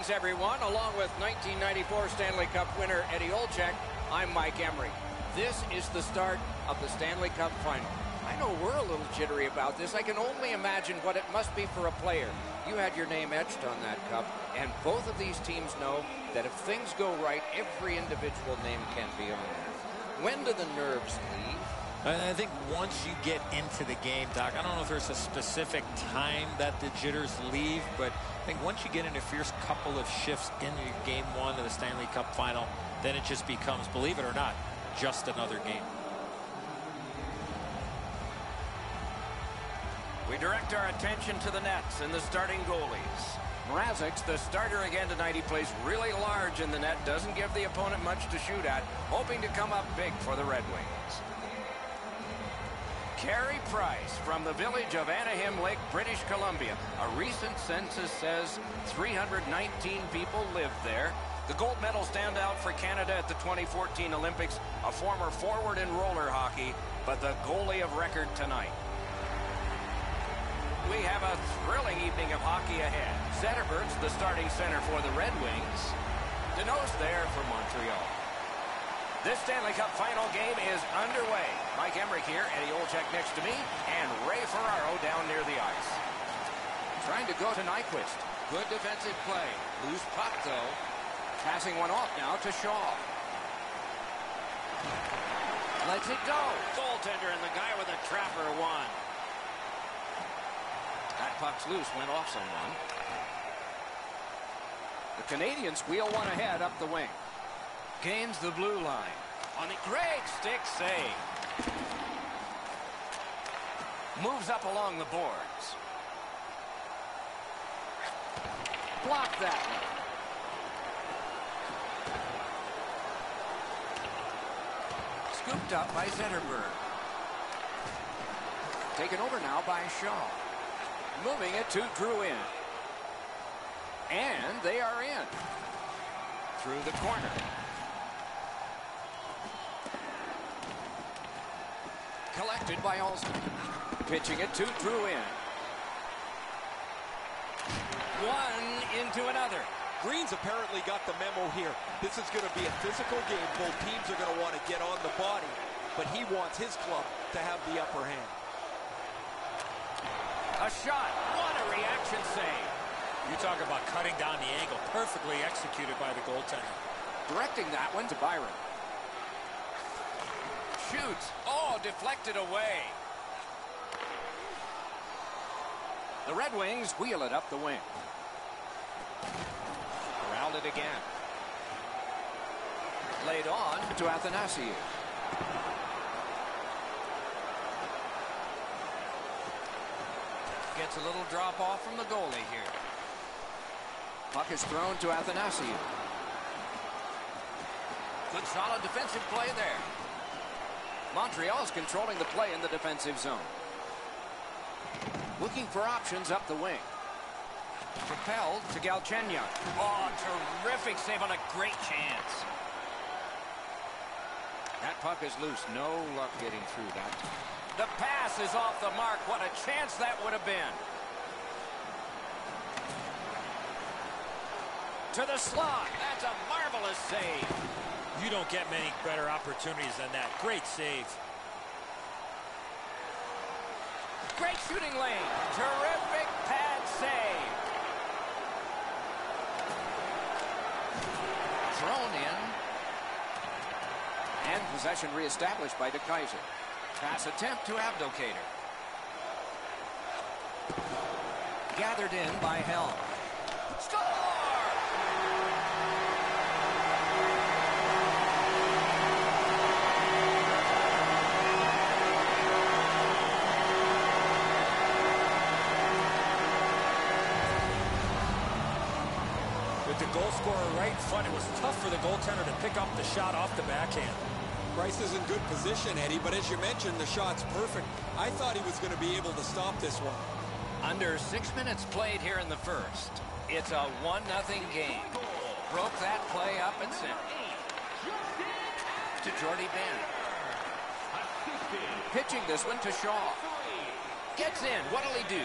Greetings, everyone. Along with 1994 Stanley Cup winner Eddie Olczyk, I'm Mike Emrick. This is the start of the Stanley Cup final. I know we're a little jittery about this. I can only imagine what it must be for a player. You had your name etched on that cup, and both of these teams know that if things go right, every individual name can be on that. When do the nerves leave? I think once you get into the game, Doc, I don't know if there's a specific time that the jitters leave, but I think once you get into first couple of shifts into game one of the Stanley Cup final, then it just becomes, believe it or not, just another game. We direct our attention to the nets and the starting goalies. Mrazek's the starter again tonight. He plays really large in the net, doesn't give the opponent much to shoot at, hoping to come up big for the Red Wings. Carey Price from the village of Anahim Lake, British Columbia. A recent census says 319 people live there. The gold medal standout for Canada at the 2014 Olympics, a former forward in roller hockey, but the goalie of record tonight. We have a thrilling evening of hockey ahead. Zetterberg's the starting center for the Red Wings. Danault's there for Montreal. This Stanley Cup final game is underway. Mike Emrick here, Eddie Olczyk next to me, and Ray Ferraro down near the ice. Trying to go to Nyquist. Good defensive play. Loose puck, though. Passing one off now to Shaw. Let's it go. Goaltender and the guy with a trapper won. That puck's loose, went off someone. The Canadiens wheel one ahead up the wing. Gains the blue line. On the great stick save. Moves up along the boards. Block that one. Scooped up by Zetterberg. Taken over now by Shaw. Moving it to Drouin. And they are in. Through the corner. Collected by Alzner. Pitching it to Drouin. One into another. Green's apparently got the memo here. This is going to be a physical game. Both teams are going to want to get on the body, but he wants his club to have the upper hand. A shot. What a reaction save. You talk about cutting down the angle. Perfectly executed by the goaltender. Directing that one to Byron. Shoots. Oh, deflected away. The Red Wings wheel it up the wing. Around it again. Laid on to Athanasiou. Gets a little drop off from the goalie here. Puck is thrown to Athanasiou. Good solid defensive play there. Montreal's controlling the play in the defensive zone. Looking for options up the wing. Propelled to Galchenyuk. Oh, terrific save on a great chance. That puck is loose. No luck getting through that. The pass is off the mark. What a chance that would have been. To the slot. That's a marvelous save. You don't get many better opportunities than that. Great save. Great shooting lane. Terrific pad save. Thrown in. And possession reestablished by DeKeyser. Pass attempt to Abdelkader. Gathered in by Helm. Score! With the goal scorer right in it was tough for the goaltender to pick up the shot off the backhand. Price is in good position, Eddie, but as you mentioned, the shot's perfect. I thought he was going to be able to stop this one. Under six minutes played here in the first. It's a 1-0 game. Broke that play up and center. To Jordie Benn. Pitching this one to Shaw. Gets in. What'll he do?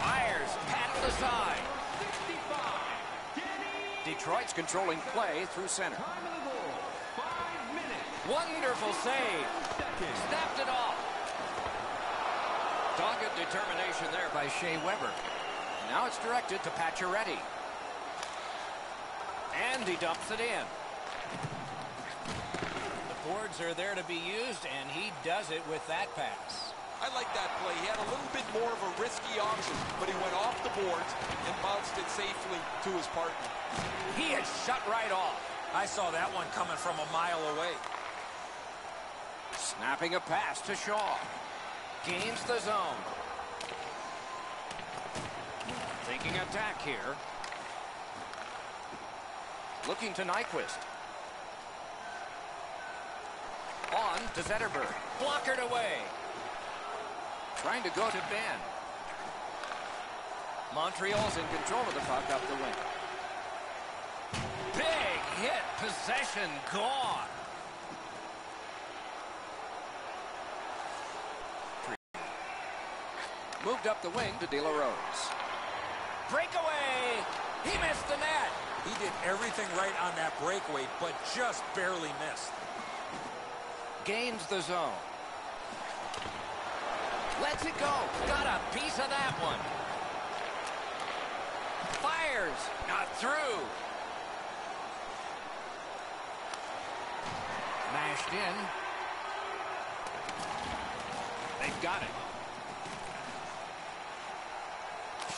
Fires. Paddled aside. Detroit's controlling play through center. Wonderful save. Snapped it off. Dogged determination there by Shea Weber. Now it's directed to Pacioretty. And he dumps it in. The boards are there to be used, and he does it with that pass. I like that play. He had a little bit more of a risky option, but he went off the boards and bounced it safely to his partner. He is shut right off. I saw that one coming from a mile away. Snapping a pass to Shaw. Gains the zone. Thinking attack here. Looking to Nyquist. On to Zetterberg. Blockered away. Trying to go to Benn. Montreal's in control of the puck up the wing. Big hit. Possession gone. Moved up the wing to De La Rose. Breakaway. He missed the net. He did everything right on that breakaway, but just barely missed. Gains the zone. Lets it go. Got a piece of that one. Fires. Not through. Mashed in. They've got it.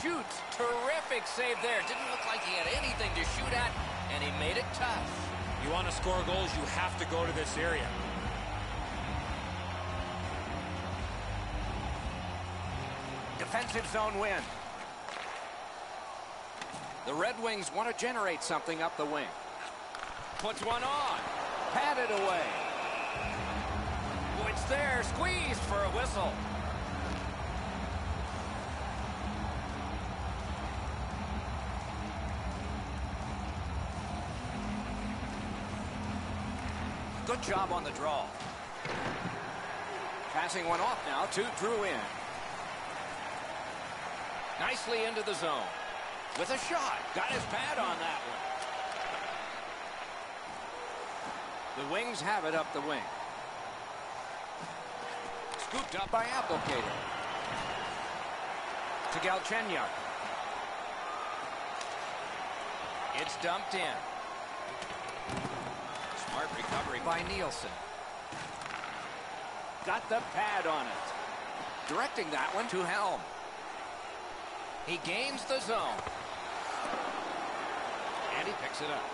Shoots. Terrific save there. Didn't look like he had anything to shoot at, and he made it tough. You want to score goals, you have to go to this area. Defensive zone win. The Red Wings want to generate something up the wing. Puts one on. Patted away. It's there. Squeezed for a whistle. Good job on the draw. Passing one off now to Drouin. Nicely into the zone. With a shot. Got his pad on that one. The Wings have it up the wing. Scooped up by Applicator. To Galchenyuk. It's dumped in. Smart recovery by Nielsen. Got the pad on it. Directing that one to Helm. He gains the zone. And he picks it up.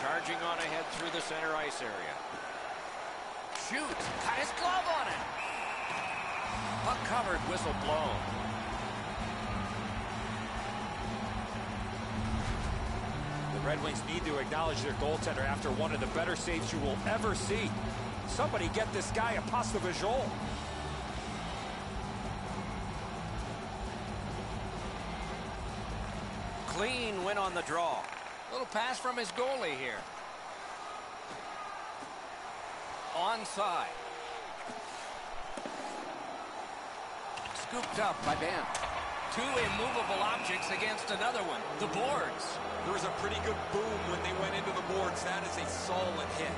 Charging on ahead through the center ice area. Shoots. Got his glove on it. Puck covered, whistle blown. The Red Wings need to acknowledge their goaltender after one of the better saves you will ever see. Somebody get this guy a pass de visual. On the draw. Little pass from his goalie here. Onside. Scooped up by Benn. Two immovable objects against another one. The boards. There was a pretty good boom when they went into the boards. That is a solid hit.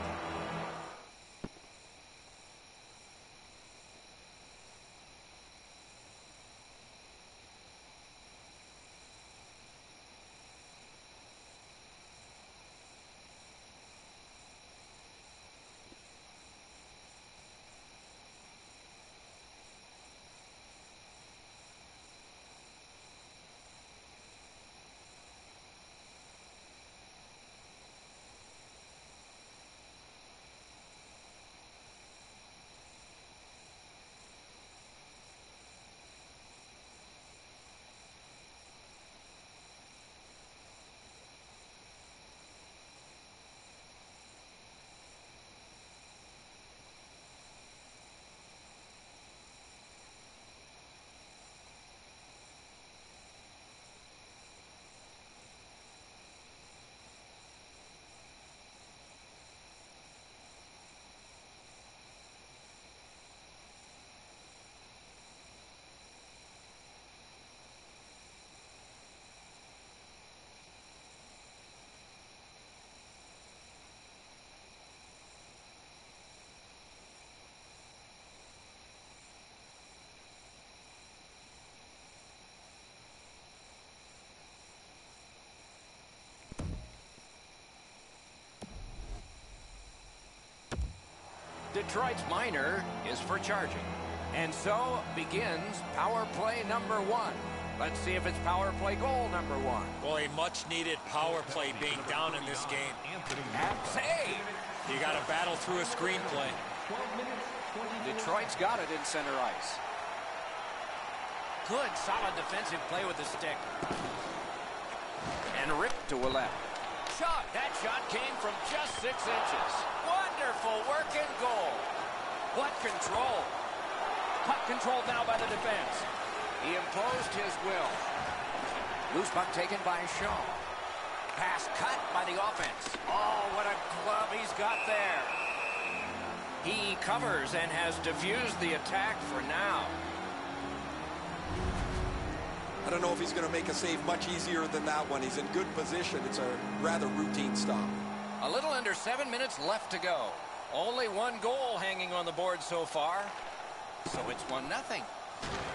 Detroit's minor is for charging. And so begins power play number one. Let's see if it's power play goal number one. Well, a much-needed power play being down in this game. Save! You got to battle through a screenplay. Detroit's got it in center ice. Good, solid defensive play with the stick. And ripped to a left. Shot. That shot came from just six inches. Wonderful work and goal. What control. Puck controlled now by the defense. He imposed his will. Loose puck taken by Shaw. Pass cut by the offense. Oh, what a glove he's got there. He covers and has diffused the attack for now. I don't know if he's going to make a save much easier than that one. He's in good position. It's a rather routine stop. A little under seven minutes left to go. Only one goal hanging on the board so far. So it's one nothing.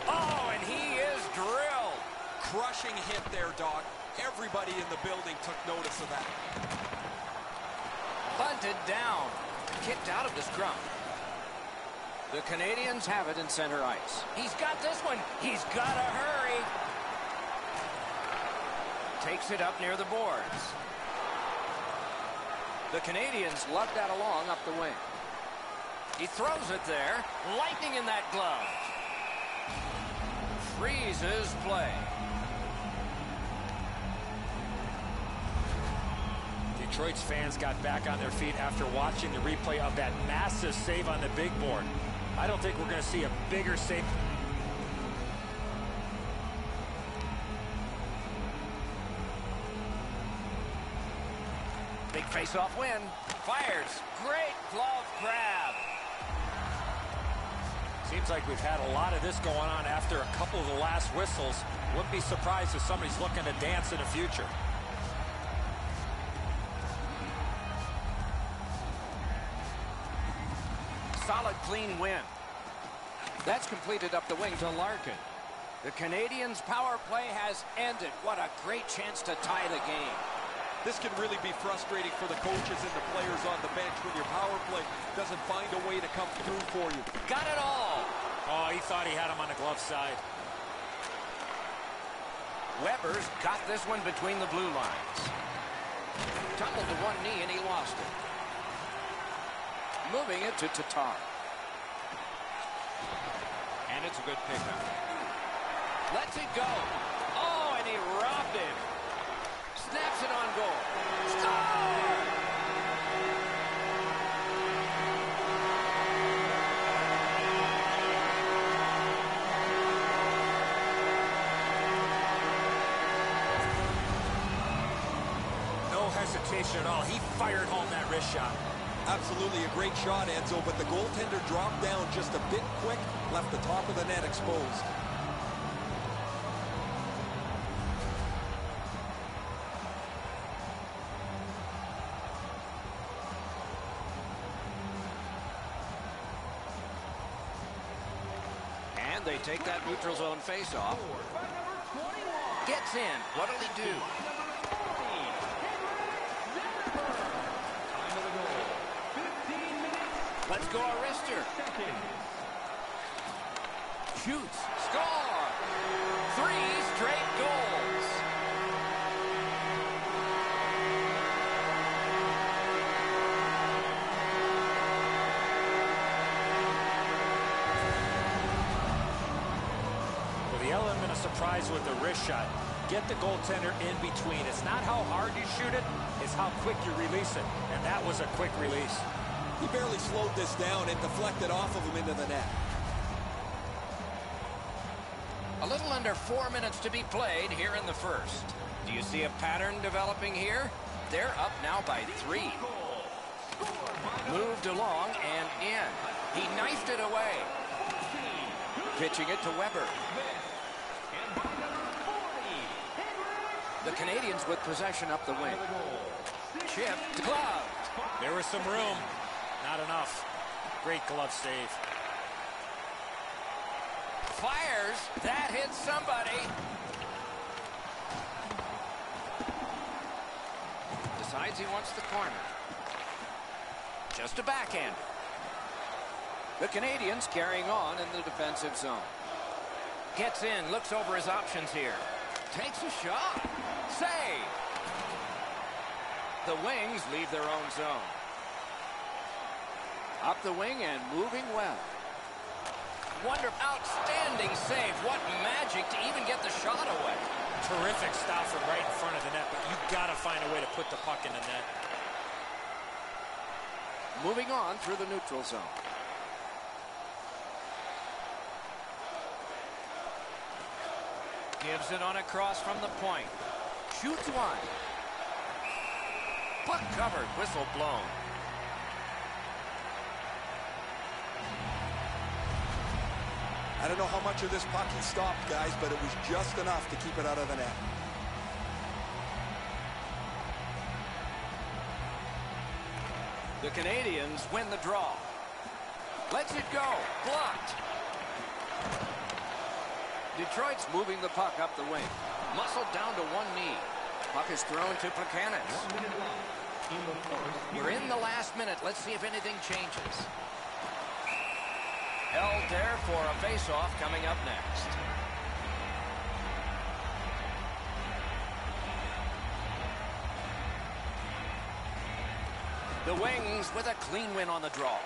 Oh, and he is drilled. Crushing hit there, Doc. Everybody in the building took notice of that. Bunted down. Kicked out of the scrum. The Canadiens have it in center ice. He's got this one. He's got to hurry. Takes it up near the boards. The Canadiens lug that along up the wing. He throws it there. Lightning in that glove. Freezes play. Detroit's fans got back on their feet after watching the replay of that massive save on the big board. I don't think we're going to see a bigger save. Face-off win. Fires. Great glove grab. Seems like we've had a lot of this going on after a couple of the last whistles. Wouldn't be surprised if somebody's looking to dance in the future. Solid, clean win. That's completed up the wing to Larkin. The Canadiens' power play has ended. What a great chance to tie the game. This can really be frustrating for the coaches and the players on the bench when your power play doesn't find a way to come through for you. Got it all. Oh, he thought he had him on the glove side. Weber's got this one between the blue lines. Tumbled to one knee and he lost it. Moving it to Tatar. And it's a good pickup. Lets it go. Oh, and he robbed him. Snaps it on goal. Score! No hesitation at all. He fired home that wrist shot. Absolutely a great shot, Enzo, but the goaltender dropped down just a bit quick, left the top of the net exposed. Neutral zone face-off. Gets in. What'll he do? Let's go, Arister. Shoots. Score. Three straight goals. Well, the element of with the wrist shot. Get the goaltender in between. It's not how hard you shoot it, it's how quick you release it. And that was a quick release. He barely slowed this down and deflected off of him into the net. A little under four minutes to be played here in the first. Do you see a pattern developing here? They're up now by three. Moved along and in. He knifed it away. Pitching it to Weber. The Canadiens with possession up the wing. Chipped, gloved. There was some room. Not enough. Great glove save. Fires. That hits somebody. Decides he wants the corner. Just a backhand. The Canadiens carrying on in the defensive zone. Gets in, looks over his options here. Takes a shot. Save. The Wings leave their own zone. Up the wing and moving well. Wonder, outstanding save. What magic to even get the shot away. Terrific stop from right in front of the net, but you got to find a way to put the puck in the net. Moving on through the neutral zone. Gives it on a cross from the point. Shoots one. Puck covered, whistle blown. I don't know how much of this puck he stopped, guys, but it was just enough to keep it out of the net. The Canadiens win the draw. Lets it go. Blocked. Detroit's moving the puck up the wing. Muscled down to one knee. Puck is thrown to Plekanec. We're in the last minute. Let's see if anything changes. Held there for a face-off coming up next. The Wings with a clean win on the draw.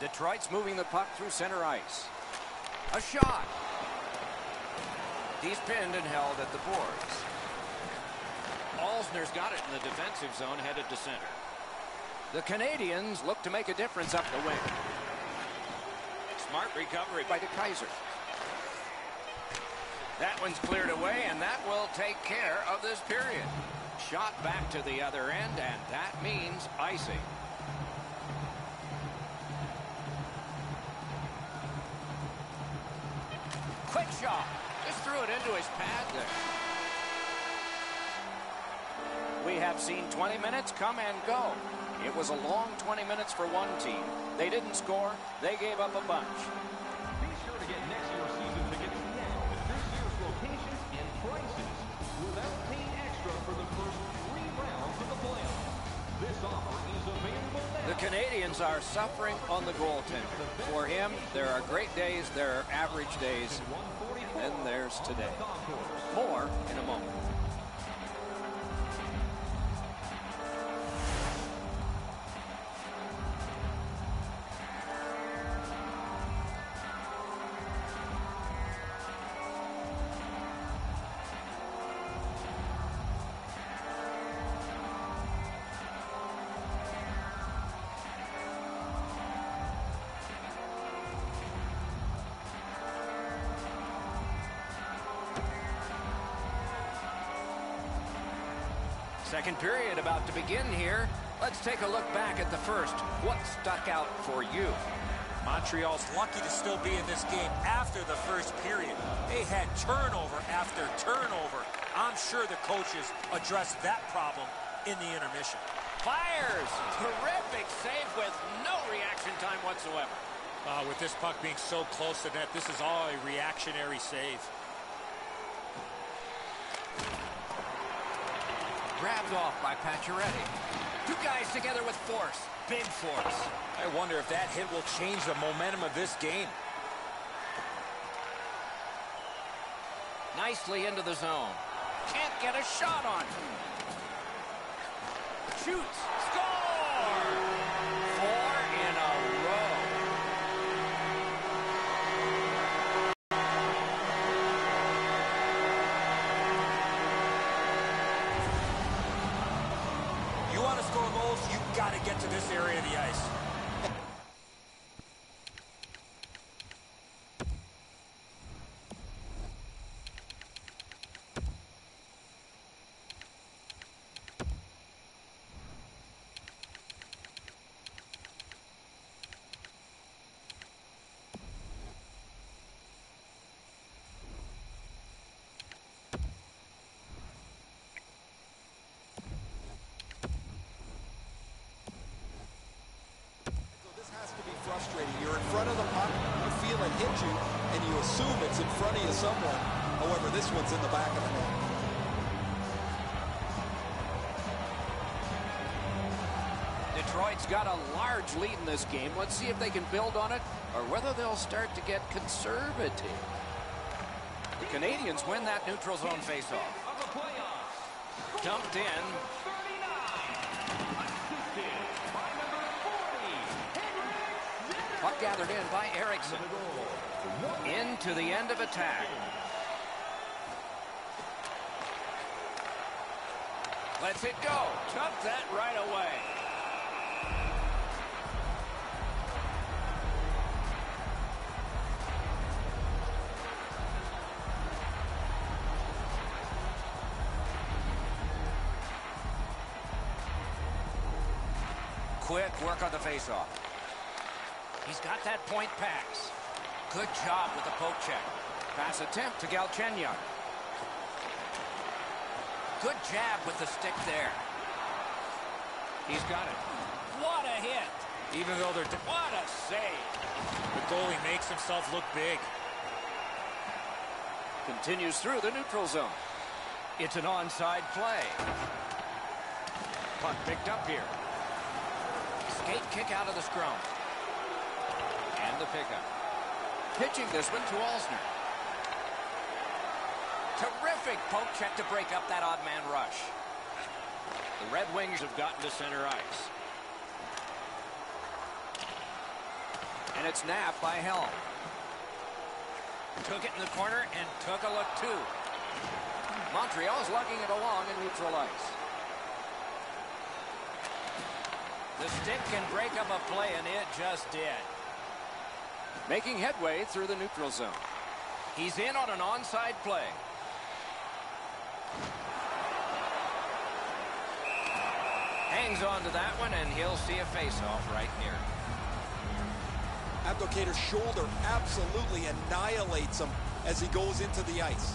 Detroit's moving the puck through center ice. A shot. He's pinned and held at the boards. Alzner's got it in the defensive zone headed to center. The Canadiens look to make a difference up the wing. Smart recovery by the Kaiser. That one's cleared away, and that will take care of this period. Shot back to the other end, and that means icing. Quick shot. Just threw it into his pad there. We have seen 20 minutes come and go. It was a long 20 minutes for one team. They didn't score. They gave up a bunch. Be sure to get next year's season tickets now at this year's locations and prices without paying extra for the first three rounds of the playoffs. This offer is available now. The Canadiens are suffering on the goaltender. For him, there are great days, there are average days, and there's today. More in a moment. Begin here. Let's take a look back at the first. What stuck out for you? Montreal's lucky to still be in this game after the first period. They had turnover after turnover. I'm sure the coaches addressed that problem in the intermission. Fires! Terrific save with no reaction time whatsoever. Uh, with this puck being so close to net, this is all a reactionary save. Grabbed off by Pacioretty. Two guys together with force. Big force. I wonder if that hit will change the momentum of this game. Nicely into the zone. Can't get a shot on. Shoots. Score! Four in a row. You want to score goals, you got to get to this area of the ice. So this has to be frustrating. You're in front of the puck, you feel it hit you, and you assume it's in front of you somewhere. However, this one's in the back of the net. Detroit's got a large lead in this game. Let's see if they can build on it or whether they'll start to get conservative. The Canadiens win that neutral zone faceoff. Of the. Dumped in. 39. Assisted by number 40, Puck gathered in by Erickson. Into the end of attack. Let's it go. Took that right away. Quick work on the faceoff. He's got that point pass. Good job with the poke check. Pass attempt to Galchenyuk. Good jab with the stick there. He's got it. What a hit. Even though they're What a save. the goalie makes himself look big. Continues through the neutral zone. It's an onside play. Puck picked up here. Skate kick out of the scrum. And the pickup. Pitching this one to Alzner. Terrific poke check to break up that odd man rush. The Red Wings have gotten to center ice. And it's napped by Helm. Took it in the corner and took a look too. Montreal's lugging it along in neutral ice. The stick can break up a play, and it just did. Making headway through the neutral zone. He's in on an onside play. Hangs on to that one, and he'll see a face-off right here. Abdelkader's shoulder absolutely annihilates him as he goes into the ice.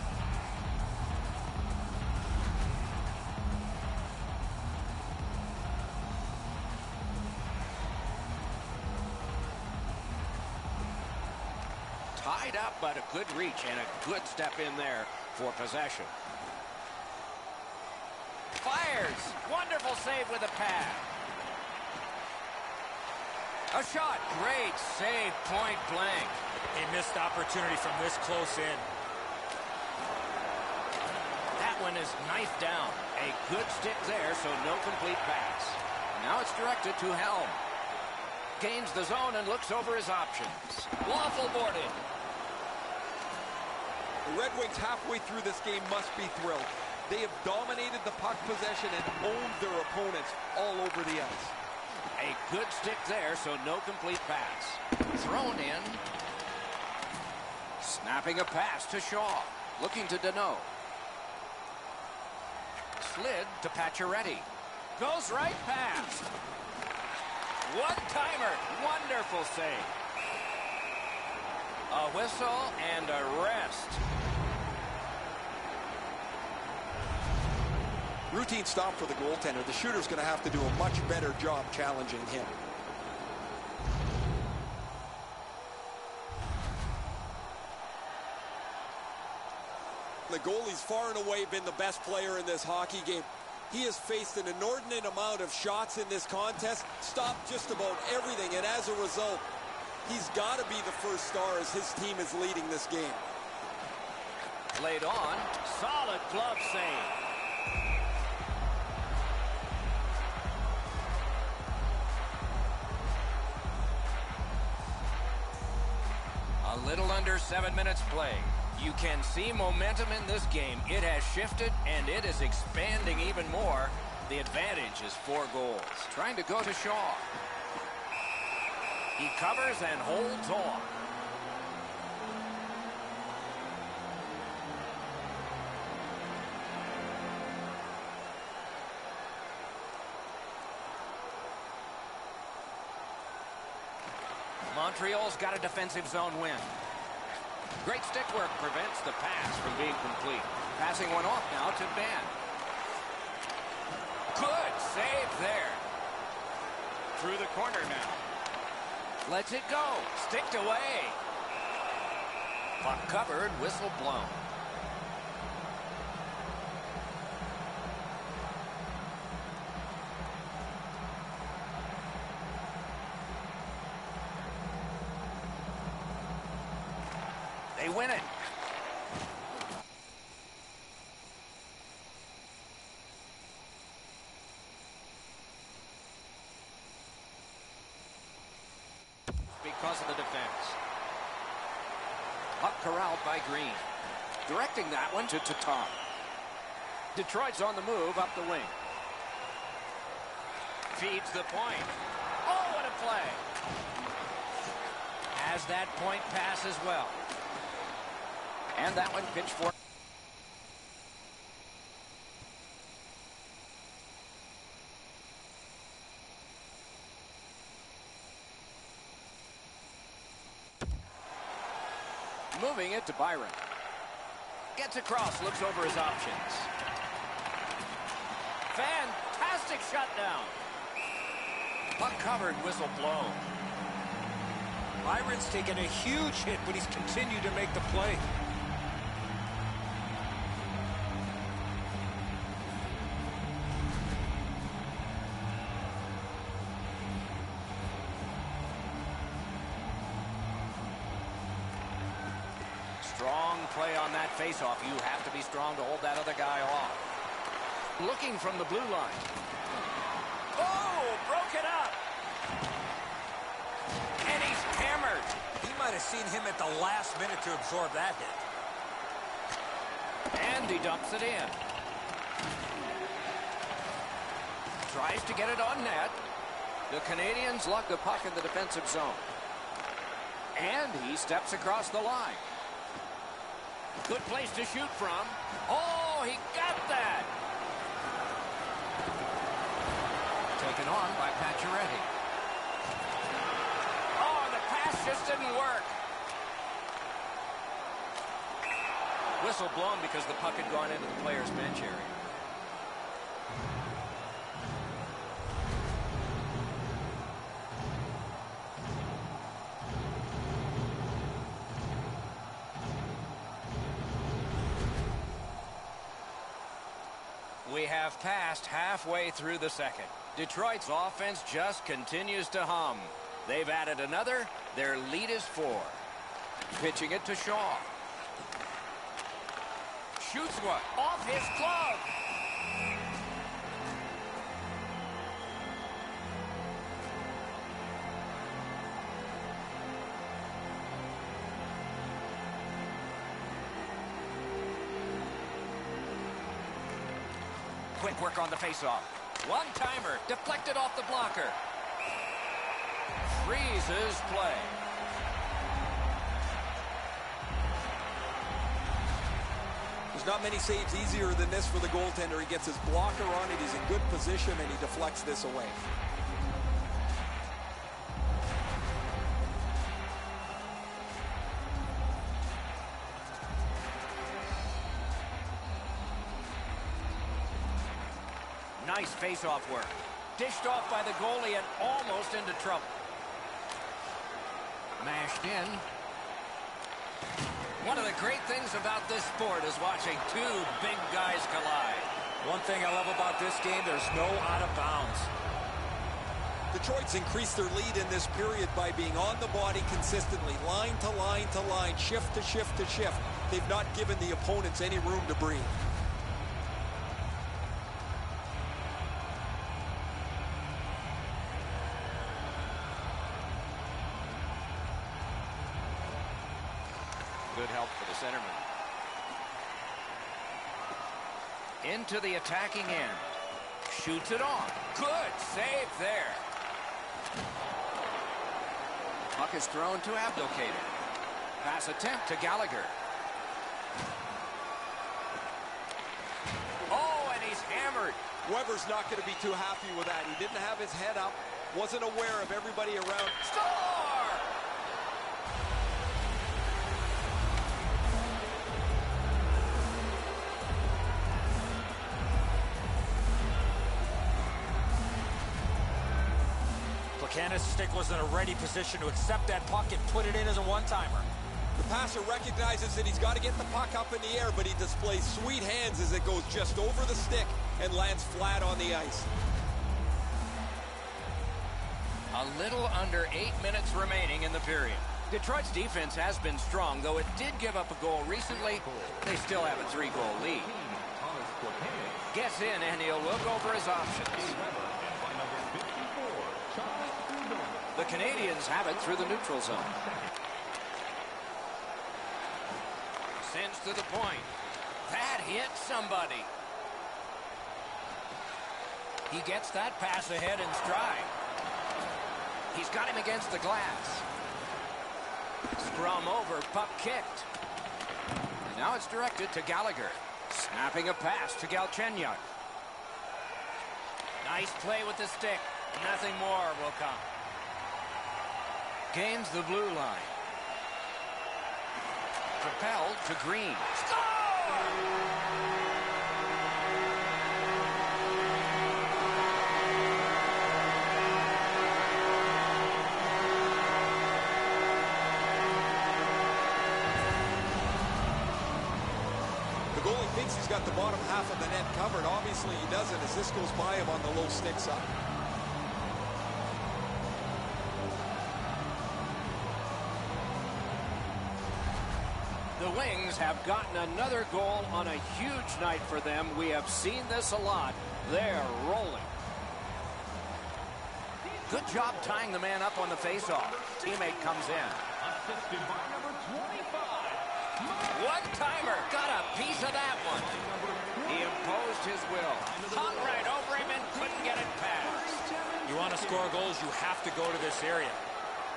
Good reach and a good step in there for possession. Fires. Wonderful save with a pad. A shot. Great save, point blank. A missed opportunity from this close in. That one is knifed down. A good stick there, so no complete pass. Now it's directed to Helm. Gains the zone and looks over his options. Waffle boarded. The Red Wings halfway through this game must be thrilled. They have dominated the puck possession and owned their opponents all over the ice. A good stick there, so no complete pass. Thrown in. Snapping a pass to Shaw. Looking to Danault. Slid to Pacioretty. Goes right past. One-timer. Wonderful save. A whistle and a rest. Routine stop for the goaltender. The shooter's going to have to do a much better job challenging him. The goalie's far and away been the best player in this hockey game. He has faced an inordinate amount of shots in this contest, stopped just about everything, and as a result, he's got to be the first star as his team is leading this game. Laid on. Solid glove save. Seven minutes play. You can see momentum in this game. It has shifted, and it is expanding even more. The advantage is four goals. Trying to go to Shaw. He covers and holds on. Montreal's got a defensive zone win. Great stick work prevents the pass from being complete. Passing one off now to Benn. Good save there. Through the corner now. Lets it go. Sticked away. Puck covered, whistle blown. They win it. Because of the defense. Up corralled by Green. Directing that one to Tatar. Detroit's on the move up the wing. Feeds the point. Oh, what a play. Has that point pass as well. And that one pitched for. Moving it to Byron. Gets across, looks over his options. Fantastic shutdown. Puck covered, whistle blown. Byron's taken a huge hit, but he's continued to make the play. From the blue line. Oh, broke it up. And he's hammered. He might have seen him at the last minute to absorb that hit. And he dumps it in. Tries to get it on net. The Canadiens lock the puck in the defensive zone. And he steps across the line. Good place to shoot from. Oh, he got that. Taken on by Pacioretty. Oh, the pass just didn't work. Whistle blown because the puck had gone into the player's bench area. Through the second. Detroit's offense just continues to hum. They've added another. Their lead is four. Pitching it to Shaw. Shoots one off his glove. Quick work on the faceoff. One-timer deflected off the blocker. Freezes play. There's not many saves easier than this for the goaltender. He gets his blocker on it. He's in good position, and he deflects this away. Face-off work. Dished off by the goalie and almost into trouble. Mashed in. One of the great things about this sport is watching two big guys collide. One thing I love about this game, there's no out of bounds. Detroit's increased their lead in this period by being on the body consistently, line to line to line, shift to shift to shift. They've not given the opponents any room to breathe. Into the attacking end. Shoots it on. Good save there. Puck is thrown to Abdelkader. Pass attempt to Gallagher. Oh, and he's hammered. Weber's not going to be too happy with that. He didn't have his head up, wasn't aware of everybody around. Score! Stick was in a ready position to accept that puck and put it in as a one-timer. The passer recognizes that he's got to get the puck up in the air, but he displays sweet hands as it goes just over the stick and lands flat on the ice. A little under eight minutes remaining in the period. Detroit's defense has been strong, though it did give up a goal recently. They still have a three-goal lead. Gets in, and he'll look over his options. The Canadiens have it through the neutral zone. Sends to the point. That hit somebody. He gets that pass ahead in stride. He's got him against the glass. Scrum over, puck kicked. And now it's directed to Gallagher. Snapping a pass to Galchenyuk. Nice play with the stick. Nothing more will come. Gains the blue line. Propelled to Green. Score! The goalie thinks he's got the bottom half of the net covered. Obviously he doesn't as this goes by him on the low stick side. The Wings have gotten another goal on a huge night for them. We have seen this a lot. They're rolling. Good job tying the man up on the faceoff. Teammate comes in. Assisted by number 25. One timer. Got a piece of that one. He imposed his will. Hung right over him and couldn't get it past. You want to score goals, you have to go to this area.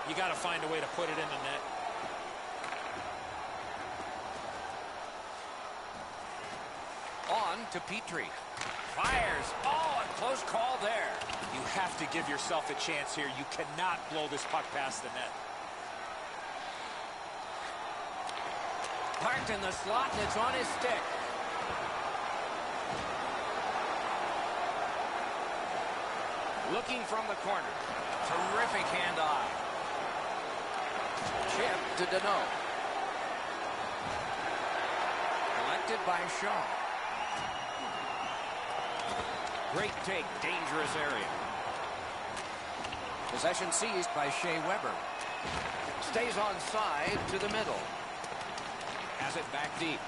You got to find a way to put it in the net. On to Petry. Fires. Oh, a close call there. You have to give yourself a chance here. You cannot blow this puck past the net. Parked in the slot, and it's on his stick. Looking from the corner. Terrific handoff. Chip to Danault. Collected by Shaw. Great take, dangerous area. Possession seized by Shea Weber. Stays on side to the middle. Has it back deep.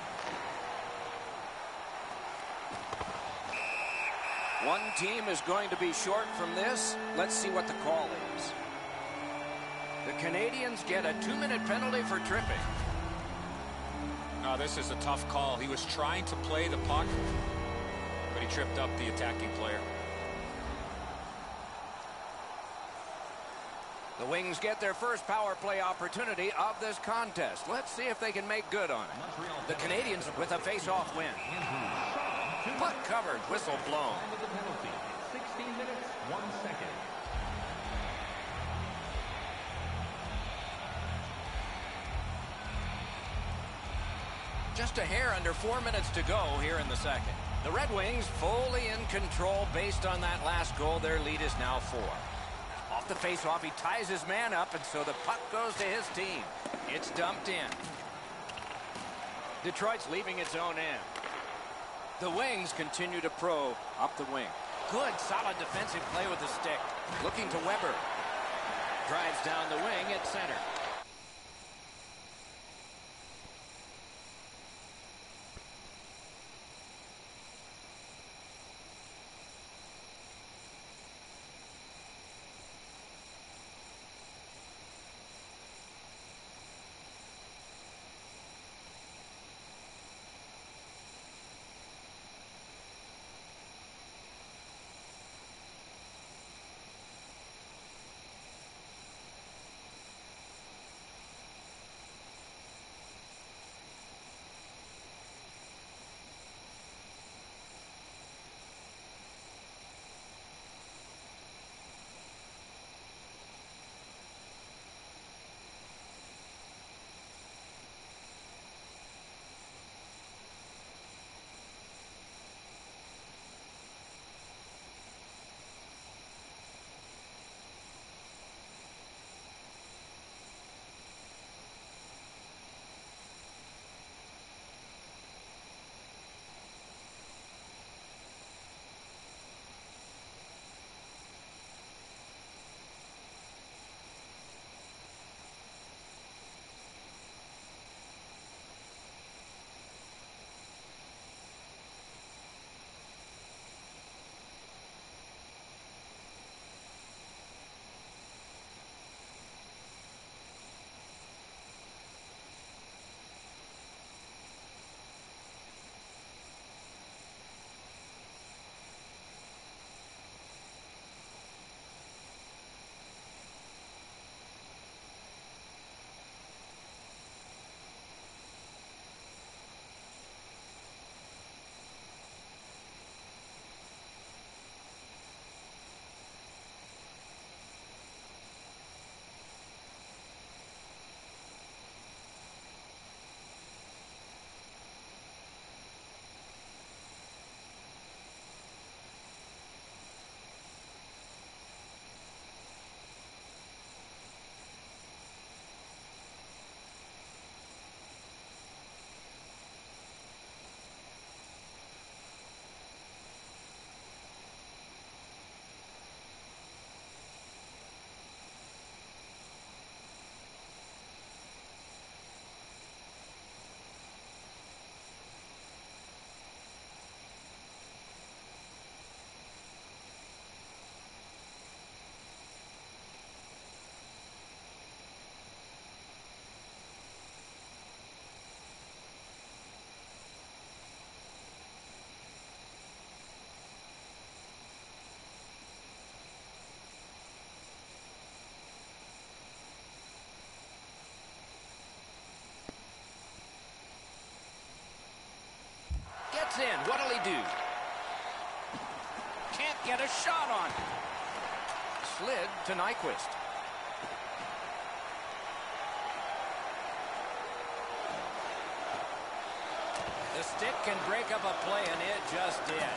One team is going to be short from this. Let's see what the call is. The Canadiens get a two-minute penalty for tripping. No, this is a tough call. He was trying to play the puck, tripped up the attacking player. The Wings get their first power play opportunity of this contest. Let's see if they can make good on it. The Canadiens with a face-off win. Puck covered, whistle blown. With the penalty. 16 minutes, 1 second. Just a hair under four minutes to go here in the second. The Red Wings fully in control based on that last goal. Their lead is now four. Off the face-off, he ties his man up, and so the puck goes to his team. It's dumped in. Detroit's leaving its own end. The Wings continue to probe up the wing. Good, solid defensive play with the stick. Looking to Weber. Drives down the wing at center. In. What'll he do? Can't get a shot on. Slid to Nyquist. The stick can break up a play, and it just did.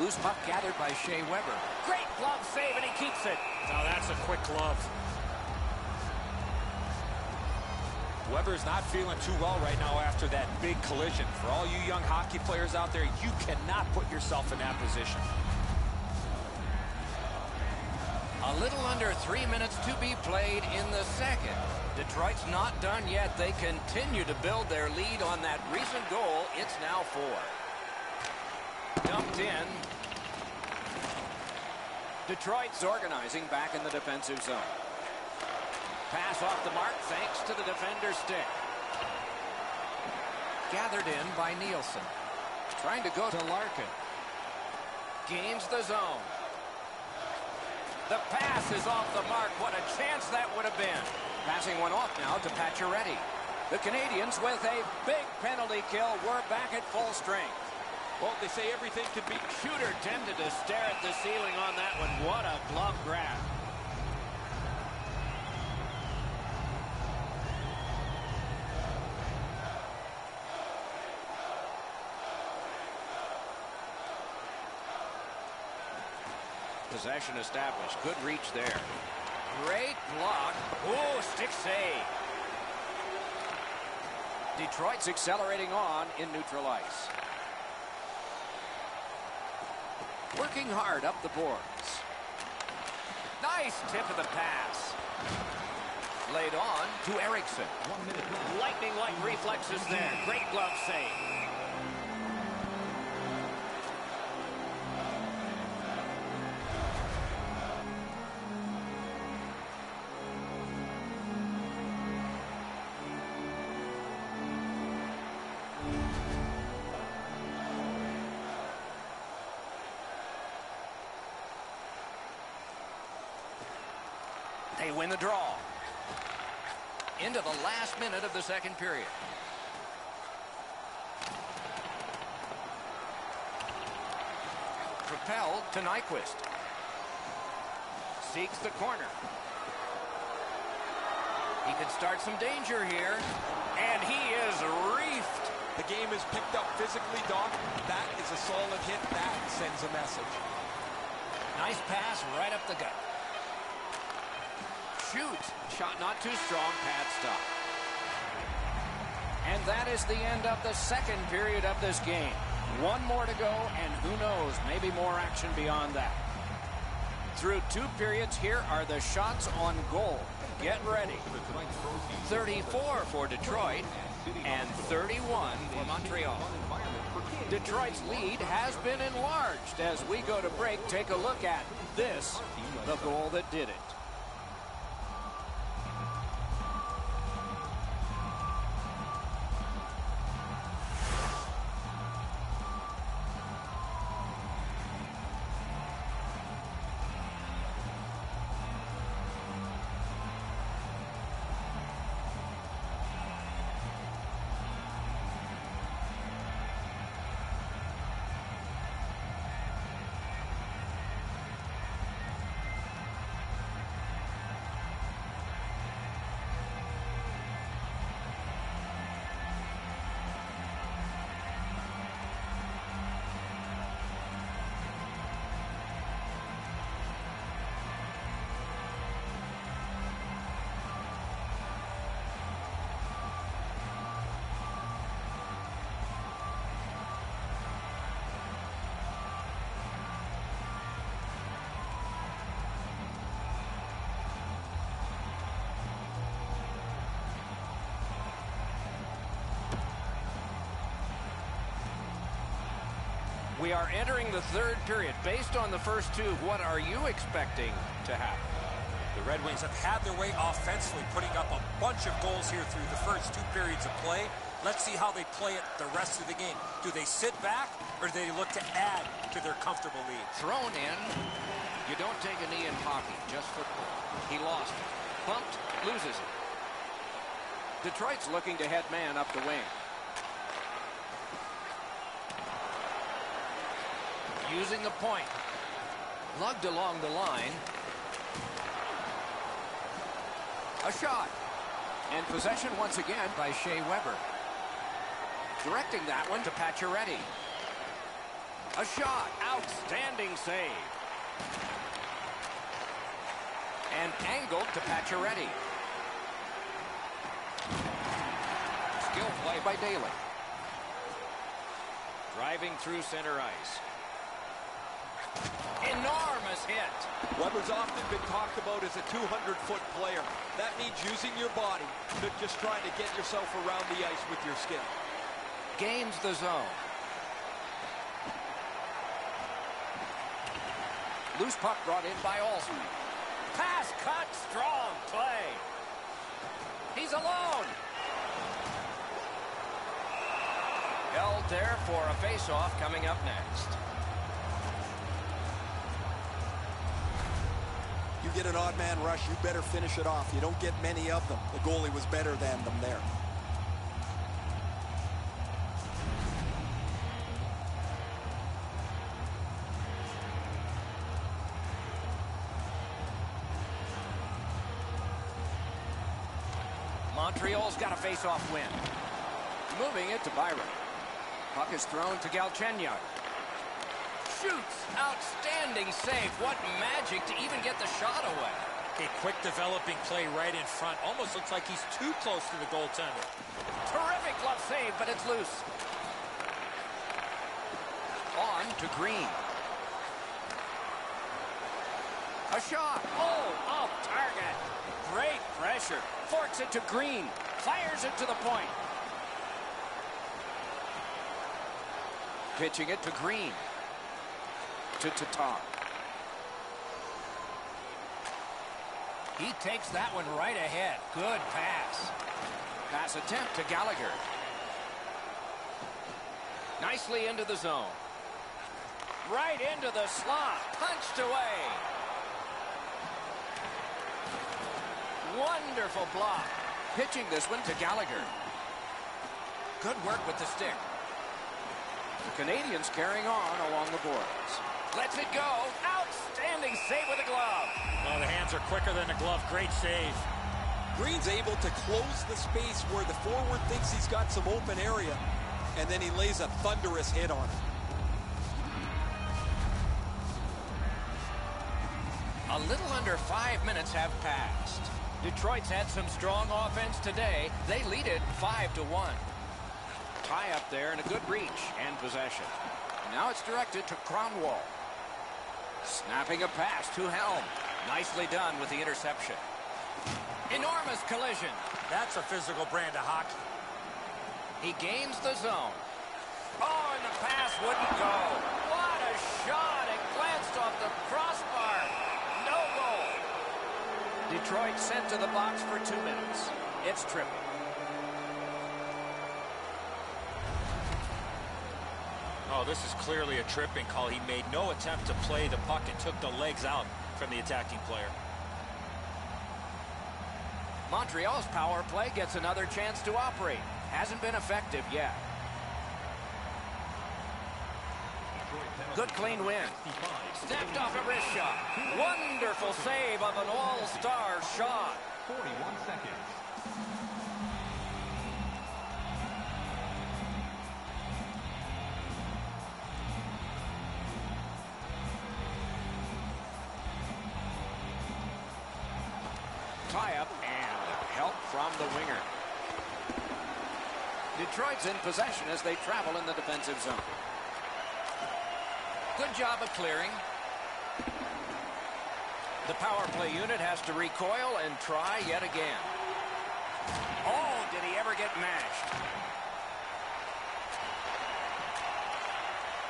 Loose puck gathered by Shea Weber. Great glove save, and he keeps it. Now that's a quick glove. Weber's not feeling too well right now after that big collision. For all you young hockey players out there, you cannot put yourself in that position. A little under three minutes to be played in the second. Detroit's not done yet. They continue to build their lead on that recent goal. It's now four. Dumped in. Detroit's organizing back in the defensive zone. Off the mark thanks to the defender's stick. Gathered in by Nielsen. Trying to go to Larkin. Gains the zone. The pass is off the mark. What a chance that would have been. Passing one off now to Pacioretty. The Canadiens with a big penalty kill. We're back at full strength. Well, they say everything can be... Shooter tended to stare at the ceiling on that one. What a glove grab. Possession established. Good reach there. Great block. Oh, stick save. Detroit's accelerating on in neutral ice. Working hard up the boards. Nice tip of the pass. Laid on to Ericsson. Lightning-like reflexes there. Great glove save. The second period. Propelled to Nyquist. Seeks the corner. He could start some danger here. And he is reefed. The game is picked up physically, Doc. That is a solid hit. That sends a message. Nice pass right up the gut. Shoot. Shot not too strong. Pad stop. And that is the end of the second period of this game. One more to go, and who knows, maybe more action beyond that. Through two periods, here are the shots on goal. Get ready. 34 for Detroit and 31 for Montreal. Detroit's lead has been enlarged. As we go to break, take a look at this, the goal that did it. We are entering the third period. Based on the first two, what are you expecting to happen? The Red Wings have had their way offensively, putting up a bunch of goals here through the first two periods of play. Let's see how they play it the rest of the game. Do they sit back, or do they look to add to their comfortable lead? Thrown in. You don't take a knee in hockey, just football. He lost it. Bumped, loses it. Detroit's looking to head man up the wing. Using the point. Lugged along the line. A shot. And possession once again by Shea Weber. Directing that one to Pacioretty. A shot. Outstanding save. And angled to Pacioretty. Skill play by Daley. Driving through center ice. Enormous hit. Weber's often been talked about as a 200-foot player. That means using your body, not just trying to get yourself around the ice with your skill. Gains the zone. Loose puck brought in by Olsen. Pass cut, strong play. He's alone. Held there for a face-off coming up next. Get an odd man rush, you better finish it off. You don't get many of them. The goalie was better than them there. Montreal's got a face-off win. Moving it to Byron. Puck is thrown to Galchenyuk. Shoots. Outstanding save. What magic to even get the shot away. A quick developing play right in front. Almost looks like he's too close to the goaltender. Terrific glove save, but it's loose. On to Green. A shot. Oh, off target. Great pressure. Forks it to Green. Fires it to the point. Pitching it to Green. To Tatar. He takes that one right ahead. Good pass. Pass attempt to Gallagher. Nicely into the zone. Right into the slot. Punched away. Wonderful block. Pitching this one to Gallagher. Good work with the stick. The Canadiens carrying on along the boards. Lets it go. Outstanding save with a glove. Oh, the hands are quicker than the glove. Great save. Green's able to close the space where the forward thinks he's got some open area, and then he lays a thunderous hit on it. A little under five minutes have passed. Detroit's had some strong offense today. They lead it 5 to one. Tie up there and a good reach and possession. Now it's directed to Kronwall. Snapping a pass to Helm. Nicely done with the interception. Enormous collision. That's a physical brand of hockey. He gains the zone. Oh, and the pass wouldn't go. What a shot. It glanced off the crossbar. No goal. Detroit sent to the box for two minutes. It's tripping. Oh, this is clearly a tripping call. He made no attempt to play the puck and took the legs out from the attacking player. Montreal's power play gets another chance to operate. Hasn't been effective yet. Good clean win. Stepped off a wrist shot. Wonderful save of an all-star shot. 41 seconds. In possession as they travel in the defensive zone. Good job of clearing. The power play unit has to recoil and try yet again. Oh, did he ever get mashed?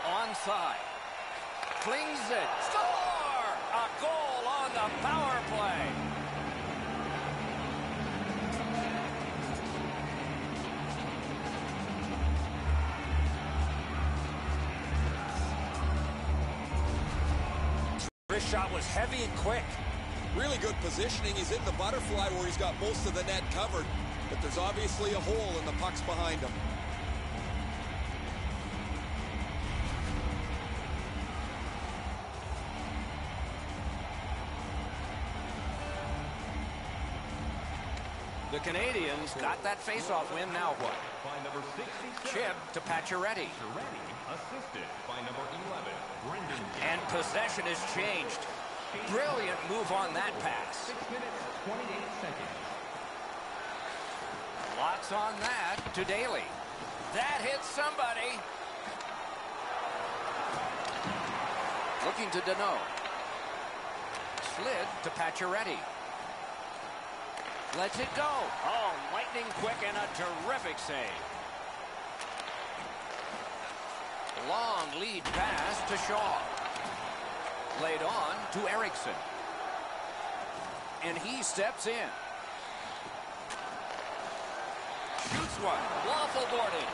Onside. Flings it. Score! A goal on the power play. His shot was heavy and quick. Really good positioning. He's in the butterfly where he's got most of the net covered, but there's obviously a hole in the puck's behind him. The Canadiens got that faceoff win. Now what? Chip to Pacioretty. Assisted by number 11, Brendan And possession has changed. Brilliant move on that pass. 6 minutes, 28 seconds. Lots on that to Daley. That hits somebody. Looking to Danault. Slid to Pacioretty. Lets it go. Oh, lightning quick and a terrific save. Long lead pass to Shaw. Laid on to Ericsson. And he steps in. Shoots one. Waffle boarded.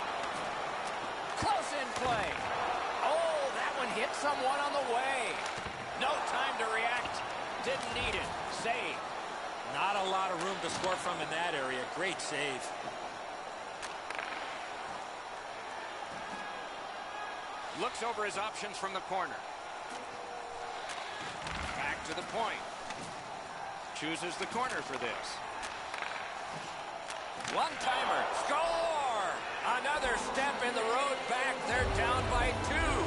Close in play. Oh, that one hit someone on the way. No time to react. Didn't need it. Save. Not a lot of room to score from in that area. Great save. Looks over his options from the corner. Back to the point. Chooses the corner for this. One-timer. Score! Another step in the road back. They're down by two.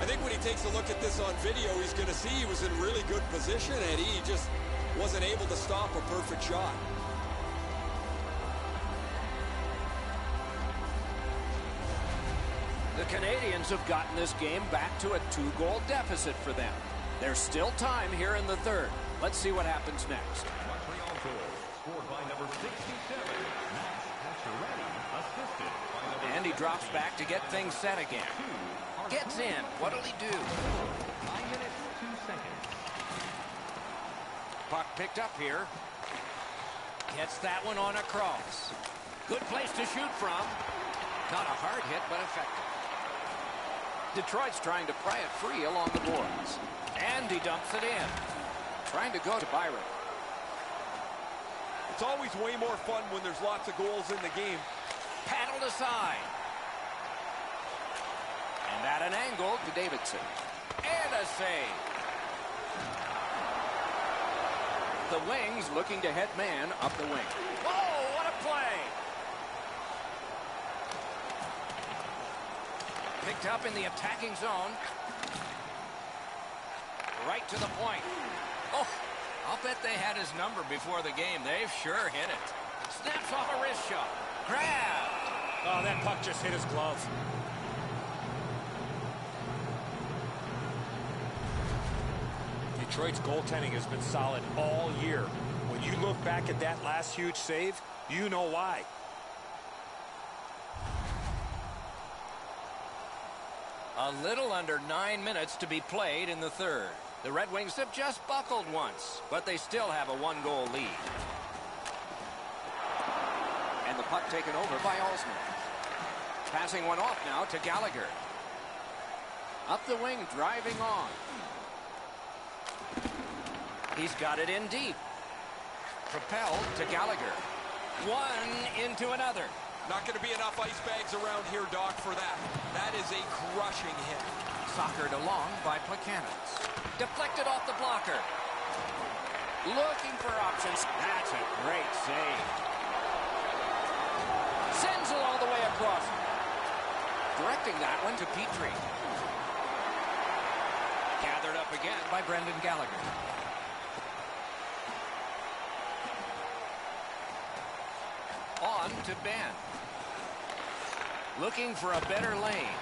I think when he takes a look at this on video, he's going to see he was in really good position, and he just wasn't able to stop a perfect shot. The Canadiens have gotten this game back to a two-goal deficit for them. There's still time here in the third. Let's see what happens next. Montreal goal scored by number 67, Max assisted by And he drops back to get things set again. Gets in. What'll he do? 9 minutes, 2 seconds. Puck picked up here. Gets that one on a cross. Good place to shoot from. Not a hard hit, but effective. Detroit's trying to pry it free along the boards. And he dumps it in. Trying to go to Byron. It's always way more fun when there's lots of goals in the game. Paddled aside. And at an angle to Davidson. And a save. The Wings looking to head man up the wing. Oh, what a play! Picked up in the attacking zone. Right to the point. Oh, I'll bet they had his number before the game. They've sure hit it. Snaps off a wrist shot. Grab. Oh, that puck just hit his glove. Detroit's goaltending has been solid all year. When you look back at that last huge save, you know why. A little under nine minutes to be played in the third. The Red Wings have just buckled once, but they still have a one-goal lead. And the puck taken over by Alzner. Passing one off now to Gallagher. Up the wing, driving on. He's got it in deep. Propelled to Gallagher. One into another. Not going to be enough ice bags around here, Doc, for that. That is a crushing hit. Soccered along by Plekanec. Deflected off the blocker. Looking for options. That's a great save. Sends it all the way across. Directing that one to Petry. Gathered up again by Brendan Gallagher. On to Benn. Looking for a better lane.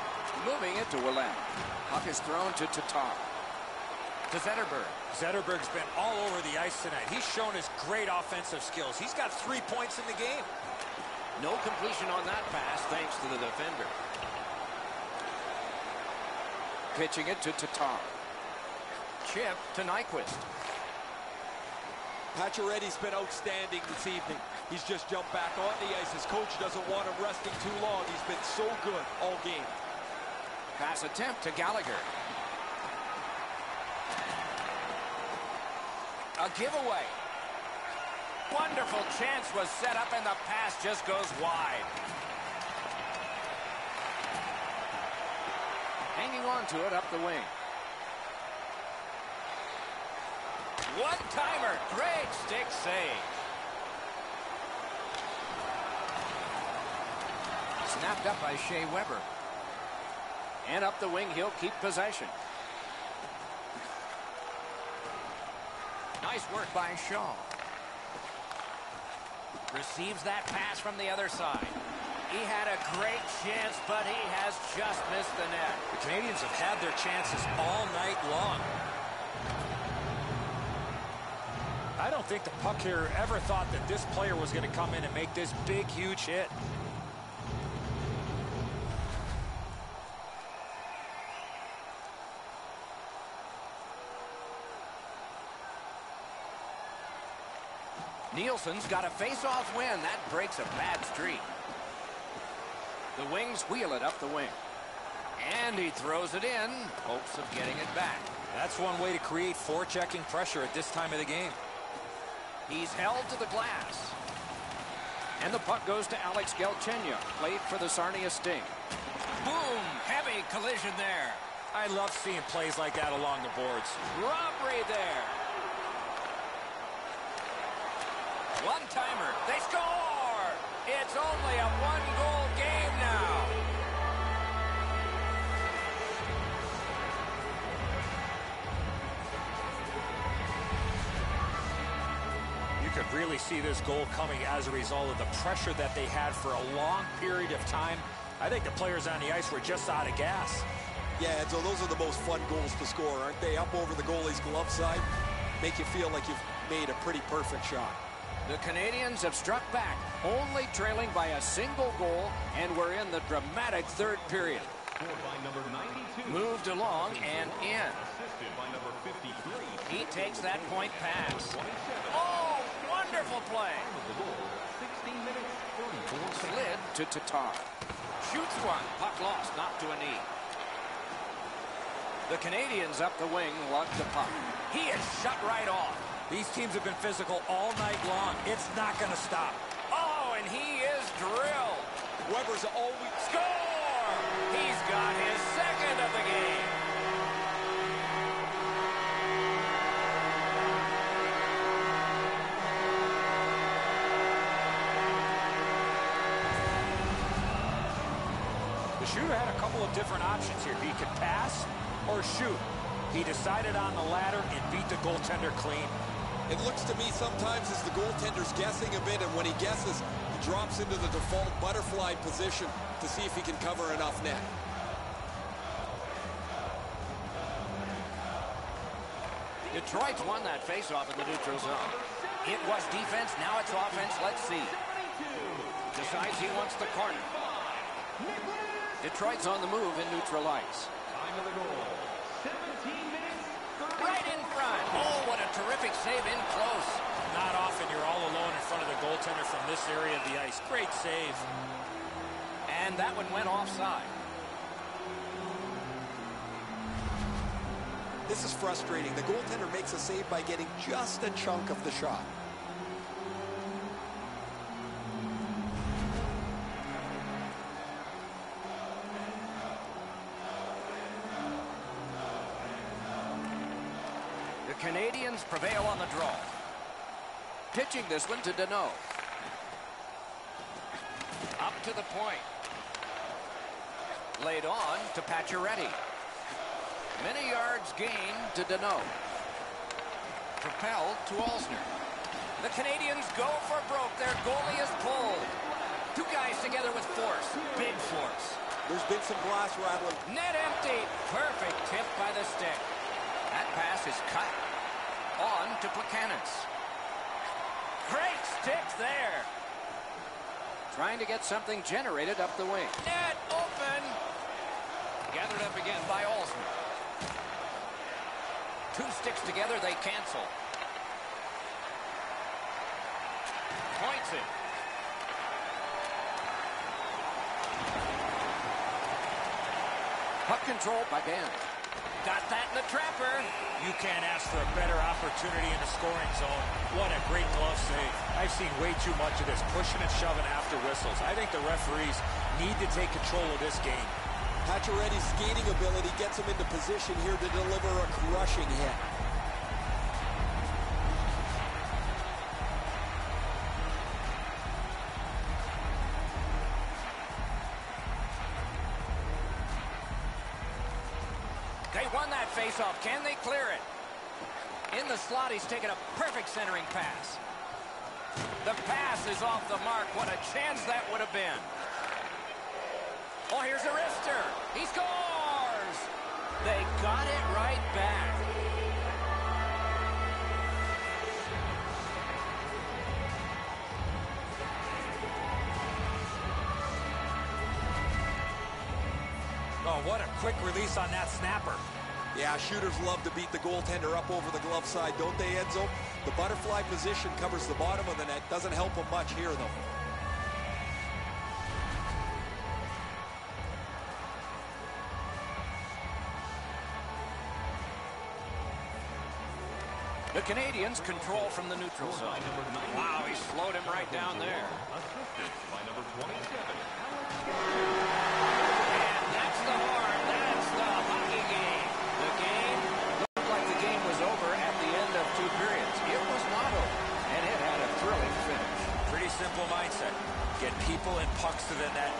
Moving it to Willem. Puck is thrown to Tatar. To Zetterberg. Zetterberg's been all over the ice tonight. He's shown his great offensive skills. He's got three points in the game. No completion on that pass thanks to the defender. Pitching it to Tatar. Chip to Nyquist. Pacioretty's been outstanding this evening. He's just jumped back on the ice. His coach doesn't want him resting too long. He's been so good all game. Pass attempt to Gallagher. A giveaway. Wonderful chance was set up and the pass just goes wide. Hanging on to it up the wing. One-timer. Great stick save. Snapped up by Shea Weber. And up the wing, he'll keep possession. Nice work by Shaw. Receives that pass from the other side. He had a great chance, but he has just missed the net. The Canadiens have had their chances all night long. I don't think the puck here ever thought that this player was going to come in and make this big, huge hit. Nielsen's got a face-off win. That breaks a bad streak. The Wings wheel it up the wing. And he throws it in, hopes of getting it back. That's one way to create forechecking pressure at this time of the game. He's held to the glass. And the puck goes to Alex Galchenyuk, played for the Sarnia Sting. Boom! Heavy collision there. I love seeing plays like that along the boards. Robbery there. One-timer. They score! It's only a one-goal could really see this goal coming as a result of the pressure that they had for a long period of time. I think the players on the ice were just out of gas. Yeah, and so those are the most fun goals to score, aren't they? Up over the goalie's glove side, make you feel like you've made a pretty perfect shot. The Canadiens have struck back, only trailing by a single goal, and we're in the dramatic third period. By number 92. Moved along and in. By number 53. He takes that point pass. Oh, wonderful play. The goal, 16 minutes, 34 seconds. Slid to Tatar. Shoots one. Puck lost, not to a knee. The Canadiens up the wing lug the puck. He is shut right off. These teams have been physical all night long. It's not going to stop. Oh, and he is drilled. Weber's always... Score! He's got his second of the game. Shooter had a couple of different options here. He could pass or shoot. He decided on the latter and beat the goaltender clean. It looks to me sometimes as the goaltender's guessing a bit, and when he guesses, he drops into the default butterfly position to see if he can cover enough net. Detroit's won that faceoff in the neutral zone. It was defense, now it's offense. Let's see. Decides he wants the corner. Detroit's on the move in neutral ice. Time of the goal, 17 minutes, 30 Right in front. Oh, what a terrific save in close. Not often you're all alone in front of the goaltender from this area of the ice. Great save. And that one went offside. This is frustrating. The goaltender makes a save by getting just a chunk of the shot. Prevail on the draw. Pitching this one to Danault. Up to the point. Laid on to Pacioretty. Many yards gained to Danault. Propelled to Alzner. The Canadiens go for broke. Their goalie is pulled. Two guys together with force. Big force. There's been some glass rattling. Net empty. Perfect tip by the stick. That pass is cut. On to Plekanec. Great stick there. Trying to get something generated up the wing. Net open. Gathered up again by Olsen. Two sticks together, they cancel. Points it. Puck control by Dan. Got that in the trapper. You can't ask for a better opportunity in the scoring zone. What a great glove save. I've seen way too much of this pushing and shoving after whistles. I think the referees need to take control of this game. Pacioretty's skating ability gets him into position here to deliver a crushing hit. Slot, he's taken a perfect centering pass. The pass is off the mark. What a chance that would have been. Oh, here's a wrister. He scores! They got it right back. Oh, what a quick release on that snapper. Yeah, shooters love to beat the goaltender up over the glove side, don't they, Enzo? The butterfly position covers the bottom of the net. Doesn't help them much here, though. The Canadiens control from the neutral zone. Wow, he slowed him right down there. Assisted by number 27, And that's the horn. That's the hockey game. The game looked like the game was over at the end of two periods. It was not over, and it had a thrilling finish. Pretty mindset. Get people and pucks to the net,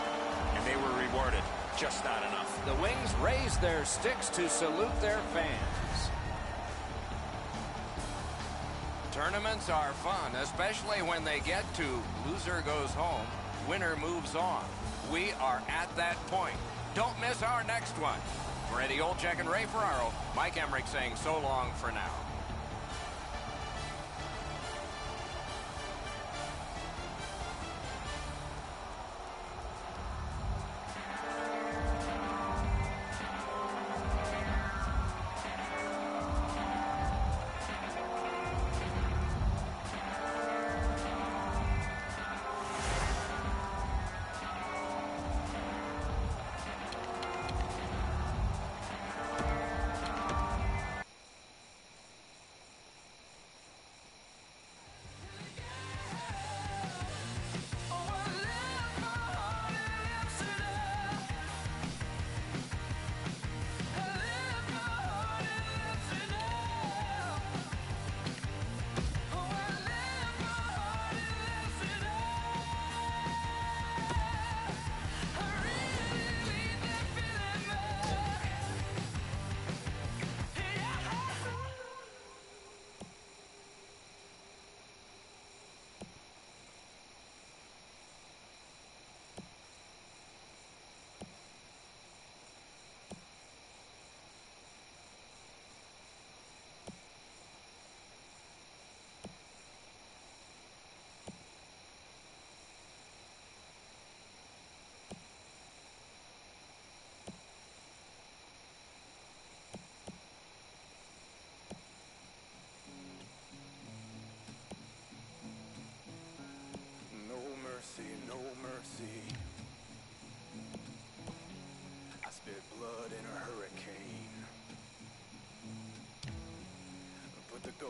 and they were rewarded. Just not enough. The Wings raised their sticks to salute their fans. Tournaments are fun, especially when they get to loser goes home, winner moves on. We are at that point. Don't miss our next one. For Eddie Olczyk and Ray Ferraro, Mike Emrick saying so long for now.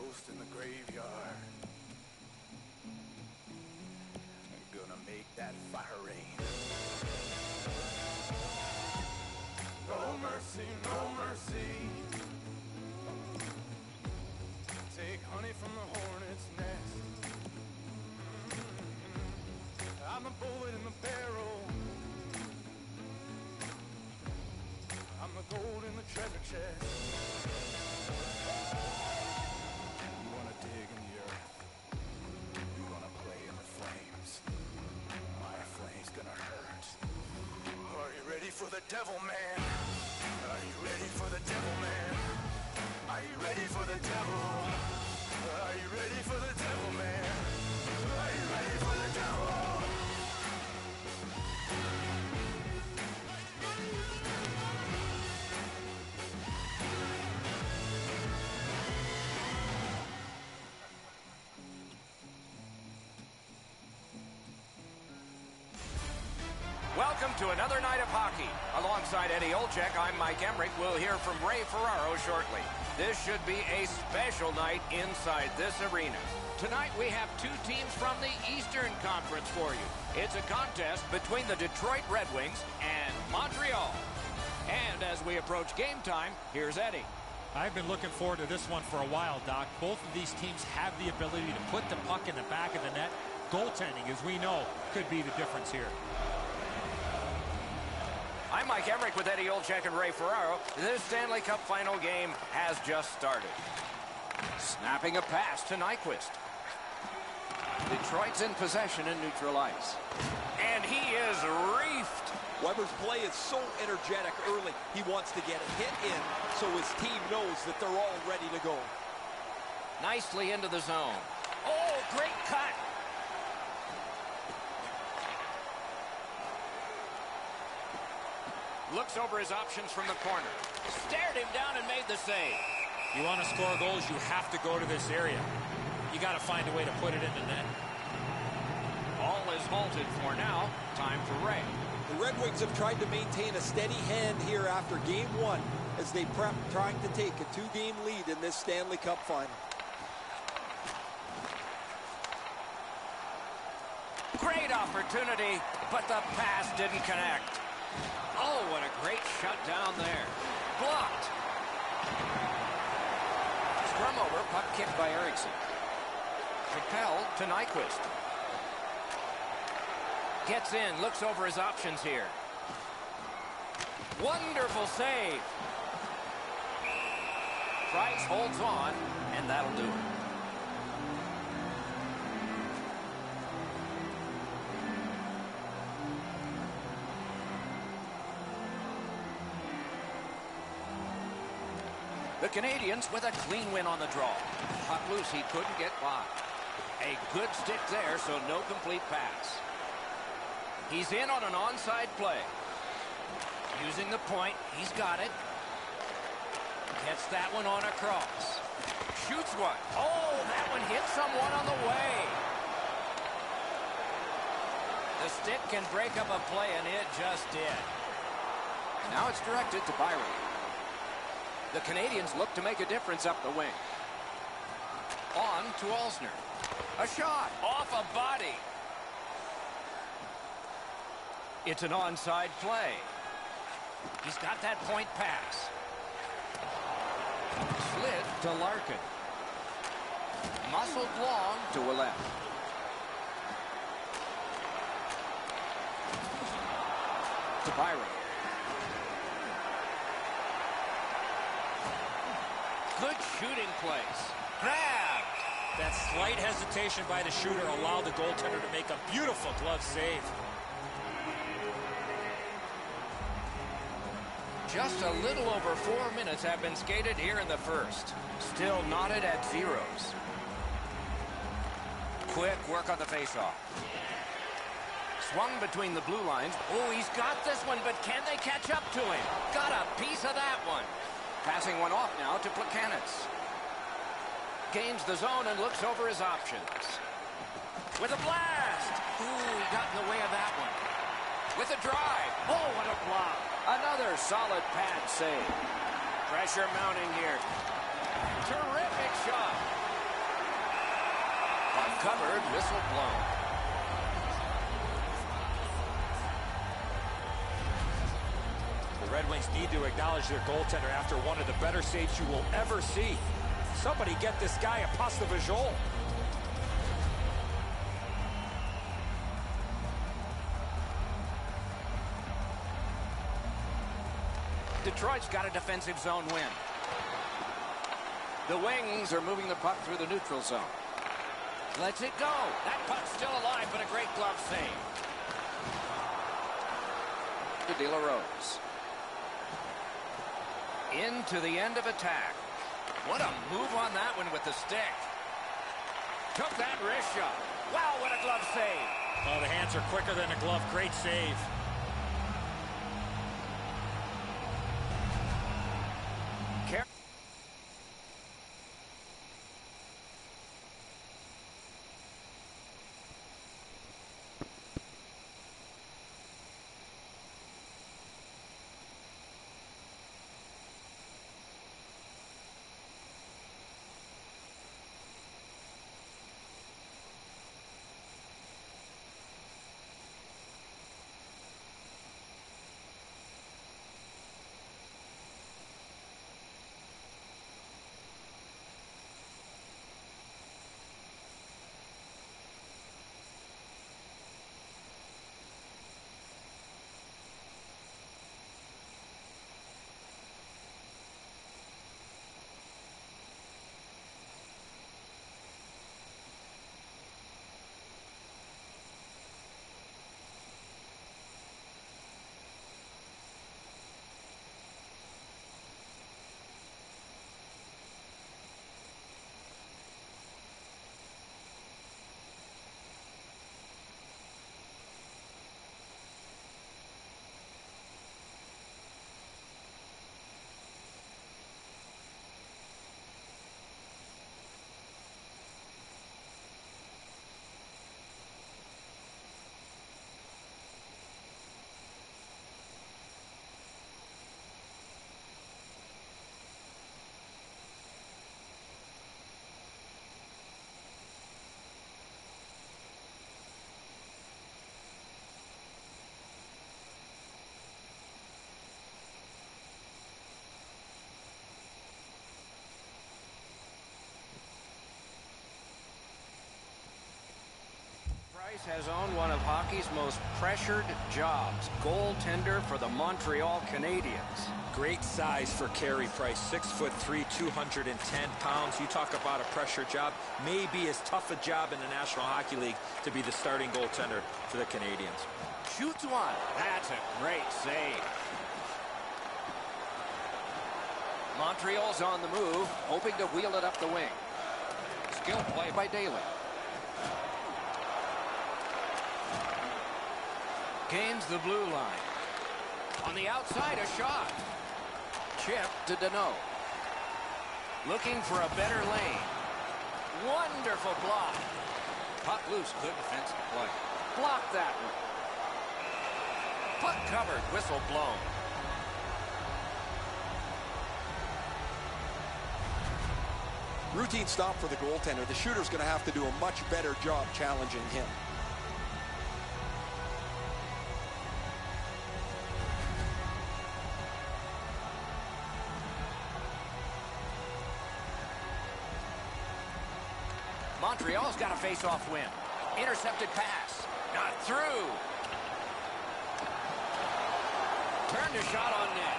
Ghost in the graveyard. I'm gonna make that fire rain. No mercy, no mercy. Take honey from the hornet's nest. Mm-hmm. I'm the bullet in the barrel. I'm the gold in the treasure chest. Devil, man? Welcome to another night of hockey. Alongside Eddie Olczyk, I'm Mike Emrick. We'll hear from Ray Ferraro shortly. This should be a special night inside this arena. Tonight we have two teams from the Eastern Conference for you. It's a contest between the Detroit Red Wings and Montreal. And as we approach game time, here's Eddie. I've been looking forward to this one for a while, Doc. Both of these teams have the ability to put the puck in the back of the net. Goaltending, as we know, could be the difference here. Mike Emrick with Eddie Olczyk and Ray Ferraro. This Stanley Cup final game has just started. Snapping a pass to Nyquist. Detroit's in possession in neutral ice. And he is reefed. Weber's play is so energetic early. He wants to get a hit in so his team knows that they're all ready to go. Nicely into the zone. Oh, great cut. Looks over his options from the corner. Stared him down and made the save. You want to score goals, you have to go to this area. You got to find a way to put it in the net. All is halted for now. Time for Ray. The Red Wings have tried to maintain a steady hand here after game one as they prep trying to take a two-game lead in this Stanley Cup final. Great opportunity, but the pass didn't connect. Great shutdown there. Blocked. Scrum over, puck kicked by Ericsson. Propelled to Nyquist. Gets in, looks over his options here. Wonderful save. Price holds on, and that'll do it. The Canadiens with a clean win on the draw. Puck loose, he couldn't get by. A good stick there, so no complete pass. He's in on an onside play. Using the point, he's got it. Gets that one on across. Shoots one. Oh, that one hit someone on the way. The stick can break up a play, and it just did. Now it's directed to Byron. The Canadiens look to make a difference up the wing. On to Alzner. A shot off a body. It's an onside play. He's got that point pass. Slid to Larkin. Muscled long to a left. To Byron. Good shooting place. Grabbed. That slight hesitation by the shooter allowed the goaltender to make a beautiful glove save. Just a little over four minutes have been skated here in the first. Still knotted at zeros. Quick work on the faceoff. Swung between the blue lines. Oh, he's got this one, but can they catch up to him? Got a piece of that one. Passing one off now to Plekanec. Gains the zone and looks over his options. With a blast! Ooh, he got in the way of that one. With a drive. Oh, what a block. Another solid pad save. Pressure mounting here. Terrific shot. Uncovered, whistle blown. Red Wings need to acknowledge their goaltender after one of the better saves you will ever see. Somebody get this guy a pasta visual. Detroit's got a defensive zone win. The Wings are moving the puck through the neutral zone. Let's it go. That puck's still alive, but a great glove save. To De La Rose. Into the end of attack. What a move on that one with the stick. Took that wrist shot. Wow, what a glove save. Oh, the hands are quicker than a glove. Great save. Has owned one of hockey's most pressured jobs, goaltender for the Montreal Canadiens. Great size for Carey Price, six foot three, 210 pounds. You talk about a pressure job, maybe as tough a job in the National Hockey League to be the starting goaltender for the Canadiens. Shoots one. That's a great save. Montreal's on the move, hoping to wheel it up the wing. Skill play by Daley. Gains the blue line. On the outside, a shot. Chip to Danault. Looking for a better lane. Wonderful block. Puck loose. Good defensive play. Block that one. Puck covered. Whistle blown. Routine stop for the goaltender. The shooter's going to have to do a much better job challenging him. Got a face-off win. Intercepted pass. Not through. Turned a shot on net.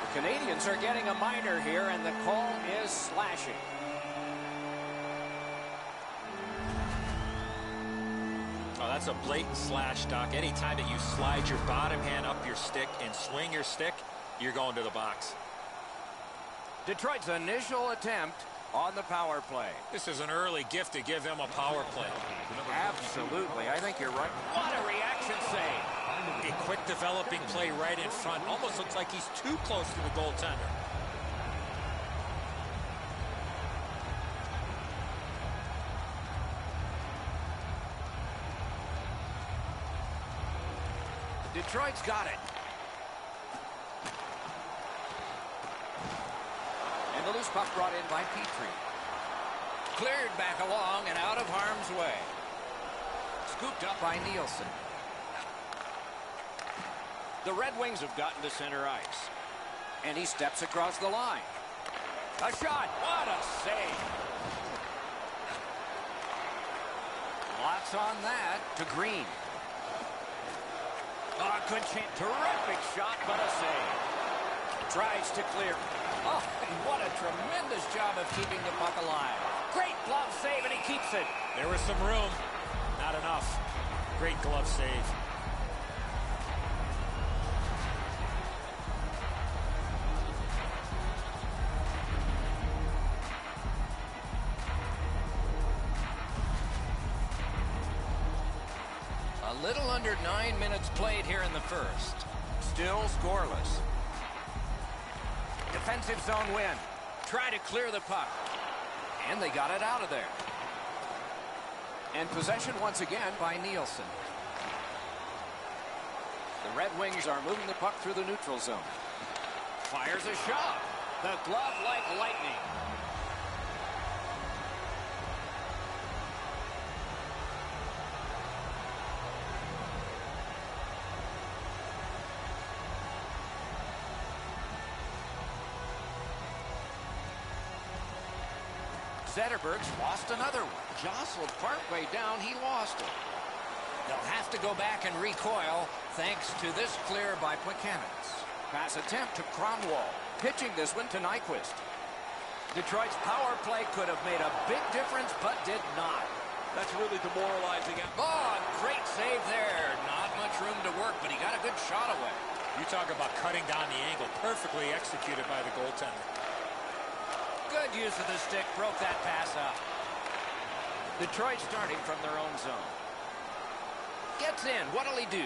The Canadiens are getting a minor here, and the call is slashing. Oh, that's a blatant slash, Doc. Anytime that you slide your bottom hand up your stick and swing your stick, you're going to the box. Detroit's initial attempt on the power play. This is an early gift to give them a power play. Absolutely. I think you're right. What a reaction save. A quick developing play right in front. Almost looks like he's too close to the goaltender. Detroit's got it. And puck brought in by Petry. Cleared back along and out of harm's way. Scooped up by Nielsen. The Red Wings have gotten to center ice. And he steps across the line. A shot. What a save. Lots on that to Green. Oh. Terrific shot, but a save. Tries to clear. Oh, and what a tremendous job of keeping the puck alive. Great glove save, and he keeps it. There was some room. Not enough. Great glove save. Defensive zone win. Try to clear the puck. And they got it out of there. And possession once again by Nielsen. The Red Wings are moving the puck through the neutral zone. Fires a shot. The glove like lightning. Zetterberg's lost another one. Jostled partway down, he lost it. They'll have to go back and recoil thanks to this clear by Plekanec. Pass attempt to Kronwall. Pitching this one to Nyquist. Detroit's power play could have made a big difference, but did not. That's really demoralizing. Oh, great save there. Not much room to work, but he got a good shot away. You talk about cutting down the angle. Perfectly executed by the goaltender. Good use of the stick. Broke that pass up. Detroit starting from their own zone. Gets in. What'll he do?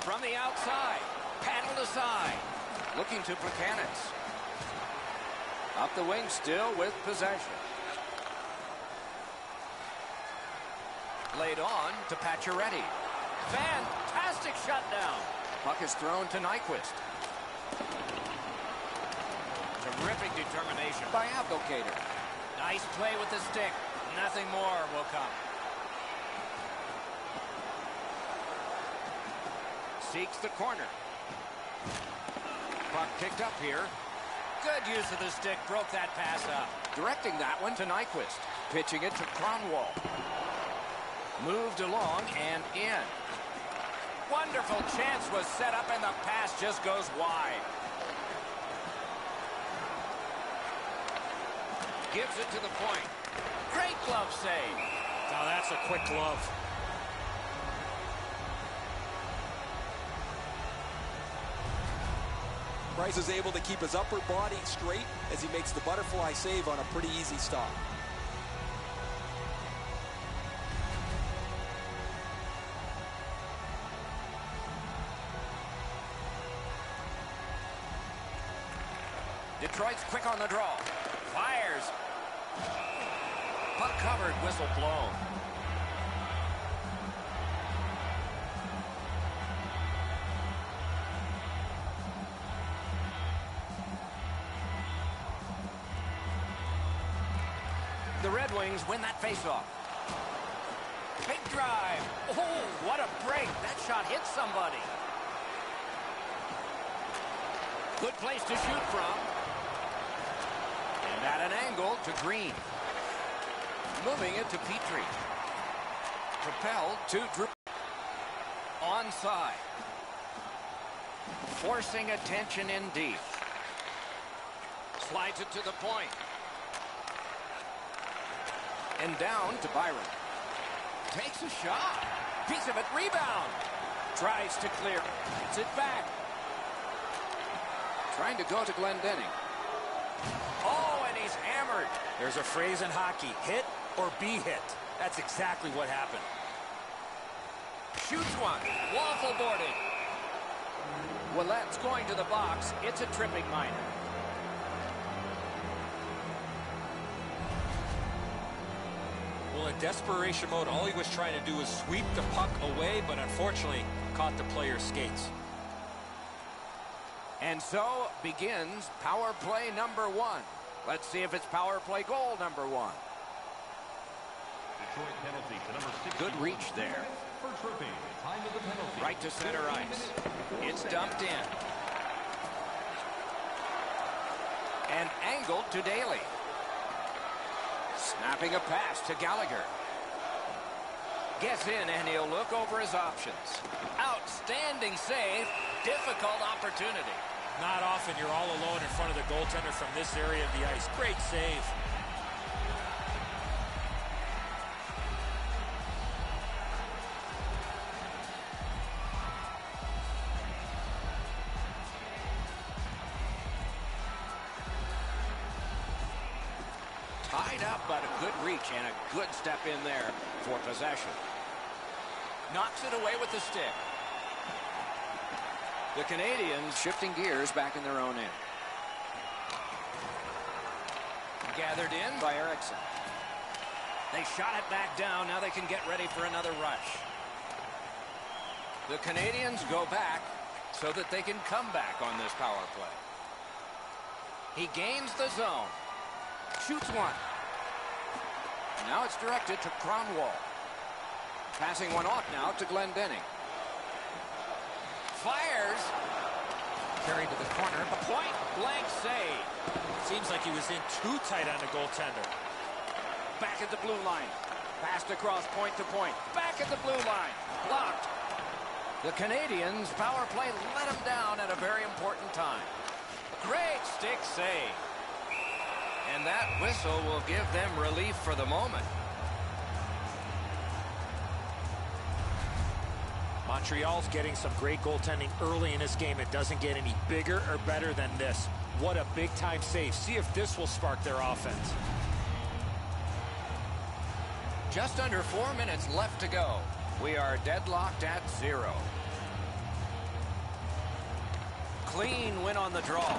From the outside. Paddled aside. Looking to Plekanec. Up the wing still with possession. Laid on to Pacioretty. Fantastic shutdown. Puck is thrown to Nyquist. Terrific determination by Abdelkader. Nice play with the stick. Nothing more will come. Seeks the corner. Puck picked up here. Good use of the stick. Broke that pass up. Directing that one to Nyquist. Pitching it to Kronwall. Moved along and in. Wonderful chance was set up and the pass just goes wide. Gives it to the point. Great glove save. Now that's a quick glove. Price is able to keep his upper body straight as he makes the butterfly save on a pretty easy stop. Detroit's quick on the draw. Fires. Puck covered, whistle blown. The Red Wings win that faceoff. Big drive. Oh, what a break. That shot hit somebody. Good place to shoot from. And at an angle to Green. Moving it to Petry. Propelled to Drew. Onside. Forcing attention in deep. Slides it to the point. And down to Byron. Takes a shot. Piece of it. Rebound. Tries to clear. Gets it back. Trying to go to Glendening. Oh, and he's hammered. There's a phrase in hockey, hit or be hit. That's exactly what happened. Shoots one. Waffle boarded. Willette's going to the box. It's a tripping minor. Well, in desperation mode, all he was trying to do was sweep the puck away, but unfortunately caught the player's skates. And so begins power play number one. Let's see if it's power play goal number one. Detroit penalty to number 60. Good reach there. For tripping. Time of the penalty. Right to center ice. It's dumped in. And angled to Daley. Snapping a pass to Gallagher. Gets in and he'll look over his options. Outstanding save. Difficult opportunity. Not often you're all alone in front of the goaltender from this area of the ice. Great save. Good step in there for possession. Knocks it away with the stick. The Canadiens shifting gears back in their own end. Gathered in by Ericsson. They shot it back down. Now they can get ready for another rush. The Canadiens go back so that they can come back on this power play. He gains the zone. Shoots one. Now it's directed to Kronwall. Passing one off now to Glendening. Fires. Carried to the corner. A point blank save. Seems like he was in too tight on the goaltender. Back at the blue line. Passed across point to point. Back at the blue line. Blocked. The Canadiens power play let him down at a very important time. Great stick save. And that whistle will give them relief for the moment. Montreal's getting some great goaltending early in this game. It doesn't get any bigger or better than this. What a big-time save. See if this will spark their offense. Just under four minutes left to go. We are deadlocked at zero. Clean win on the draw.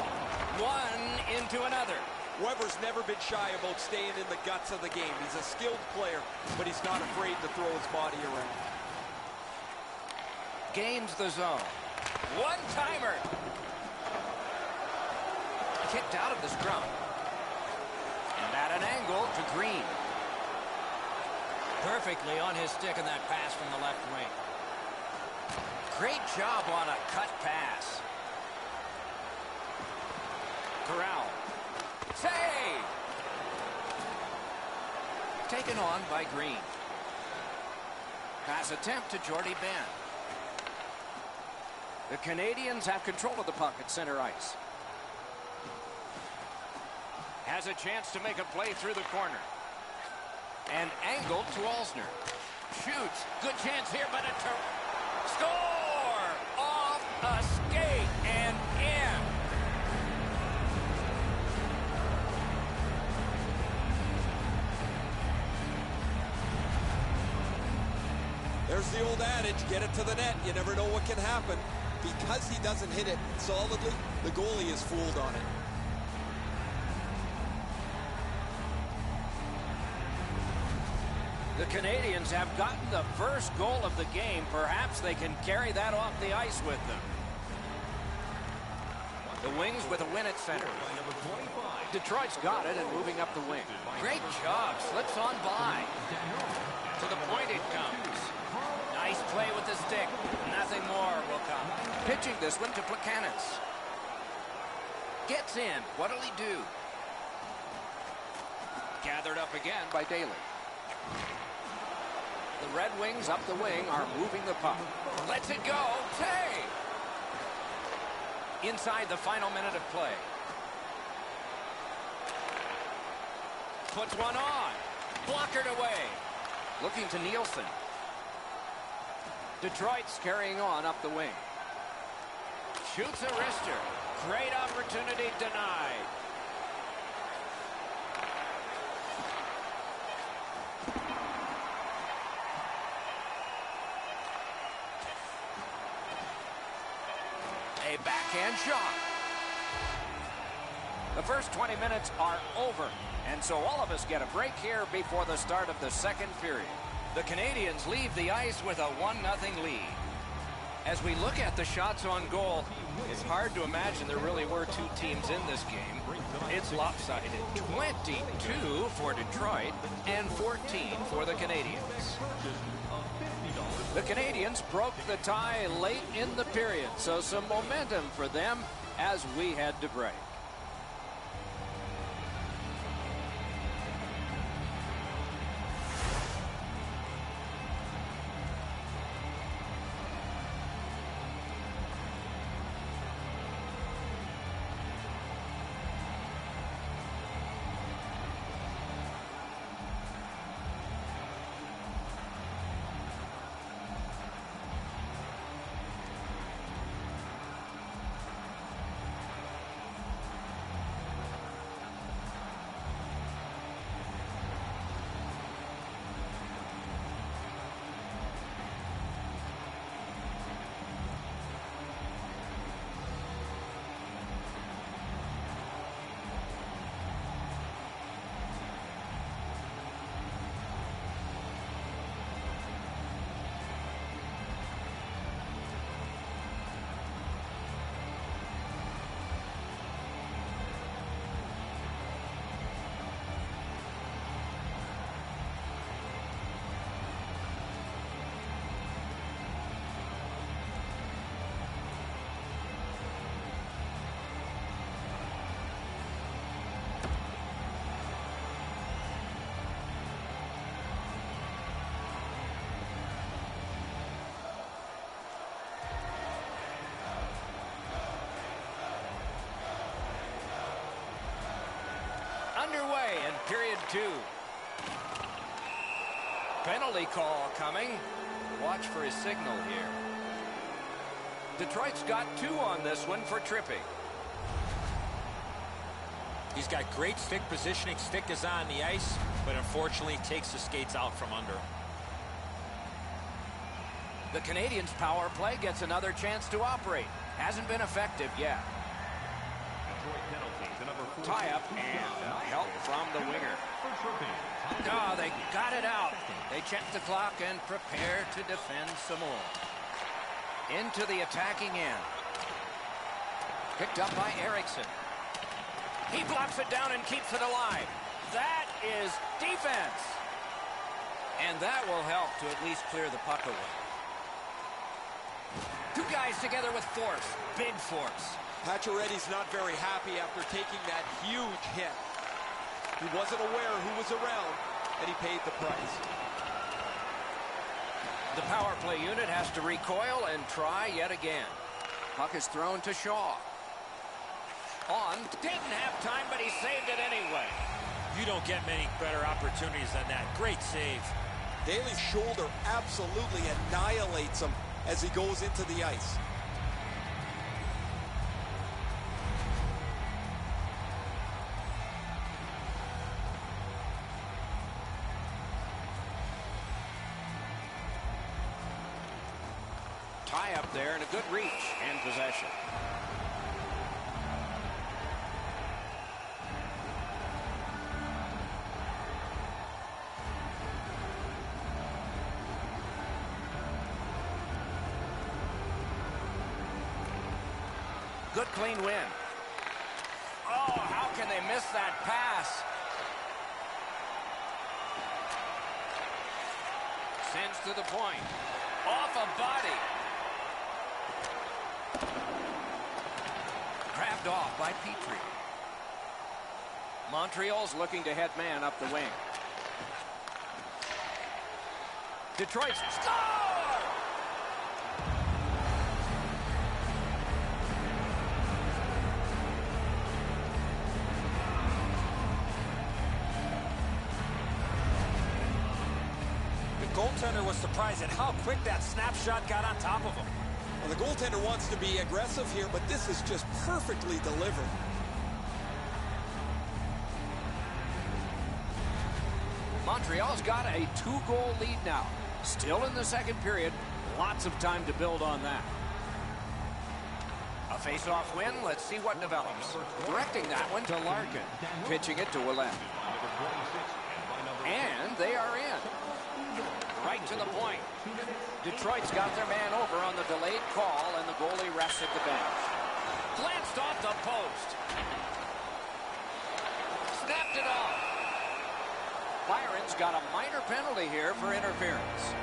One into another. Weber's never been shy about staying in the guts of the game. He's a skilled player, but he's not afraid to throw his body around. Gains the zone. One-timer. Kicked out of the scrum. And at an angle to Green. Perfectly on his stick in that pass from the left wing. Great job on a cut pass. Corral. Save! Taken on by Green. Pass attempt to Jordie Benn. The Canadiens have control of the puck at center ice. Has a chance to make a play through the corner. And angled to Alzner. Shoots. Good chance here, but a score! Off a the old adage, get it to the net. You never know what can happen. Because he doesn't hit it solidly, the goalie is fooled on it. The Canadiens have gotten the first goal of the game. Perhaps they can carry that off the ice with them. The Wings with a win at center. Detroit's got it and moving up the wing. Great job. Slips on by. To the point it comes. Play with the stick. Nothing more will come. Pitching this one to Plekanec. Gets in. What'll he do? Gathered up again by Daley. The Red Wings up the wing are moving the puck. Lets it go. Tay! Inside the final minute of play. Puts one on. Blockered away. Looking to Nielsen. Detroit's carrying on up the wing. Shoots a wrister. Great opportunity denied. A backhand shot. The first 20 minutes are over, and so all of us get a break here before the start of the second period. The Canadiens leave the ice with a 1-0 lead. As we look at the shots on goal, it's hard to imagine there really were two teams in this game. It's lopsided. 22 for Detroit and 14 for the Canadiens. The Canadiens broke the tie late in the period, so some momentum for them as we head to break. Underway in period two. Penalty call coming. Watch for his signal here. Detroit's got two on this one for tripping. He's got great stick positioning. Stick is on the ice, but unfortunately takes the skates out from under. The Canadiens' power play gets another chance to operate. Hasn't been effective yet. Tie up and help from the winger. Oh, they got it out. They check the clock and prepare to defend some more. Into the attacking end. Picked up by Ericsson. He blocks it down and keeps it alive. That is defense. And that will help to at least clear the puck away. Two guys together with force. Big force. Pacioretty's not very happy after taking that huge hit. He wasn't aware who was around, and he paid the price. The power play unit has to recoil and try yet again. Puck is thrown to Shaw. On. Didn't have time, but he saved it anyway. You don't get many better opportunities than that. Great save. Daley's shoulder absolutely annihilates him as he goes into the ice. Tie up there and a good reach Good clean win. Oh, how can they miss that pass? Sends to the point. Off a body. Grabbed off by Petry. Montreal's looking to head man up the wing. Detroit's score! Was surprised at how quick that snapshot got on top of him. Well, the goaltender wants to be aggressive here, but this is just perfectly delivered. Montreal's got a two-goal lead now. Still in the second period. Lots of time to build on that. A face-off win. Let's see what develops. Directing that one to Larkin. Pitching it to Willem. And they are in. To the point. Detroit's got their man over on the delayed call, and the goalie rests at the bench. Glanced off the post. Snapped it off. Byron's got a minor penalty here for interference.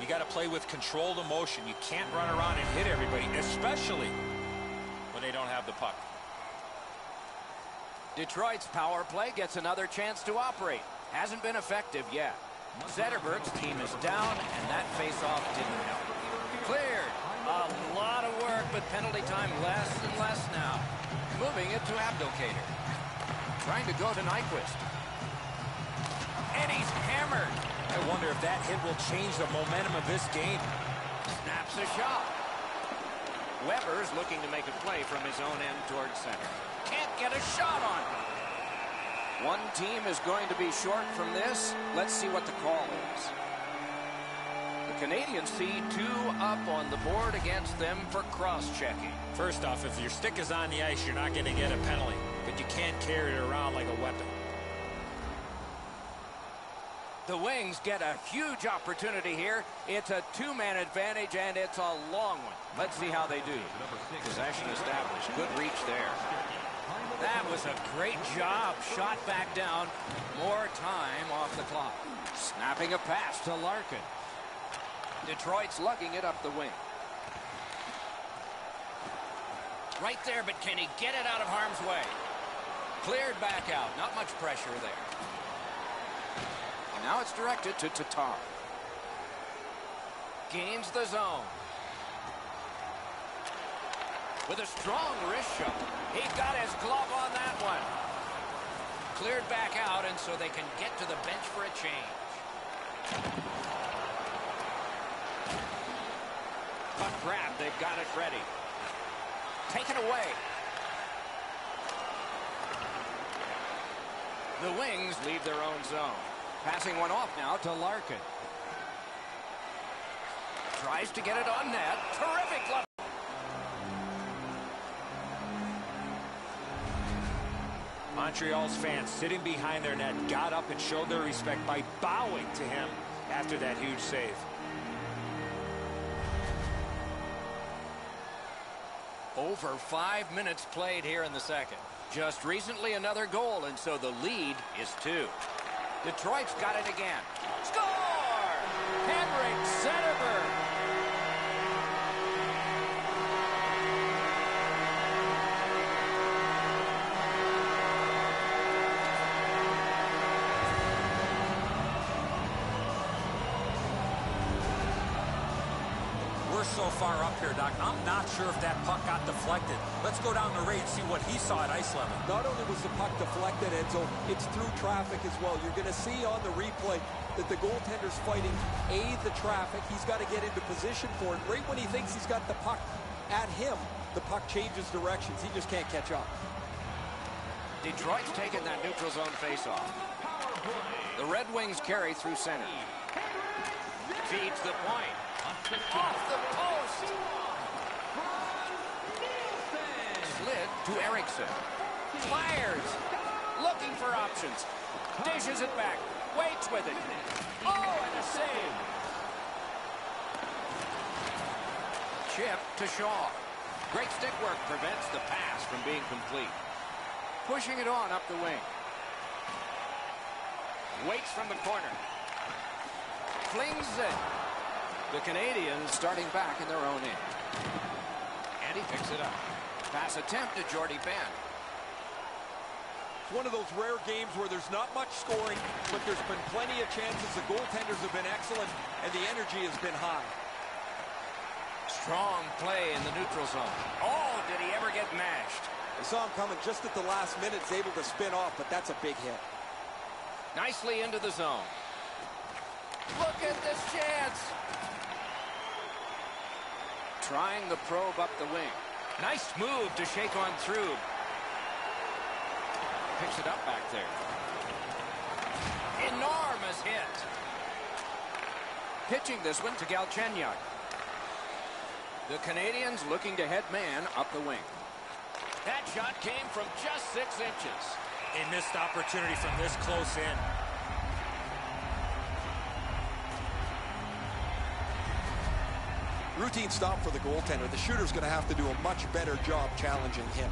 You got to play with controlled emotion. You can't run around and hit everybody, especially when they don't have the puck. Detroit's power play gets another chance to operate. Hasn't been effective yet. Zetterberg's team is down, and that faceoff didn't help. Cleared. A lot of work, but penalty time less and less now. Moving it to Abdelkader. Trying to go to Nyquist. And he's hammered. I wonder if that hit will change the momentum of this game. Snaps a shot. Weber's looking to make a play from his own end towards center. Can't get a shot on. One team is going to be short from this. Let's see what the call is. The Canadiens see two up on the board against them for cross-checking. First off, if your stick is on the ice, you're not going to get a penalty, but you can't carry it around like a weapon. The Wings get a huge opportunity here. It's a two-man advantage, and it's a long one. Let's see how they do. Possession established. Good reach there. That was a great job. Shot back down. More time off the clock. Snapping a pass to Larkin. Detroit's lugging it up the wing. Right there, but can he get it out of harm's way? Cleared back out. Not much pressure there. Now it's directed to Tatar. Gains the zone. With a strong wrist shot. He got his glove on that one. Cleared back out, and so they can get to the bench for a change. Puck grab, they've got it ready. Taken away. The Wings leave their own zone. Passing one off now to Larkin. Tries to get it on net. Terrific. Montreal's fans sitting behind their net got up and showed their respect by bowing to him after that huge save. Over five minutes played here in the second. Just recently another goal, and so the lead is two. Detroit's got it again. Score! Far up here, Doc. I'm not sure if that puck got deflected. Let's go down the Ray and see what he saw at ice level. Not only was the puck deflected, Edzo, it's through traffic as well. You're going to see on the replay that the goaltender's fighting A, the traffic. He's got to get into position for it. Right when he thinks he's got the puck at him, the puck changes directions. He just can't catch up. Detroit's taking that neutral zone faceoff. The Red Wings carry through center. Feeds the point. Off the post. Slid to Ericsson. Fires. Looking for options. Dishes it back. Waits with it. Oh, and a save. Chip to Shaw. Great stick work prevents the pass from being complete. Pushing it on up the wing. Waits from the corner. Flings it. The Canadiens starting back in their own end. And he picks it up. Pass attempt to Jordie Benn. It's one of those rare games where there's not much scoring, but there's been plenty of chances. The goaltenders have been excellent, and the energy has been high. Strong play in the neutral zone. Oh, did he ever get mashed? I saw him coming just at the last minute. He's able to spin off, but that's a big hit. Nicely into the zone. Look at this chance. Trying the probe up the wing. Nice move to shake on through. Picks it up back there. Enormous hit. Pitching this one to Galchenyuk. The Canadiens looking to head man up the wing. That shot came from just six inches. A missed opportunity from this close in. Routine stop for the goaltender. The shooter's going to have to do a much better job challenging him.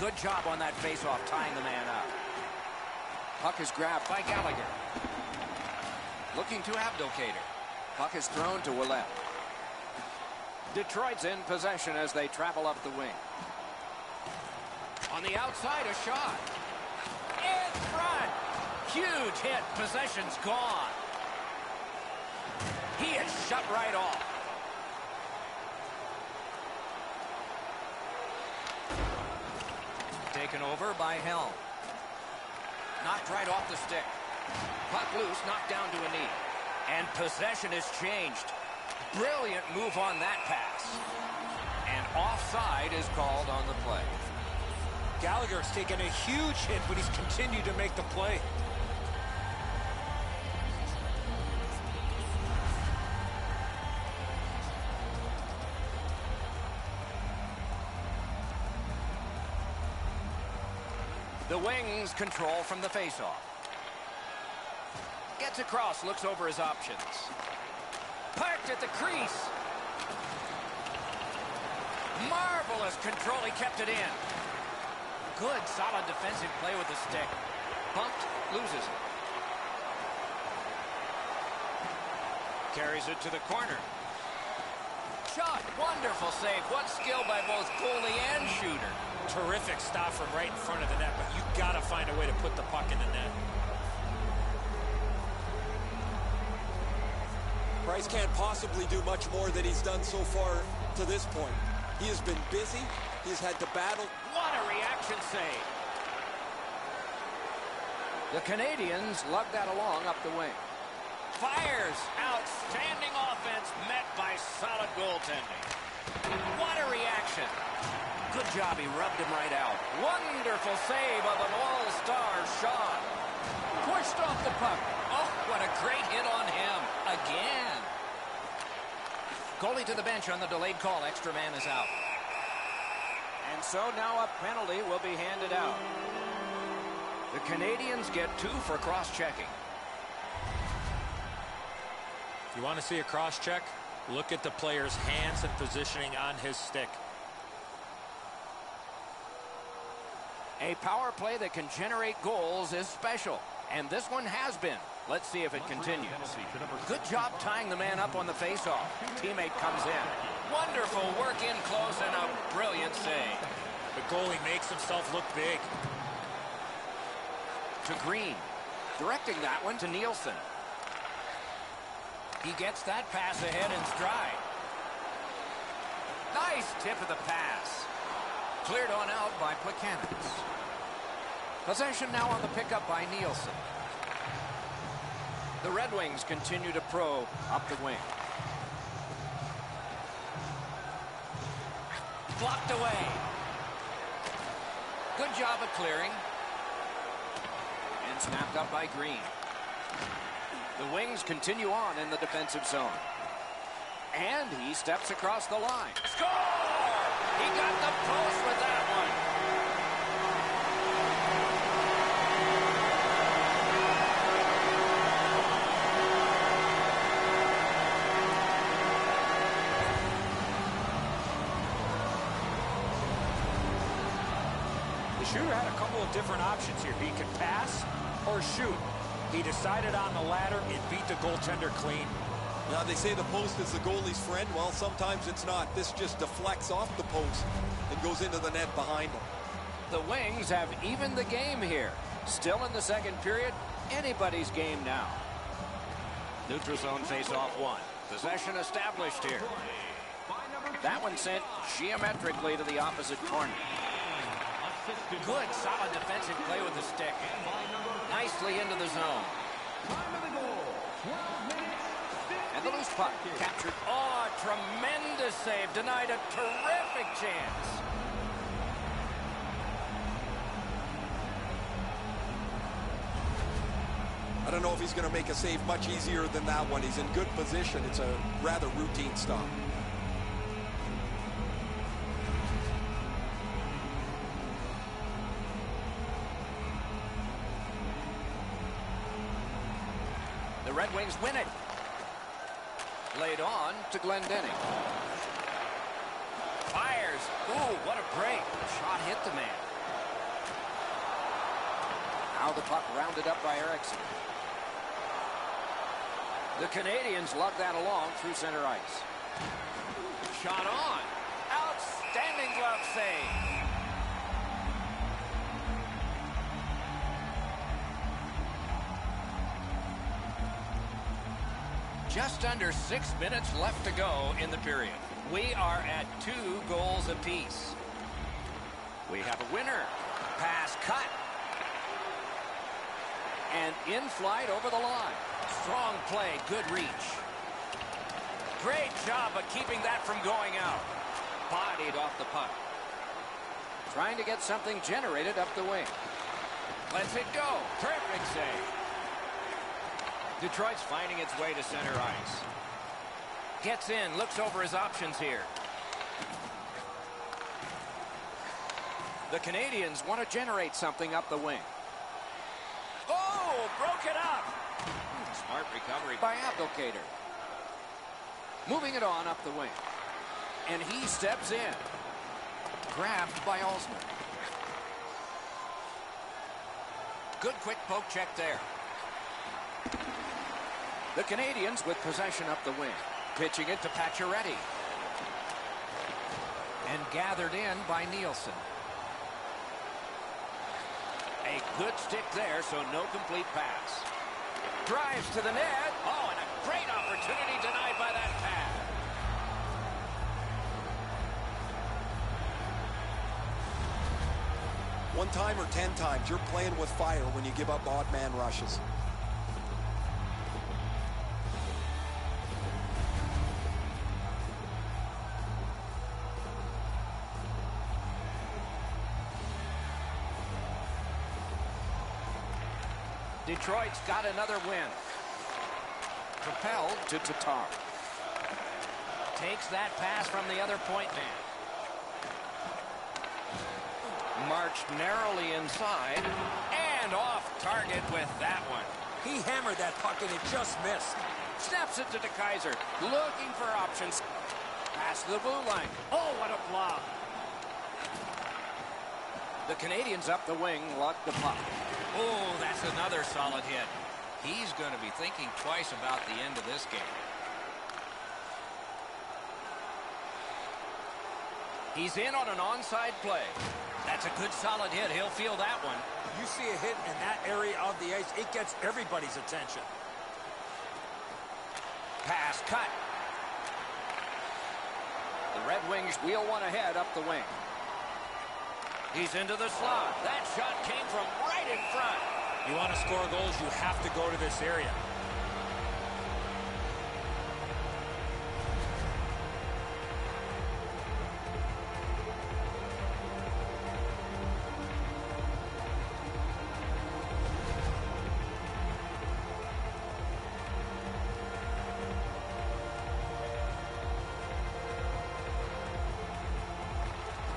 Good job on that faceoff, tying the man up. Puck is grabbed by Gallagher. Looking to Abdelkader. Puck is thrown to Ouellet. Detroit's in possession as they travel up the wing. On the outside, a shot. In front. Huge hit. Possession's gone. He is shut right off. Taken over by Helm. Knocked right off the stick. Puck loose, knocked down to a knee. And possession has changed. Brilliant move on that pass. And offside is called on the play. Gallagher's taken a huge hit, but he's continued to make the play. The Wings control from the faceoff. Gets across, looks over his options. Parked at the crease. Marvelous control, he kept it in. Good, solid defensive play with the stick. Bumped, loses it. Carries it to the corner. Shot, wonderful save. What skill by both goalie and shooter. Terrific stop from right in front of the net, but you got to find a way to put the puck in the net. Price can't possibly do much more than he's done so far to this point. He has been busy. He's had to battle. What a reaction save. The Canadiens lug that along up the wing. Fires. Outstanding offense met by solid goaltending. What a reaction. Good job. He rubbed him right out. Wonderful save of an all-star shot. Pushed off the puck. Oh, what a great hit on him. Again. Goalie to the bench on the delayed call. Extra man is out. And so now a penalty will be handed out. The Canadiens get two for cross-checking. If you want to see a cross-check, look at the player's hands and positioning on his stick. A power play that can generate goals is special. And this one has been. Let's see if it continues. Good job tying the man up on the faceoff. Teammate comes in. Wonderful work in close and a brilliant save. The goalie makes himself look big. To Green. Directing that one to Nielsen. He gets that pass ahead in stride. Nice tip of the pass. Cleared on out by Plekanec. Possession now on the pickup by Nielsen. The Red Wings continue to probe up the wing. Blocked away. Good job of clearing. And snapped up by Green. The Wings continue on in the defensive zone. And he steps across the line. Score! He got the post with that one. The shooter had a couple of different options here. He could pass or shoot. He decided on the latter and beat the goaltender clean. Now, they say the post is the goalie's friend. Well, sometimes it's not. This just deflects off the post and goes into the net behind him. The Wings have evened the game here. Still in the second period, anybody's game now. Neutral zone face-off one. Possession established here. That one sent geometrically to the opposite corner. Good, solid defensive play with the stick. Nicely into the zone. And the loose puck captured. Oh, tremendous save. Denied a terrific chance. I don't know if he's going to make a save much easier than that one. He's in good position. It's a rather routine stop. Red win it. Laid on to Glendening. Fires. Ooh, what a break. The shot hit the man. Now the puck rounded up by Ericsson. The Canadiens lug that along through center ice. Shot on. Outstanding glove save. Just under six minutes left to go in the period. We are at two goals apiece. We have a winner. Pass cut. And in flight over the line. Strong play, good reach. Great job of keeping that from going out. Bodied off the puck. Trying to get something generated up the wing. Lets it go. Terrific save. Detroit's finding its way to center ice. Gets in, looks over his options here. The Canadiens want to generate something up the wing. Oh, broke it up. Smart recovery by Abdelkader. Moving it on up the wing. And he steps in. Grabbed by Alzner. Good quick poke check there. The Canadiens with possession up the wing. Pitching it to Pacioretty. And gathered in by Nielsen. A good stick there, so no complete pass. Drives to the net. Oh, and a great opportunity denied by that pass. One time or ten times, you're playing with fire when you give up odd man rushes. Detroit's got another win. Propelled to Tatar. Takes that pass from the other point man. Marched narrowly inside and off target with that one. He hammered that puck and it just missed. Snaps it to DeKeyser, looking for options. Pass to the blue line. Oh, what a block. The Canadiens up the wing luck the puck. Oh, that's another solid hit. He's going to be thinking twice about the end of this game. He's in on an onside play. That's a good solid hit. He'll feel that one. You see a hit in that area of the ice, it gets everybody's attention. Pass cut. The Red Wings wheel one ahead up the wing. He's into the slot. That shot came from right in front. You want to score goals, you have to go to this area.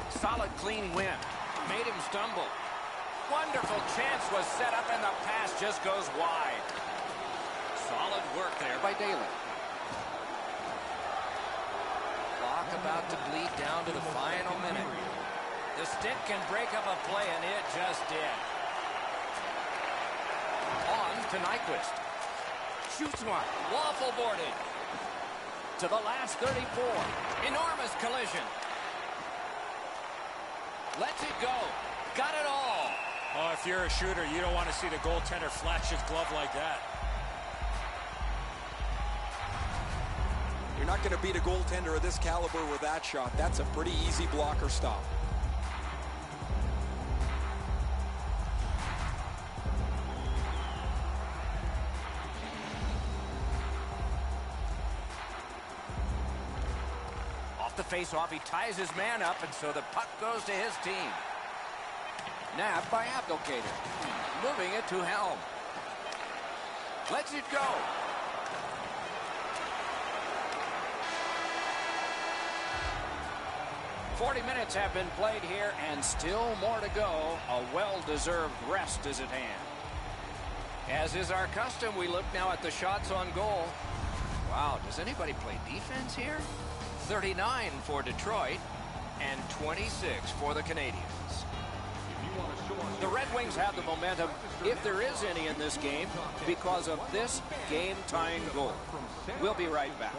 Solid, clean win. Made him stumble. Wonderful chance was set up, and the pass just goes wide. Solid work there by Daley. Clock about to bleed down to the final minute. The stick can break up a play, and it just did. On to Nyquist. Shoots one. Waffle boarded. To the last 34. Enormous collision. Lets it go. Got it all. Oh, if you're a shooter, you don't want to see the goaltender flash his glove like that. You're not going to beat a goaltender of this caliber with that shot. That's a pretty easy blocker stop. Off the face-off, he ties his man up, and so the puck goes to his team. Nabbed by Abdelkader. Moving it to Helm. Lets it go. Forty minutes have been played here, and still more to go. A well-deserved rest is at hand. As is our custom, we look now at the shots on goal. Wow, does anybody play defense here? 39 for Detroit and 26 for the Canadiens. The Red Wings have the momentum, if there is any in this game, because of this game-tying goal. We'll be right back.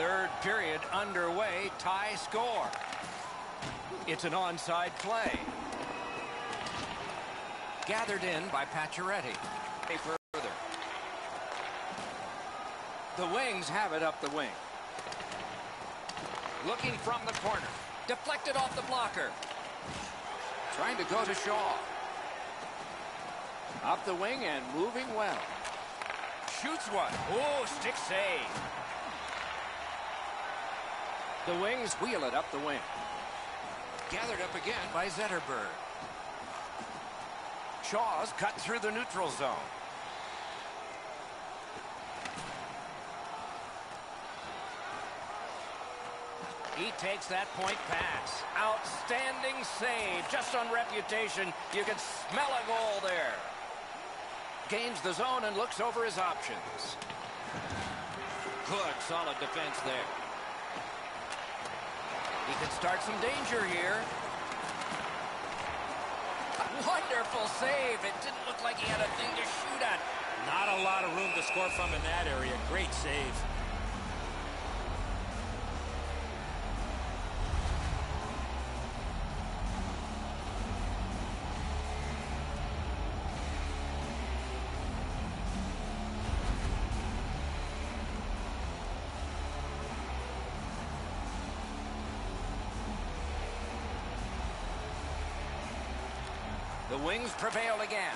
Third period underway. Tie score. It's an onside play. Gathered in by Pacioretty. Further. The Wings have it up the wing. Looking from the corner. Deflected off the blocker. Trying to go to Shaw. Up the wing and moving well. Shoots one. Oh, stick save. The Wings wheel it up the wing. Gathered up again by Zetterberg. Shaw's cut through the neutral zone. He takes that point pass. Outstanding save. Just on reputation, you can smell a goal there. Gains the zone and looks over his options. Good, solid defense there. He can start some danger here. Wonderful save. It didn't look like he had a thing to shoot at. Not a lot of room to score from in that area. Great save. Wings prevail again.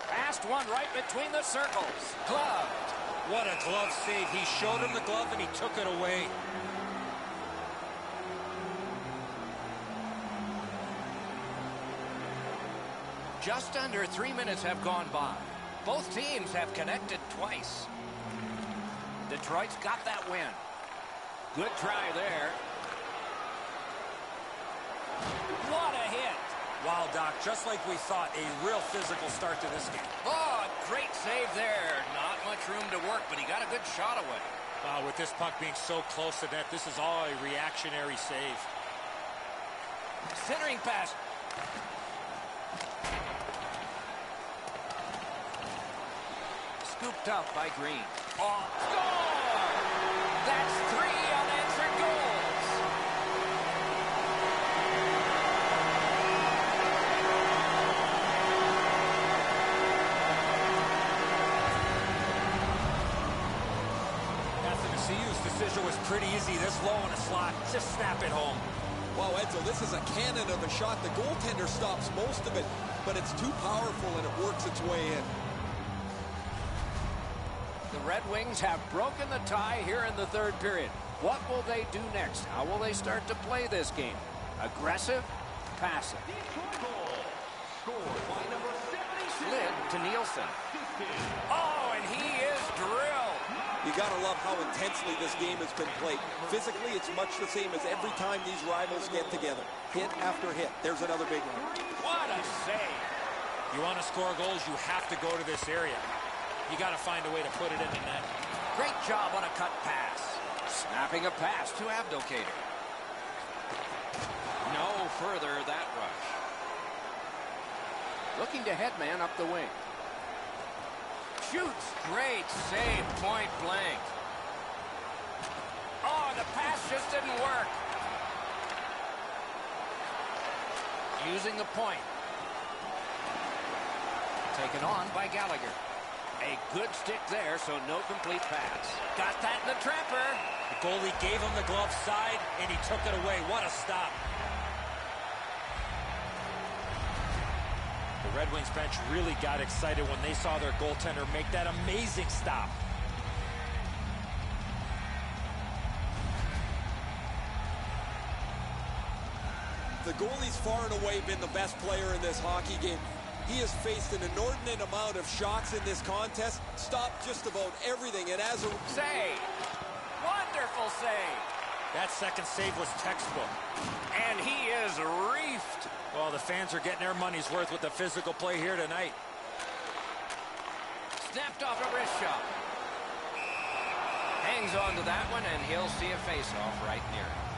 Fast one right between the circles. Gloved. What a glove save. He showed him the glove and he took it away. Just under three minutes have gone by. Both teams have connected twice. Detroit's got that win. Good try there. What. Wow, Doc, just like we thought, a real physical start to this game. Oh, great save there. Not much room to work, but he got a good shot away. Wow, with this puck being so close to net, this is all a reactionary save. Centering pass. Scooped up by Green. Oh, score! That's three unanswered goals. Athanasiou's was pretty easy. This low in a slot, just snap it home. Wow, Edzo, this is a cannon of a shot. The goaltender stops most of it, but it's too powerful and it works its way in. The Red Wings have broken the tie here in the third period. What will they do next? How will they start to play this game? Aggressive? Passive? Detroit goal. Scored by number 76. Slid to Nielsen. Oh, and he is drilled. You gotta love how intensely this game has been played. Physically, it's much the same as every time these rivals get together. Hit after hit. There's another big one. What a save. You want to score goals, you have to go to this area. You got to find a way to put it in the net. Great job on a cut pass. Snapping a pass to Abdelkader. No further that rush. Looking to headman up the wing. Shoots. Great save, point blank. Oh, the pass just didn't work. Using the point. Taken on by Gallagher. A good stick there, so no complete pass. Got that in the trapper. The goalie gave him the glove side, and he took it away. What a stop. Red Wings bench really got excited when they saw their goaltender make that amazing stop. The goalie's far and away been the best player in this hockey game. He has faced an inordinate amount of shots in this contest, stopped just about everything, and as a Save. Wonderful save. That second save was textbook. And he is reefed. Well, the fans are getting their money's worth with the physical play here tonight. Snapped off a wrist shot. Hangs on to that one, and he'll see a face-off right near it.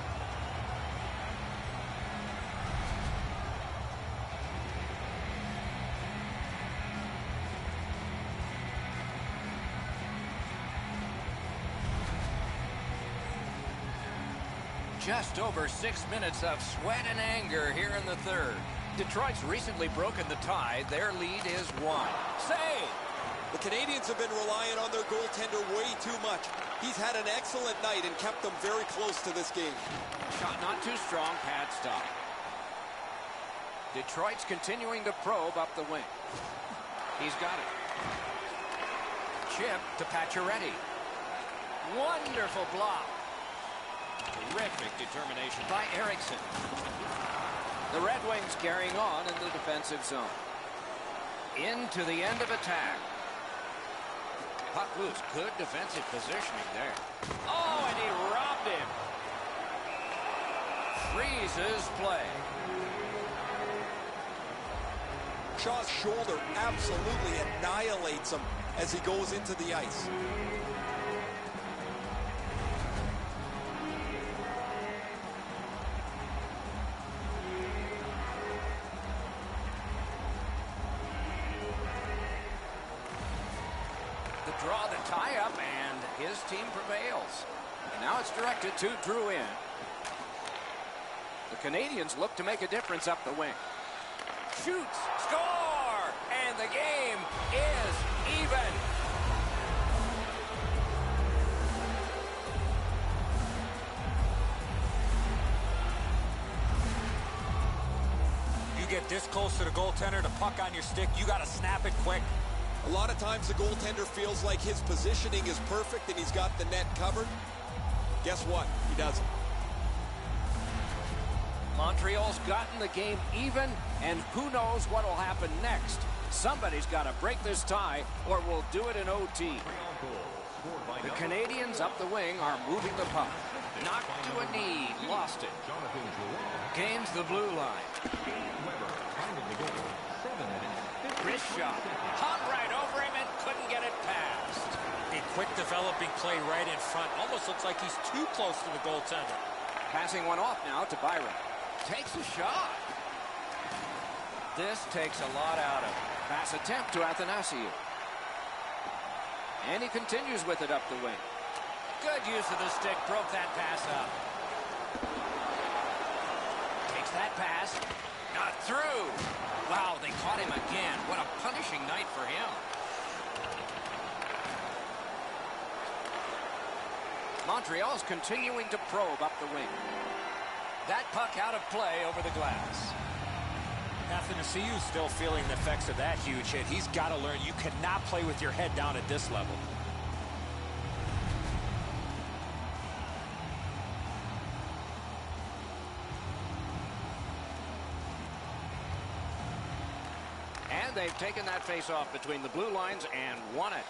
Just over six minutes of sweat and anger here in the third. Detroit's recently broken the tie. Their lead is one. Save! The Canadiens have been relying on their goaltender way too much. He's had an excellent night and kept them very close to this game. Shot not too strong, pad stop. Detroit's continuing to probe up the wing. He's got it. Chip to Pacioretty. Wonderful block. Terrific determination by Ericsson. The Red Wings carrying on in the defensive zone. Into the end of attack. Puck loose. Good defensive positioning there. Oh, and he robbed him. Freezes play. Shaw's shoulder absolutely annihilates him as he goes into the ice. It's directed to Drouin. The Canadiens look to make a difference up the wing. Shoots, score, and the game is even. You get this close to the goaltender, the puck on your stick, you got to snap it quick. A lot of times the goaltender feels like his positioning is perfect and he's got the net covered. Guess what? He doesn't. Montreal's gotten the game even, and who knows what will happen next. Somebody's got to break this tie, or we'll do it in OT. The Canadiens up the wing are moving the puck. Knocked to a knee, lost it. Gains the blue line. Wrist shot. Hung right over him and couldn't get it past. A quick developing play right in front. Almost looks like he's too close to the goaltender. Passing one off now to Byron. Takes a shot. This takes a lot out of him. Pass attempt to Athanasiou. And he continues with it up the wing. Good use of the stick. Broke that pass up. Takes that pass. Not through. Wow, they caught him again. What a punishing night for him. Montreal's continuing to probe up the wing. That puck out of play over the glass. Athanasiou's still feeling the effects of that huge hit. He's got to learn you cannot play with your head down at this level. And they've taken that face-off between the blue lines and won it.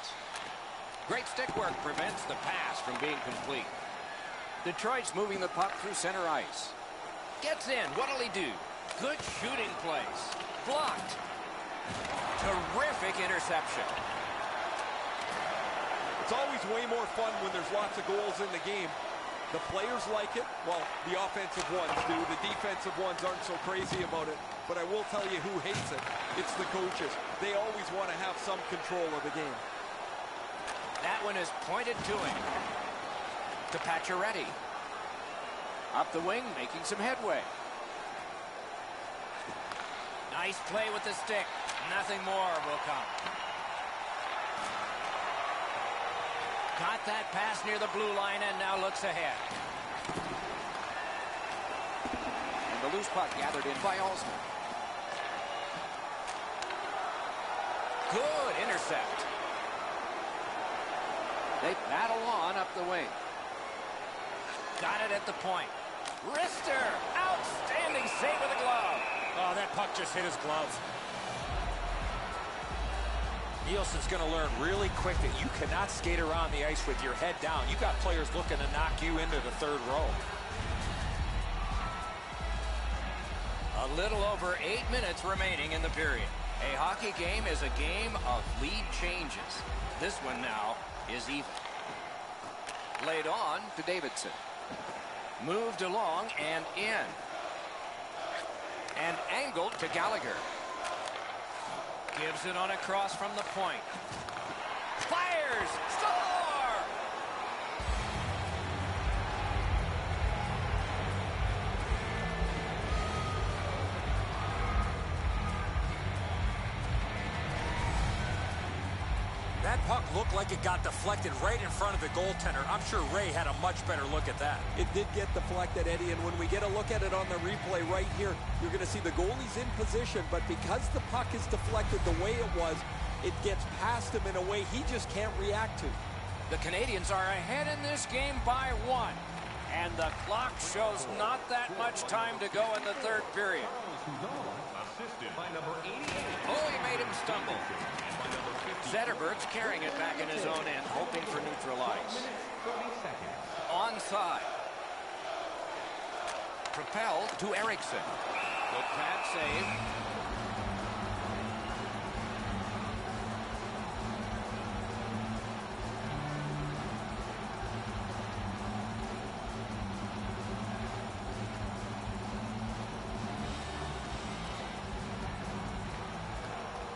Great stick work prevents the pass from being complete. Detroit's moving the puck through center ice. Gets in. What'll he do? Good shooting place. Blocked. Terrific interception. It's always way more fun when there's lots of goals in the game. The players like it. Well, the offensive ones do. The defensive ones aren't so crazy about it. But I will tell you who hates it. It's the coaches. They always want to have some control of the game. That one is pointed to him. To Pacioretty. Up the wing, making some headway. Nice play with the stick. Nothing more will come. Got that pass near the blue line and now looks ahead. And the loose puck gathered in by Alzner. Good intercept. They battle on up the wing. Got it at the point. Rister, Outstanding save with a glove. Oh, that puck just hit his glove. Nielsen's going to learn really quick that you cannot skate around the ice with your head down. You've got players looking to knock you into the third row. A little over eight minutes remaining in the period. A hockey game is a game of lead changes. This one now is even. Laid on to Davidson. Moved along and in. And angled to Gallagher. Gives it on a cross from the point. Fires! Score! Puck looked like it got deflected right in front of the goaltender. I'm sure Ray had a much better look at that. It did get deflected, Eddie, and when we get a look at it on the replay right here, you're going to see the goalie's in position, but because the puck is deflected the way it was, it gets past him in a way he just can't react to. The Canadiens are ahead in this game by one. And the clock shows not that much time to go in the third period. Oh, he made him stumble. Zetterberg's carrying it back in his own end, hoping for neutral ice. Onside. Propelled to Ericsson. Good pad save.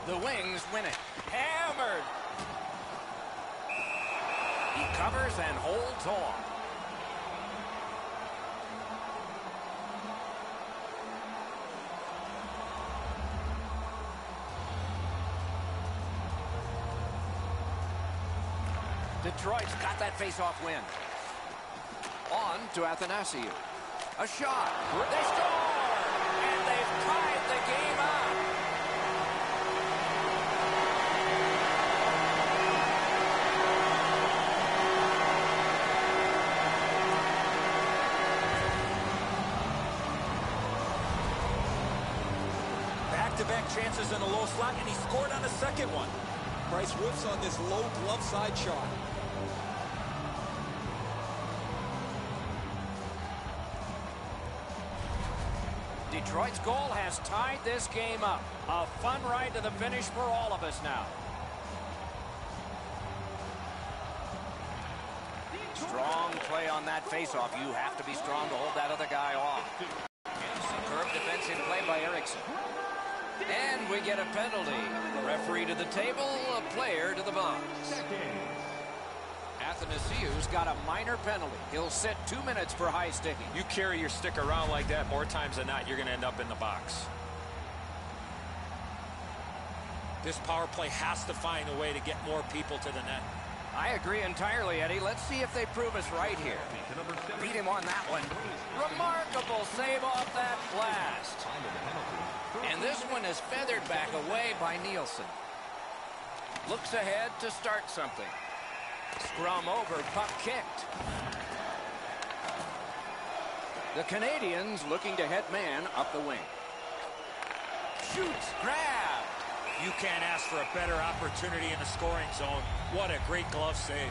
The Wings win it. Covers and holds on. Detroit's got that face-off win. On to Athanasiou. A shot. They score! And they've tied the game up. In a low slot, and he scored on the second one. Price whiffs on this low glove side shot. Detroit's goal has tied this game up. A fun ride to the finish for all of us now. Strong play on that faceoff. You have to be strong to hold that other guy off. Superb defensive play by Ericsson. And we get a penalty. Referee to the table, a player to the box. Athanasiou's got a minor penalty. He'll sit two minutes for high sticking. You carry your stick around like that more times than not, you're going to end up in the box. This power play has to find a way to get more people to the net. I agree entirely, Eddie. Let's see if they prove us right here. Beat him on that one. Remarkable save off that blast. And this one is feathered back away by Nielsen. Looks ahead to start something. Scrum over, puck kicked. The Canadiens looking to head man up the wing. Shoots, grabbed. You can't ask for a better opportunity in the scoring zone. What a great glove save.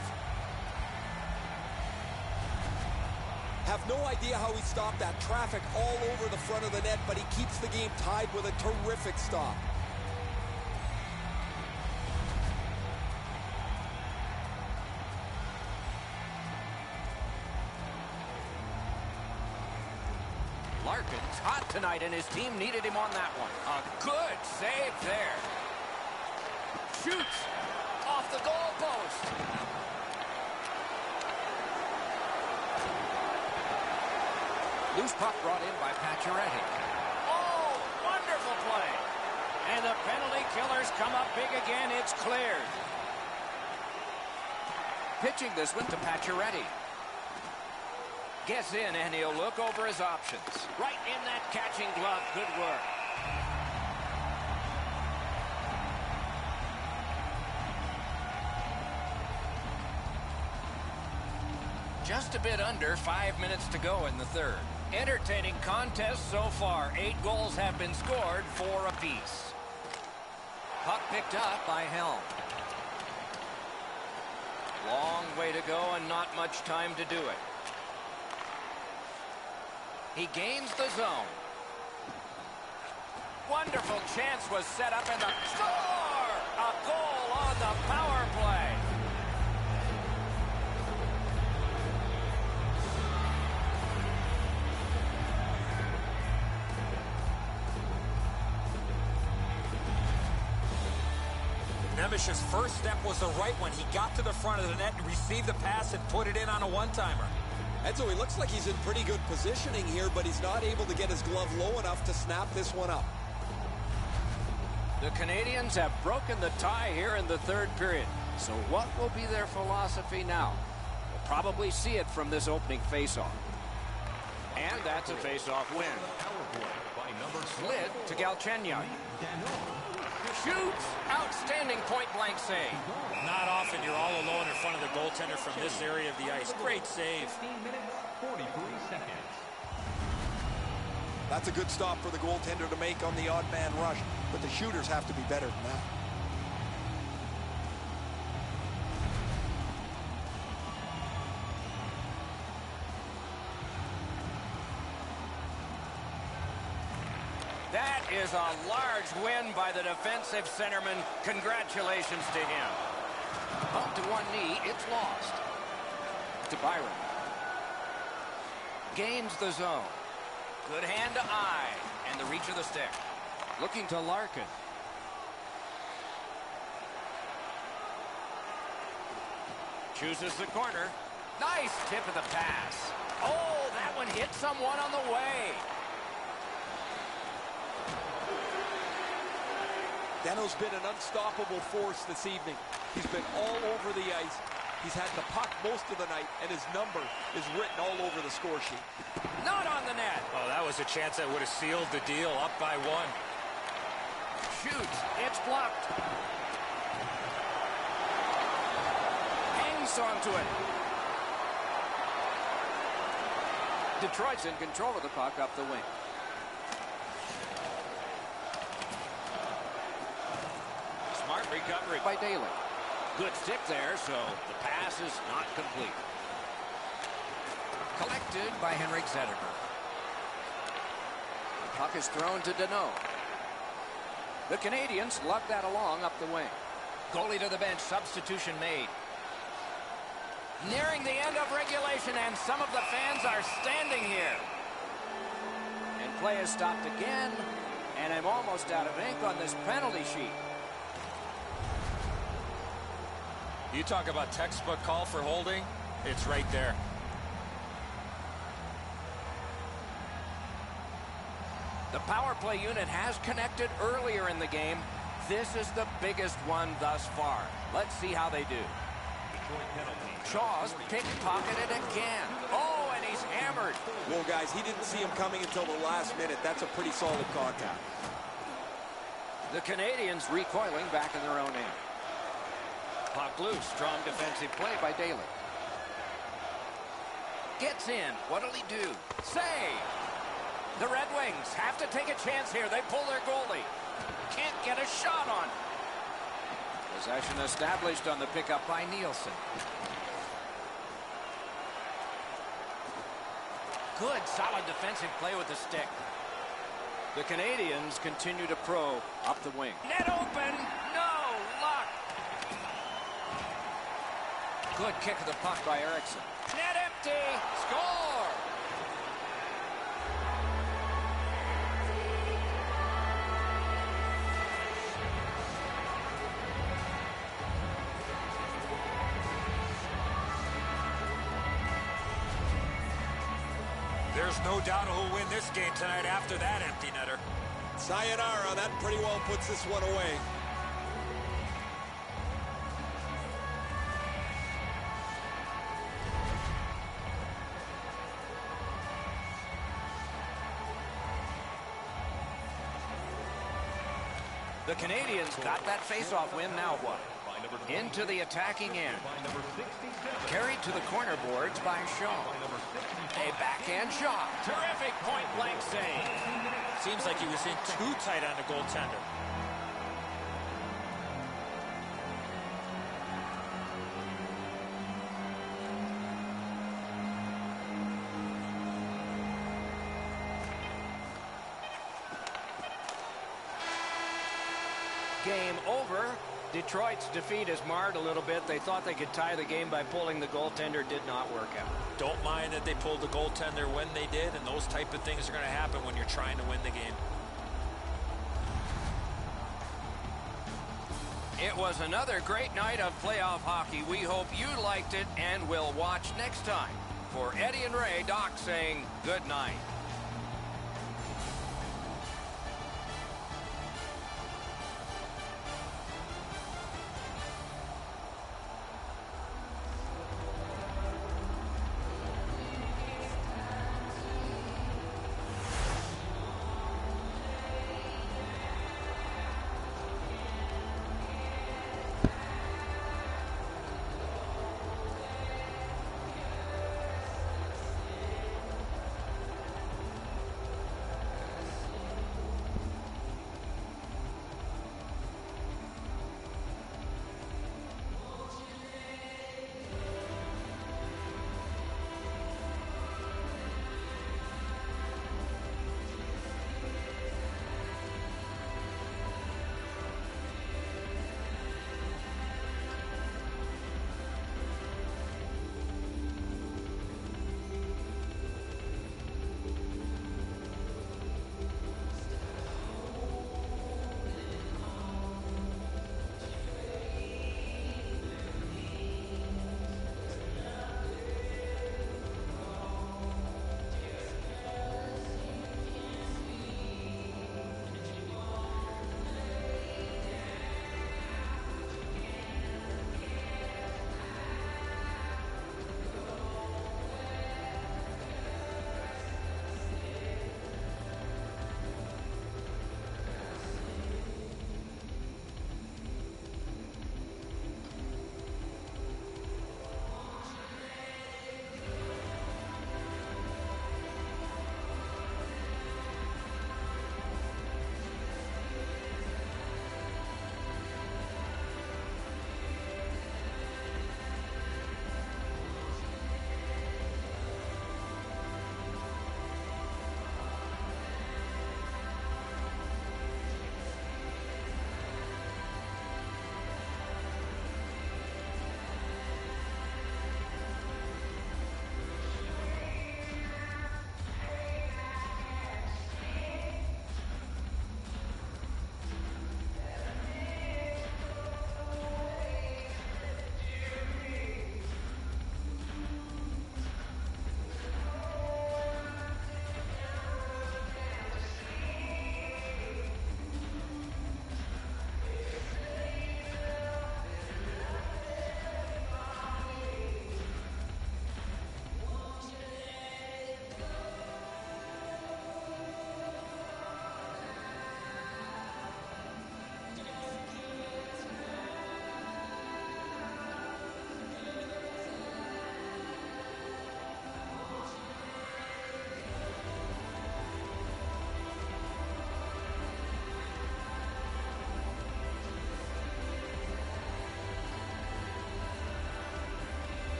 Have no idea how he stopped that traffic all over the front of the net, but he keeps the game tied with a terrific stop. Larkin's hot tonight, and his team needed him on that one. A good save there. Shoots off the goalpost. Loose puck brought in by Pacioretty. Oh, wonderful play. And the penalty killers come up big again. It's cleared. Pitching this one to Pacioretty. Gets in, and he'll look over his options. Right in that catching glove. Good work. Just a bit under five minutes to go in the third. Entertaining contest so far. Eight goals have been scored, four apiece. Puck picked up by Helm. Long way to go and not much time to do it. He gains the zone. Wonderful chance was set up in the score! A goal on the power Nemesh's first step was the right one. He got to the front of the net, received the pass, and put it in on a one-timer. Edzo, he looks like he's in pretty good positioning here, but he's not able to get his glove low enough to snap this one up. The Canadiens have broken the tie here in the third period. So what will be their philosophy now? We'll probably see it from this opening faceoff. And that's a faceoff win. Slid to Galchenyuk. Shoots! Outstanding point-blank save. Not often you're all alone in front of the goaltender from this area of the ice. Great save. 15 minutes, 43 seconds. That's a good stop for the goaltender to make on the odd man rush, but the shooters have to be better than that. Is a large win by the defensive centerman. Congratulations to him. Up to one knee, it's lost. To Byron. Gains the zone. Good hand to eye. And the reach of the stick. Looking to Larkin. Chooses the corner. Nice tip of the pass. Oh, that one hit someone on the way. Danault's been an unstoppable force this evening. He's been all over the ice. He's had the puck most of the night, and his number is written all over the score sheet. Not on the net. Oh, that was a chance that would have sealed the deal up by one. Shoots. It's blocked. Hangs onto it. Detroit's in control of the puck up the wing. Smart recovery by Daley. Good stick there, so the pass is not complete. Collected by Henrik Zetterberg. The puck is thrown to Danault. The Canadiens lug that along up the wing. Goalie to the bench, substitution made. Nearing the end of regulation, and some of the fans are standing here. And play is stopped again, and I'm almost out of ink on this penalty sheet. You talk about textbook call for holding, it's right there. The power play unit has connected earlier in the game. This is the biggest one thus far. Let's see how they do. Shaw's pickpocketed again. Oh, and he's hammered. Well, guys, he didn't see him coming until the last minute. That's a pretty solid contact. The Canadiens recoiling back in their own end. Puck loose. Strong defensive play by Daley. Gets in. What'll he do? Save! The Red Wings have to take a chance here. They pull their goalie. Can't get a shot on. Possession established on the pickup by Nielsen. Good, solid defensive play with the stick. The Canadiens continue to probe up the wing. Net open. No luck. Good kick of the puck by Ericsson. Net empty. Score. There's no doubt who'll win this game tonight after that empty netter. Sayonara, that pretty well puts this one away. The Canadiens got that faceoff win. Now what? Into the attacking end. Carried to the corner boards by Shaw. A backhand shot. Terrific point-blank save. Seems like he was in too tight on the goaltender. Detroit's defeat is marred a little bit. They thought they could tie the game by pulling the goaltender. Did not work out. Don't mind that they pulled the goaltender when they did, and those type of things are going to happen when you're trying to win the game. It was another great night of playoff hockey. We hope you liked it and will watch next time. For Eddie and Ray, Doc saying good night.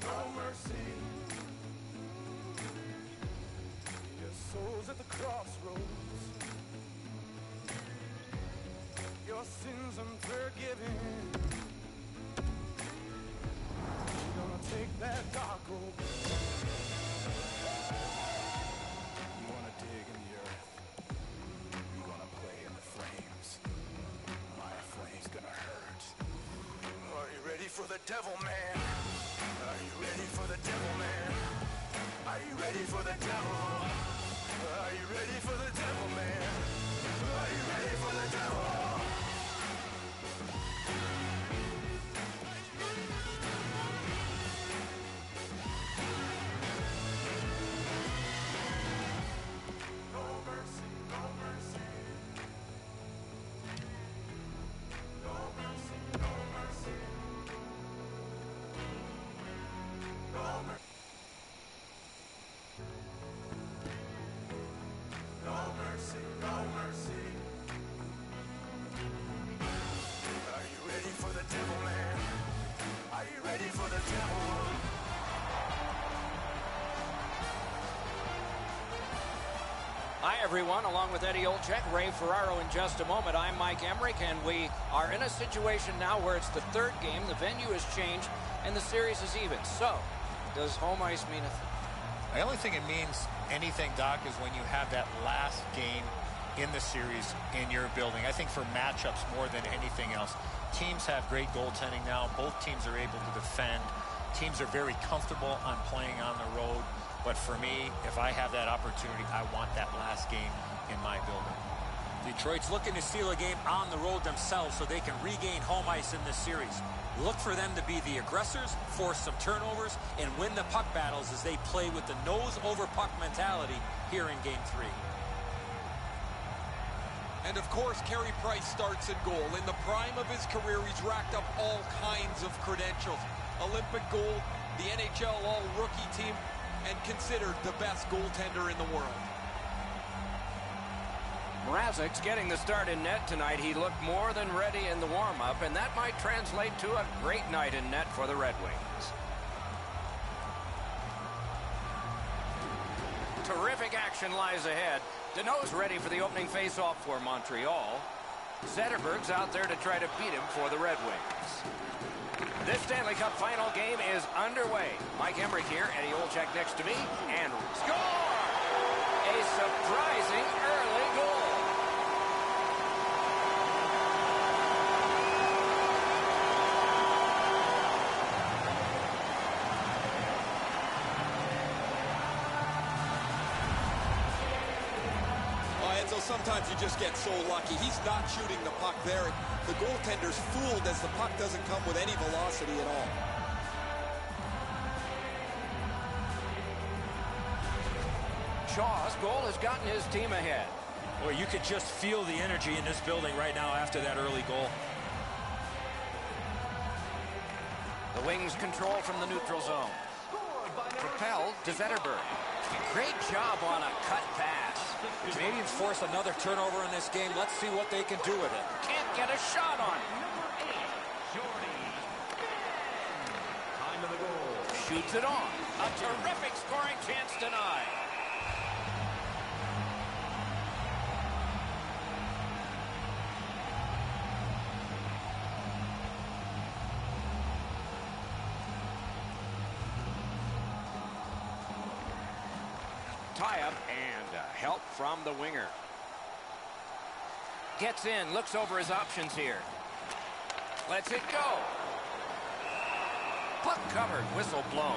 no mercy. Your soul's at the crossroads. Your sins unforgiven. You're gonna take that dark road. You wanna dig in the earth. You wanna play in the flames. My flame's gonna hurt. Are you ready for the devil, man? For the devil? Hi, everyone. Along with Eddie Olczyk, Ray Ferraro in just a moment. I'm Mike Emrick, and we are in a situation now where it's the third game. The venue has changed, and the series is even. So, does home ice mean a thing? I only think it means anything, Doc, is when you have that last game in the series in your building. I think for matchups more than anything else. Teams have great goaltending now. Both teams are able to defend. Teams are very comfortable on playing on the road. But for me, if I have that opportunity, I want that last game in my building. Detroit's looking to steal a game on the road themselves so they can regain home ice in this series. Look for them to be the aggressors, force some turnovers, and win the puck battles as they play with the nose-over-puck mentality here in Game 3. And of course, Carey Price starts at goal. In the prime of his career, he's racked up all kinds of credentials. Olympic gold, the NHL All-Rookie team, and considered the best goaltender in the world. Mrazek's getting the start in net tonight. He looked more than ready in the warm-up, and that might translate to a great night in net for the Red Wings. Terrific action lies ahead. Danault's ready for the opening face-off for Montreal. Zetterberg's out there to try to beat him for the Red Wings. This Stanley Cup final game is underway. Mike Emrick here, Eddie Olczyk next to me, and score! A surprising early goal. Just get so lucky. He's not shooting the puck there. The goaltender's fooled as the puck doesn't come with any velocity at all. Shaw's goal has gotten his team ahead. Boy, you could just feel the energy in this building right now after that early goal. The Wings control from the neutral zone. Propelled to Zetterberg. Great job on a cut pass. The Canadiens force another turnover in this game. Let's see what they can do with it. Can't get a shot on it. Time of the goal. Shoots it on. A terrific scoring chance denied. From the winger. Gets in, looks over his options here. Lets it go. Puck covered, whistle blown.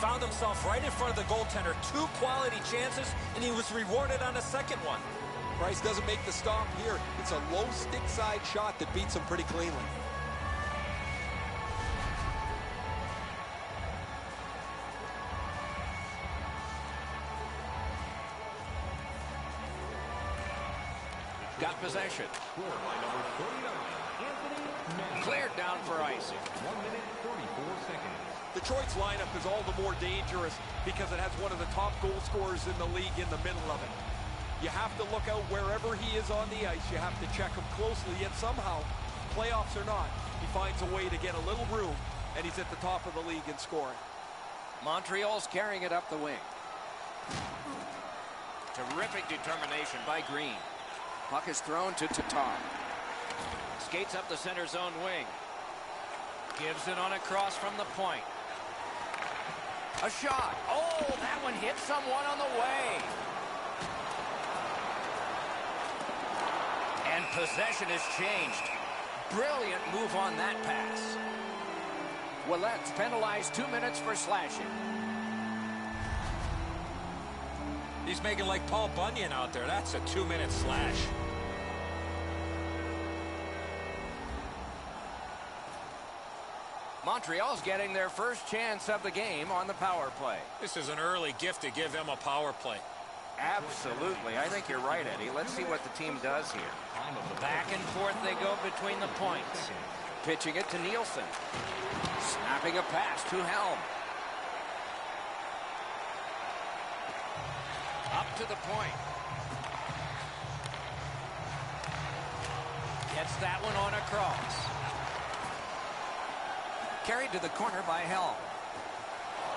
found himself right in front of the goaltender. Two quality chances, and he was rewarded on the second one. Price doesn't make the stop here. It's a low stick side shot that beats him pretty cleanly. Got possession. By number Detroit's lineup is all the more dangerous because it has one of the top goal scorers in the league in the middle of it. You have to look out wherever he is on the ice. You have to check him closely, yet somehow, playoffs or not, he finds a way to get a little room, and he's at the top of the league in scoring. Montreal's carrying it up the wing. Terrific determination by Green. Puck is thrown to Tatar. Skates up the center zone wing. Gives it on a cross from the point. A shot. Oh, that one hit someone on the way. And possession has changed. Brilliant move on that pass. Ouellet's penalized two minutes for slashing. He's making like Paul Bunyan out there. That's a two-minute slash. Montreal's getting their first chance of the game on the power play. This is an early gift to give them a power play. Absolutely. I think you're right, Eddie. Let's see what the team does here. Back and forth they go between the points. Pitching it to Nielsen. Snapping a pass to Helm. Up to the point. Gets that one on across. Carried to the corner by Helm.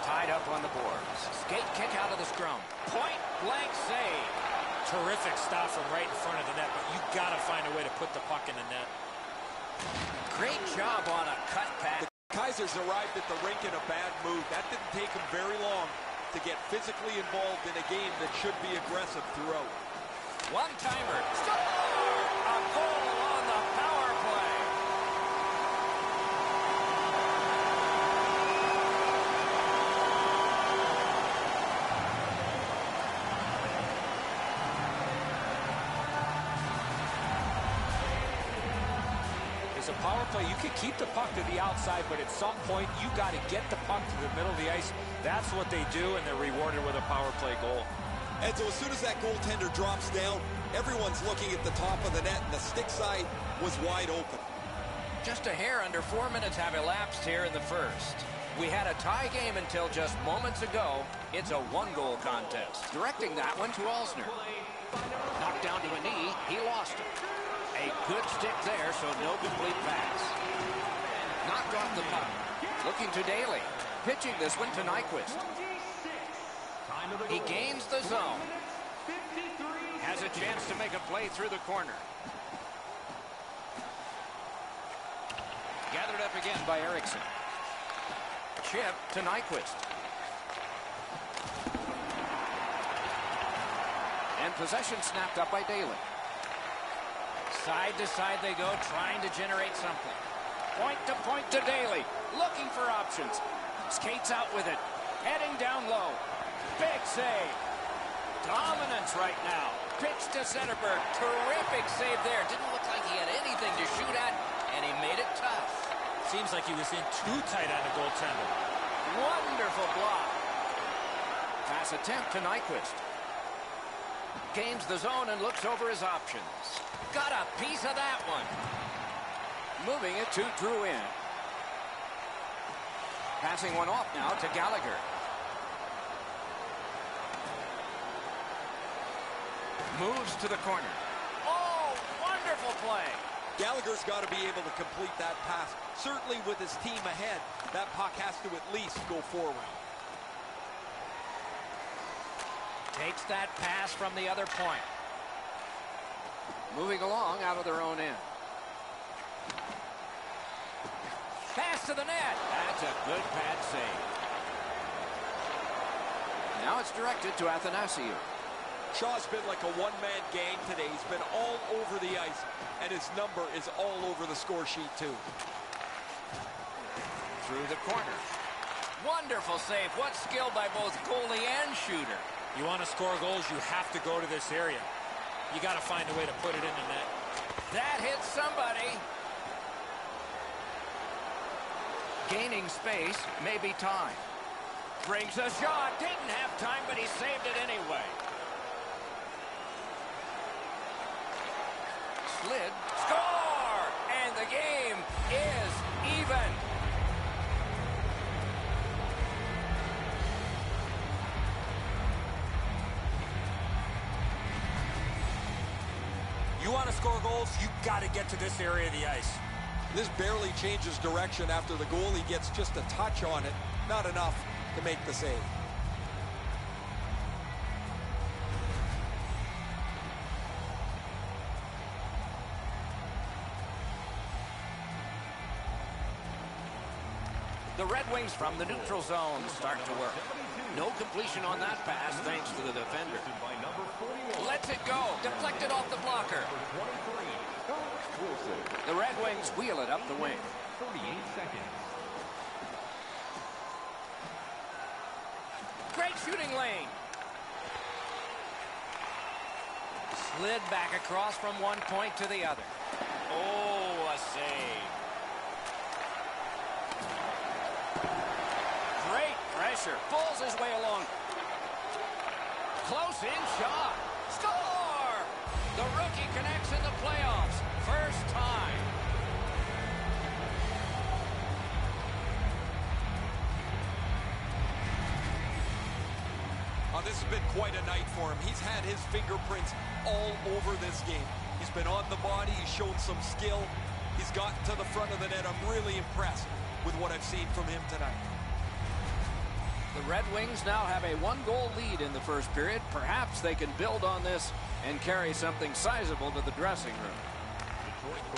Tied up on the boards. Skate kick out of the scrum. Point blank save. Terrific stop from right in front of the net, but you got to find a way to put the puck in the net. Great job on a cut pass. Kaisers arrived at the rink in a bad mood. That didn't take him very long to get physically involved in a game that should be aggressive throughout. One-timer. Score! A goal power play. You can keep the puck to the outside, but at some point, you got to get the puck to the middle of the ice. That's what they do, and they're rewarded with a power play goal. And so as soon as that goaltender drops down, everyone's looking at the top of the net, and the stick side was wide open. Just a hair under four minutes have elapsed here in the first. We had a tie game until just moments ago. It's a one-goal contest. Directing that one to Alzner. Knocked down to a knee. He lost it. A good stick there, so no complete pass. Knocked off the puck. Looking to Daley. Pitching this one to Nyquist. He gains the zone. Has a chance to make a play through the corner. Gathered up again by Ericsson. Chip to Nyquist. And possession snapped up by Daley. Side to side they go, trying to generate something. Point to point to Daley, looking for options. Skates out with it, heading down low. Big save. Dominance right now. Pitch to Zetterberg. Terrific save there. Didn't look like he had anything to shoot at, and he made it tough. Seems like he was in too tight on the goaltender. Wonderful block. Pass attempt to Nyquist. Gains the zone and looks over his options. Got a piece of that one. Moving it to Drouin. Passing one off now to Gallagher. Moves to the corner. Oh, wonderful play. Gallagher's got to be able to complete that pass. Certainly with his team ahead, that puck has to at least go forward. Takes that pass from the other point. Moving along out of their own end. Pass to the net. That's a good pad save. Now it's directed to Athanasiou. Shaw's been like a one-man gang today. He's been all over the ice, and his number is all over the score sheet, too. Through the corner. Wonderful save. What skill by both goalie and shooter. You want to score goals, you have to go to this area. You got to find a way to put it in the net. That hits somebody. Gaining space, maybe time. Brings a shot. Didn't have time, but he saved it anyway. slid. Score! And the game is even. Score goals, you got to get to this area of the ice. This barely changes direction after the goalie gets just a touch on it. Not enough to make the save. The Red Wings from the neutral zone start to work. No completion on that pass thanks to the defender. Let's it go. Deflected off the blocker. 23, Alex Wilson. The Red Wings wheel it up the wing. 38 seconds. Great shooting lane. Slid back across from one point to the other. Oh, a save. Great pressure. Pulls his way along. Close in shot. Score! The rookie connects in the playoffs. First time. Uh, this has been quite a night for him. He's had his fingerprints all over this game. He's been on the body. He's shown some skill. He's gotten to the front of the net. I'm really impressed with what I've seen from him tonight. The Red Wings now have a one-goal lead in the first period. Perhaps they can build on this and carry something sizable to the dressing room.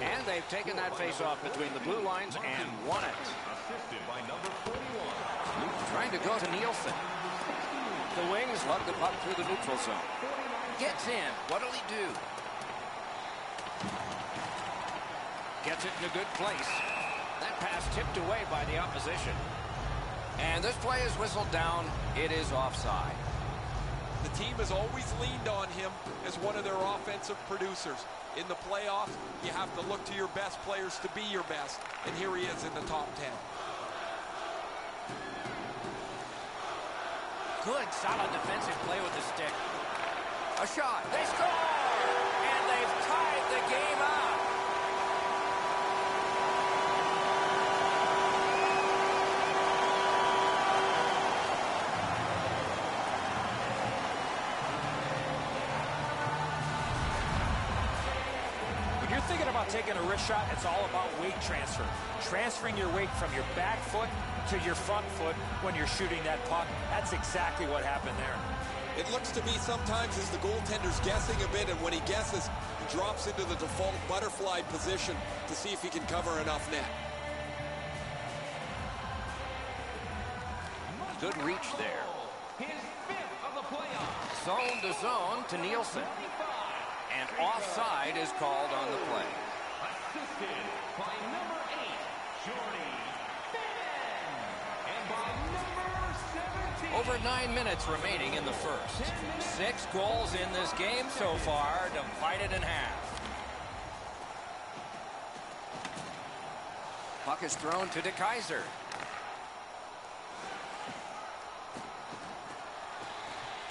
And they've taken that face-off between the blue lines and won it. Assisted by number 41. Trying to go to Nielsen. The Wings lug the puck through the neutral zone. Gets in. What'll he do? Gets it in a good place. That pass tipped away by the opposition. And this play is whistled down. It is offside. The team has always leaned on him as one of their offensive producers. In the playoffs, you have to look to your best players to be your best. And here he is in the top 10. Good, solid defensive play with the stick. A shot. They score! And they've tied the game up. About taking a wrist shot, it's all about weight transfer. Transferring your weight from your back foot to your front foot when you're shooting that puck. That's exactly what happened there. It looks to me sometimes as the goaltender's guessing a bit, and when he guesses, he drops into the default butterfly position to see if he can cover enough net. Good reach there. His fifth of the playoffs. Zone to zone to Nielsen. And offside is called on the play. Assisted by number 8, Jordy Finnan. And by number 17. Over nine minutes remaining in the first. Six goals in this game so far, divided in half. Puck is thrown to DeKeyser.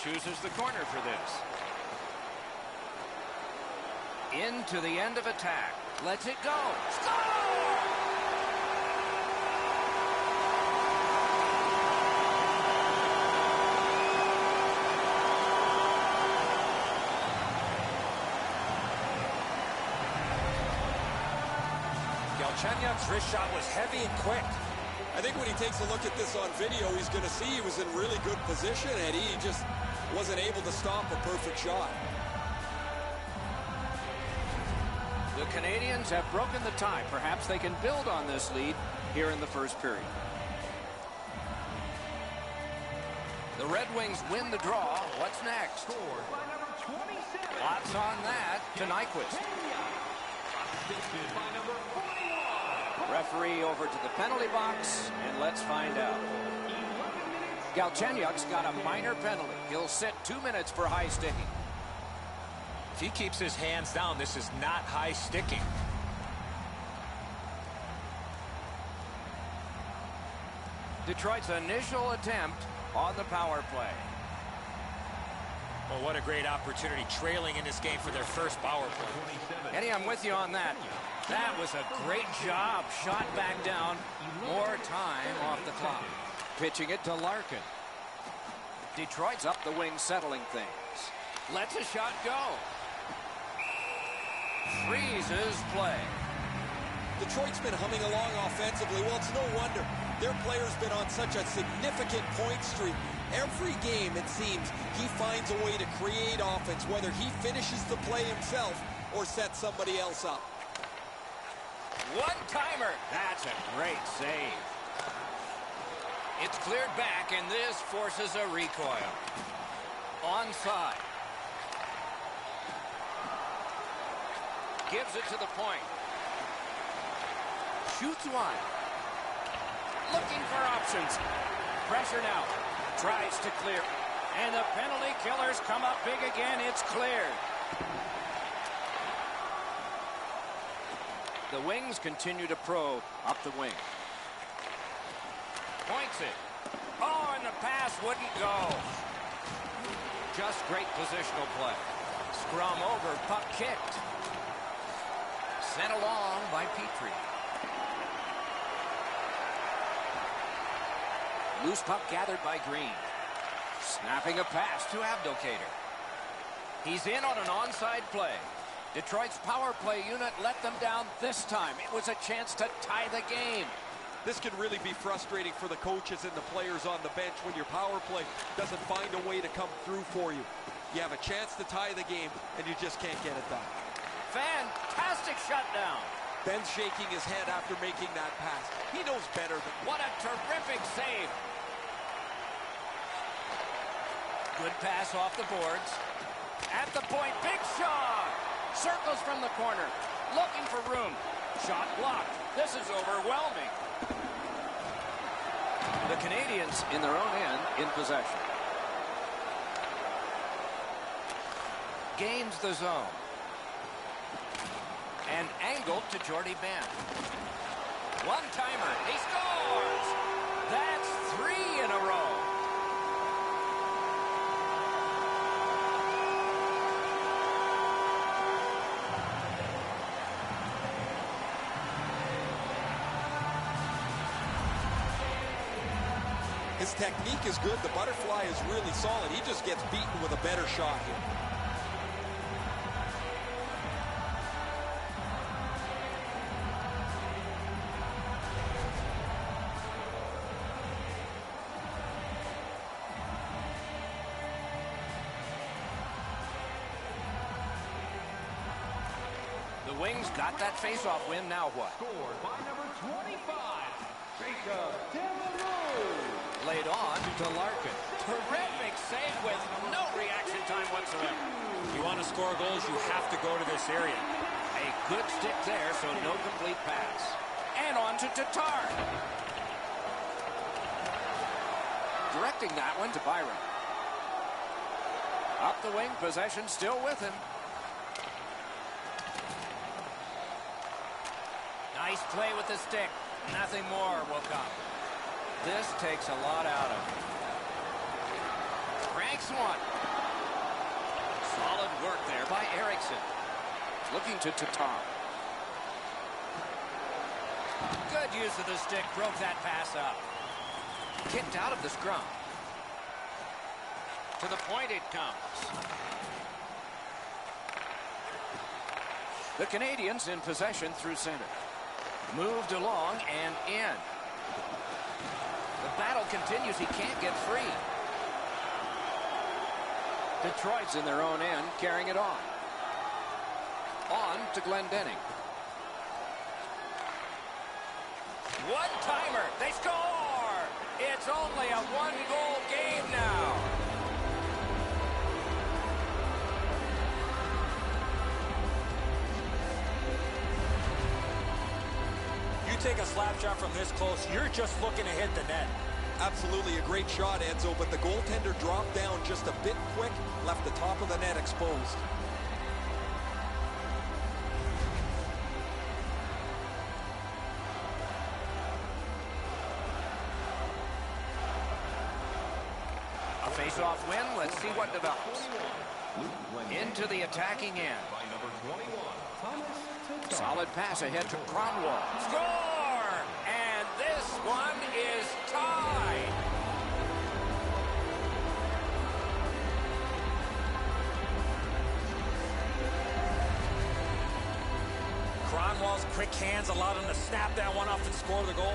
Chooses the corner for this. Into the end of attack. Lets it go. Score! Galchenyuk's wrist shot was heavy and quick. I think when he takes a look at this on video, he's going to see he was in really good position, and he just wasn't able to stop a perfect shot. Canadiens have broken the tie. Perhaps they can build on this lead here in the first period. The Red Wings win the draw. What's next? Scored by number 27. Lots on that to Nyquist. Assisted by number 41. Referee over to the penalty box, and let's find out. Galchenyuk's got a minor penalty. He'll sit two minutes for high sticking. He keeps his hands down, this is not high sticking. Detroit's initial attempt on the power play. Well, what a great opportunity trailing in this game for their first power play. Eddie, I'm with you on that. That was a great job. Shot back down. More time off the clock. Pitching it to Larkin. Detroit's up the wing, settling things. Lets a shot go. Freezes play. Detroit's been humming along offensively. Well, it's no wonder. Their player's been on such a significant point streak. Every game, it seems, he finds a way to create offense, whether he finishes the play himself or sets somebody else up. One-timer. That's a great save. It's cleared back, and this forces a recoil. Onside. Gives it to the point. Shoots one. Looking for options. Pressure now. Tries to clear. And the penalty killers come up big again. It's cleared. The Wings continue to probe up the wing. Points it. Oh, and the pass wouldn't go. Just great positional play. Scrum over, puck kicked. Sent along by Petry. Loose puck gathered by Green. Snapping a pass to Abdelkader. He's in on an onside play. Detroit's power play unit let them down this time. It was a chance to tie the game. This can really be frustrating for the coaches and the players on the bench when your power play doesn't find a way to come through for you. You have a chance to tie the game, and you just can't get it done. Fantastic shutdown. Benn's shaking his head after making that pass. He knows better than... What a terrific save. Good pass off the boards. At the point, big Shaw Circles from the corner. Looking for room. Shot blocked. This is overwhelming. The Canadiens in their own end in possession. Gains the zone. And angled to Jordie Benn. One-timer. He scores! That's three in a row. His technique is good. The butterfly is really solid. He just gets beaten with a better shot here. Got that faceoff win. Now what? Scored by number 25, Jacob de la Rose. Laid on to Larkin. Terrific save with no reaction time whatsoever. You want to score goals, you have to go to this area. A good stick there, so no complete pass. And on to Tatar. Directing that one to Byron. Up the wing, possession still with him. Nice play with the stick. Nothing more will come. This takes a lot out of him. Cranks one. Solid work there by Ericsson. Looking to Tatar. Good use of the stick. Broke that pass up. Kicked out of the scrum. To the point it comes. The Canadiens in possession through center. Moved along and in. The battle continues. He can't get free. Detroit's in their own end, carrying it on. On to Glendening. One-timer. They score! It's only a one-goal game now. Take a slap shot from this close, you're just looking to hit the net. Absolutely a great shot, Edzo, but the goaltender dropped down just a bit quick, left the top of the net exposed. A face-off win. Let's see what develops. Into the attacking end. By number 21, Thomas Tatar. Solid pass ahead to Kronwall. Score! One is tied. Kronwall's quick hands allowed him to snap that one off and score the goal.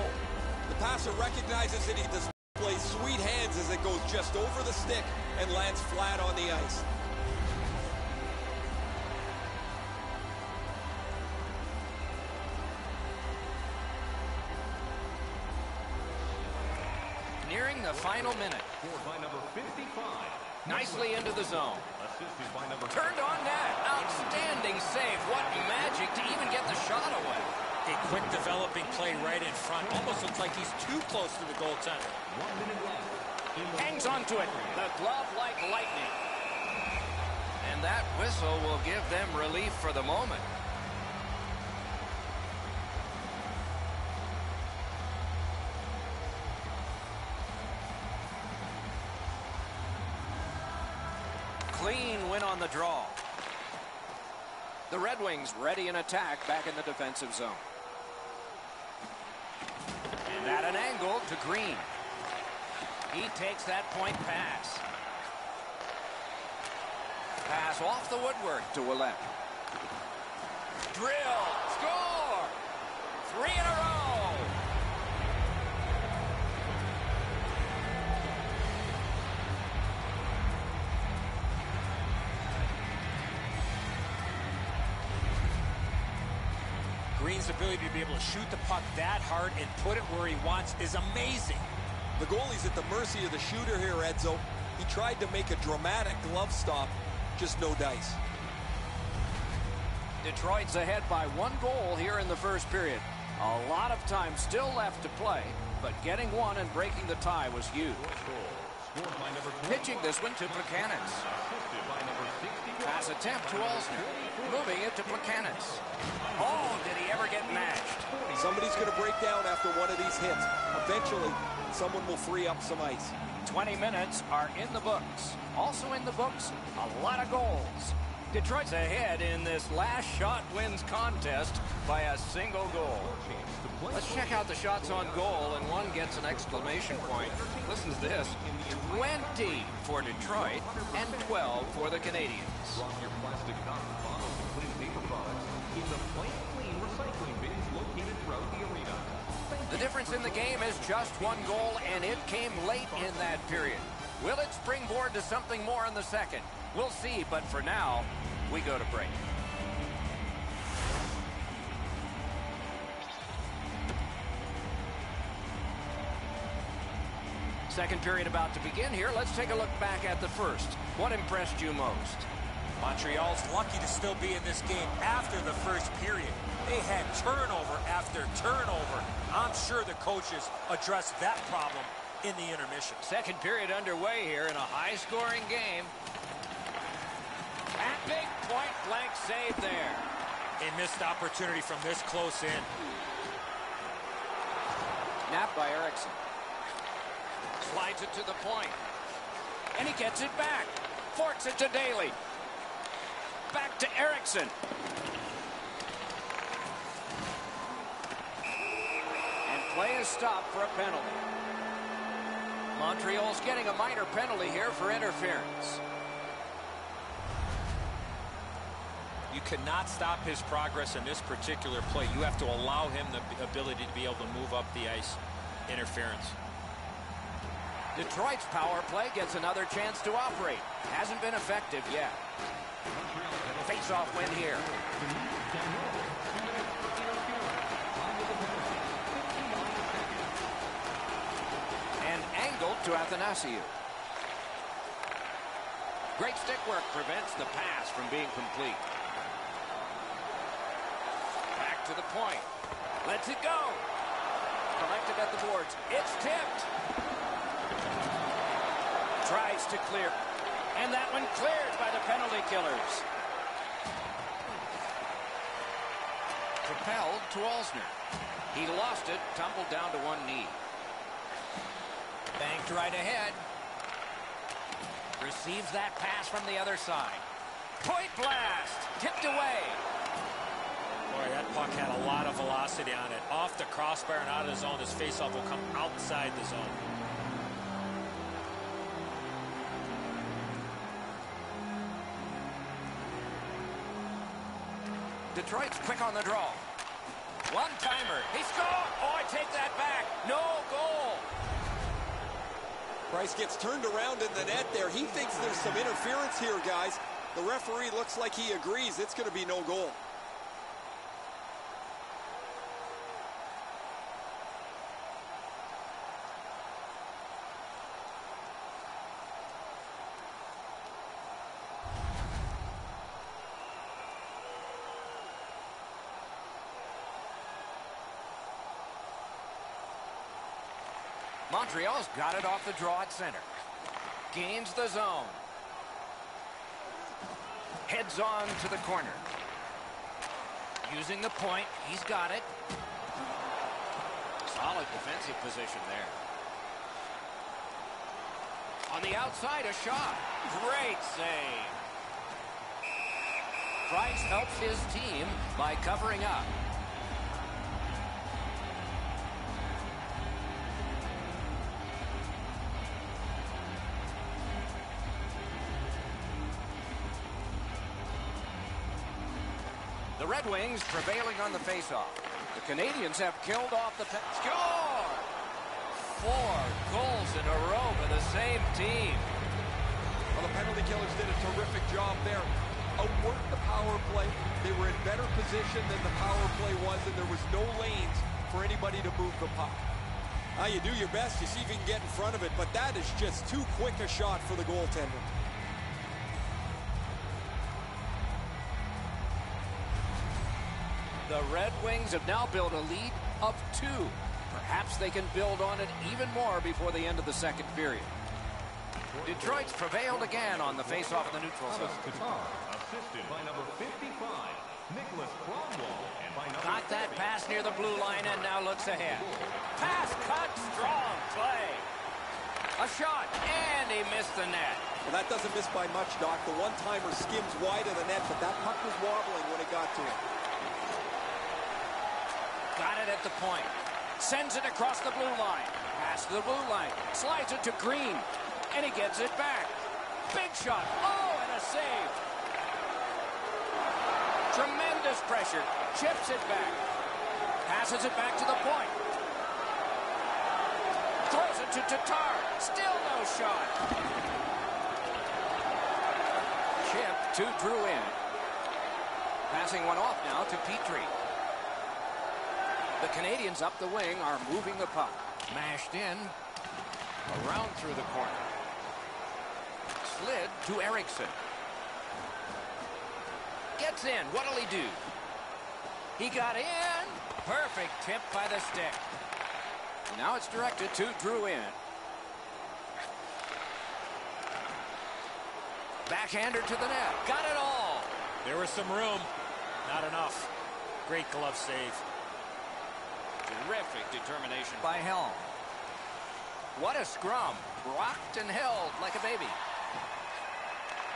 The passer recognizes that he displays sweet hands as it goes just over the stick and lands flat on the ice. The final minute. By number 55. Nicely into the zone. Assisted by number Turned on net. Outstanding save. What magic to even get the shot away. A quick developing play right in front. Almost looks like he's too close to the goaltender. one minute left. In the Hangs onto it. The glove like lightning. And that whistle will give them relief for the moment. Win on the draw. The Red Wings ready in attack back in the defensive zone. And at an angle to Green. He takes that point pass. Pass off the woodwork to Willett. Drill. Score. Three in a row. Green's ability to be able to shoot the puck that hard and put it where he wants is amazing. The goalie's at the mercy of the shooter here, Edzo. He tried to make a dramatic glove stop, just no dice. Detroit's ahead by one goal here in the first period. A lot of time still left to play, but getting one and breaking the tie was huge. Scored by number 20. Pitching this one to Plekanec. Assisted by number 61. Pass attempt to Alzner. Moving it to Plekanec. Oh, did he ever get? Somebody's going to break down after one of these hits. Eventually, someone will free up some ice. 20 minutes are in the books. Also in the books, a lot of goals. Detroit's ahead in this last shot wins contest by a single goal. Let's check out the shots on goal, and one gets an exclamation point. Listen to this. 20 for Detroit and 12 for the Canadiens. The difference in the game is just one goal, and it came late in that period. Will it springboard to something more in the second? We'll see, but for now, we go to break. Second period about to begin here. Let's take a look back at the first. What impressed you most? Montreal's lucky to still be in this game after the first period. They had turnover after turnover. I'm sure the coaches addressed that problem in the intermission. Second period underway here in a high-scoring game. And big point-blank save there. A missed opportunity from this close in. Napped by Ericsson. Slides it to the point. And he gets it back. Forks it to Daley. Back to Ericsson. And play is stopped for a penalty. Montreal's getting a minor penalty here for interference. You cannot stop his progress in this particular play. You have to allow him the ability to be able to move up the ice. Interference. Detroit's power play gets another chance to operate. Hasn't been effective yet. Face-off win here. And angled to Athanasiou. Great stick work prevents the pass from being complete. Back to the point. Lets it go. Collected at the boards. It's tipped. Tries to clear. And that one cleared by the penalty killers. Propelled to Alzner. He lost it, tumbled down to one knee. Banked right ahead. Receives that pass from the other side. Point blast! Tipped away. Boy, that puck had a lot of velocity on it. Off the crossbar and out of the zone. This faceoff will come outside the zone. Detroit's quick on the draw. One-timer. He scored! Oh, I take that back. No goal. Price gets turned around in the net there. He thinks there's some interference here, guys. The referee looks like he agrees it's going to be no goal. Montreal's got it off the draw at center. Gains the zone. Heads on to the corner. Using the point. He's got it. Solid defensive position there. On the outside, a shot. Great save. Price helps his team by covering up. Red Wings prevailing on the faceoff. The Canadiens have killed off the... Score! Four goals in a row for the same team. Well, the penalty killers did a terrific job there. Outworked the power play. They were in better position than the power play was, and there was no lanes for anybody to move the puck. Now you do your best. You see if you can get in front of it, but that is just too quick a shot for the goaltender. The Red Wings have now built a lead of two. Perhaps they can build on it even more before the end of the second period. Detroit's prevailed again on the faceoff of the neutral zone. Assisted by number 55, Nicholas Kronwall, Got that pass near the blue line and now looks ahead. Pass cut, strong play. A shot, and he missed the net. Well, that doesn't miss by much, Doc. The one-timer skims wide of the net, but that puck was wobbling when it got to him. Got it at the point. Sends it across the blue line. Pass to the blue line. Slides it to Green. And he gets it back. Big shot. Oh, and a save. Tremendous pressure. Chips it back. Passes it back to the point. Throws it to Tatar. Still no shot. Chip to Drouin. Passing one off now to Petry. The Canadiens up the wing are moving the puck. Mashed in. Around through the corner. Slid to Ericsson. Gets in. What'll he do? He got in. Perfect tip by the stick. Now it's directed to Drouin. Backhander to the net. Got it all. There was some room. Not enough. Great glove save. Terrific determination by Helm. What a scrum. Rocked and held like a baby.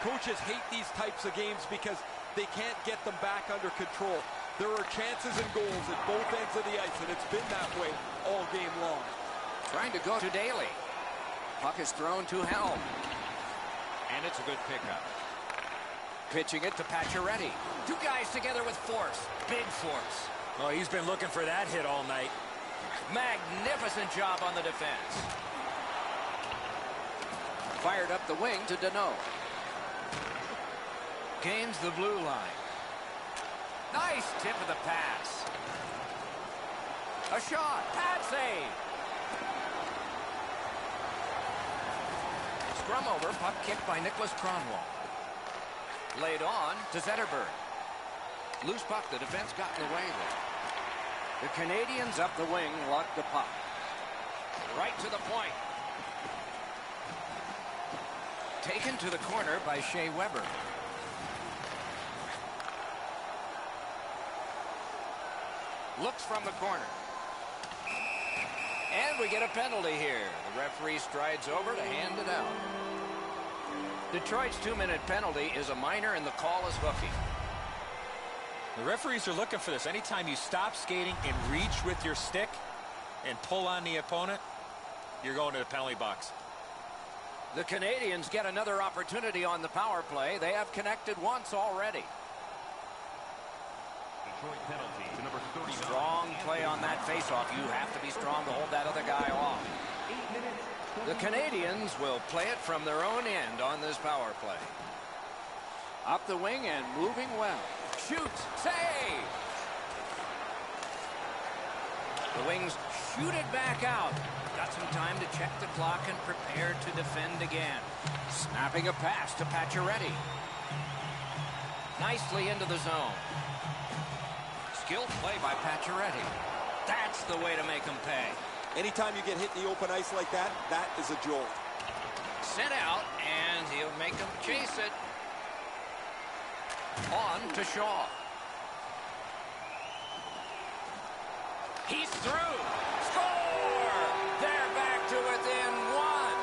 Coaches hate these types of games because they can't get them back under control. There are chances and goals at both ends of the ice, and it's been that way all game long. Trying to go to Daley. Puck is thrown to Helm. And it's a good pickup. Pitching it to Pacioretty. Two guys together with force. Big force. Oh, he's been looking for that hit all night. Magnificent job on the defense. Fired up the wing to Danault. Gains the blue line. Nice tip of the pass. A shot. Pad save. Scrum over. Puck kicked by Nicholas Kronwall. Laid on to Zetterberg. Loose puck. The defense got in the way there. The Canadiens up the wing lock the puck. Right to the point. Taken to the corner by Shea Weber. Looks from the corner. And we get a penalty here. The referee strides over to hand it out. Detroit's two-minute penalty is a minor, and the call is hooking. The referees are looking for this. Anytime you stop skating and reach with your stick and pull on the opponent, you're going to the penalty box. The Canadiens get another opportunity on the power play. They have connected once already. Detroit penalty to number 39. Strong play on that faceoff. You have to be strong to hold that other guy off. The Canadiens will play it from their own end on this power play. Up the wing and moving well. Shoots. Save. The Wings shoot it back out. Got some time to check the clock and prepare to defend again. Snapping a pass to Pacioretty. Nicely into the zone. Skilled play by Pacioretty. That's the way to make them pay. Anytime you get hit in the open ice like that, that is a jolt. Sent out, and he'll make them chase it. On to Shaw. He's through. Score! They're back to within one.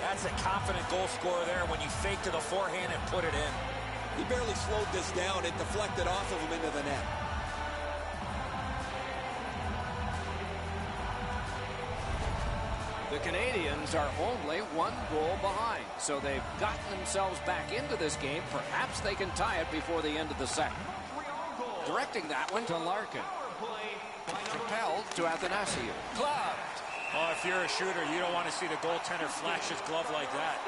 That's a confident goal scorer there when you fake to the forehand and put it in. He barely slowed this down. It deflected off of him into the net. The Canadiens are only one goal behind, so they've gotten themselves back into this game. Perhaps they can tie it before the end of the second. Directing that one to Larkin. Propelled to Athanasiou. Gloved. Oh, if you're a shooter, you don't want to see the goaltender flash his glove like that.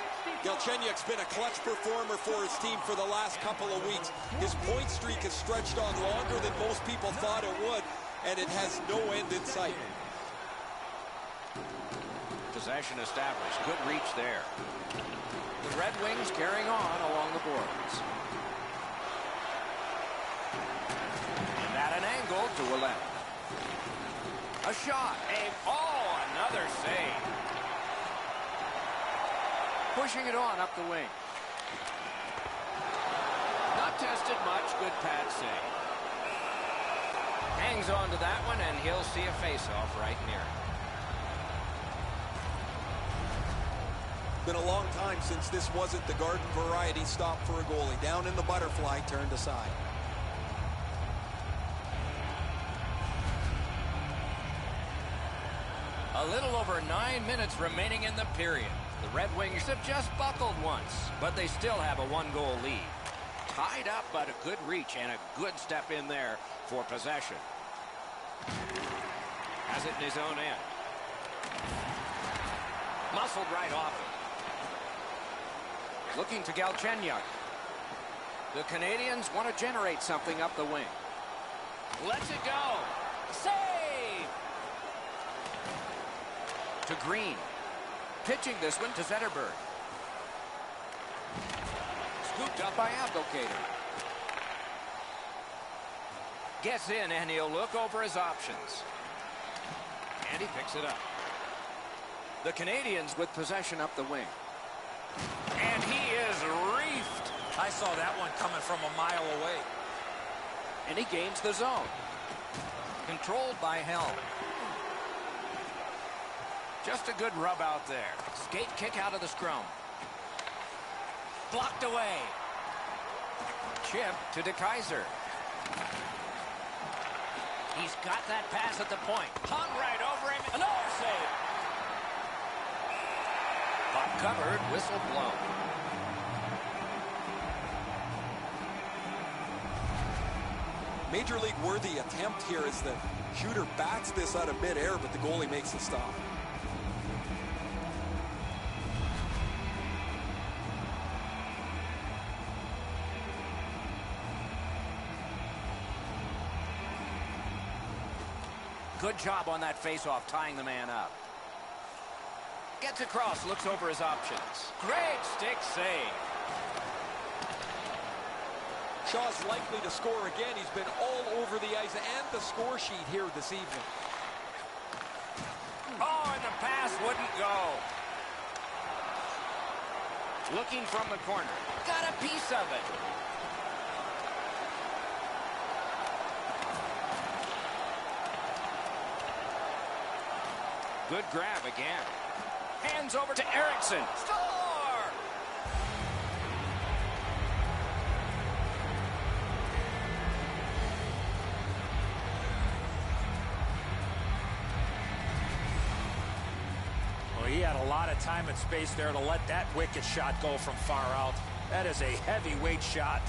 Galchenyuk's been a clutch performer for his team for the last couple of weeks. His point streak has stretched on longer than most people thought it would, and it has no end in sight. Possession established. Good reach there. The Red Wings carrying on along the boards. And at an angle to a left. A shot. Aim. Oh, another save. Pushing it on up the wing. Not tested much. Good pad save. Hangs on to that one, and he'll see a face-off right near it. Been a long time since this wasn't the garden variety stop for a goalie. Down in the butterfly, turned aside. A little over nine minutes remaining in the period. The Red Wings have just buckled once, but they still have a one-goal lead. Tied up, but a good reach and a good step in there for possession. Has it in his own end. Muscled right off it. Looking to Galchenyuk. The Canadiens want to generate something up the wing. Lets it go. Save! To Green. Pitching this one to Zetterberg. Scooped up by Abdelkader. Gets in and he'll look over his options. And he picks it up. The Canadiens with possession up the wing. And he is reefed. I saw that one coming from a mile away. And he gains the zone. Controlled by Helm. Just a good rub out there. Skate kick out of the scrum. Blocked away. Chip to DeKeyser. He's got that pass at the point. Hung right over him. Another save. Puck covered. Whistle blown. Major League worthy attempt here as the shooter bats this out of midair, but the goalie makes the stop. Good job on that faceoff, tying the man up. Gets across, looks over his options. Great stick save. Shaw's likely to score again. He's been all over the ice and the score sheet here this evening. Oh, and the pass wouldn't go. Looking from the corner. Got a piece of it. Good grab again. Hands over to Ericsson. Score! Well, he had a lot of time and space there to let that wicked shot go from far out. That is a heavyweight shot.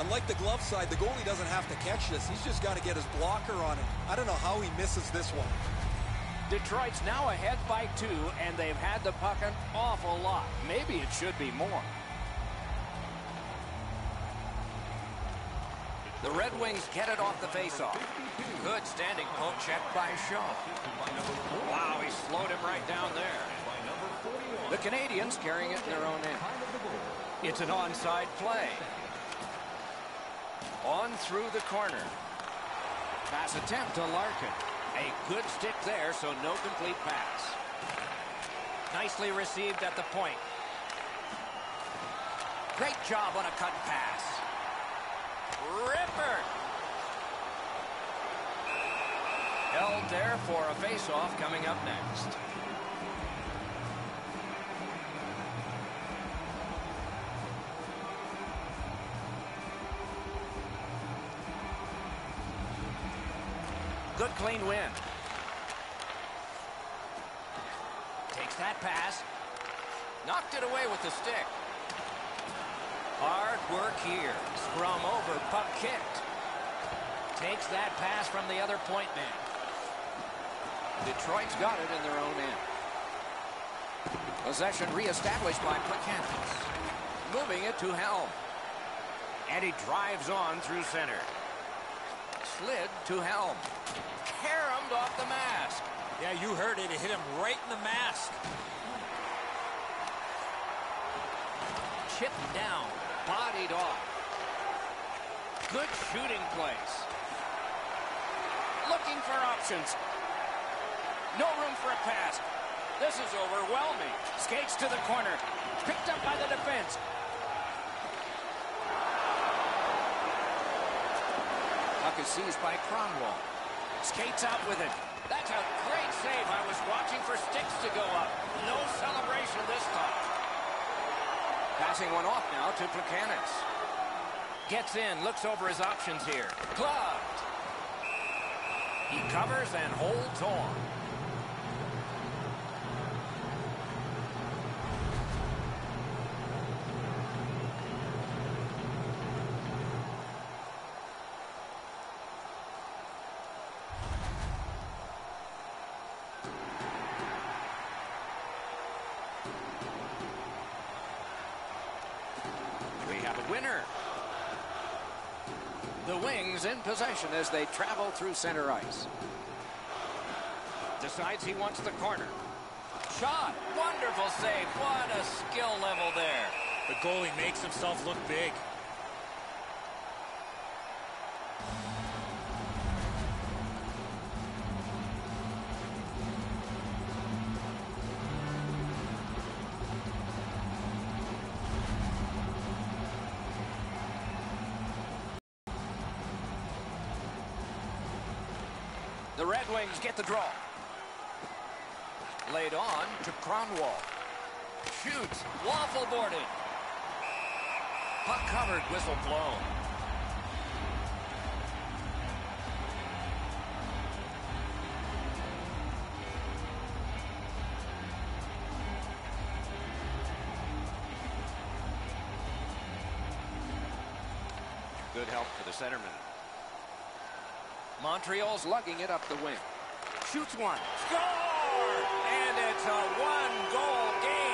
Unlike the glove side, the goalie doesn't have to catch this. He's just got to get his blocker on it. I don't know how he misses this one. Detroit's now ahead by two, and they've had the puck an awful lot. Maybe it should be more. The Red Wings get it off the faceoff. Good standing poke check by Shaw. Wow, he slowed him right down there. The Canadiens carrying it in their own end. It's an onside play. On through the corner. Pass attempt to Larkin. A good stick there, so no complete pass. Nicely received at the point. Great job on a cut pass. Ripper. Held there for a face-off coming up next. Clean win. Takes that pass. Knocked it away with the stick. Hard work here. Scrum over, puck kicked. Takes that pass from the other point man. Detroit's got it in their own end. Possession reestablished by Plekanec. Moving it to Helm. And he drives on through center. Slid to Helm. Caromed off the mask. Yeah, you heard it. It hit him right in the mask. Chipped down. Bodied off. Good shooting place. Looking for options. No room for a pass. This is overwhelming. Skates to the corner. Picked up by the defense. Is seized by Kronwall. Skates out with it. That's a great save. I was watching for sticks to go up. No celebration this time. Passing one off now to Plekanec. Gets in, looks over his options here. Gloved. He covers and holds on. We have a winner. The Wings in possession as they travel through center ice. Decides he wants the corner. Shot. Wonderful save. What a skill level there. The goalie makes himself look big. The Red Wings get the draw. Laid on to Kronwall. Shoots. Waffle boarded. Puck covered. Whistle blown. Good help for the centerman. Montreal's lugging it up the wing. Shoots one. Score! And it's a one-goal game.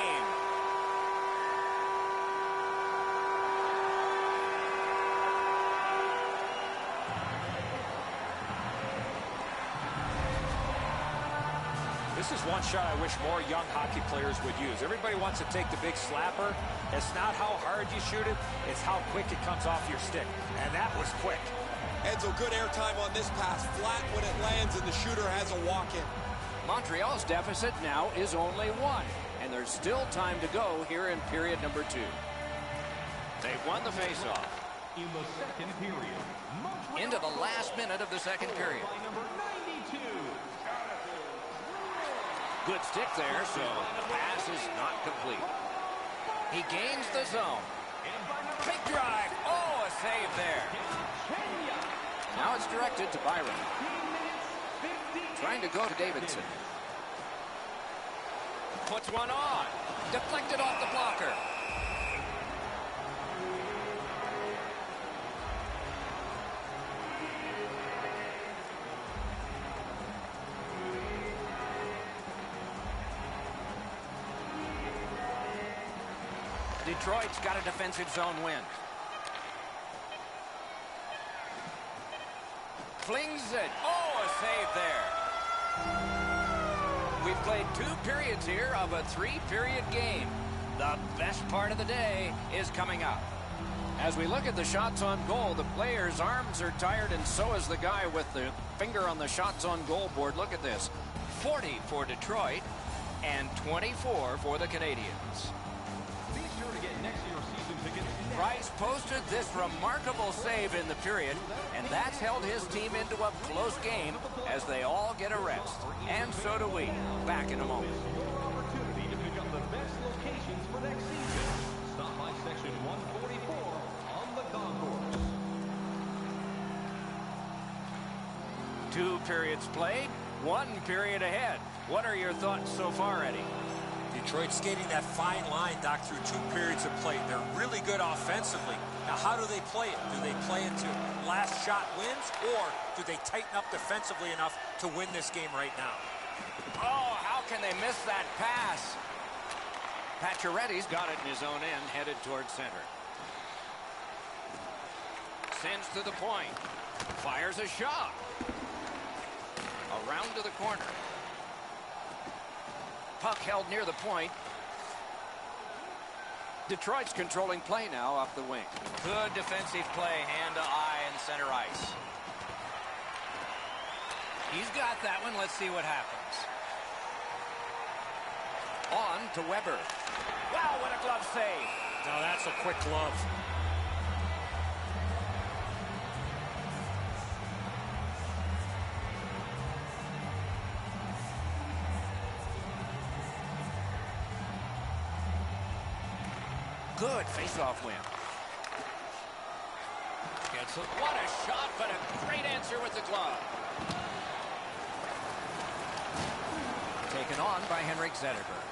This is one shot I wish more young hockey players would use. Everybody wants to take the big slapper. It's not how hard you shoot it, it's how quick it comes off your stick. And that was quick. Edzo, good airtime on this pass. Flat when it lands, and the shooter has a walk-in. Montreal's deficit now is only one, and And there's still time to go here in period number two. They've won the faceoff. In the second period, Montreal Into the last minute of the second period. by number 92. Good stick there, so the pass is not complete. He gains the zone. Big drive. Oh, a save there. Now it's directed to Byron. Trying to go to Davidson. Puts one on. Deflected off the blocker. Detroit's got a defensive zone win. Flings it. Oh, a save there. We've played two periods here of a three-period game. The best part of the day is coming up. As we look at the shots on goal, the player's arms are tired, and so is the guy with the finger on the shots on goal board. Look at this. 40 for Detroit and 24 for the Canadiens. Posted this remarkable save in the period, and that's held his team into a close game as they all get a rest. And so do we. Back in a moment. Your opportunity to pick up the best locations for next season. Stop by section 144 on the concourse. Two periods played, one period ahead. What are your thoughts so far, Eddie? Detroit skating that fine line, Doc, through two periods of play. They're really good offensively. Now, how do they play it? Do they play it to last shot wins, or do they tighten up defensively enough to win this game right now? Oh, how can they miss that pass? Pacioretty's got it in his own end, headed towards center. Sends to the point. Fires a shot. Around to the corner. Puck held near the point. Detroit's controlling play now off the wing. Good defensive play, hand to eye in center ice. He's got that one. Let's see what happens. On to Weber. Wow, what a glove save. Now, that's a quick glove. Good face-off win. Gets it. What a shot, but a great answer with the glove. Taken on by Henrik Zetterberg.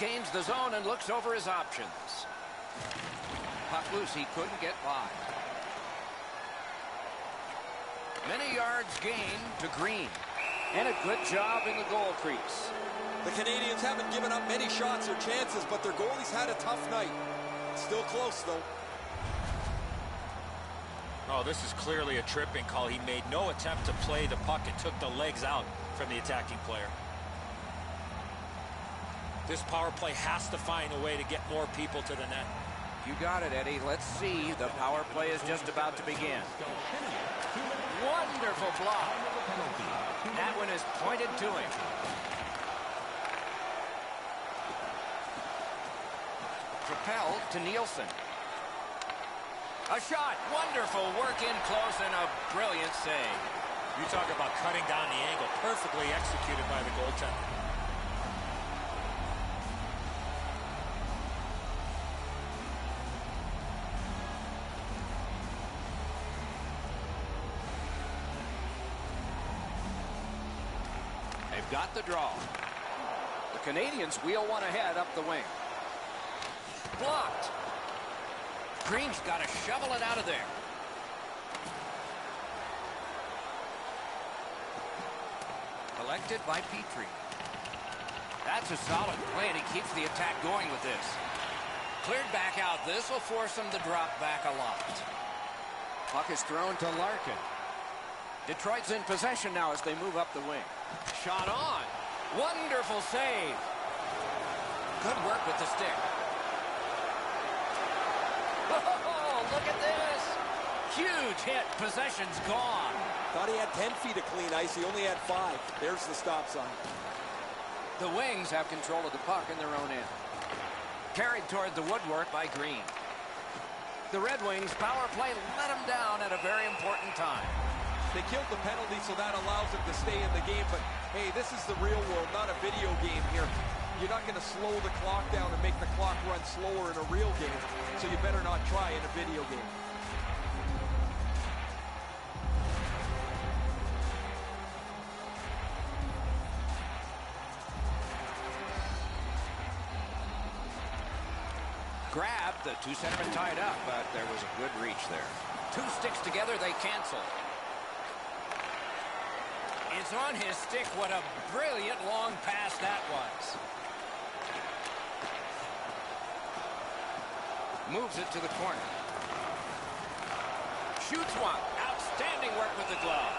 Gains the zone and looks over his options. Puck loose, he couldn't get by. Many yards gained to Green. And a good job in the goal crease. The Canadiens haven't given up many shots or chances, but their goalies had a tough night. Still close, though. Oh, this is clearly a tripping call. He made no attempt to play the puck and took the legs out from the attacking player. This power play has to find a way to get more people to the net. You got it, Eddie. Let's see. The power play is just about to begin. Wonderful block. That one is pointed to him. Propelled to Nielsen. A shot. Wonderful work in close and a brilliant save. You talk about cutting down the angle. Perfectly executed by the goaltender. Got the draw. The Canadiens wheel one ahead up the wing. Blocked. Green's got to shovel it out of there. Collected by Petry. That's a solid play, and he keeps the attack going with this. Cleared back out. This will force him to drop back a lot. Puck is thrown to Larkin. Detroit's in possession now as they move up the wing. Shot on. Wonderful save. Good work with the stick. Oh, look at this. Huge hit. Possession's gone. Thought he had 10 feet of clean ice. He only had five. There's the stop sign. The Wings have control of the puck in their own end. Carried toward the woodwork by Green. The Red Wings power play let them down at a very important time. They killed the penalty, so that allows them to stay in the game. But, hey, this is the real world, not a video game here. You're not going to slow the clock down and make the clock run slower in a real game. So you better not try in a video game. Grabbed, the two centermen tied up, but there was a good reach there. Two sticks together, they cancel. It's on his stick. What a brilliant long pass that was. Moves it to the corner. Shoots one. Outstanding work with the glove.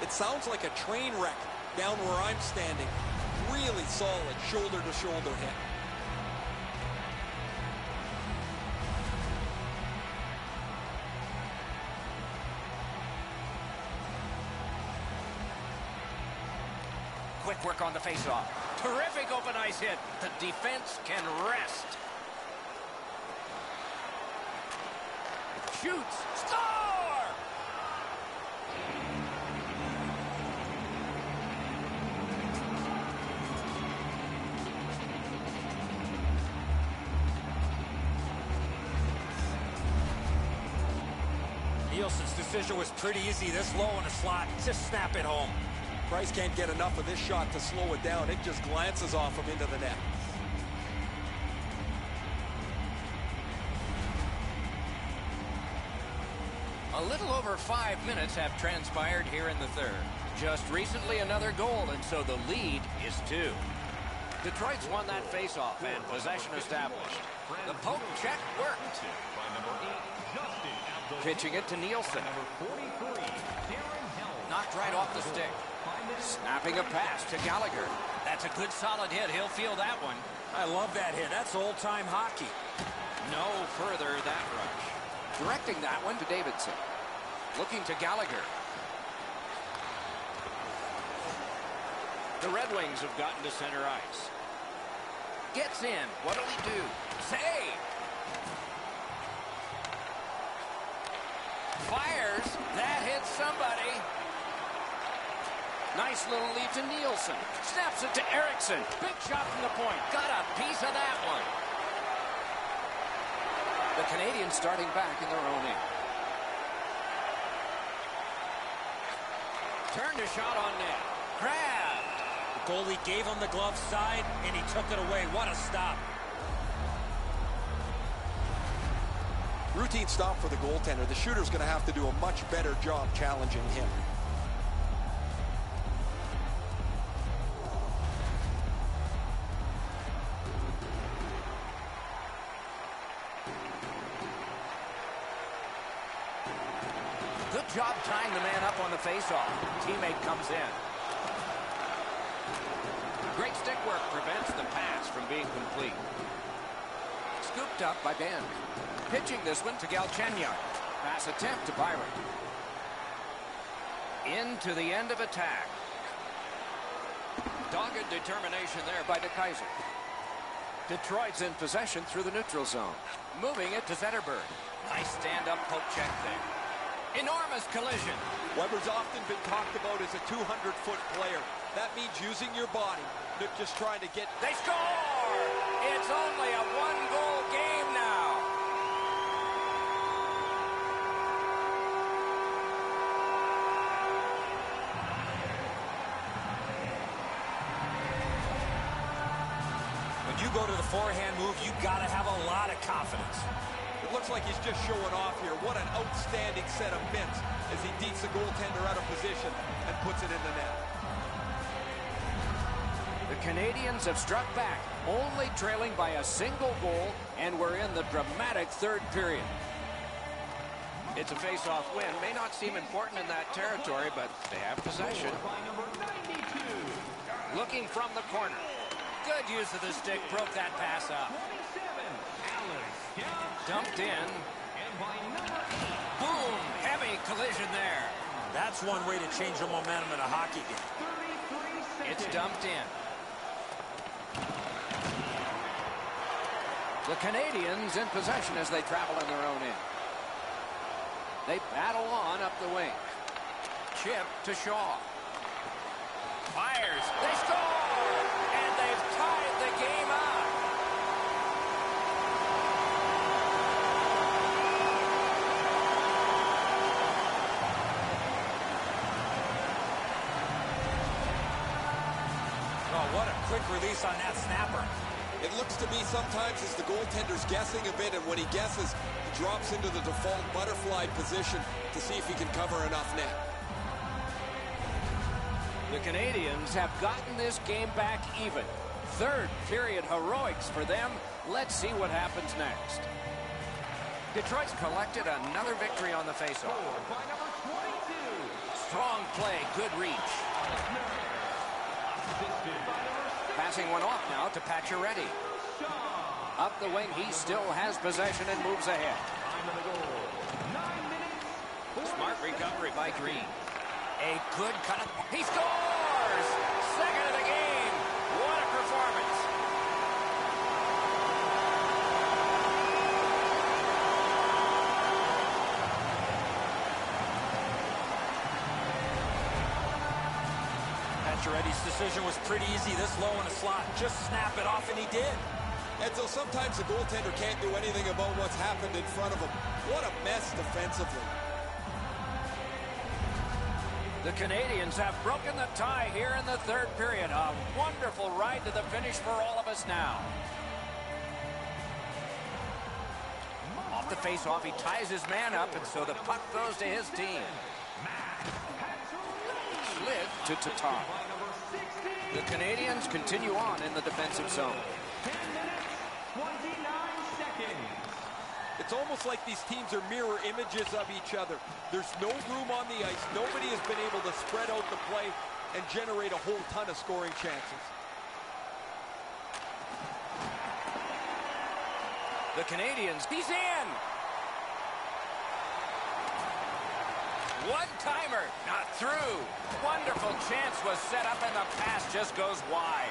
It sounds like a train wreck down where I'm standing. Really solid shoulder-to-shoulder hit. Quick work on the faceoff. Terrific open ice hit. The defense can rest. Shoots. Score! Nielsen's decision was pretty easy. This low in the slot, just snap it home. Price can't get enough of this shot to slow it down. It just glances off him into the net. A little over five minutes have transpired here in the third. Just recently another goal, and so the lead is two. Detroit's won that faceoff and possession established. The poke check worked. Pitching it to Nielsen. Number 43, Darren Helm. Knocked right off the stick. Snapping a pass to Gallagher. That's a good solid hit. He'll feel that one. I love that hit. That's old-time hockey. No further that rush. Directing that one to Davidson. Looking to Gallagher. The Red Wings have gotten to center ice. Gets in. What'll he do? Save! Fires. That hits somebody. Nice little lead to Nielsen. Snaps it to Ericsson. Big shot from the point. Got a piece of that one. The Canadiens starting back in their own end. Turned a shot on net. Grabbed. The goalie gave him the glove side, and he took it away. What a stop. Routine stop for the goaltender. The shooter's going to have to do a much better job challenging him. Teammate comes in. Great stick work prevents the pass from being complete. Scooped up by Benn. Pitching this one to Galchenyuk. Pass attempt to Byron. Into the end of attack. Dogged determination there by DeKeyser. Detroit's in possession through the neutral zone. Moving it to Zetterberg. Nice stand-up poke check there. Enormous collision. Weber's often been talked about as a 200-foot player. That means using your body, not just trying to get... They score! It's only a one-goal game now. When you go to the forehand move, you got to have looks like he's just showing off here. What an outstanding set of mitts as he beats the goaltender out of position and puts it in the net. The Canadiens have struck back, only trailing by a single goal, and we're in the dramatic third period. It's a face-off win. May not seem important in that territory, but they have possession. By number 92, Looking from the corner. Good use of the stick. Broke that pass up. 27, Alex Galchenyuk. Dumped in. And by number Boom! Heavy collision there. That's one way to change the momentum in a hockey game. it's dumped in. The Canadiens in possession as they travel in their own end. They battle on up the wing. Chip to Shaw. Fires. They score! And they've tied quick release on that snapper. It looks to me sometimes as the goaltender's guessing a bit, and when he guesses, he drops into the default butterfly position to see if he can cover enough net. The Canadiens have gotten this game back even. Third period heroics for them. Let's see what happens next. Detroit's collected another victory on the faceoff. By number 22. Strong play, good reach. Passing one off now to Pacioretty. Up the wing, he still has possession and moves ahead. Smart recovery by Green. A good cut. He scores! Second of the game. What a performance. Pacioretty's decision was pretty easy this low in a slot. Just snap it off, and he did. And so sometimes the goaltender can't do anything about what's happened in front of him. What a mess defensively. The Canadiens have broken the tie here in the third period. A wonderful ride to the finish for all of us now. Off the face-off, he ties his man up, and so the puck goes to his team. Slid to Tatar. By number 16. The Canadiens continue on in the defensive zone. 10 minutes. 29 seconds. It's almost like these teams are mirror images of each other. There's no room on the ice. Nobody has been able to spread out the play and generate a whole ton of scoring chances. The Canadiens, he's in! One-timer, not through. Wonderful chance was set up and the pass just goes wide.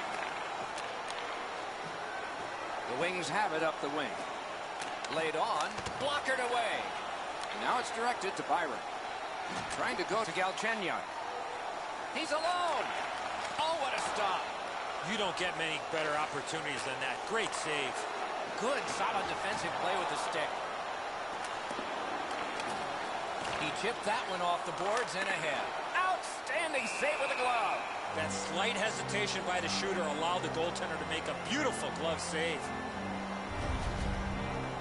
The Wings have it up the wing. Laid on, blockered away. Now it's directed to Byron. Trying to go to Galchenyuk. He's alone. Oh, what a stop. You don't get many better opportunities than that. Great save. Good, solid defensive play with the stick. He chipped that one off the boards and ahead. Outstanding save with the glove. That slight hesitation by the shooter allowed the goaltender to make a beautiful glove save.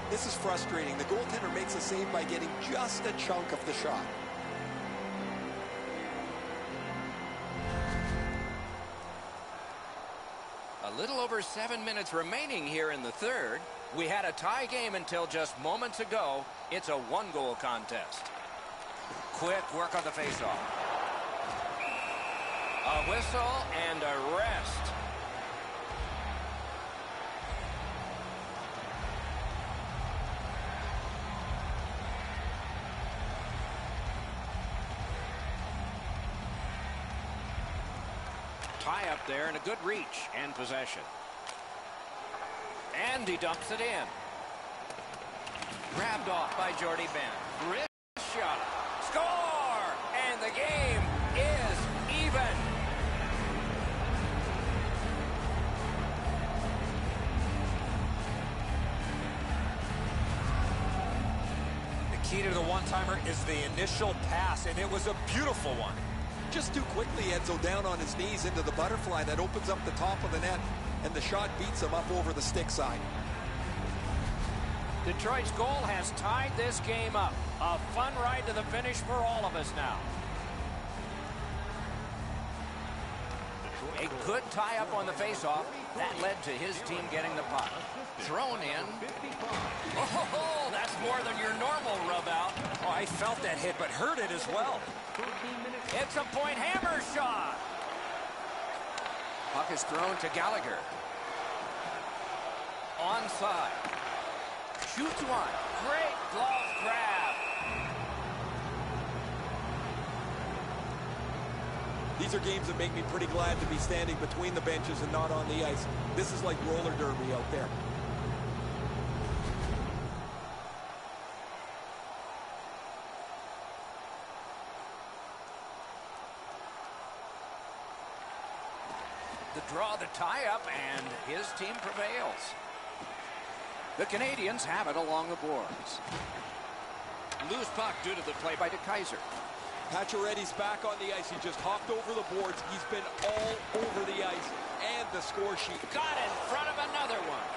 This is frustrating. The goaltender makes a save by getting just a chunk of the shot. A little over seven minutes remaining here in the third. We had a tie game until just moments ago. It's a one-goal contest. Quick work on the faceoff. A whistle and a rest. Tie up there and a good reach and possession. And he dumps it in. Grabbed off by Jordie Benn. Wrist shot. One-timer is the initial pass, and it was a beautiful one. Just too quickly, Edzo down on his knees into the butterfly that opens up the top of the net, and the shot beats him up over the stick side. Detroit's goal has tied this game up. A fun ride to the finish for all of us now. A good tie-up on the faceoff. That led to his team getting the puck. Thrown in. Oh, that's more than your normal rub out. Oh, I felt that hit, but heard it as well. It's a point hammer shot. Puck is thrown to Gallagher. Onside. Shoots one. Great glove grab. These are games that make me pretty glad to be standing between the benches and not on the ice. This is like roller derby out there. The draw, the tie-up, and his team prevails. The Canadiens have it along the boards. Loose puck due to the play by DeKeyser. Pacioretty's back on the ice. He just hopped over the boards. He's been all over the ice and the score sheet. Got in front of another one.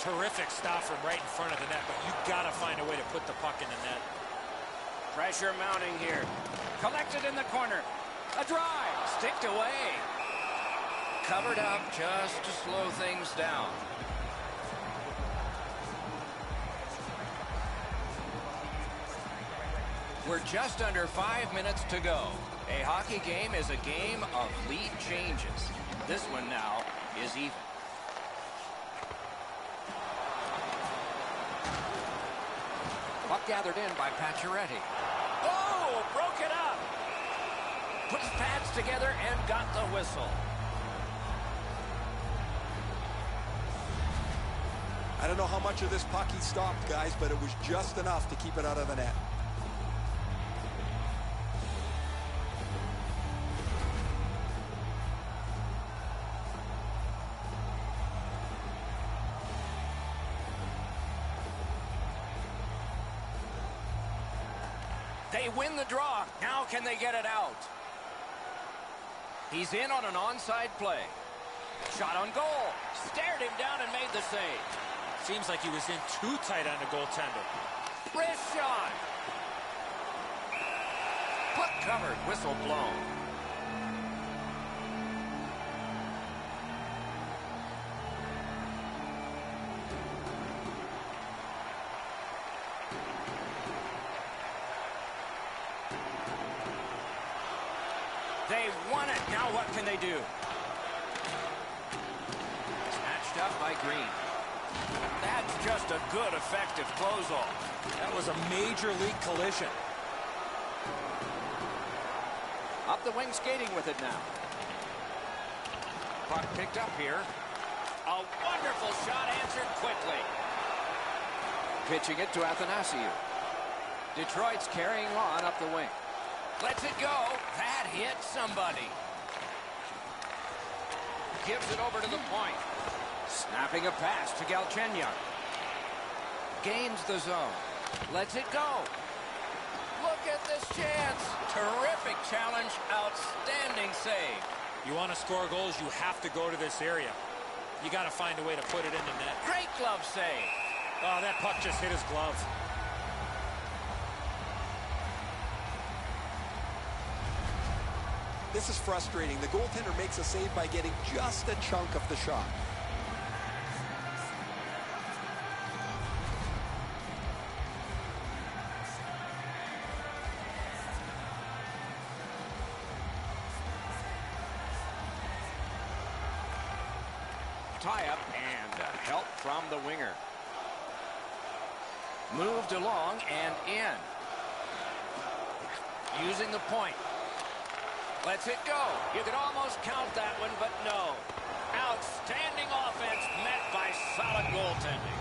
Terrific stop from right in front of the net, but you got to find a way to put the puck in the net. Pressure mounting here. Collected in the corner. A drive. Sticked away. Covered up just to slow things down. We're just under five minutes to go. A hockey game is a game of lead changes. This one now is even. Puck gathered in by Pacioretty. Oh, broke it up. Put his pads together and got the whistle. I don't know how much of this puck he stopped, guys, but it was just enough to keep it out of the net. Can they get it out? He's in on an onside play. Shot on goal. Stared him down and made the save. Seems like he was in too tight on the goaltender. Wrist shot. Puck covered. Whistle blown. Do? Snatched up by Green. That's just a good, effective close-off. That was a major league collision. Up the wing skating with it now. Puck picked up here. A wonderful shot answered quickly. Pitching it to Athanasiou. Detroit's carrying on up the wing. Lets it go. That hit somebody. Gives it over to the point. Snapping a pass to Galchenyuk. Gains the zone. Lets it go. Look at this chance. Terrific challenge. Outstanding save. You want to score goals, you have to go to this area. You got to find a way to put it in the net. Great glove save. Oh, that puck just hit his glove. This is frustrating. The goaltender makes a save by getting just a chunk of the shot. Tie-up and help from the winger. Moved along and in. Using the point. Lets it go. You could almost count that one, but no. Outstanding offense met by solid goaltending.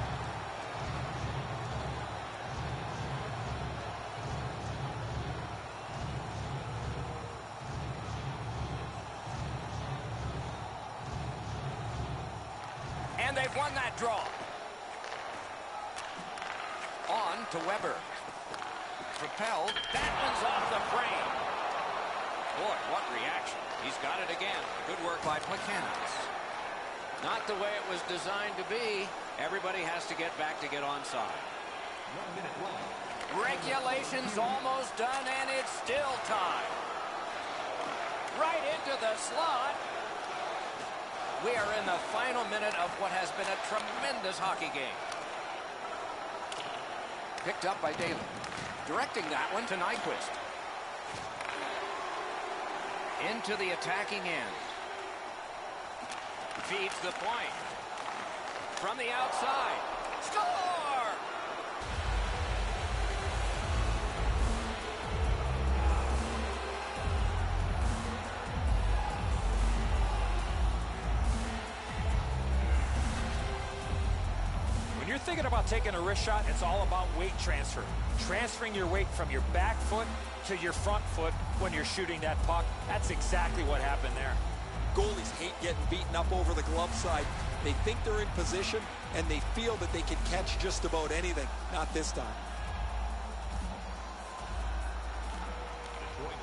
And they've won that draw. On to Weber. Propelled. That one's off the frame. Boy, what reaction. He's got it again. Good work by Plekanec. Not the way it was designed to be. Everybody has to get back to get onside. One minute left. Regulations almost done, and it's still time. Right into the slot. We are in the final minute of what has been a tremendous hockey game. Picked up by Daley. Directing that one to Nyquist. Into the attacking end. Feeds the point. From the outside. Score! When you're thinking about taking a wrist shot, it's all about weight transfer. Transferring your weight from your back foot to your front foot when you're shooting that puck. That's exactly what happened there. Goalies hate getting beaten up over the glove side. They think they're in position, and they feel that they can catch just about anything. Not this time.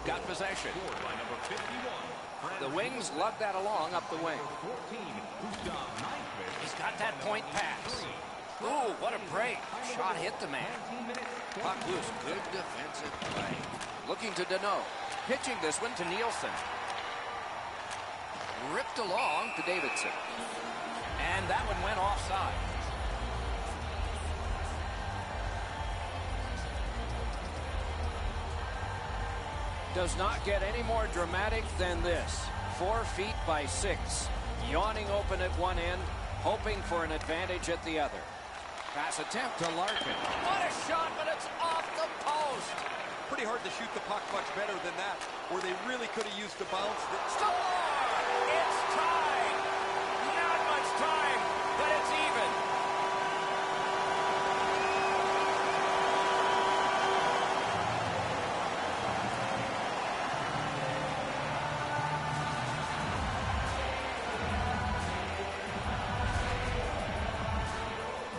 Got possession. The Wings lug that along up the wing. He's got that point pass. Ooh, what a break. Shot hit the man. Puck loose. Good defensive play. Looking to Danault. Pitching this one to Nielsen. Ripped along to Davidson. And that one went offside. Does not get any more dramatic than this. Four feet by six. Yawning open at one end, hoping for an advantage at the other. Pass attempt to Larkin. What a shot, but it's off the post. Pretty hard to shoot the puck much better than that, where they really could have used the bounce. Score! It's tied. Not much time, but it's even.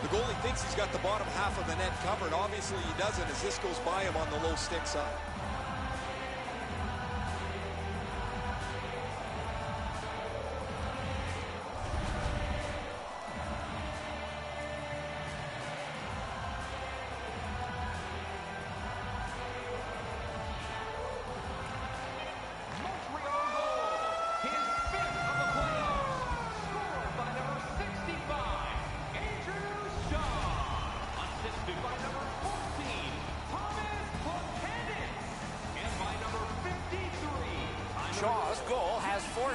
The goalie thinks he's got the bottom half of the net covered. Obviously, he doesn't as this goes by him on the low stick side.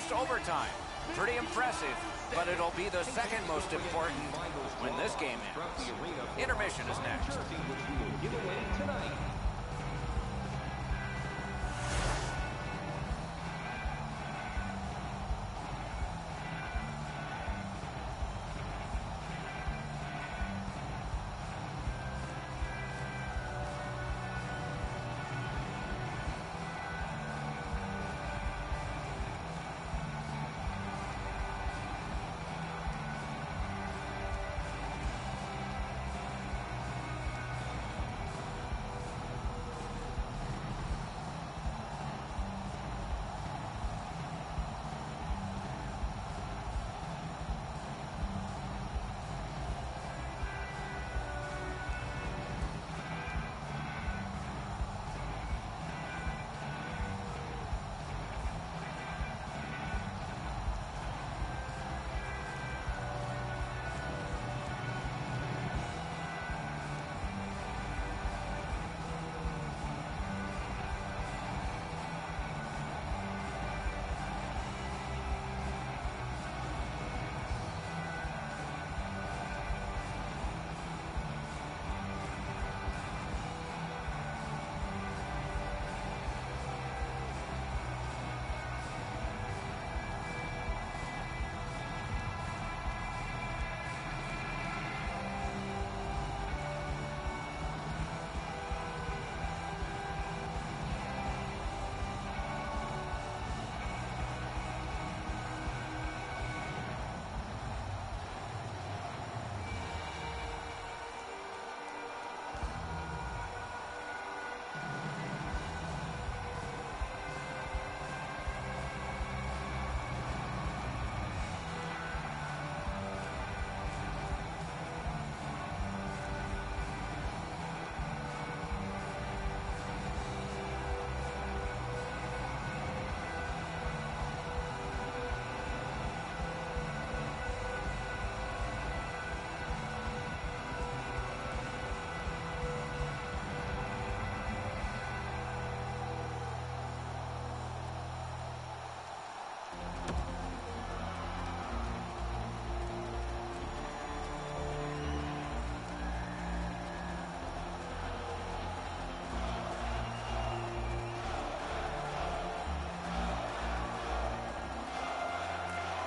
Forced overtime. Pretty impressive, but it'll be the second most important when this game ends. Intermission is next.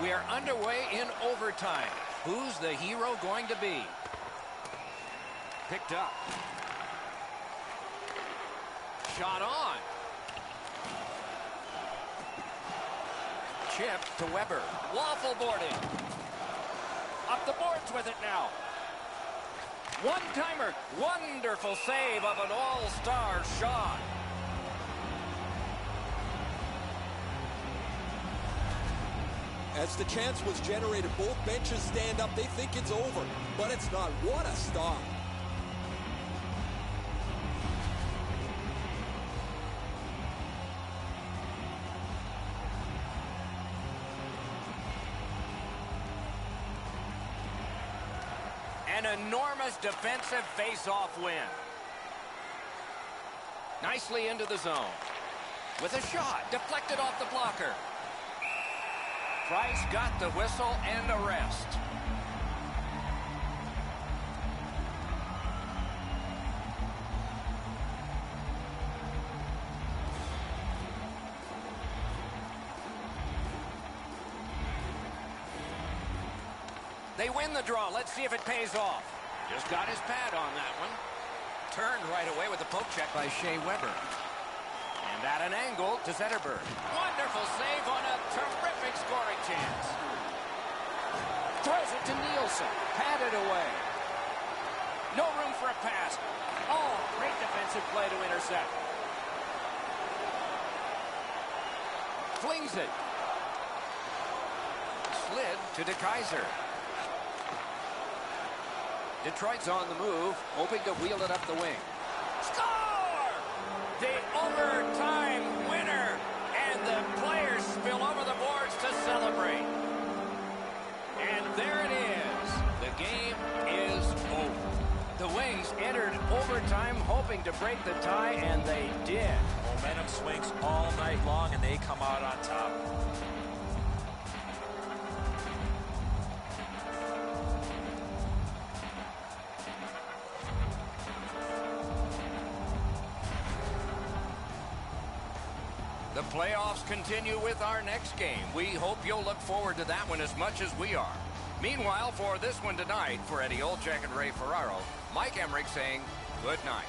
We are underway in overtime. Who's the hero going to be? picked up. Shot on. Chip to Weber. Waffle boarding. Up the boards with it now. One-timer. Wonderful save of an all-star shot. As the chance was generated, both benches stand up. They think it's over, but it's not. What a stop. An enormous defensive face-off win. Nicely into the zone. With a shot, deflected off the blocker. Price got the whistle and a rest. They win the draw. Let's see if it pays off. Just got his pad on that one. Turned right away with the poke check by Shea Weber. And at an angle to Zetterberg. Wonderful save on a terrific scoring chance. Throws it to Nielsen. Padded away. No room for a pass. Oh, great defensive play to intercept. Flings it. Slid to DeKeyser. Detroit's on the move, hoping to wheel it up the wing. Overtime winner! And the players spill over the boards to celebrate. And there it is. The game is over. The Wings entered overtime hoping to break the tie, and they did. Momentum swings all night long, and they come out on top. Continue with our next game. We hope you'll look forward to that one as much as we are. Meanwhile, for this one tonight, for Eddie Olczyk and Ray Ferraro, Mike Emrick saying good night.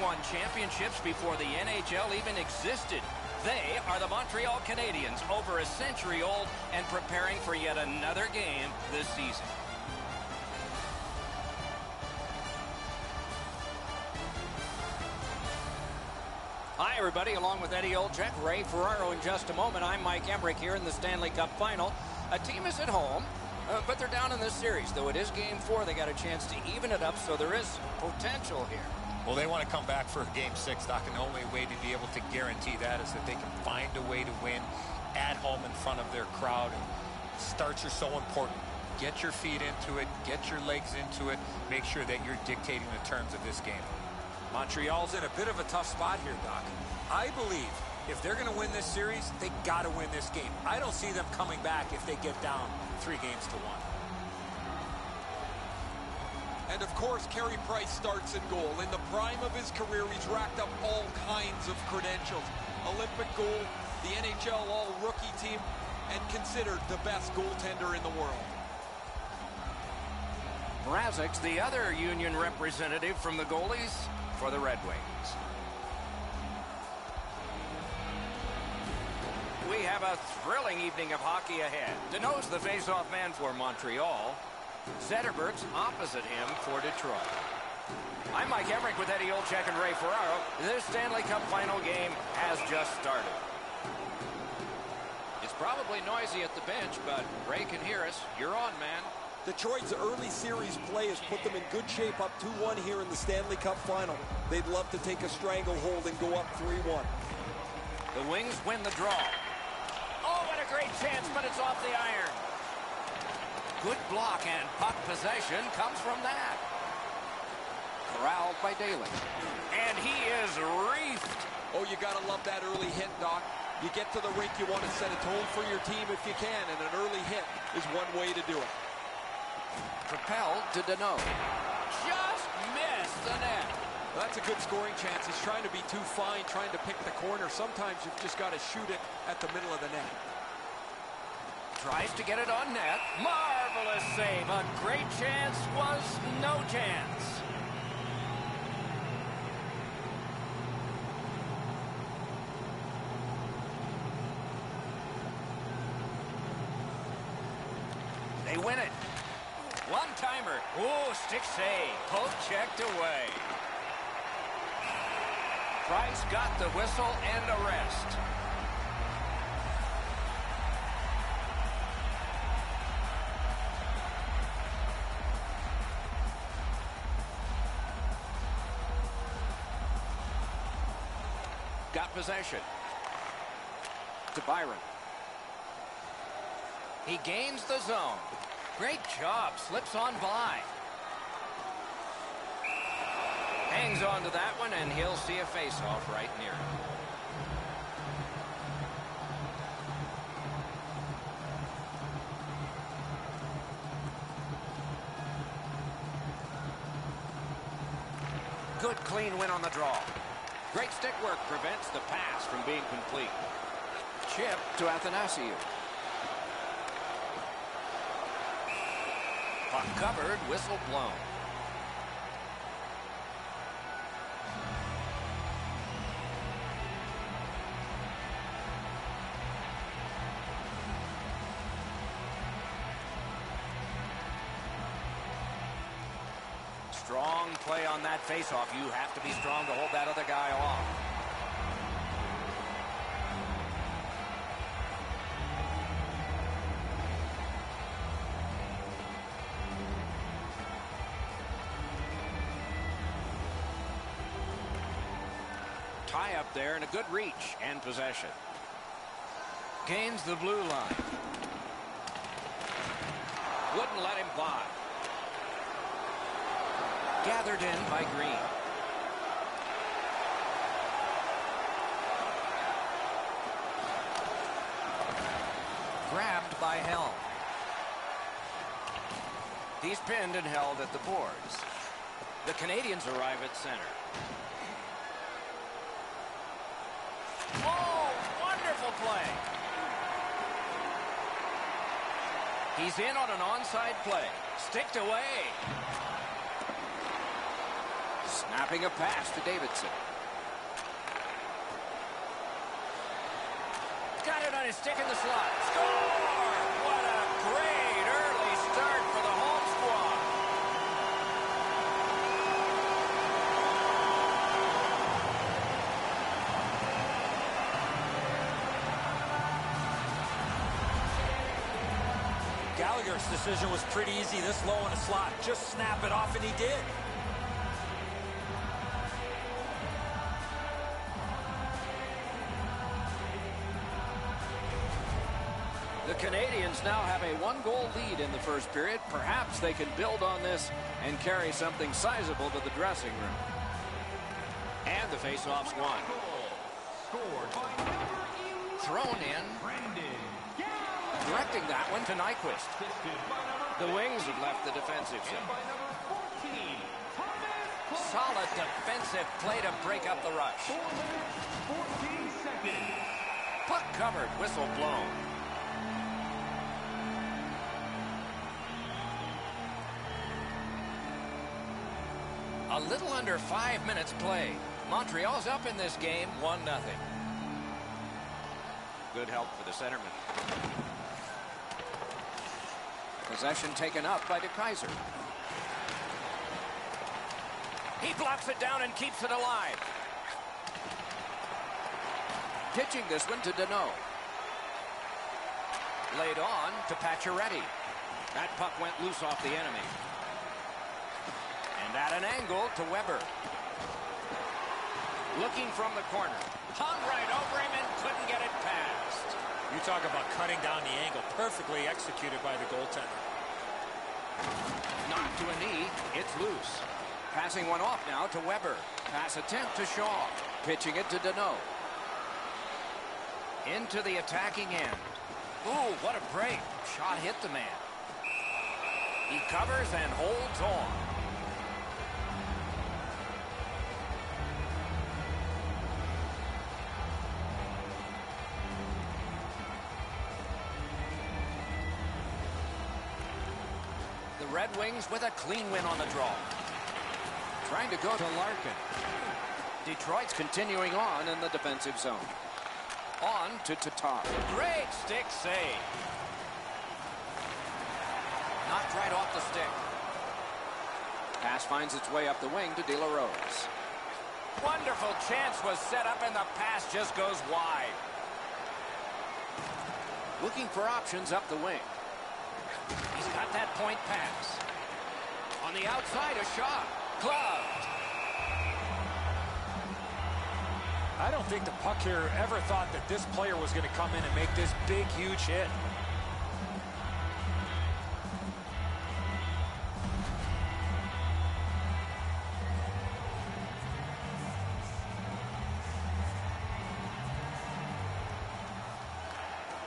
Won championships before the NHL even existed. They are the Montreal Canadiens, over a century old and preparing for yet another game this season. Hi, everybody. Along with Eddie Olczyk, Ray Ferraro in just a moment. I'm Mike Emrick here in the Stanley Cup Final. A team is at home, uh, but they're down in this series. Though it is Game 4, they got a chance to even it up, so there is potential here. Well, they want to come back for Game 6, Doc, and the only way to be able to guarantee that is that they can find a way to win at home in front of their crowd. And starts are so important. Get your feet into it. Get your legs into it. Make sure that you're dictating the terms of this game. Montreal's in a bit of a tough spot here, Doc. I believe if they're going to win this series, they got to win this game. I don't see them coming back if they get down three games to one. Course, Carey Price starts in goal. In the prime of his career, he's racked up all kinds of credentials. Olympic gold, the NHL All-Rookie team, and considered the best goaltender in the world. Mrazek's the other Union representative from the goalies for the Red Wings. We have a thrilling evening of hockey ahead. Danault's the face-off man for Montreal. Zetterberg's opposite him for Detroit. I'm Mike Emrick with Eddie Olczyk and Ray Ferraro. This Stanley Cup final game has just started. It's probably noisy at the bench, but Ray can hear us. You're on, man. Detroit's early series play has put them in good shape up 2-1 here in the Stanley Cup final. They'd love to take a stranglehold and go up 3-1. The Wings win the draw. Oh, what a great chance, but it's off the iron. Good block and puck possession comes from that. Corralled by Daley. And he is reefed. Oh, you got to love that early hit, Doc. You get to the rink, you want to set a tone for your team if you can, and an early hit is one way to do it. Propelled to Danault. Just missed the net. That's a good scoring chance. He's trying to be too fine, trying to pick the corner. Sometimes you've just got to shoot it at the middle of the net. Tries to get it on net. Marvelous save. A great chance was no chance. They win it. One-timer. Ooh, stick save. Poke checked away. Price got the whistle and a rest. Got possession. To Byron. He gains the zone. Great job. Slips on by. Hangs on to that one, and he'll see a face-off right near him. Good clean win on the draw. Great stick work prevents the pass from being complete. Chip to Athanasiou. Puck covered, whistle blown. That faceoff. You have to be strong to hold that other guy off. Tie up there and a good reach and possession. Gains the blue line. Wouldn't let him by. Gathered in by Green. Grabbed by Helm. He's pinned and held at the boards. The Canadiens arrive at center. Oh, wonderful play. He's in on an onside play. Sticked away. Snapping a pass to Davidson. Got it on his stick in the slot. Score! What a great early start for the home squad. Gallagher's decision was pretty easy this low in the slot. Just snap it off, and he did. Canadiens now have a one-goal lead in the first period. Perhaps they can build on this and carry something sizable to the dressing room. And the faceoff's won. Scored by number 11, Thrown in. Brendan Directing that one to Nyquist. Assisted by number The wings have left the defensive zone. by number 14, Thomas Solid defensive play to break up the rush. 4 minutes, 14 seconds. Puck covered, whistle blown. Little under five minutes played. Montreal's up in this game, 1-0. Good help for the centerman. Possession taken up by DeKeyser. He blocks it down and keeps it alive. Pitching this one to Danault. Laid on to Pacioretty. That puck went loose off the enemy. At an angle to Weber. Looking from the corner. Hung right over him and couldn't get it past. You talk about cutting down the angle. Perfectly executed by the goaltender. Knocked to a knee. It's loose. Passing one off now to Weber. Pass attempt to Shaw. Pitching it to Danault. Into the attacking end. Ooh, what a break. Shot hit the man. He covers and holds on. With a clean win on the draw. Trying to go to Larkin. Detroit's continuing on in the defensive zone. On to Tatar. Great stick save. Knocked right off the stick. Pass finds its way up the wing to De La Rose. Wonderful chance was set up and the pass just goes wide. Looking for options up the wing. He's got that point pass. On the outside, a shot. Gloved. I don't think the puck here ever thought that this player was going to come in and make this big, huge hit.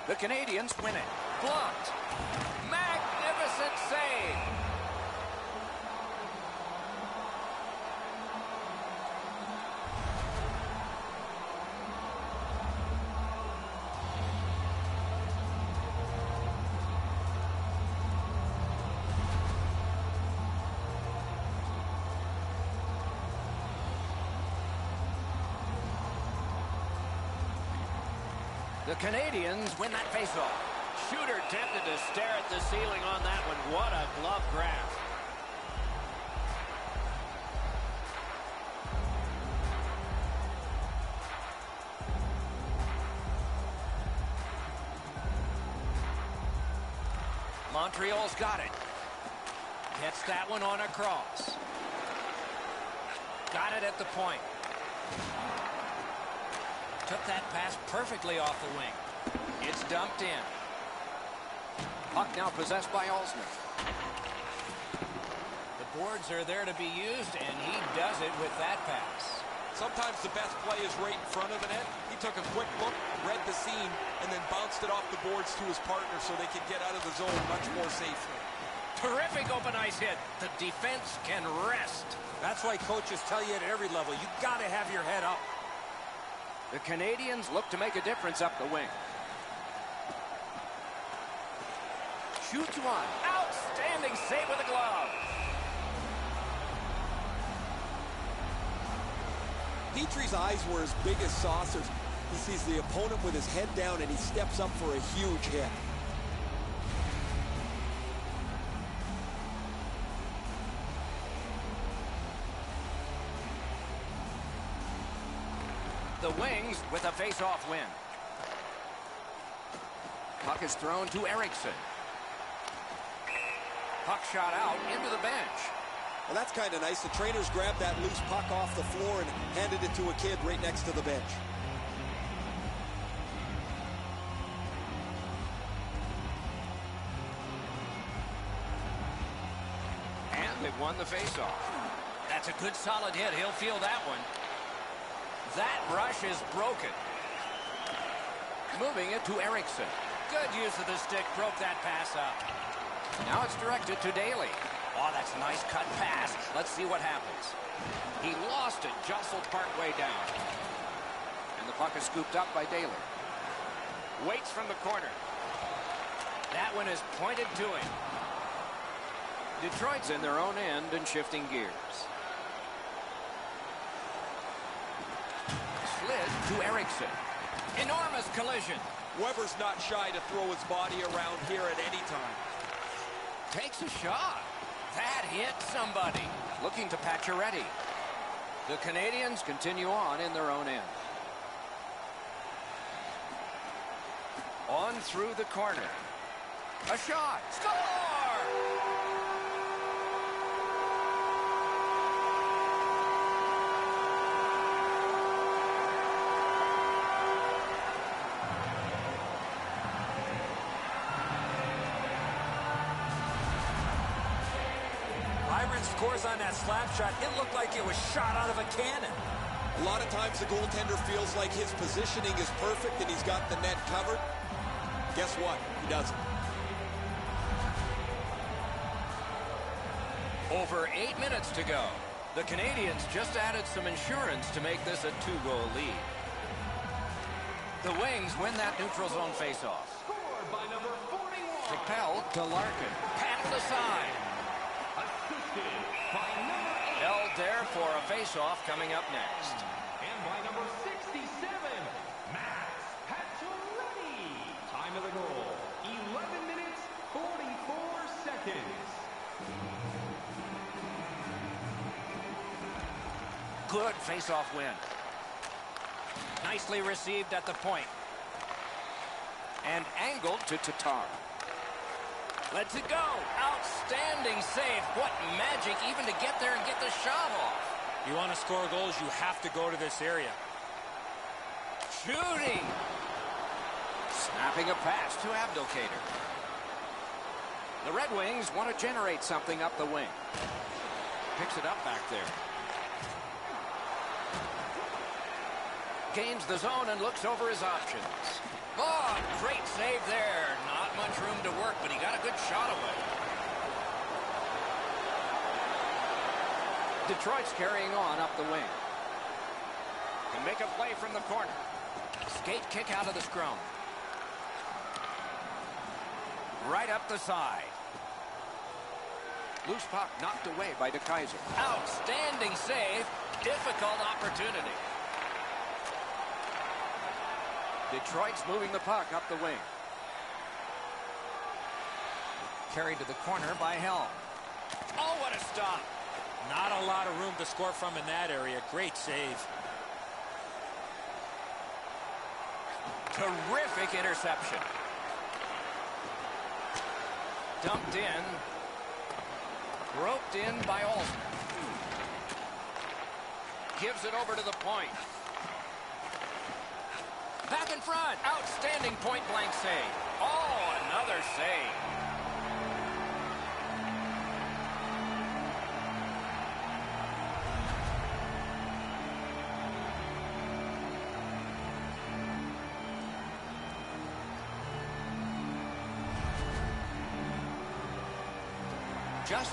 The Canadiens win it. Blocked. Canadiens win that faceoff. Shooter tempted to stare at the ceiling on that one. What a glove grasp. Montreal's got it. Gets that one on across. Got it at the point. Took that pass perfectly off the wing. It's dumped in. Puck now possessed by Alsmith. The boards are there to be used, and he does it with that pass. Sometimes the best play is right in front of the net. He took a quick look, read the scene, and then bounced it off the boards to his partner so they could get out of the zone much more safely. Terrific open ice hit. The defense can rest. That's why coaches tell you at every level, you got to have your head up. The Canadiens look to make a difference up the wing. Shoots one. Outstanding save with a glove. Petry's eyes were as big as saucers. He sees the opponent with his head down and he steps up for a huge hit. The Wings with a face-off win. Puck is thrown to Ericsson. Puck shot out into the bench. Well, that's kind of nice. The trainers grabbed that loose puck off the floor and handed it to a kid right next to the bench. And they've won the faceoff. That's a good solid hit. He'll feel that one. That rush is broken. Moving it to Ericsson. Good use of the stick. Broke that pass up. Now it's directed to Daley. Oh, that's a nice cut pass. Let's see what happens. He lost it, jostled partway down. And the puck is scooped up by Daley. Waits from the corner. That one is pointed to him. Detroit's in their own end and shifting gears. Slid to Ericsson. Enormous collision. Weber's not shy to throw his body around here at any time. Takes a shot. That hit somebody. Looking to Pacioretty. The Canadiens continue on in their own end. On through the corner. A shot. Score! That slap shot. It looked like it was shot out of a cannon. A lot of times the goaltender feels like his positioning is perfect and he's got the net covered. Guess what? He doesn't. Over eight minutes to go. The Canadiens just added some insurance to make this a two-goal lead. The Wings win that neutral zone faceoff. Scored by number 41. Propelled to Larkin. Paddled aside. Assisted by number 8. Held there for a faceoff coming up next. And by number 67, Max Pacioretty. Time of the goal, 11 minutes, 44 seconds. Good faceoff win. Nicely received at the point. And angled to Tatar. Lets it go. Outstanding save. What magic even to get there and get the shot off. You want to score goals, you have to go to this area. Shooting. Snapping a pass to Abdelkader. The Red Wings want to generate something up the wing. Picks it up back there. Gains the zone and looks over his options. Oh, great save there. Not much room to work, but he got a good shot away. Detroit's carrying on up the wing. Can make a play from the corner. Skate kick out of the scrum. Right up the side. Loose puck knocked away by DeKeyser. Outstanding save. Difficult opportunity. Detroit's moving the puck up the wing. Carried to the corner by Helm. Oh, what a stop. Not a lot of room to score from in that area. Great save. Terrific interception. Dumped in. Roped in by Olsen. Gives it over to the point. Back in front. Outstanding point-blank save. Oh, another save.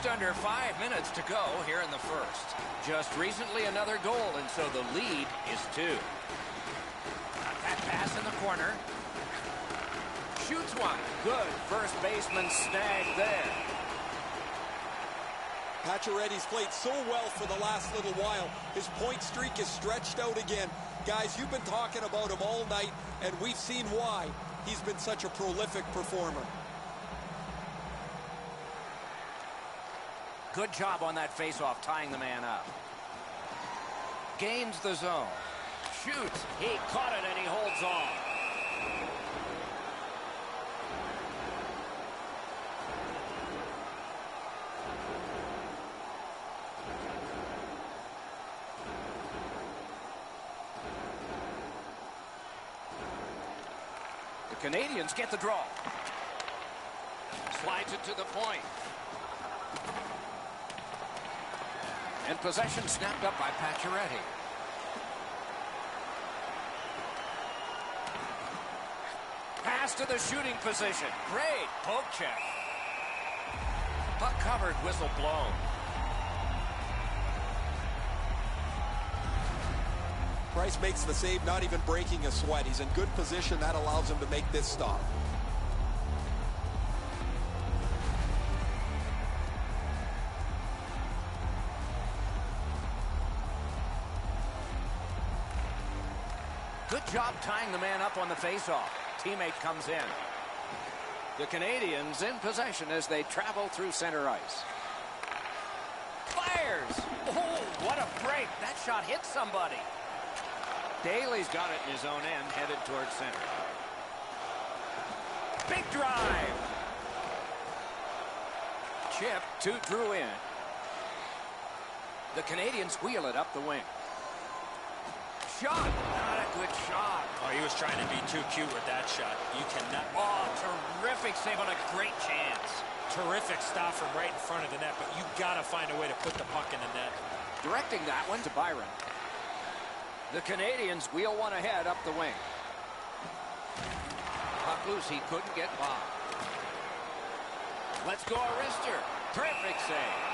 Just under five minutes to go here in the first. Just recently another goal, and so the lead is two. That pass in the corner. Shoots one. Good first baseman snag there. Pacioretty's played so well for the last little while. His point streak is stretched out again. Guys, you've been talking about him all night, and we've seen why he's been such a prolific performer. Good job on that faceoff, tying the man up. Gains the zone. Shoots. He caught it and he holds on. The Canadians get the draw. Slides it to the point. And possession snapped up by Pacioretty. Pass to the shooting position. Great poke check. Puck covered, whistle blown. Price makes the save, not even breaking a sweat. He's in good position. That allows him to make this stop. Job tying the man up on the faceoff. Teammate comes in. The Canadiens in possession as they travel through center ice. Fires! Oh, what a break. That shot hit somebody. Daley's got it in his own end, headed towards center. Big drive. Chip to Drouin. The Canadiens wheel it up the wing. Shot. Good shot. Oh, he was trying to be too cute with that shot. You cannot. Oh, terrific save on a great chance. Terrific stop from right in front of the net, but you got to find a way to put the puck in the net. Directing that one to Byron. The Canadiens wheel one ahead up the wing. Puck loose, he couldn't get by. Let's go, Arister. Terrific save.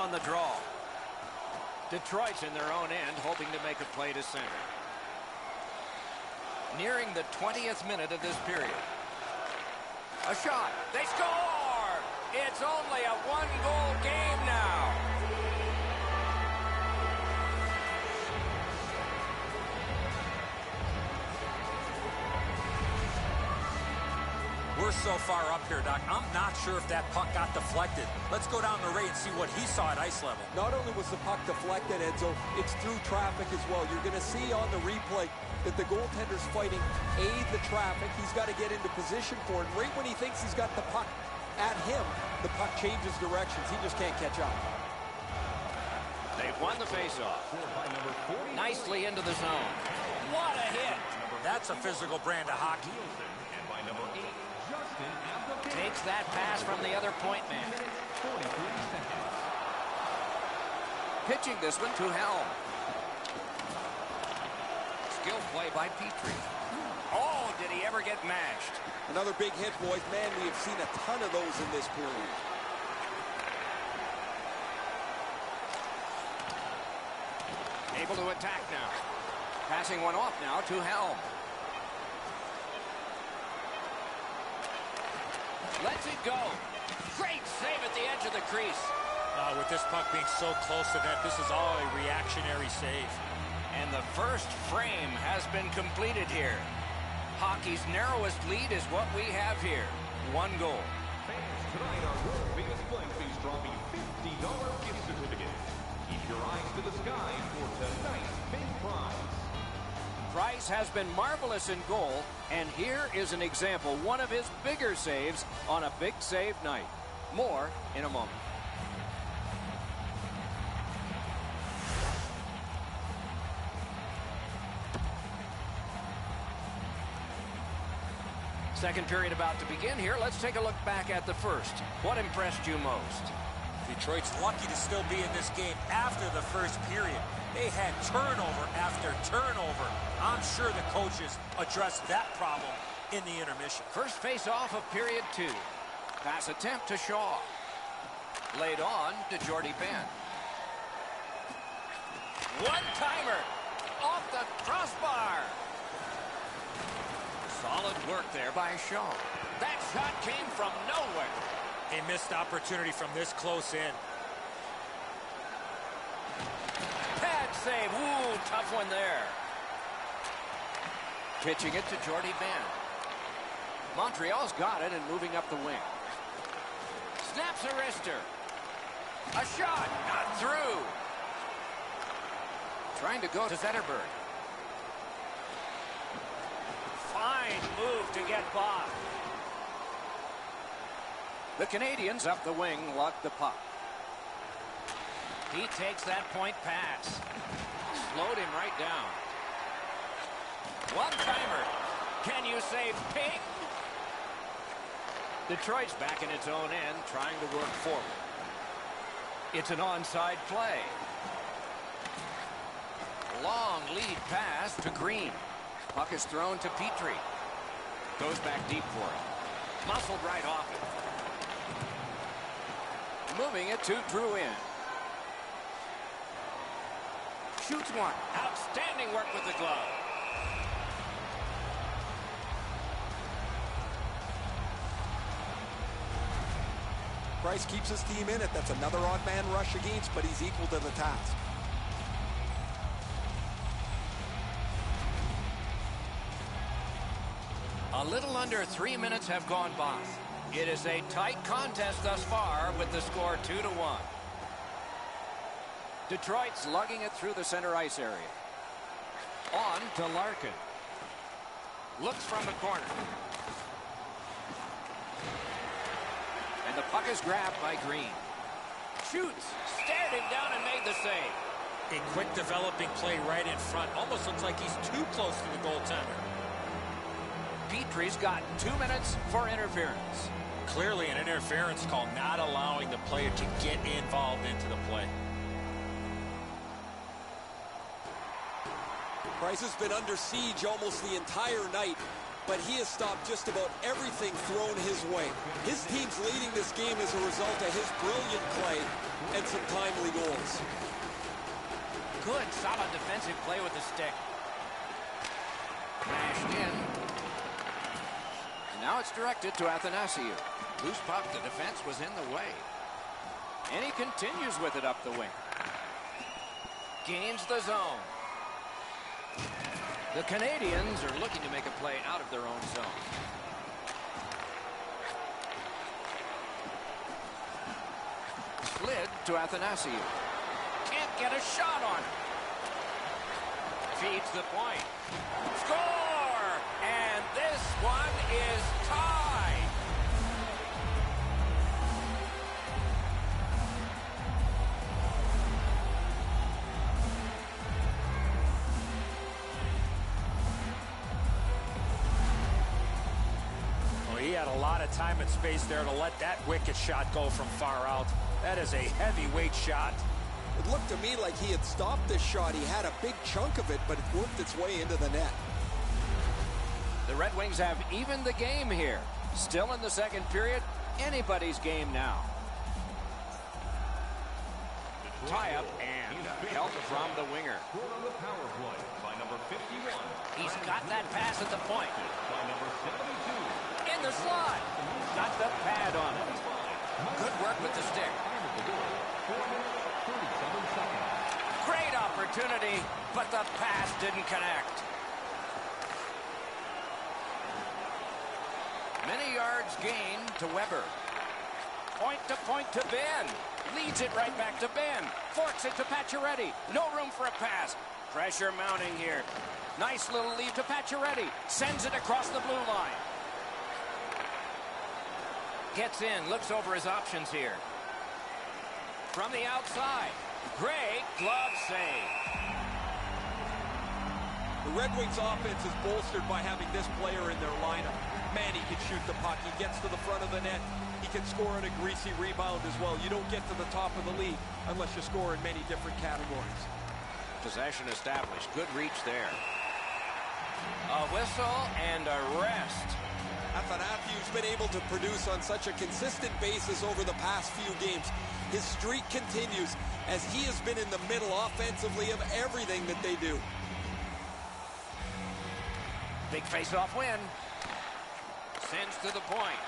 On the draw. Detroit's in their own end, hoping to make a play to center. Nearing the 20th minute of this period. A shot. They score! It's only a one-goal game now. We're so far up here, Doc. I'm not sure if that puck got deflected. Let's go down the Ray and see what he saw at ice level. Not only was the puck deflected, Edzo, it's through traffic as well. You're going to see on the replay that the goaltender's fighting aid the traffic. He's got to get into position for it. Right when he thinks he's got the puck at him, the puck changes directions. He just can't catch up. They've won the faceoff. Nicely into the zone. What a hit. That's a physical brand of hockey. And by number eight, Justin Abdelkader. Takes that pass from the other point man. Pitching this one to Helm. Skill play by Petry. Oh, did he ever get mashed? Another big hit, boys. Man, we have seen a ton of those in this period. Able to attack now. Passing one off now to Helm. Lets it go. Great save at the edge of the crease. Uh, with this puck being so close to that, this is all a reactionary save. And the first frame has been completed here. Hockey's narrowest lead is what we have here. One goal. Fans, tonight our world famous Flames is dropping $50 gift certificate. Keep your eyes to the sky for tonight's big prize. Price has been marvelous in goal, and here is an example, one of his bigger saves on a big save night. More in a moment. Second period about to begin here. Let's take a look back at the first. What impressed you most? Detroit's lucky to still be in this game after the first period. They had turnover after turnover. I'm sure the coaches addressed that problem in the intermission. First face-off of period two. Pass attempt to Shaw. Laid on to Jordie Benn. One-timer off the crossbar. Solid work there by Shaw. That shot came from nowhere. A missed opportunity from this close in. Pad save. Ooh, tough one there. Pitching it to Jordie Benn. Montreal's got it and moving up the wing. Snaps a wrister. A shot. Not through. Trying to go to Zetterberg. Fine move to get by. The Canadiens up the wing lock the puck. He takes that point pass. Slowed him right down. One-timer. Can you say ping? Detroit's back in its own end, trying to work forward. It's an onside play. Long lead pass to Green. Puck is thrown to Petry. Goes back deep for it. Muscled right off it. Moving it to Drouin. Shoots one. Outstanding work with the glove. Price keeps his team in it. That's another odd man rush against, but he's equal to the task. A little under three minutes have gone by. It is a tight contest thus far with the score 2 to 1. Detroit's lugging it through the center ice area. On to Larkin. Looks from the corner. And the puck is grabbed by Green. Shoots. Stared him down and made the save. A quick developing play right in front. Almost looks like he's too close to the goaltender. Petry's got two minutes for interference. Clearly an interference call, not allowing the player to get involved into the play. Price has been under siege almost the entire night, but he has stopped just about everything thrown his way. His team's leading this game as a result of his brilliant play and some timely goals. Good, solid defensive play with the stick. Mashed in. Now it's directed to Athanasiou. Loose puck, the defense was in the way. And he continues with it up the wing. Gains the zone. The Canadiens are looking to make a play out of their own zone. Slid to Athanasiou. Can't get a shot on it. Feeds the point. Score! This one is tied. Well, he had a lot of time and space there to let that wicked shot go from far out. That is a heavyweight shot. It looked to me like he had stopped this shot. He had a big chunk of it, but it worked its way into the net. The Red Wings have even the game here. Still in the second period. Anybody's game now. Tie up and help from the winger. Scored on the power play by number 51. He's got that pass at the point. By number 72. In the slot. Got the pad on it. Good work with the stick. The door. 4 minutes, 37 seconds. Great opportunity, but the pass didn't connect. Many yards gained to Weber. Point to point to Benn. Leads it right back to Benn. Forks it to Pacioretty. No room for a pass. Pressure mounting here. Nice little lead to Pacioretty. Sends it across the blue line. Gets in, looks over his options here. From the outside. Great glove save. The Red Wings offense is bolstered by having this player in their lineup. Man, he can shoot the puck. He gets to the front of the net. He can score on a greasy rebound as well. You don't get to the top of the league unless you score in many different categories. Possession established. Good reach there. A whistle and a rest. Athanasiou's been able to produce on such a consistent basis over the past few games. His streak continues as he has been in the middle offensively of everything that they do. Big face-off win. Sends to the point.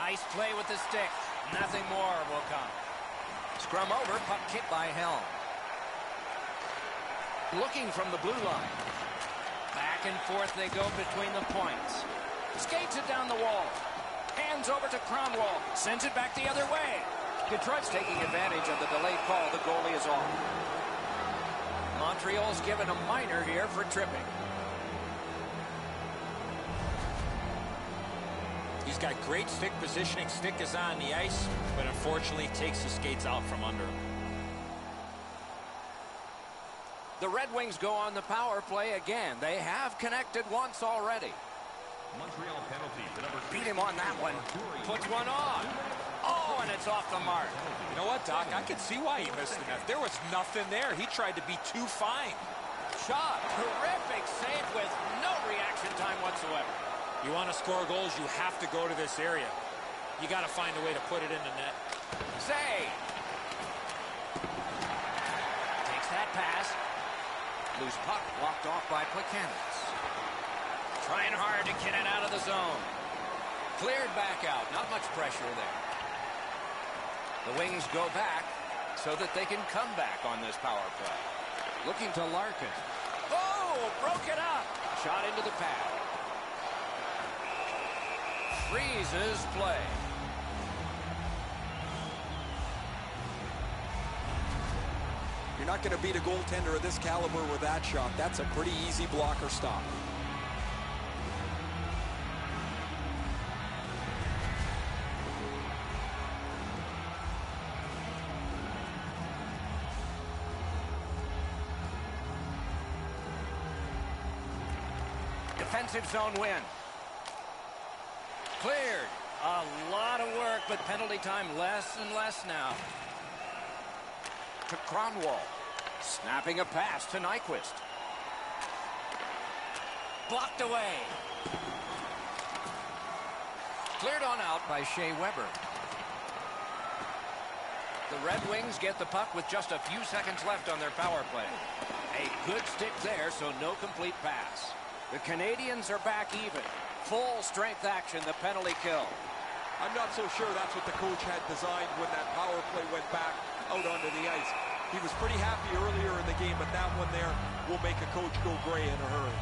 Nice play with the stick. Nothing more will come. Scrum over, puck kicked by Helm. Looking from the blue line. Back and forth they go between the points. Skates it down the wall. Hands over to Kronwall. Sends it back the other way. Detroit's taking advantage of the delayed call. The goalie is off. Montreal's given a minor here for tripping. He's got great stick positioning. Stick is on the ice, but unfortunately takes the skates out from under him. The Red Wings go on the power play again. They have connected once already. Montreal penalty. The number Beat him on that one. Puts one on. Oh, and it's off the mark. You know what, Doc? I can see why he missed the net. There was nothing there. He tried to be too fine. Shot. Terrific save with no reaction time whatsoever. You want to score goals, you have to go to this area. You got to find a way to put it in the net. Save. Takes that pass. Loose puck blocked off by Plekanec. Trying hard to get it out of the zone. Cleared back out. Not much pressure there. The Wings go back so that they can come back on this power play. Looking to Larkin. Oh, broke it up. Shot into the pad. Freezes play. You're not going to beat a goaltender of this caliber with that shot. That's a pretty easy blocker stop. Defensive zone win. Cleared. A lot of work, but penalty time less and less now. To Kronwall. Snapping a pass to Nyquist. Blocked away. Cleared on out by Shea Weber. The Red Wings get the puck with just a few seconds left on their power play. A good stick there, so no complete pass. The Canadiens are back even. Full strength action, the penalty kill. I'm not so sure that's what the coach had designed when that power play went back out onto the ice. He was pretty happy earlier in the game, but that one there will make a coach go gray in a hurry.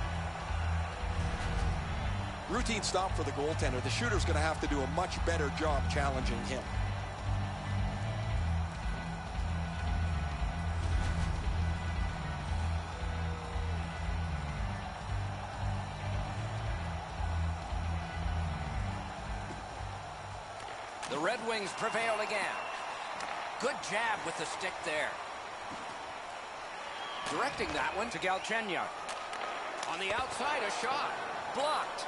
Routine stop for the goaltender. The shooter's going to have to do a much better job challenging him. The prevail again. Good jab with the stick there. Directing that one to Galchenyuk. On the outside, a shot. Blocked.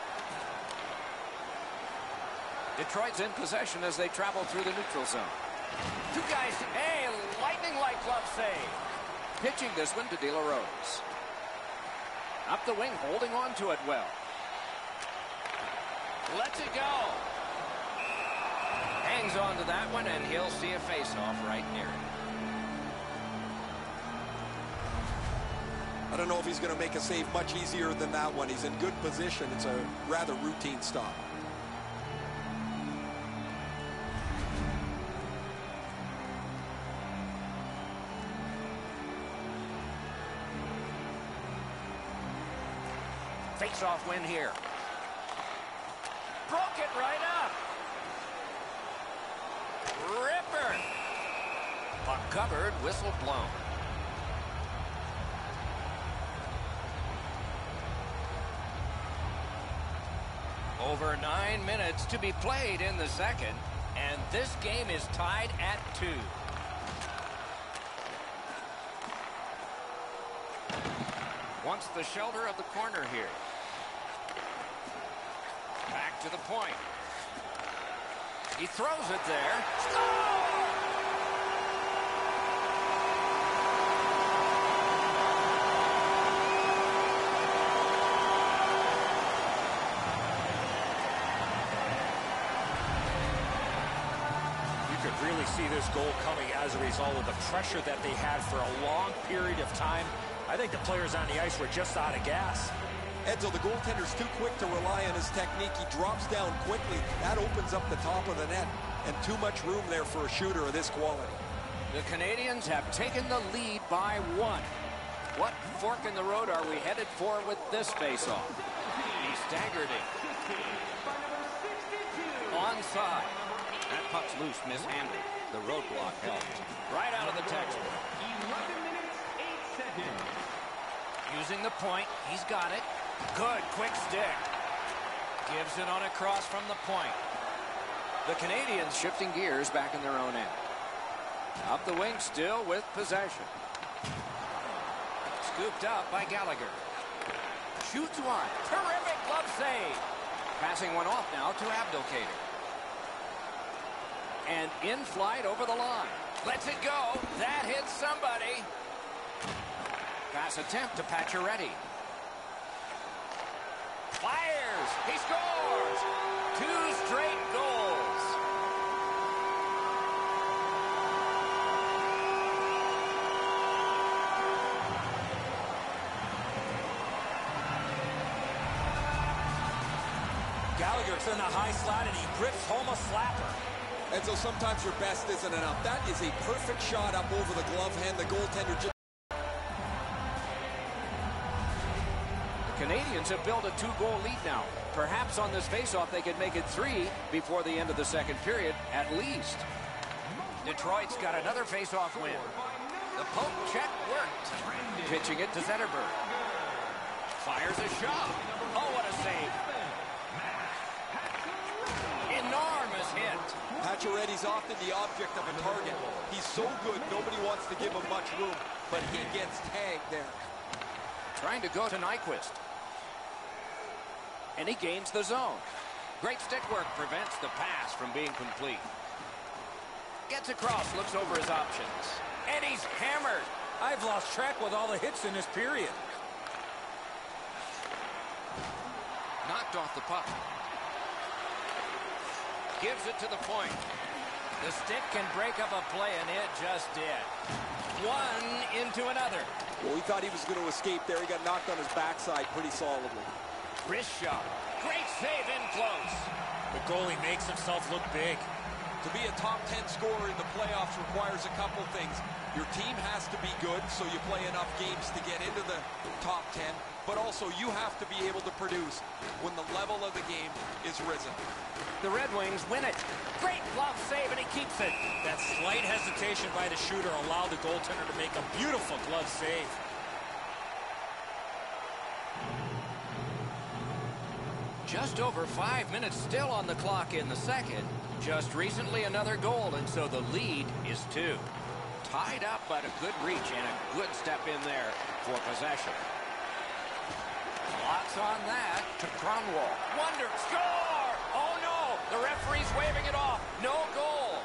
Detroit's in possession as they travel through the neutral zone. Two guys. Hey, lightning-like glove save. Pitching this one to De La Rose. Up the wing, holding on to it well. Lets it go. Hangs on to that one, and he'll see a face-off right near it. I don't know if he's going to make a save much easier than that one. He's in good position. It's a rather routine stop. Face-off win here. Broke it right up. Ripper. Puck covered, whistle blown. Over nine minutes to be played in the second, and this game is tied at two. Wants the shelter of the corner here. Back to the point. He throws it there. You really see this goal coming as a result of the pressure that they had for a long period of time. I think the players on the ice were just out of gas. Edzo, the goaltender's too quick to rely on his technique. He drops down quickly. That opens up the top of the net. And too much room there for a shooter of this quality. The Canadiens have taken the lead by one. What fork in the road are we headed for with this faceoff? He staggered it. Onside. That puck's loose, mishandled. The roadblock helped. Right out of the textbook. 11 minutes, 8 seconds. Using the point. He's got it. Good, quick stick. Gives it on a cross from the point. The Canadiens shifting gears back in their own end. Up the wing still with possession. Scooped up by Gallagher. Shoots one. Terrific glove save. Passing one off now to Abdelkader. And in flight over the line. Lets it go. That hits somebody. Pass attempt to Pacioretty. Fires. He scores. Two straight goals. Gallagher's in the high slot, and he grips home a slapper. And so sometimes your best isn't enough. That is a perfect shot up over the glove hand. The goaltender just The Canadiens have built a two-goal lead now. Perhaps on this faceoff they could make it three before the end of the second period, at least. Detroit's got another faceoff win. The poke check worked. Pitching it to Zetterberg. Fires a shot. Oh, what a save. Pacioretty's often the object of a target. He's so good, nobody wants to give him much room, but he gets tagged there. Trying to go to Nyquist. And he gains the zone. Great stick work prevents the pass from being complete. Gets across, looks over his options. And he's hammered. I've lost track with all the hits in this period. Knocked off the puck. Gives it to the point. The stick can break up a play, and it just did. One into another. Well, we thought he was going to escape there. He got knocked on his backside pretty solidly. Wrist shot. Great save in close. The goalie makes himself look big. To be a top 10 scorer in the playoffs requires a couple things. Your team has to be good, so you play enough games to get into the top 10, but also you have to be able to produce when the level of the game is risen. The Red Wings win it. Great glove save, and he keeps it. That slight hesitation by the shooter allowed the goaltender to make a beautiful glove save. Just over five minutes still on the clock in the second. Just recently another goal, and so the lead is two. Tied up, but a good reach and a good step in there for possession. Lots on that to Kronwall. Wonder, score! Oh no, the referee's waving it off. No goal.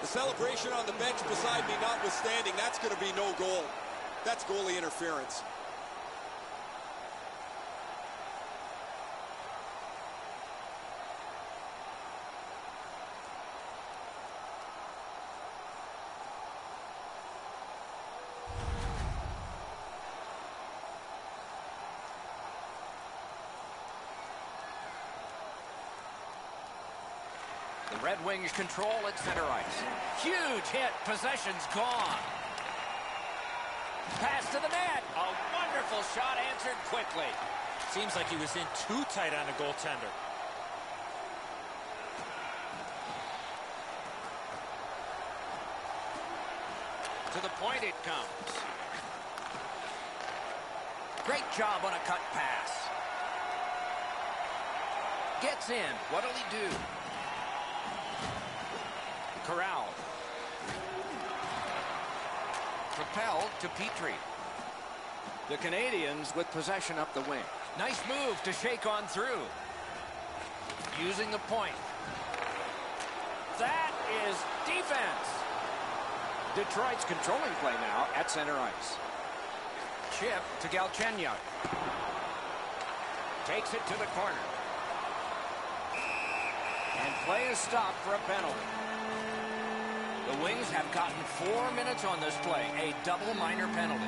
The celebration on the bench beside me notwithstanding, that's going to be no goal. That's goalie interference. Red Wings control at center ice. Huge hit. Possession's gone. Pass to the net. A wonderful shot answered quickly. Seems like he was in too tight on the goaltender. To the point it comes. Great job on a cut pass. Gets in. What'll he do? Corral. Propelled to Petry. The Canadiens with possession up the wing. Nice move to shake on through. using the point. That is defense. Detroit's controlling play now at center ice. Chip to Galchenyuk. Takes it to the corner. And play is stopped for a penalty. The Wings have gotten four minutes on this play, a double minor penalty.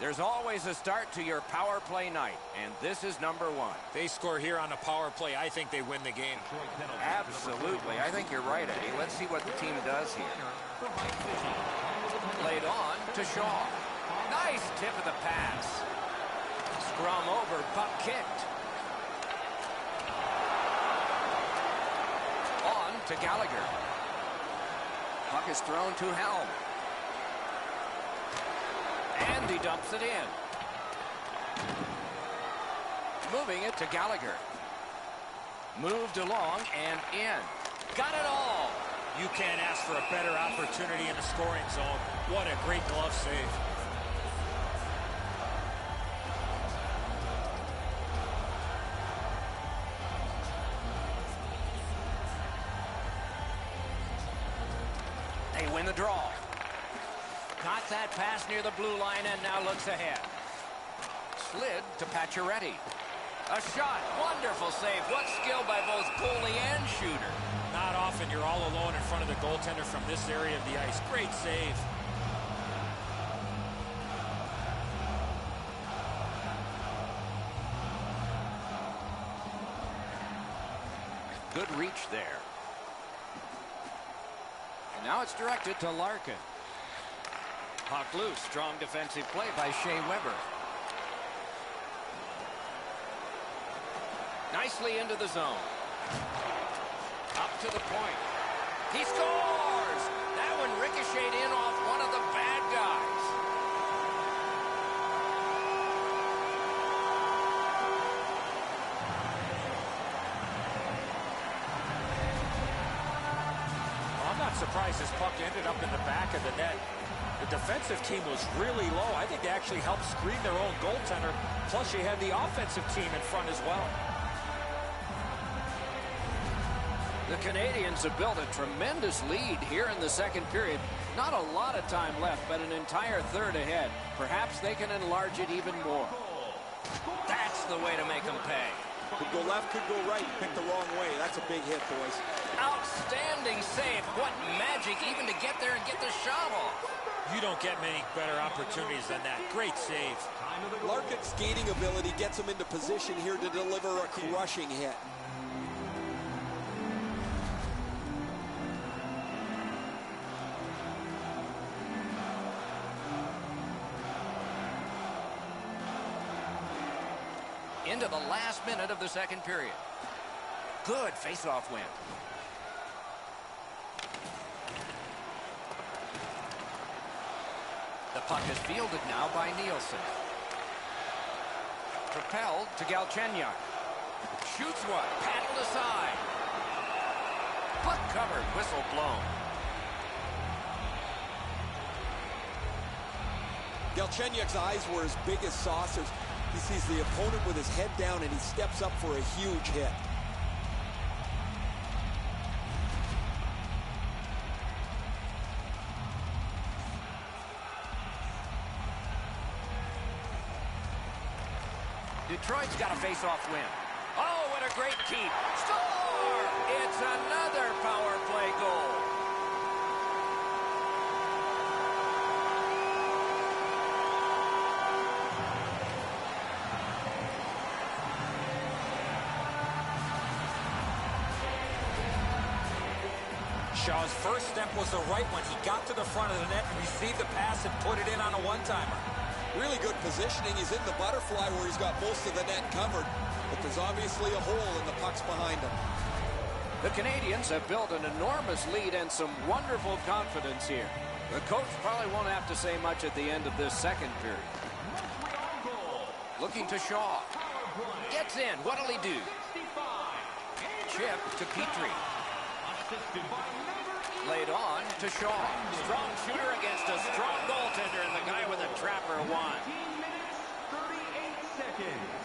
There's always a start to your power play night, and this is number one. They score here on a power play. I think they win the game. Absolutely. I think you're right, Eddie. Let's see what the team does here. Laid on to Shaw. Nice tip of the pass. Scrum over, puck kicked. On to Gallagher. Puck is thrown to Helm. And he dumps it in. Moving it to Gallagher. Moved along and in. Got it all. You can't ask for a better opportunity in the scoring zone. What a great glove save. Near the blue line and now looks ahead. Slid to Pacioretty. A shot. Wonderful save. What skill by both goalie and shooter. Not often you're all alone in front of the goaltender from this area of the ice. Great save. Good reach there. And now it's directed to Larkin. Puck loose. Strong defensive play by Shea Weber. Nicely into the zone. Up to the point. He scores! That one ricocheted in off one of the bad guys. I'm not surprised this puck ended up in the back of the net. The defensive team was really low. I think they actually helped screen their own goaltender. Plus, you had the offensive team in front as well. The Canadiens have built a tremendous lead here in the second period. Not a lot of time left, but an entire third ahead. Perhaps they can enlarge it even more. That's the way to make them pay. Could go left, could go right. Pick the wrong way. That's a big hit, boys. Outstanding save. What magic even to get there and get the shot off. You don't get many better opportunities than that. Great save. Larkin's skating ability gets him into position here to deliver a crushing hit. Into the last minute of the second period. Good face-off win. Puck is fielded now by Nielsen. Propelled to Galchenyuk. Shoots one. Paddled aside. Puck covered. Whistle blown. Galchenyuk's eyes were as big as saucers. He sees the opponent with his head down and he steps up for a huge hit. Detroit's got a face-off win. Oh, what a great keep. Score! It's another power play goal. Shaw's first step was the right one. He got to the front of the net, received the pass, and put it in on a one-timer. Really good positioning. He's in the butterfly where he's got most of the net covered. But there's obviously a hole and the puck's behind him. The Canadiens have built an enormous lead and some wonderful confidence here. The coach probably won't have to say much at the end of this second period. Looking to Shaw. Gets in. What'll he do? Chip to Petry. Laid on to Shaw. Strong shooter against a strong goaltender, and the guy with a trapper won. 15 minutes, 38 seconds.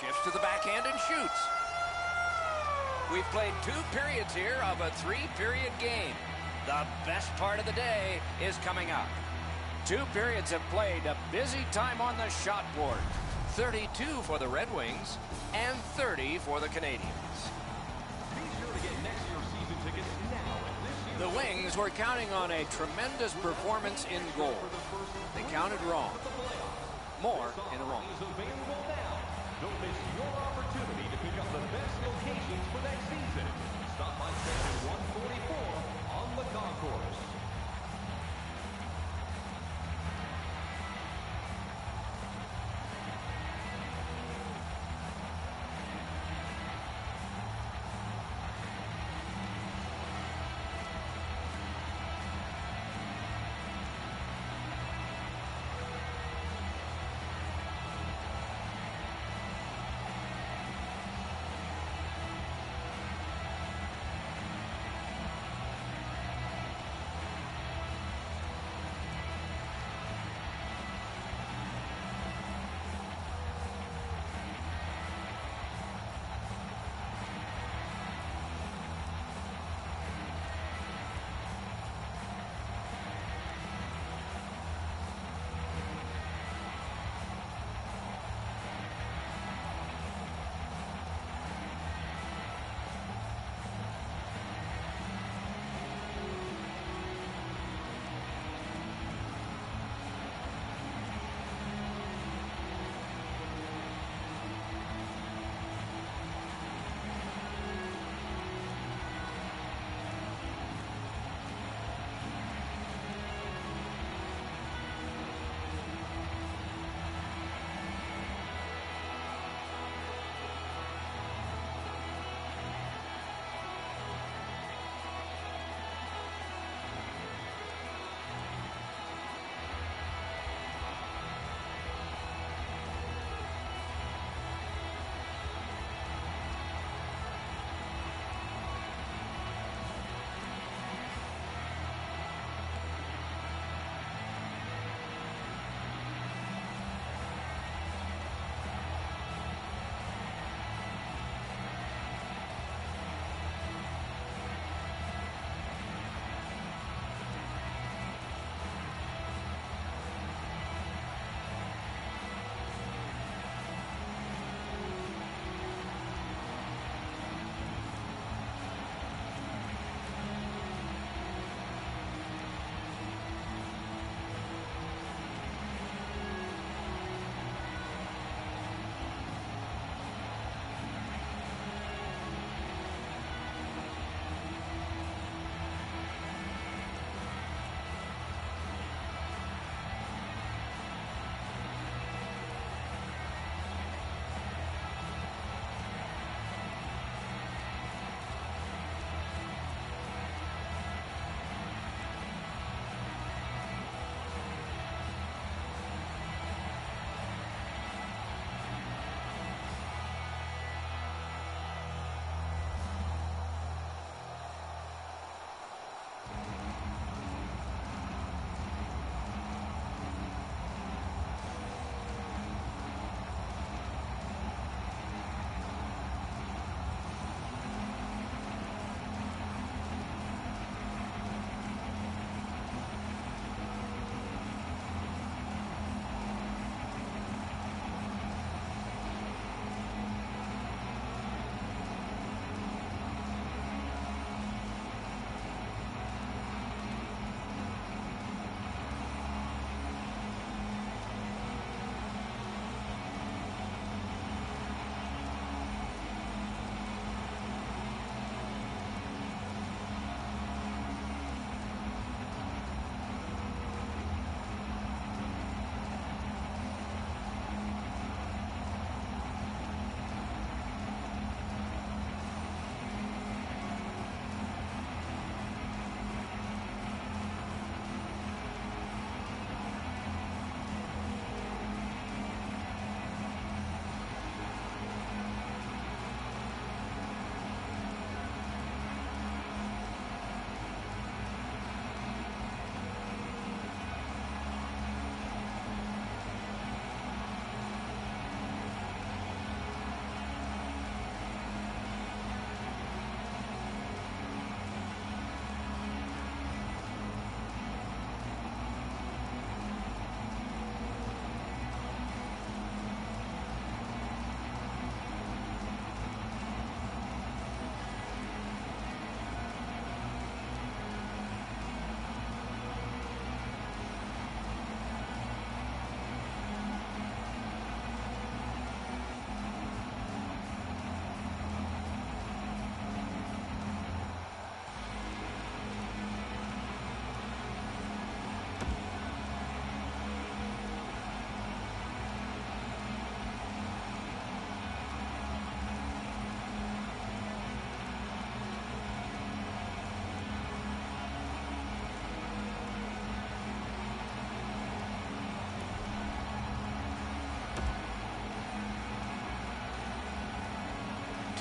Shifts to the backhand and shoots. We've played two periods here of a three-period game. The best part of the day is coming up. Two periods have played a busy time on the shot board. 32 for the Red Wings and 30 for the Canadiens. Be sure to get next year's season tickets now at this year's The Wings were counting on a tremendous performance in goal. They counted wrong. More in a moment. is available now. Don't miss your opportunity to pick up the best locations for next season. Stop by section 144 on the concourse.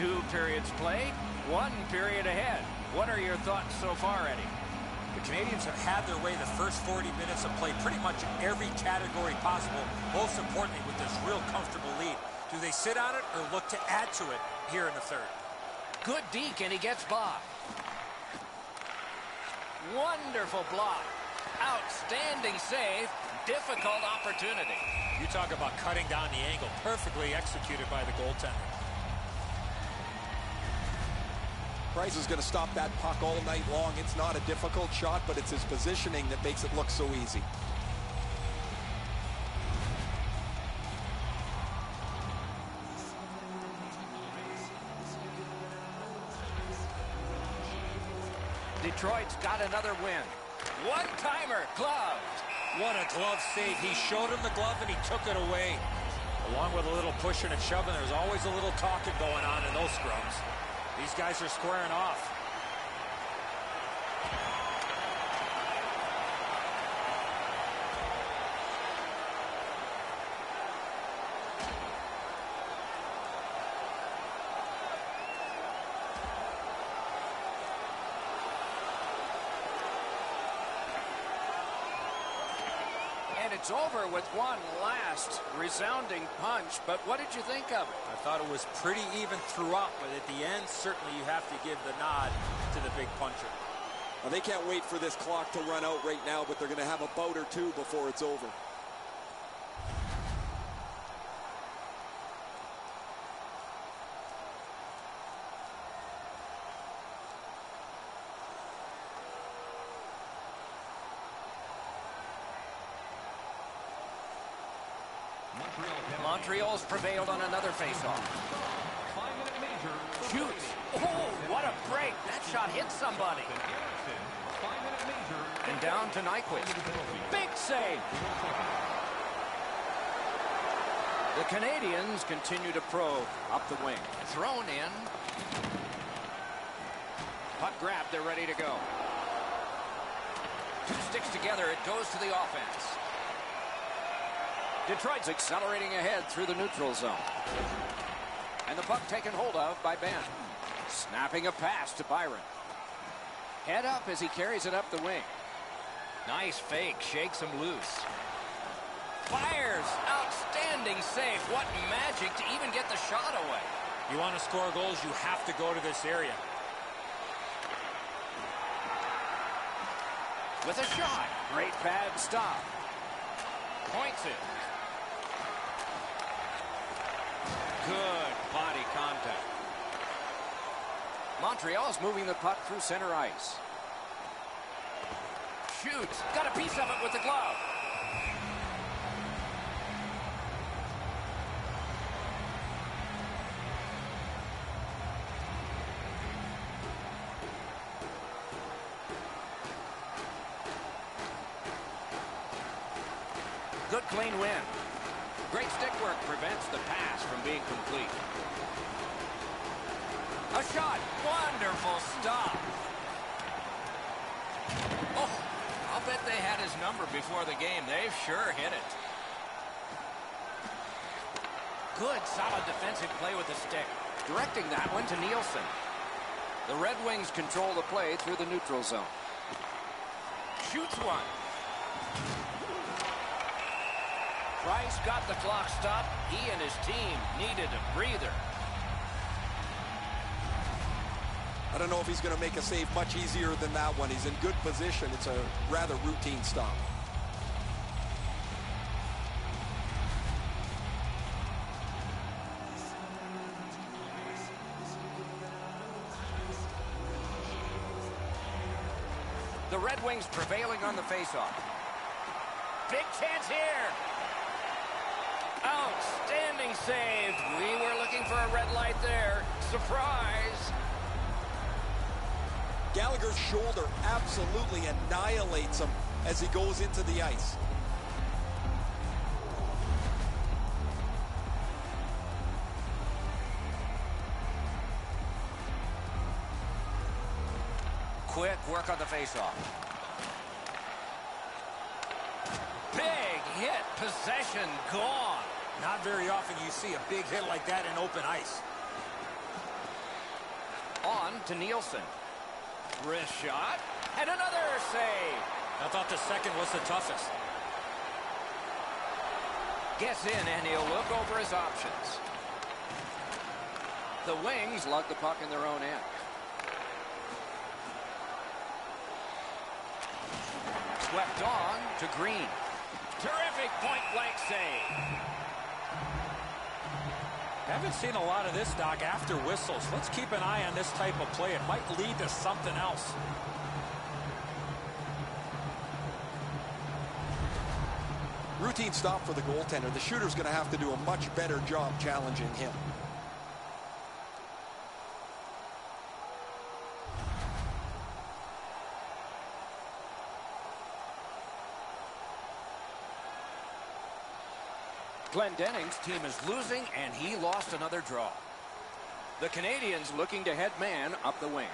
Two periods played, one period ahead. What are your thoughts so far, Eddie? The Canadiens have had their way the first 40 minutes of play pretty much in every category possible, most importantly with this real comfortable lead. Do they sit on it or look to add to it here in the third? Good deke, and he gets by. Wonderful block. Outstanding save. Difficult opportunity. You talk about cutting down the angle. Perfectly executed by the goaltender. Price is going to stop that puck all night long. It's not a difficult shot, but it's his positioning that makes it look so easy. Detroit's got another win. One-timer, gloved. What a glove save. He showed him the glove and he took it away. Along with a little pushing and shoving, there's always a little talking going on in those scrums. These guys are squaring off. And it's over with one last resounding punch. But what did you think of it? I thought it was pretty even throughout, but at the end, certainly you have to give the nod to the big puncher. Well, they can't wait for this clock to run out right now, but they're going to have a bout or two before it's over. Montreal's prevailed on another faceoff. Shoots. Oh, what a break. That shot hit somebody. Ericsson. Five-minute major. And down to Nyquist. Big save. The Canadiens continue to probe up the wing. Thrown in. Puck grab, they're ready to go. Two sticks together, it goes to the offense. Detroit's accelerating ahead through the neutral zone. And the puck taken hold of by Benn. Snapping a pass to Byron. Head up as he carries it up the wing. Nice fake, shakes him loose. Fires, outstanding save. What magic to even get the shot away. You want to score goals, you have to go to this area. With a shot. Great pad stop. Points it. Good body contact. Montreal's moving the puck through center ice. Shoots. Got a piece of it with the glove. From being complete. A shot. Wonderful stop. Oh, I'll bet they had his number before the game. They've sure hit it. Good, solid defensive play with the stick. Directing that one to Nielsen. The Red Wings control the play through the neutral zone. Shoots one. Price got the clock stopped. He and his team needed a breather. I don't know if he's going to make a save much easier than that one. He's in good position. It's a rather routine stop. The Red Wings prevailing on the faceoff. Big chance here. Outstanding save. We were looking for a red light there. Surprise. Gallagher's shoulder absolutely annihilates him as he goes into the ice. Quick work on the faceoff. Big hit. Possession gone. Not very often you see a big hit like that in open ice. On to Nielsen. Wrist shot. And another save. I thought the second was the toughest. Gets in and he'll look over his options. The Wings lug the puck in their own end. Swept on to Green. Terrific point-blank save. Haven't seen a lot of this, Doc, after whistles. Let's keep an eye on this type of play. It might lead to something else. Routine stop for the goaltender. The shooter's going to have to do a much better job challenging him. Glendening's team is losing, and he lost another draw. The Canadiens looking to head man up the wing.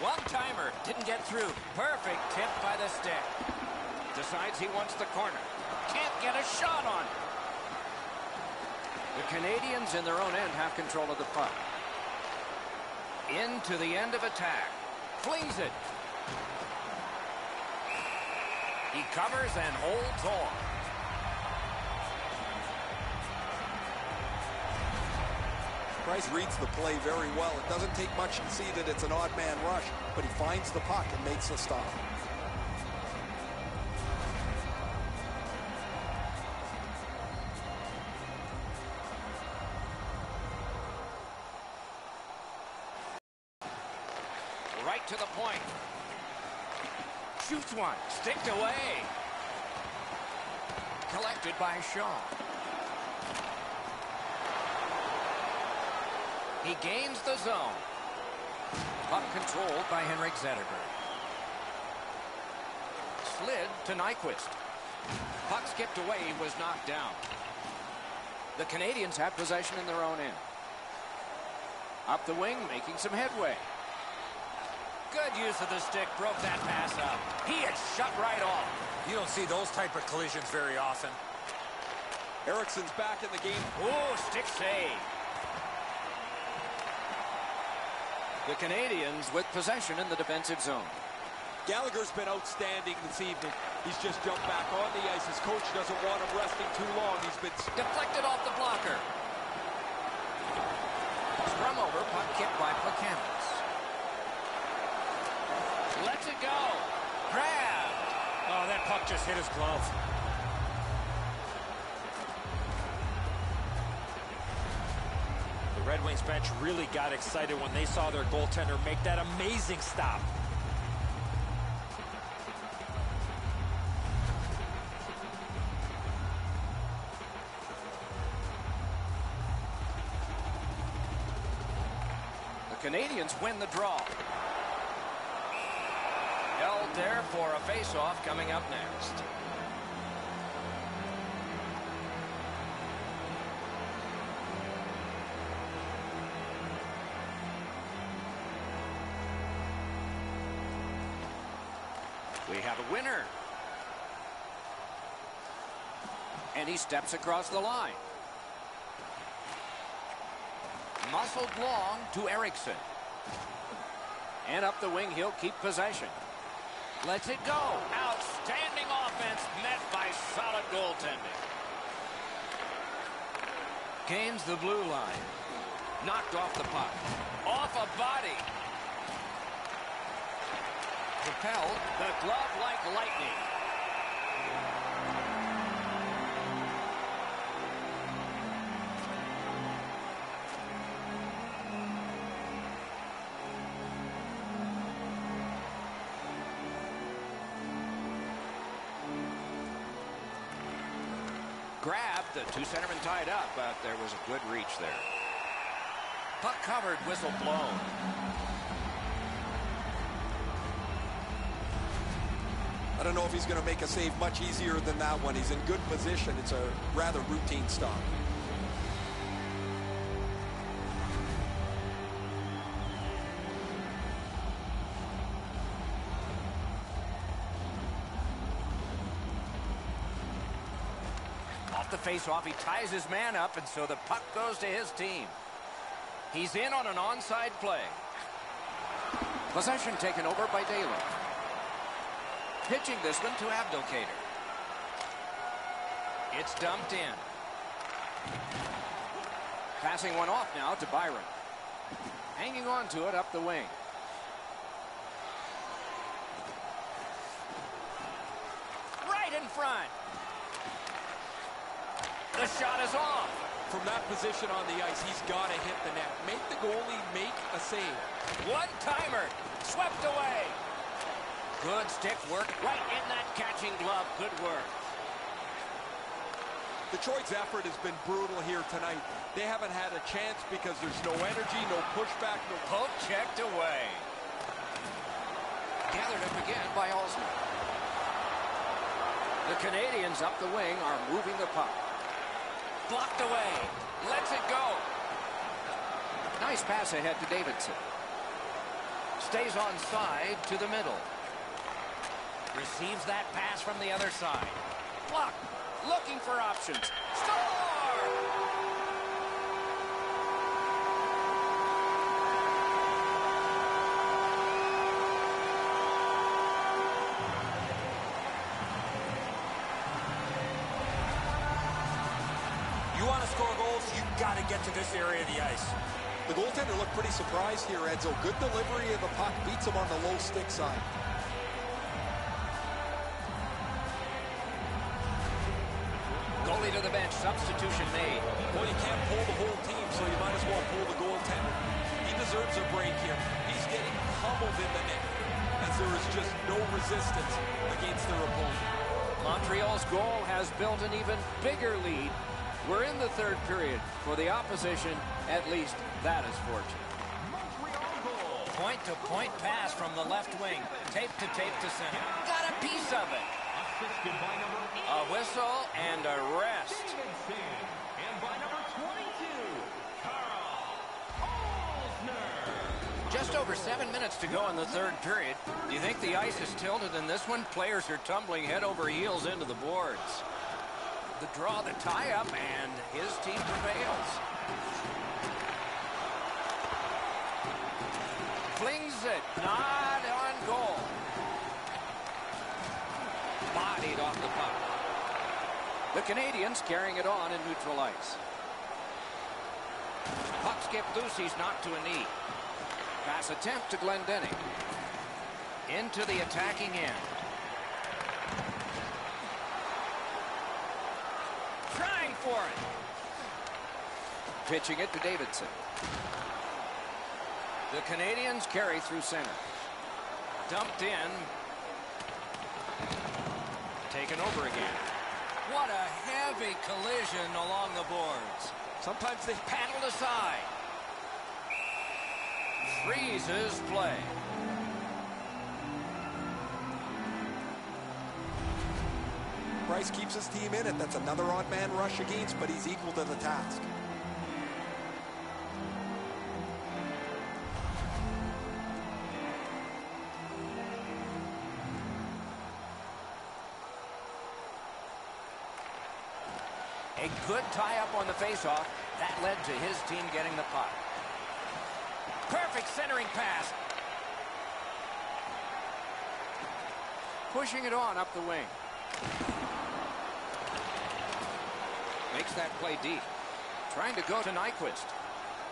One-timer, didn't get through. Perfect tip by the stick. Decides he wants the corner. Can't get a shot on it. The Canadiens in their own end have control of the puck. Into the end of attack. Flings it. He covers and holds on. Price reads the play very well. It doesn't take much to see that it's an odd man rush, but he finds the puck and makes the stop. One. Sticked away. Collected by Shaw. He gains the zone. Puck controlled by Henrik Zetterberg. Slid to Nyquist. Puck skipped away, was knocked down. The Canadiens have possession in their own end. Up the wing, making some headway. Good use of the stick, broke that pass up. He had shut right off. You don't see those type of collisions very often. Ericsson's back in the game. Oh, stick save. The Canadiens with possession in the defensive zone. Gallagher's been outstanding this evening. He's just jumped back on the ice. His coach doesn't want him resting too long. He's been Deflected off the blocker. Scrum over, puck kicked by Plekanec. It go. Grabbed. Oh, that puck just hit his glove. The Red Wings bench really got excited when they saw their goaltender make that amazing stop. The Canadiens win the draw. There for a face-off coming up next. We have a winner. And he steps across the line. Muscled long to Ericsson. And up the wing, he'll keep possession. Lets it go. Outstanding offense met by solid goaltending. Gains the blue line. Knocked off the puck. Off a body. Propelled the glove like lightning. Two centermen tied up, but there was a good reach there. Puck covered, whistle blown. I don't know if he's going to make a save much easier than that one. He's in good position. It's a rather routine stop. Face-off, he ties his man up, and so the puck goes to his team. He's in on an onside play. Possession taken over by Daley. Pitching this one to Abdelkader. It's dumped in. Passing one off now to Byron. Hanging on to it up the wing. Right in front. The shot is off. From that position on the ice, he's got to hit the net. Make the goalie make a save. One-timer. Swept away. Good stick work right in that catching glove. Good work. Detroit's effort has been brutal here tonight. They haven't had a chance because there's no energy, no pushback, no... Poke checked away. Gathered up again by Alzner. The Canadiens up the wing are moving the puck. Blocked away. Lets it go. Nice pass ahead to Davidson. Stays on side to the middle. Receives that pass from the other side. Blocked. Looking for options. Score! To this area of the ice. The goaltender looked pretty surprised here, Edzo. Good delivery of the puck. Beats him on the low stick side. Goalie to the bench. Substitution made. Well, you can't pull the whole team, so you might as well pull the goaltender. He deserves a break here. He's getting pummeled in the net as there is just no resistance against their opponent. Montreal's goal has built an even bigger lead. We're in the third period. For the opposition, at least that is fortunate. Point-to-point pass from the left wing. Tape to tape to center. Got a piece of it. Assisted by number eight, A whistle and a rest. And by number 22, Just over seven minutes to go in the third period. Do you think the ice is tilted in this one? Players are tumbling head over heels into the boards. The draw, the tie-up, and his team prevails. Flings it, not on goal. Bodied off the puck. The Canadiens carrying it on in neutral ice. Puck skip loose, he's knocked to a knee. Pass attempt to Glendening. Into the attacking end. Trying for it. Pitching it to Davidson. The Canadiens carry through center. Dumped in. Taken over again. What a heavy collision along the boards. Sometimes they Paddled aside. Freezes play. Price keeps his team in it. That's another odd man rush against, but he's equal to the task. A good tie-up on the faceoff. That led to his team getting the puck. Perfect centering pass. Pushing it on up the wing. Makes that play deep. Trying to go to Nyquist.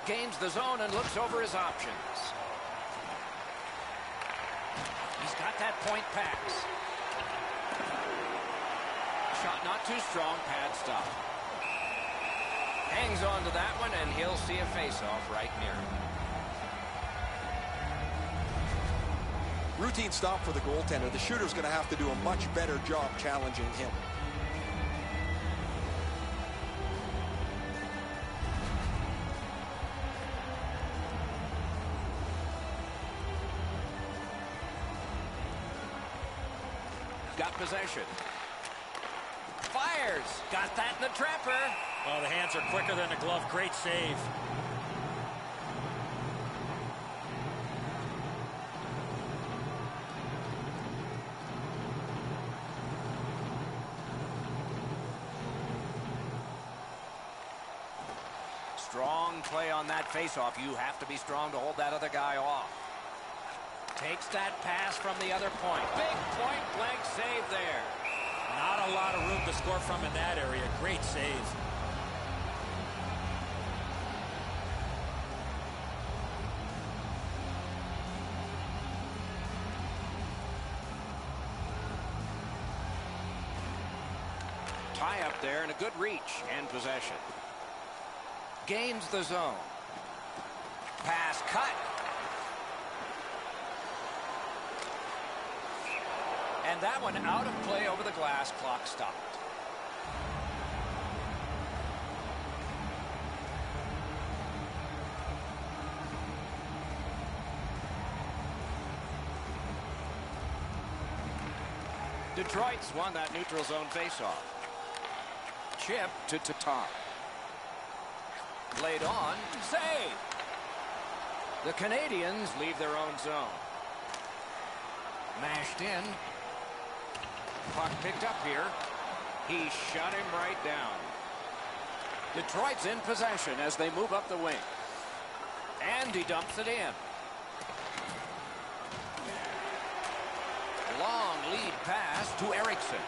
Gains the zone and looks over his options. He's got that point pass. Shot not too strong, pad stop. Hangs on to that one, and he'll see a face-off right near him. Routine stop for the goaltender. The shooter's going to have to do a much better job challenging him. Possession. Fires. Got that in the trapper. Well, the hands are quicker than the glove. Great save. Strong play on that faceoff. You have to be strong to hold that other guy off. Takes that pass from the other point. Big point blank save there. Not a lot of room to score from in that area. Great save. Tie up there and a good reach and possession. Gains the zone. Pass cut. That one out of play over the glass. Clock stopped. Detroit's won that neutral zone faceoff. Chip to Tatar. Laid on. Save. The Canadiens leave their own zone. Mashed in. Puck picked up here. He shut him right down. Detroit's in possession as they move up the wing. And he dumps it in. Long lead pass to Ericsson.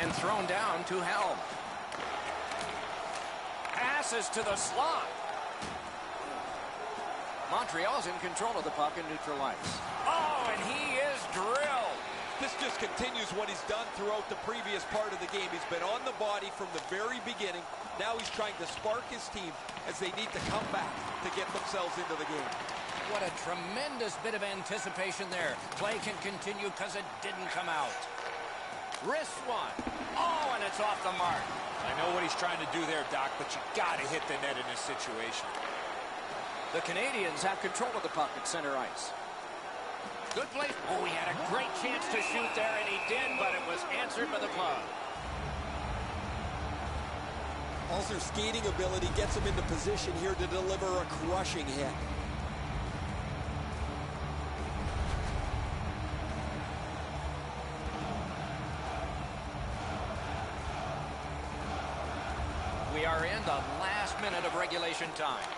And thrown down to Helm. Passes to the slot. Montreal's in control of the puck in neutral ice. Oh, and he just continues what he's done throughout the previous part of the game. He's been on the body from the very beginning. Now he's trying to spark his team as they need to come back to get themselves into the game. What a tremendous bit of anticipation there. Play can continue because it didn't come out. Wrist one. Oh, and it's off the mark. I know what he's trying to do there, Doc, but you got to hit the net in this situation. The Canadiens have control of the puck at center ice. Good play. Oh, he had a great chance to shoot there, and he did, but it was answered by the glove. Also, skating ability gets him into position here to deliver a crushing hit. We are in the last minute of regulation time.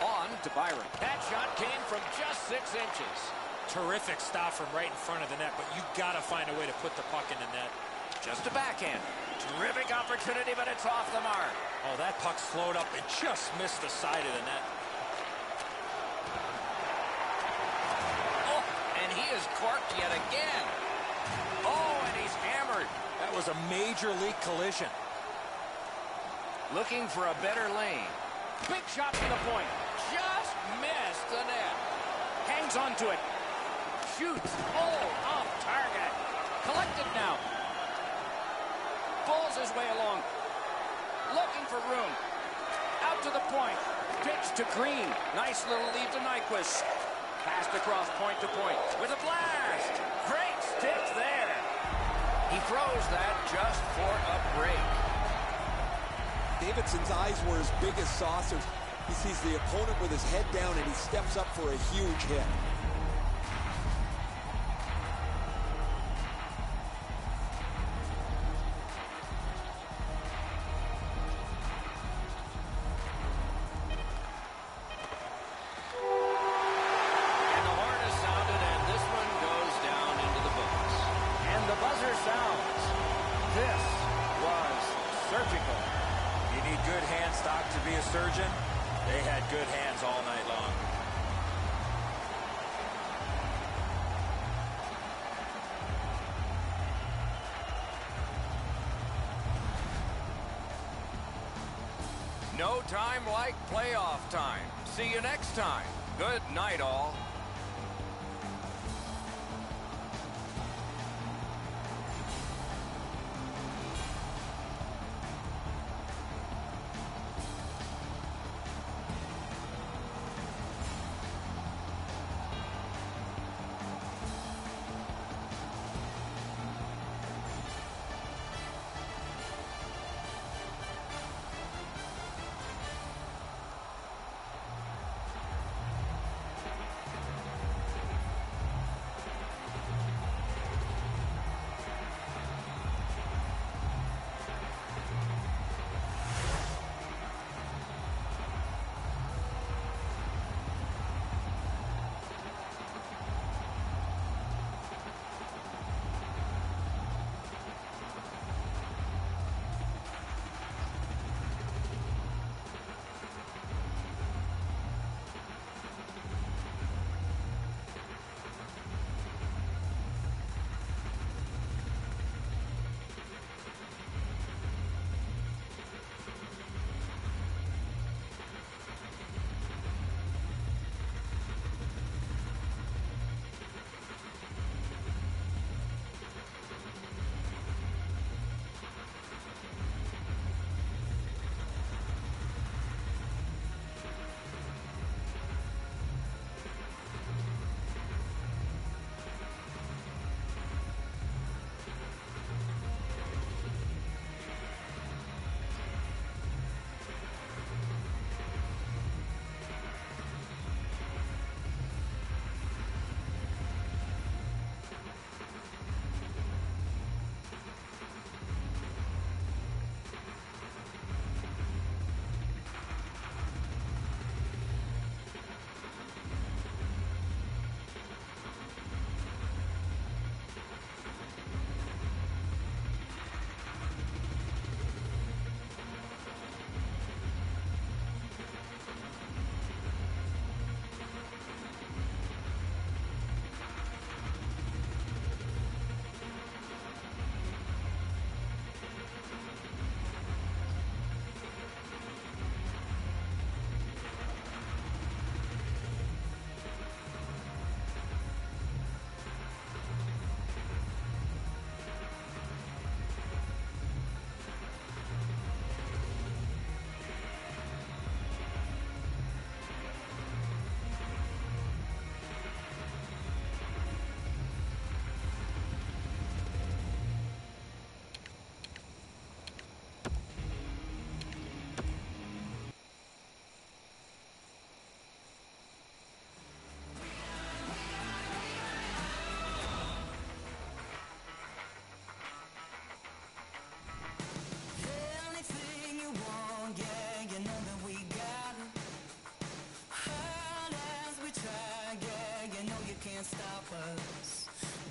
On to Byron. That shot came from just six inches. Terrific stop from right in front of the net, but you got to find a way to put the puck in the net. Just a backhand. Terrific opportunity, but it's off the mark. Oh, that puck slowed up and just missed the side of the net. Oh, and he is corked yet again. Oh, and he's hammered. That was a major league collision. Looking for a better lane. Big shot from the point. Just missed the net. Hangs onto it. Shoots. Oh, off target. Collected now. Pulls his way along. Looking for room. Out to the point. Pitch to Green. Nice little lead to Nyquist. Passed across point to point with a blast. Great stick there. He throws that just for a break. Davidson's eyes were as big as saucers. He sees the opponent with his head down and he steps up for a huge hit. Time. Good night, all.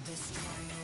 This time.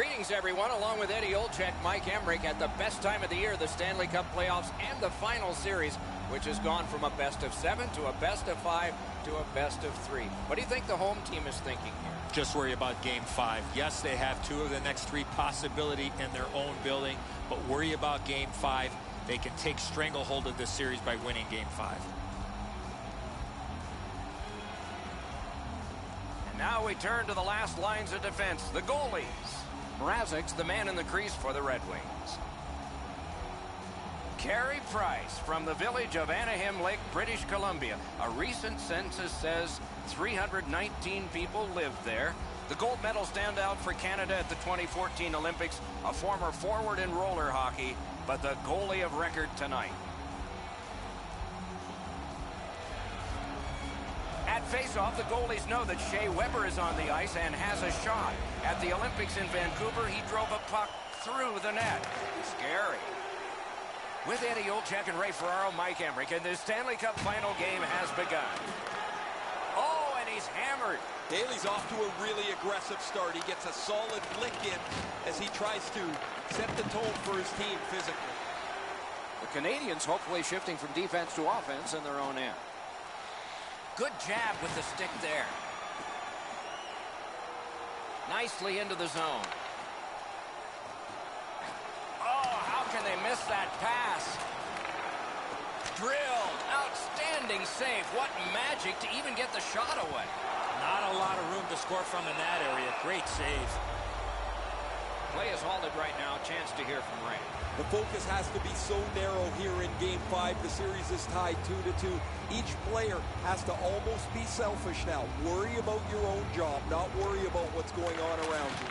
Greetings, everyone. Along with Eddie Olczyk, Mike Emrick at the best time of the year, the Stanley Cup playoffs and the final series, which has gone from a best of seven to a best of five to a best of three. What do you think the home team is thinking here? Just worry about game five. Yes, they have two of the next three possibility in their own building, but worry about game five. They can take stranglehold of this series by winning game five. And now we turn to the last lines of defense, the goalies. Mrazek's the man in the crease for the Red Wings. Carey Price from the village of Anahim Lake, British Columbia. A recent census says 319 people live there. The gold medal standout for Canada at the 2014 Olympics, a former forward in roller hockey, but the goalie of record tonight. At faceoff, the goalies know that Shea Weber is on the ice and has a shot. At the Olympics in Vancouver, he drove a puck through the net. Scary. With Eddie Olczyk and Ray Ferraro, Mike Emrick, and the Stanley Cup final game has begun. Oh, and he's hammered. Daley's off to a really aggressive start. He gets a solid flick in as he tries to set the tone for his team physically. The Canadiens hopefully shifting from defense to offense in their own end. Good jab with the stick there. Nicely into the zone. Oh, how can they miss that pass? Drilled. Outstanding save. What magic to even get the shot away. Not a lot of room to score from in that area. Great save. Play is halted right now. Chance to hear from Ray. The focus has to be so narrow here in game five. The series is tied two to two. Each player has to almost be selfish now. Worry about your own job, not worry about what's going on around you.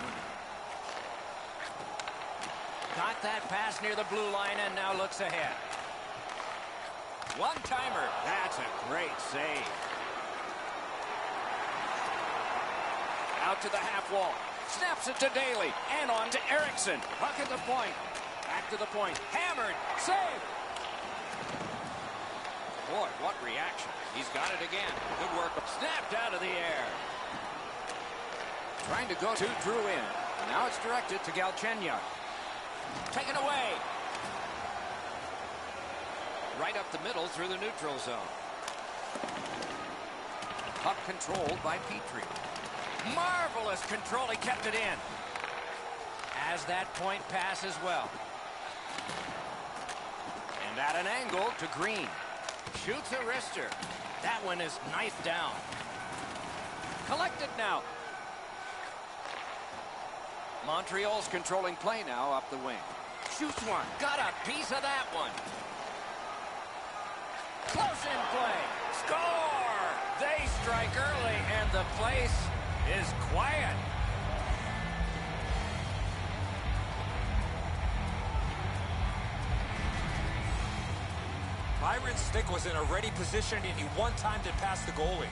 Got that pass near the blue line and now looks ahead. One-timer. That's a great save. Out to the half wall. Snaps it to Daley. And on to Ericsson. Puck at the point. Back to the point. Hammered. Save. Boy, what reaction. He's got it again. Good work. Snapped out of the air. Trying to go to Drouin. Now it's directed to Galchenyuk. Taken away. Right up the middle through the neutral zone. Puck controlled by Petry. Marvelous control. He kept it in. As that point pass as well. And at an angle to Green. Shoots a wrister. That one is knifed down. Collected now. Montreal's controlling play now up the wing. Shoots one. Got a piece of that one. Close in play. Score! They strike early and the place is quiet. Byron's stick was in a ready position, and he one time to pass the goalie.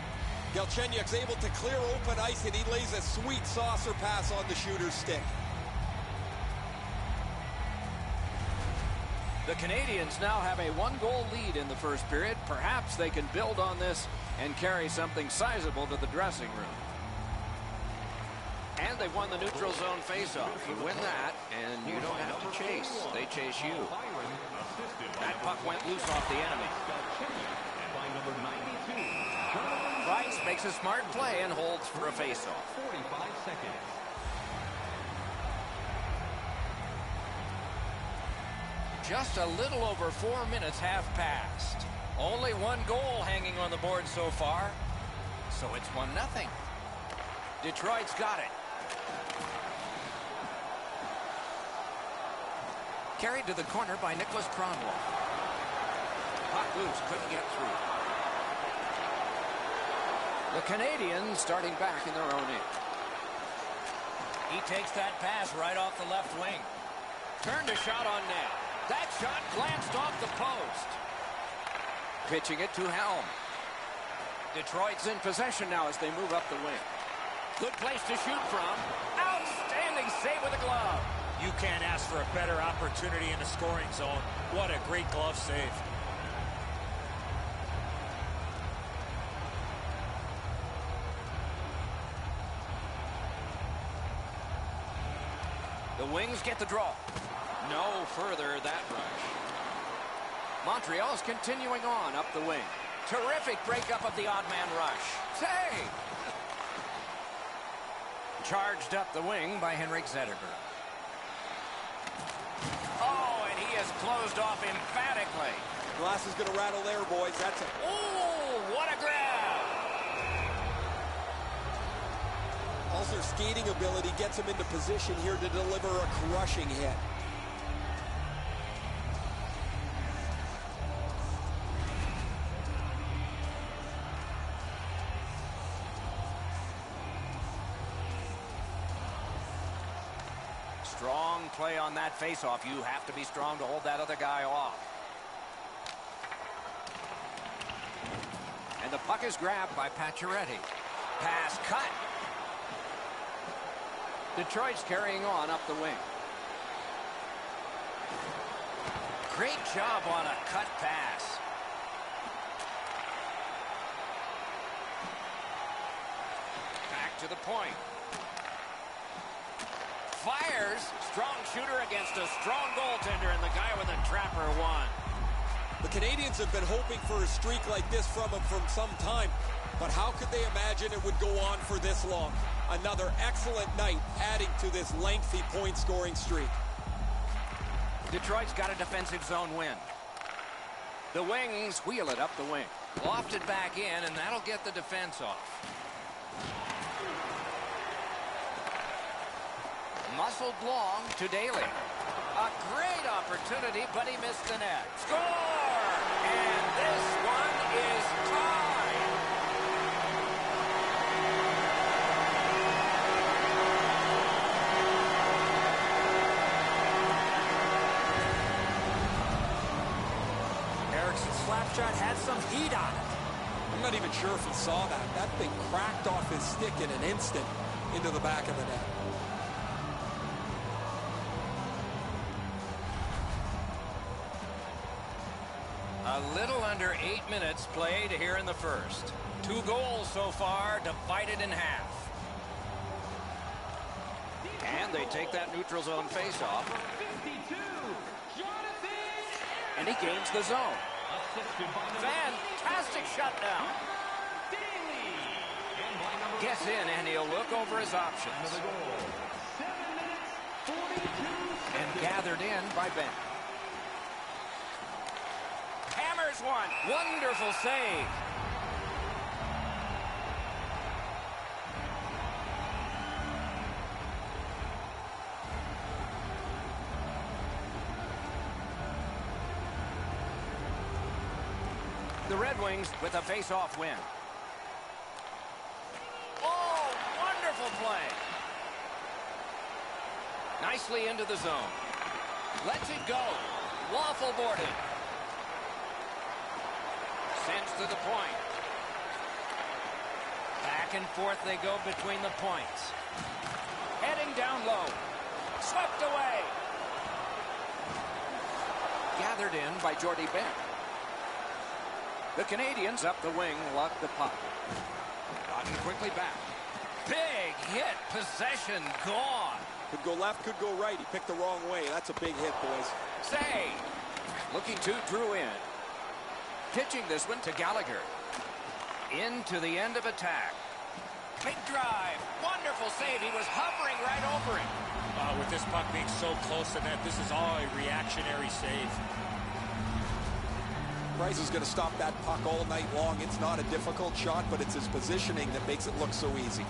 Galchenyuk's able to clear open ice, and he lays a sweet saucer pass on the shooter's stick. The Canadiens now have a one-goal lead in the first period. Perhaps they can build on this and carry something sizable to the dressing room. And they won the neutral zone faceoff. You win that, and you don't have to chase. They chase you. That puck went loose off the enemy. Price makes a smart play and holds for a faceoff. 45 seconds. Just a little over four minutes have passed. Only one goal hanging on the board so far. So it's 1 nothing. Detroit's got it. Carried to the corner by Niklas Kronwall. Puck loose, couldn't get through. The Canadiens starting back in their own end. He takes that pass right off the left wing. Turned a shot on net. That shot glanced off the post. Pitching it to Helm. Detroit's in possession now as they move up the wing. Good place to shoot from. Outstanding save with a glove. You can't ask for a better opportunity in the scoring zone. What a great glove save. The Wings get the draw. No further that rush. Montreal's continuing on up the wing. Terrific breakup of the odd man rush. Save! Charged up the wing by Henrik Zetterberg. Is closed off emphatically. Glass is going to rattle there, boys. That's it. Oh, what a grab! Also, skating ability gets him into position here to deliver a crushing hit. That faceoff. You have to be strong to hold that other guy off. And the puck is grabbed by Pacioretty. Pass cut. Detroit's carrying on up the wing. Great job on a cut pass. Back to the point. Fires. Strong shooter against a strong goaltender, and the guy with a trapper won. The Canadiens have been hoping for a streak like this from him from some time, but how could they imagine it would go on for this long? Another excellent night adding to this lengthy point-scoring streak. Detroit's got a defensive zone win. The Wings wheel it up the wing. Lofted back in, and that'll get the defense off. Muscled long to Daley. A great opportunity, but he missed the net. Score! And this one is tied. Ericsson's slap shot had some heat on it. I'm not even sure if he saw that. That thing cracked off his stick in an instant into the back of the net. A little under eight minutes played here in the first. Two goals so far, divided in half. And they take that neutral zone faceoff, 52, and he gains the zone. Fantastic shutdown. Daley. And by number Gets in, and he'll look over his options. the goal. Seven minutes, 42 And gathered in by Benn. One. Wonderful save. The Red Wings with a face-off win. Oh, wonderful play. Nicely into the zone. Lets it go. Waffle boarded. To the point. Back and forth they go between the points. Heading down low. Swept away. Gathered in by Jordie Benn. The Canadiens up the wing luck the puck. Gotten quickly back. Big hit. Possession gone. Could go left, could go right. He picked the wrong way. That's a big hit, boys. Save. Looking to Drouin. Pitching this one to Gallagher. Into the end of attack. Big drive. Wonderful save. He was hovering right over it. Uh, with this puck being so close to net, this is all a reactionary save. Price is going to stop that puck all night long. It's not a difficult shot, but it's his positioning that makes it look so easy.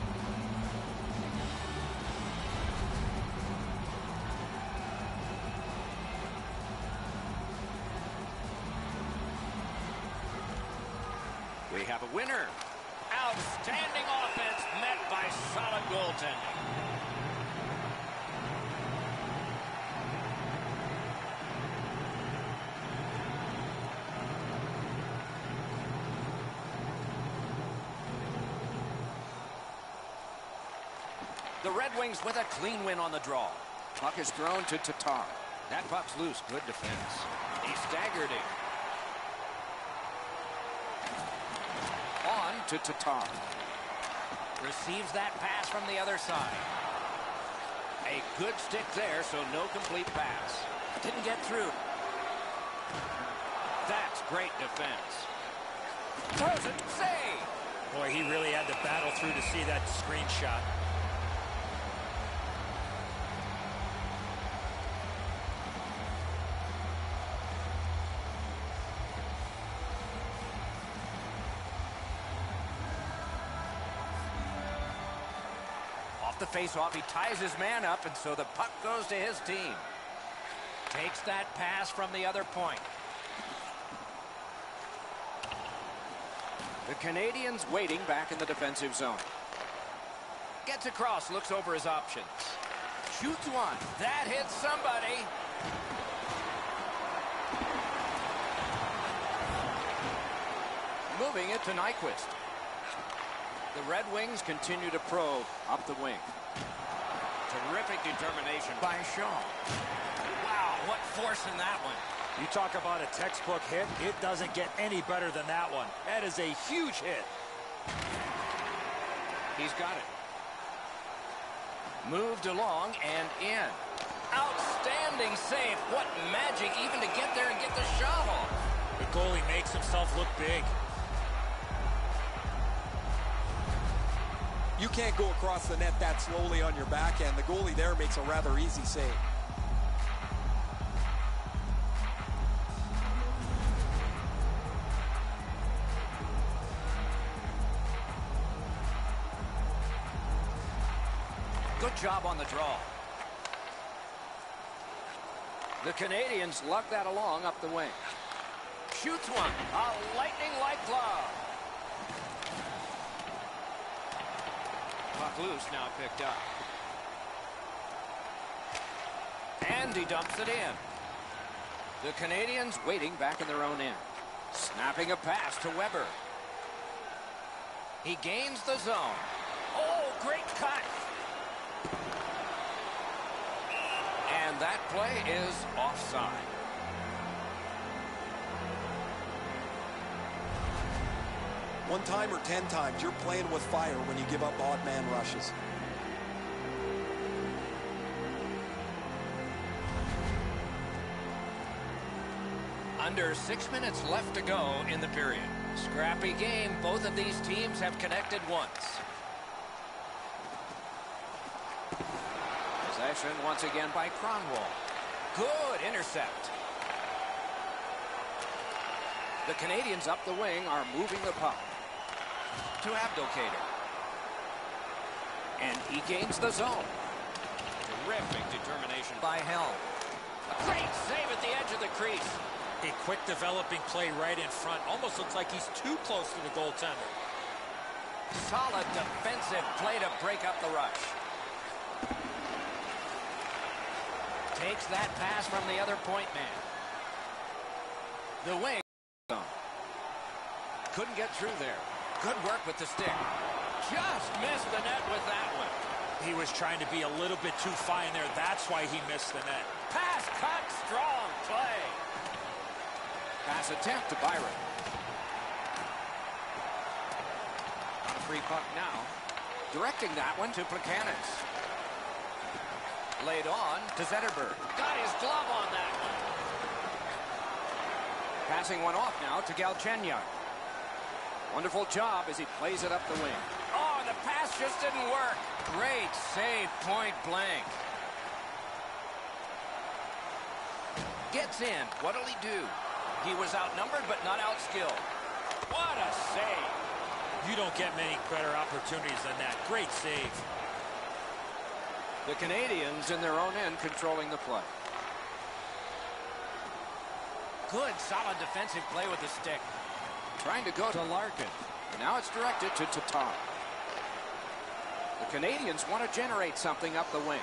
With a clean win on the draw. Puck is thrown to Tatar. That puck's loose. Good defense. He staggered it. On to Tatar. Receives that pass from the other side. A good stick there, so no complete pass. Didn't get through. That's great defense. Throws it. Save. Boy, he really had to battle through to see that screenshot. Face-off, he ties his man up, and so the puck goes to his team. Takes that pass from the other point. The Canadiens waiting back in the defensive zone. Gets across, looks over his options. Shoots one. That hits somebody. Moving it to Nyquist. The Red Wings continue to probe up the wing. Terrific determination by Shaw. Wow, what force in that one. You talk about a textbook hit, it doesn't get any better than that one. That is a huge hit. He's got it. Moved along and in. Outstanding save. What magic even to get there and get the shot off. The goalie makes himself look big. You can't go across the net that slowly on your backhand. The goalie there makes a rather easy save. Good job on the draw. The Canadiens luck that along up the wing. Shoots one. A lightning-like glove. Puck loose now picked up. And he dumps it in. The Canadiens waiting back in their own end. Snapping a pass to Weber. He gains the zone. Oh, great cut. And that play is offside. One time or ten times, you're playing with fire when you give up odd man rushes. Under six minutes left to go in the period. Scrappy game. Both of these teams have connected once. Possession once again by Kronwall. Good intercept. The Canadiens up the wing are moving the puck to Abdelkader. And he gains the zone. Terrific determination by Helm. A great save at the edge of the crease. A quick developing play right in front. Almost looks like he's too close to the goaltender. Solid defensive play to break up the rush. Takes that pass from the other point man. The wing. Couldn't get through there. Good work with the stick. Just missed the net with that one. He was trying to be a little bit too fine there. That's why he missed the net. Pass cut, strong play. Pass attempt to Byron. On a free puck now. Directing that one to Plekanec. Laid on to Zetterberg. Got his glove on that one. Passing one off now to Galchenyuk. Wonderful job as he plays it up the wing. Oh, the pass just didn't work. Great save, point blank. Gets in. What'll he do? He was outnumbered but not outskilled. What a save. You don't get many better opportunities than that. Great save. The Canadiens in their own end controlling the play. Good, solid defensive play with the stick. Trying to go to Larkin. And now it's directed to Tatar. The Canadiens want to generate something up the wing.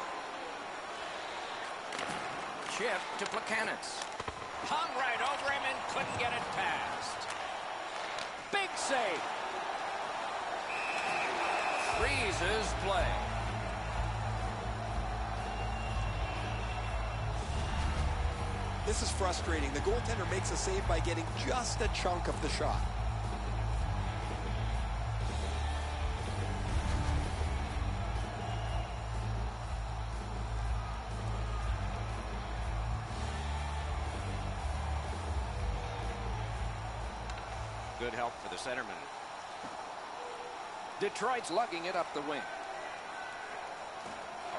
Chip to Plekanec. Hung right over him and couldn't get it past. Big save. Freezes play. This is frustrating. The goaltender makes a save by getting just a chunk of the shot. Good help for the centerman. Detroit's lugging it up the wing.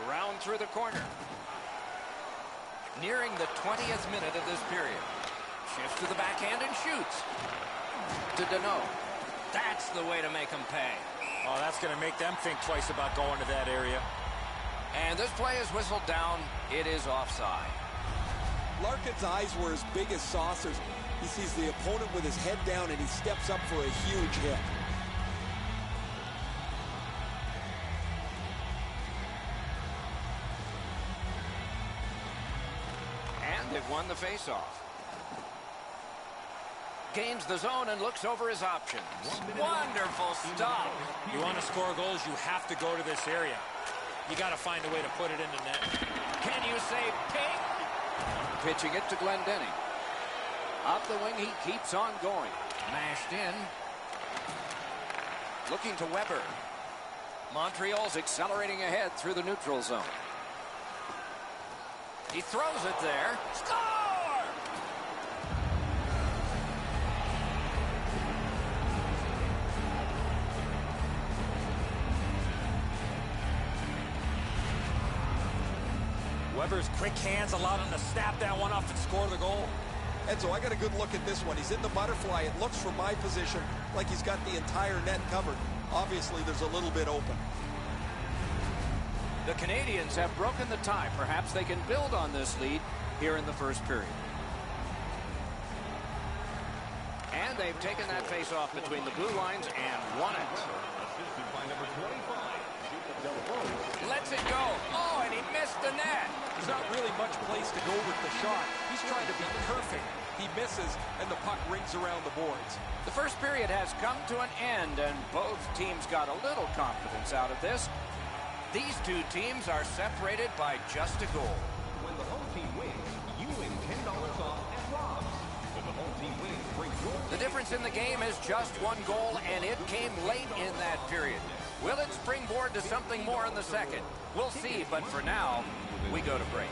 Around through the corner. Nearing the 20th minute of this period. Shifts to the backhand and shoots. To Danault. That's the way to make them pay. Oh, that's going to make them think twice about going to that area. And this play is whistled down. It is offside. Larkin's eyes were as big as saucers. He sees the opponent with his head down and he steps up for a huge hit. And the faceoff. Gains the zone and looks over his options. Wonderful stop. You want to score goals, you have to go to this area. You got to find a way to put it in the net. Can you say ping? Pitching it to Glendening. Up the wing, he keeps on going. Mashed in. Looking to Weber. Montreal's accelerating ahead through the neutral zone. He throws it there. Score! Weber's quick hands allowed him to snap that one off and score the goal. Edzo, I got a good look at this one. He's in the butterfly. It looks from my position like he's got the entire net covered. Obviously, there's a little bit open. The Canadiens have broken the tie. Perhaps they can build on this lead here in the first period. And they've taken that face off between the blue lines and won it. Assisted by number 25. Lets it go. Oh, and he missed the net. There's not really much place to go with the shot. He's trying to be perfect. He misses, and the puck rings around the boards. The first period has come to an end, and both teams got a little confidence out of this. These two teams are separated by just a goal. When the home team wins, you win $10 off at Rob's. When the home team wins, bring your The difference in the game is just one goal, and it came late in that period. Will it springboard to something more in the second? We'll see, but for now, we go to break.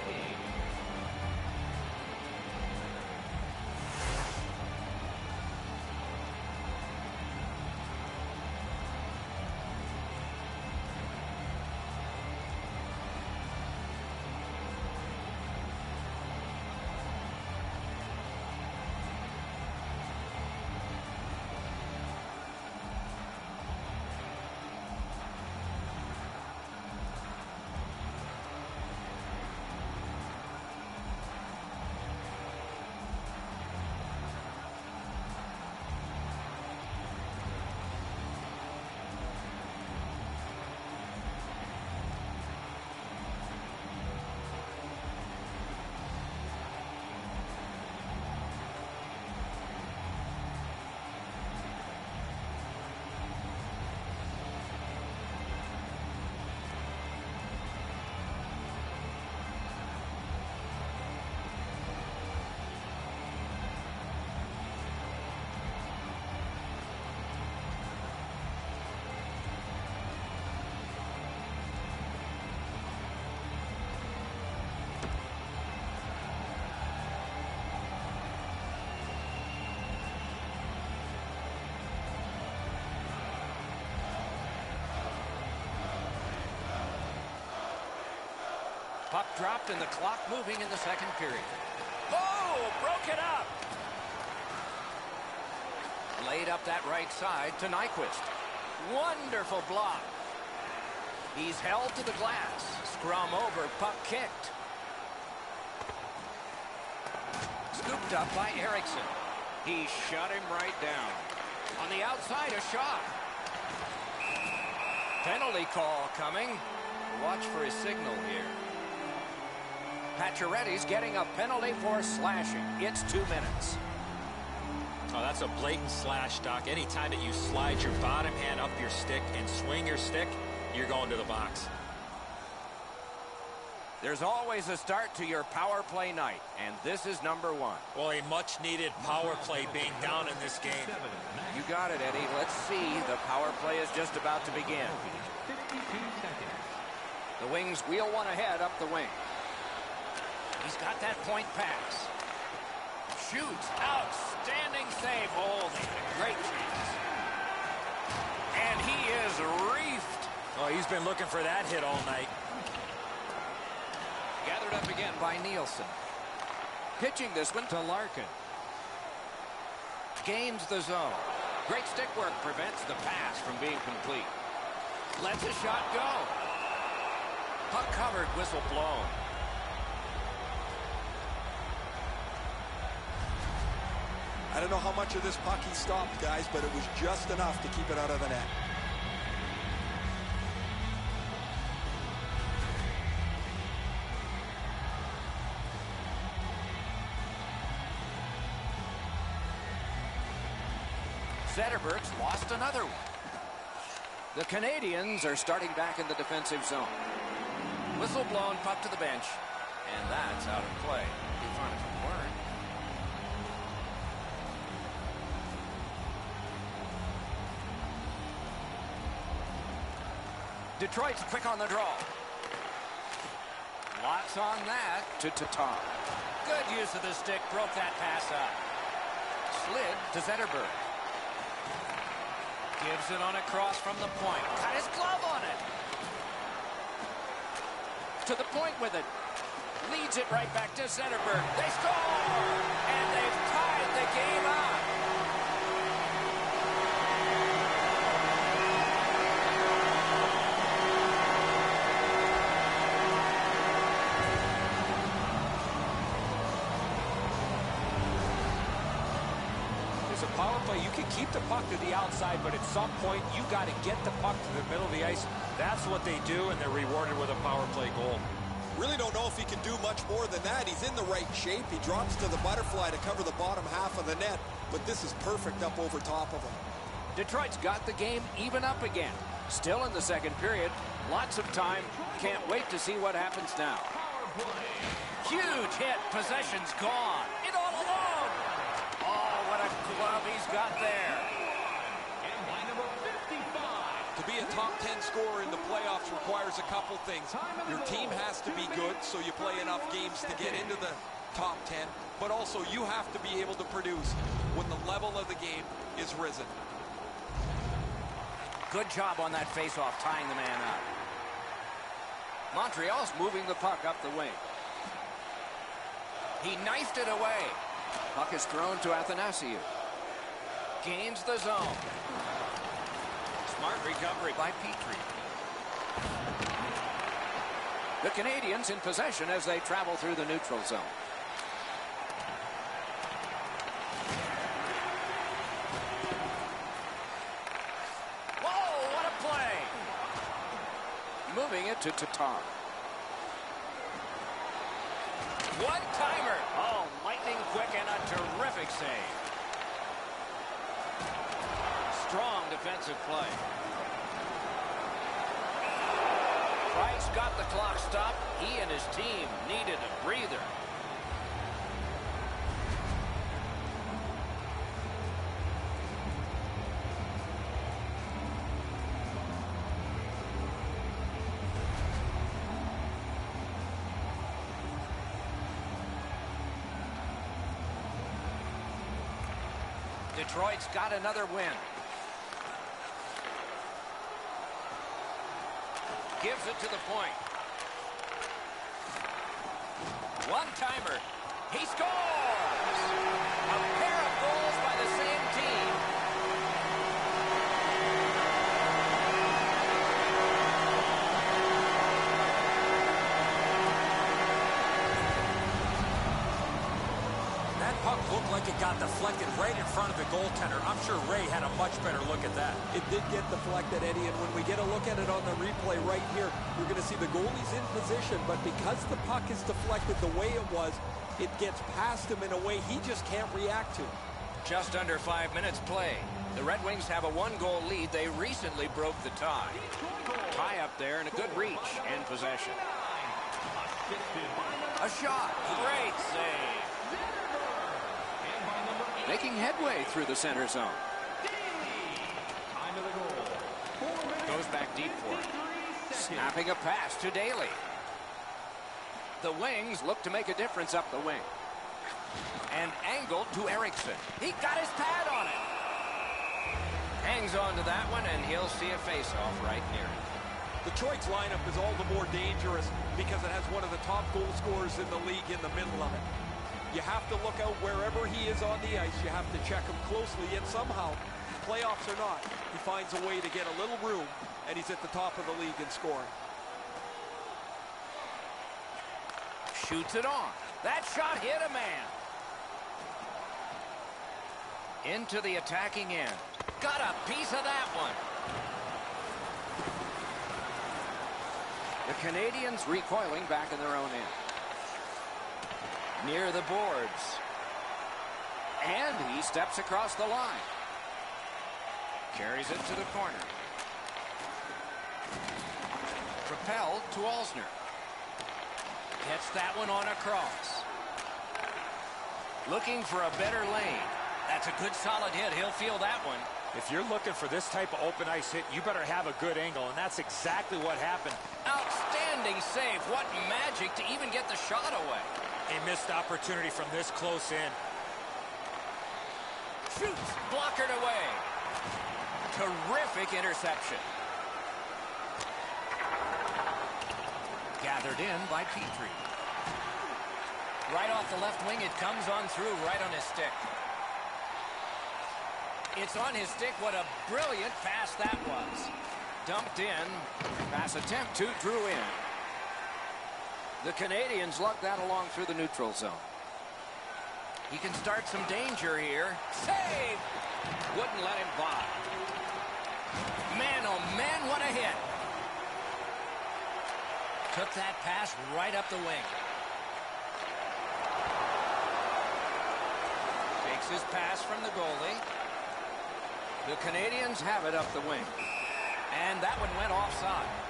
Puck dropped and the clock moving in the second period. Oh, broke it up. Laid up that right side to Nyquist. Wonderful block. He's held to the glass. Scrum over, puck kicked. Scooped up by Ericsson. He shut him right down. On the outside, a shot. Penalty call coming. Watch for his signal here. Pacioretty's getting a penalty for slashing. It's two minutes. Oh, that's a blatant slash, Doc. Anytime that you slide your bottom hand up your stick and swing your stick, you're going to the box. There's always a start to your power play night, and this is number one. Well, a much-needed power play being down in this game. You got it, Eddie. Let's see. The power play is just about to begin. The Wings wheel one ahead up the wing. He's got that point pass. Shoots. Outstanding save. Oh, had a great chance. And he is reefed. Oh, he's been looking for that hit all night. Gathered up again by Nielsen. Pitching this one to Larkin. Gains the zone. Great stick work prevents the pass from being complete. Lets a shot go. Puck covered, whistle blown. I don't know how much of this puck he stopped, guys, but it was just enough to keep it out of the net. Zetterberg's lost another one. The Canadiens are starting back in the defensive zone. Whistle blown, puck to the bench. And that's out of play. Detroit's quick on the draw. Lots on that to Tatar. Good use of the stick, broke that pass up. Slid to Zetterberg. Gives it on a cross from the point. Got his glove on it. To the point with it. Leads it right back to Zetterberg. They score! And they've tied the game up. There's a power play. You can keep the puck to the outside, but at some point, you got to get the puck to the middle of the ice. That's what they do, and they're rewarded with a power play goal. Really don't know if he can do much more than that. He's in the right shape. He drops to the butterfly to cover the bottom half of the net, but this is perfect up over top of him. Detroit's got the game even up again. Still in the second period. Lots of time. Can't wait to see what happens now. Huge hit. Possession's gone. It all alone. Oh, what a glove he's got there. And by number 55. To be a top 10 scorer in the playoffs requires a couple things. Your team has to be good, so you play enough games to get into the top 10, but also you have to be able to produce when the level of the game is risen. Good job on that faceoff, tying the man up. Montreal's moving the puck up the wing. He knifed it away. Puck is thrown to Athanasiou. Gains the zone. Smart recovery by Petry. The Canadiens in possession as they travel through the neutral zone. Whoa, what a play! Moving it to Tatar. One-timer. Oh, lightning quick and a terrific save. Strong defensive play. Price got the clock stopped. He and his team needed a breather. Detroit's got another win. gives it to the point. One timer. He scores! A pair of goals got deflected right in front of the goaltender. I'm sure Ray had a much better look at that. It did get deflected, Eddie, and when we get a look at it on the replay right here, you're going to see the goalie's in position, but because the puck is deflected the way it was, it gets past him in a way he just can't react to. Just under five minutes play. The Red Wings have a one-goal lead. They recently broke the tie. Tie up there and a good reach and possession. A shot. Great save. Making headway through the center zone. Time of the goal. Goes back deep for it. Snapping a pass to Daley. The Wings look to make a difference up the wing. And angled to Ericsson. He got his pad on it. Hangs on to that one, and he'll see a face-off right near it. Detroit's lineup is all the more dangerous because it has one of the top goal scorers in the league in the middle of it. You have to look out wherever he is on the ice. You have to check him closely, and somehow, playoffs or not, he finds a way to get a little room, and he's at the top of the league in scoring. Shoots it on. That shot hit a man. Into the attacking end. Got a piece of that one. The Canadiens recoiling back in their own end. Near the boards. And he steps across the line. Carries it to the corner. Propelled to Alzner. Hits that one on across. Looking for a better lane. That's a good solid hit. He'll feel that one. If you're looking for this type of open ice hit, you better have a good angle, and that's exactly what happened. Outstanding save. What magic to even get the shot away. A missed opportunity from this close in. Shoots. Blockered away. Terrific interception. Gathered in by Petry. Right off the left wing, it comes on through right on his stick. It's on his stick. What a brilliant pass that was. Dumped in. Pass attempt two Drouin. The Canadiens luck that along through the neutral zone. He can start some danger here. Save! Wouldn't let him by. Man, oh man, what a hit. Took that pass right up the wing. Takes his pass from the goalie. The Canadiens have it up the wing. And that one went offside.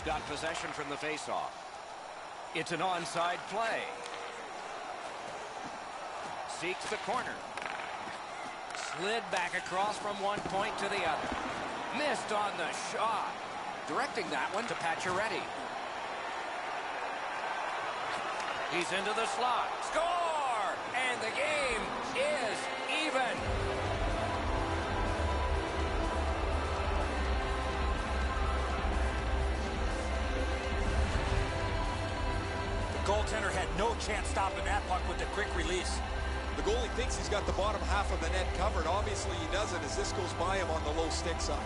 Got possession from the faceoff. It's an onside play. Seeks the corner. Slid back across from one point to the other. Missed on the shot. Directing that one to Pacioretty. He's into the slot. Score! And the game is no chance stopping that puck with the quick release. The goalie thinks he's got the bottom half of the net covered. Obviously, he doesn't as this goes by him on the low stick side.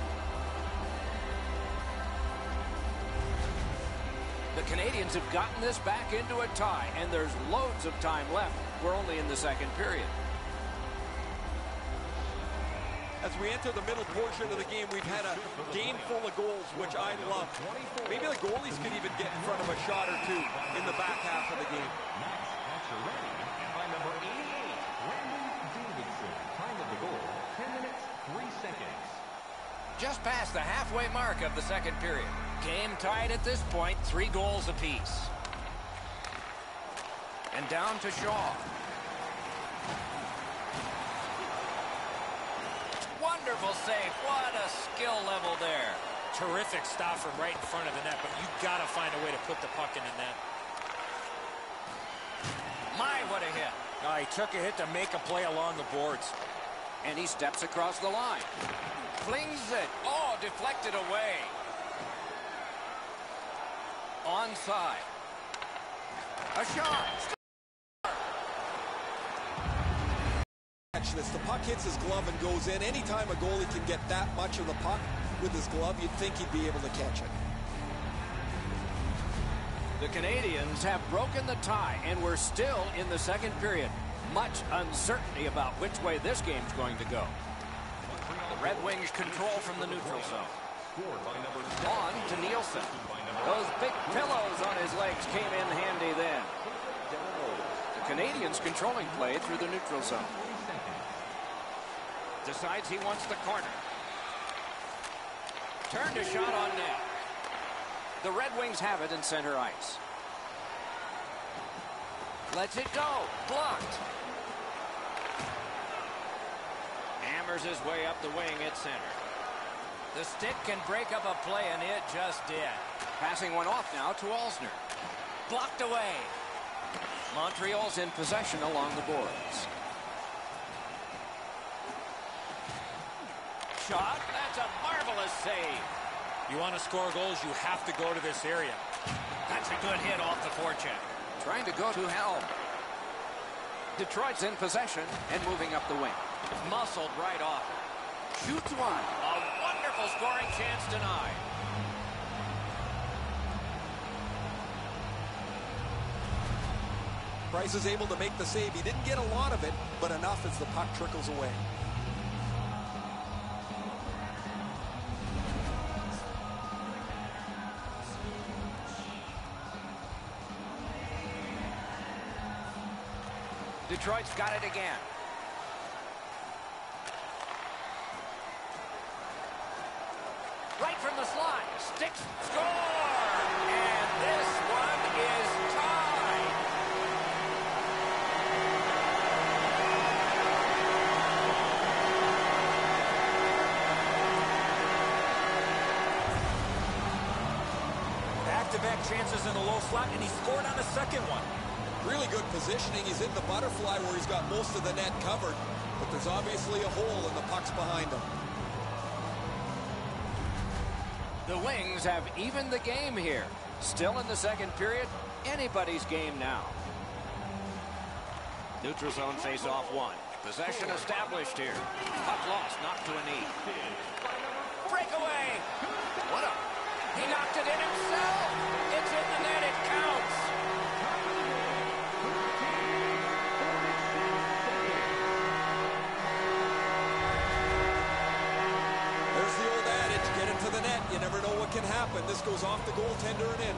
The Canadiens have gotten this back into a tie, and there's loads of time left. We're only in the second period. As we enter the middle portion of the game, we've had a game full of goals, which I love. Maybe the goalies could even get in front of a shot or two in the back half of the game. Max Pacioretty. And by number 88, Brandon Davidson. Time of the goal, 10 minutes, 3 seconds. Just past the halfway mark of the second period. Game tied at this point, three goals apiece. And down to Shaw. One wonderful save. What a skill level there. Terrific stop from right in front of the net, but you've got to find a way to put the puck in the net. My, what a hit. Uh, he took a hit to make a play along the boards. And he steps across the line. Flings it. Oh, deflected away. Onside. A shot. Catch this. The puck hits his glove and goes in. Anytime a goalie can get that much of the puck with his glove, you'd think he'd be able to catch it. The Canadiens have broken the tie, and we're still in the second period. Much uncertainty about which way this game's going to go. The Red Wings control from the neutral zone. On to Nielsen. Those big pillows on his legs came in handy then. The Canadiens controlling play through the neutral zone. Decides he wants the corner. Turned a shot on net. The Red Wings have it in center ice. Lets it go. Blocked. Hammers his way up the wing at center. The stick can break up a play, and it just did. Passing one off now to Alzner. Blocked away. Montreal's in possession along the boards. Shot. That's a marvelous save. You want to score goals, you have to go to this area. That's a good hit off the forecheck. Trying to go to Helm. Detroit's in possession and moving up the wing. Muscled right off. Shoots one. A wonderful scoring chance denied. Price is able to make the save. He didn't get a lot of it, but enough as the puck trickles away. Detroit's got it again. Right from the slot. Sticks. Score! And this one is tied. Back-to-back chances in the low slot, and he scored on the second one. Really good positioning. He's in the butterfly where he's got most of the net covered, but there's obviously a hole and the puck's behind him. The Wings have evened the game here. Still in the second period. Anybody's game now. Neutral zone face-off one. Possession established here. Puck lost, knocked to a knee. Breakaway! What a... He knocked it in himself! It's in the net, it counts! You never know what can happen. This goes off the goaltender and in.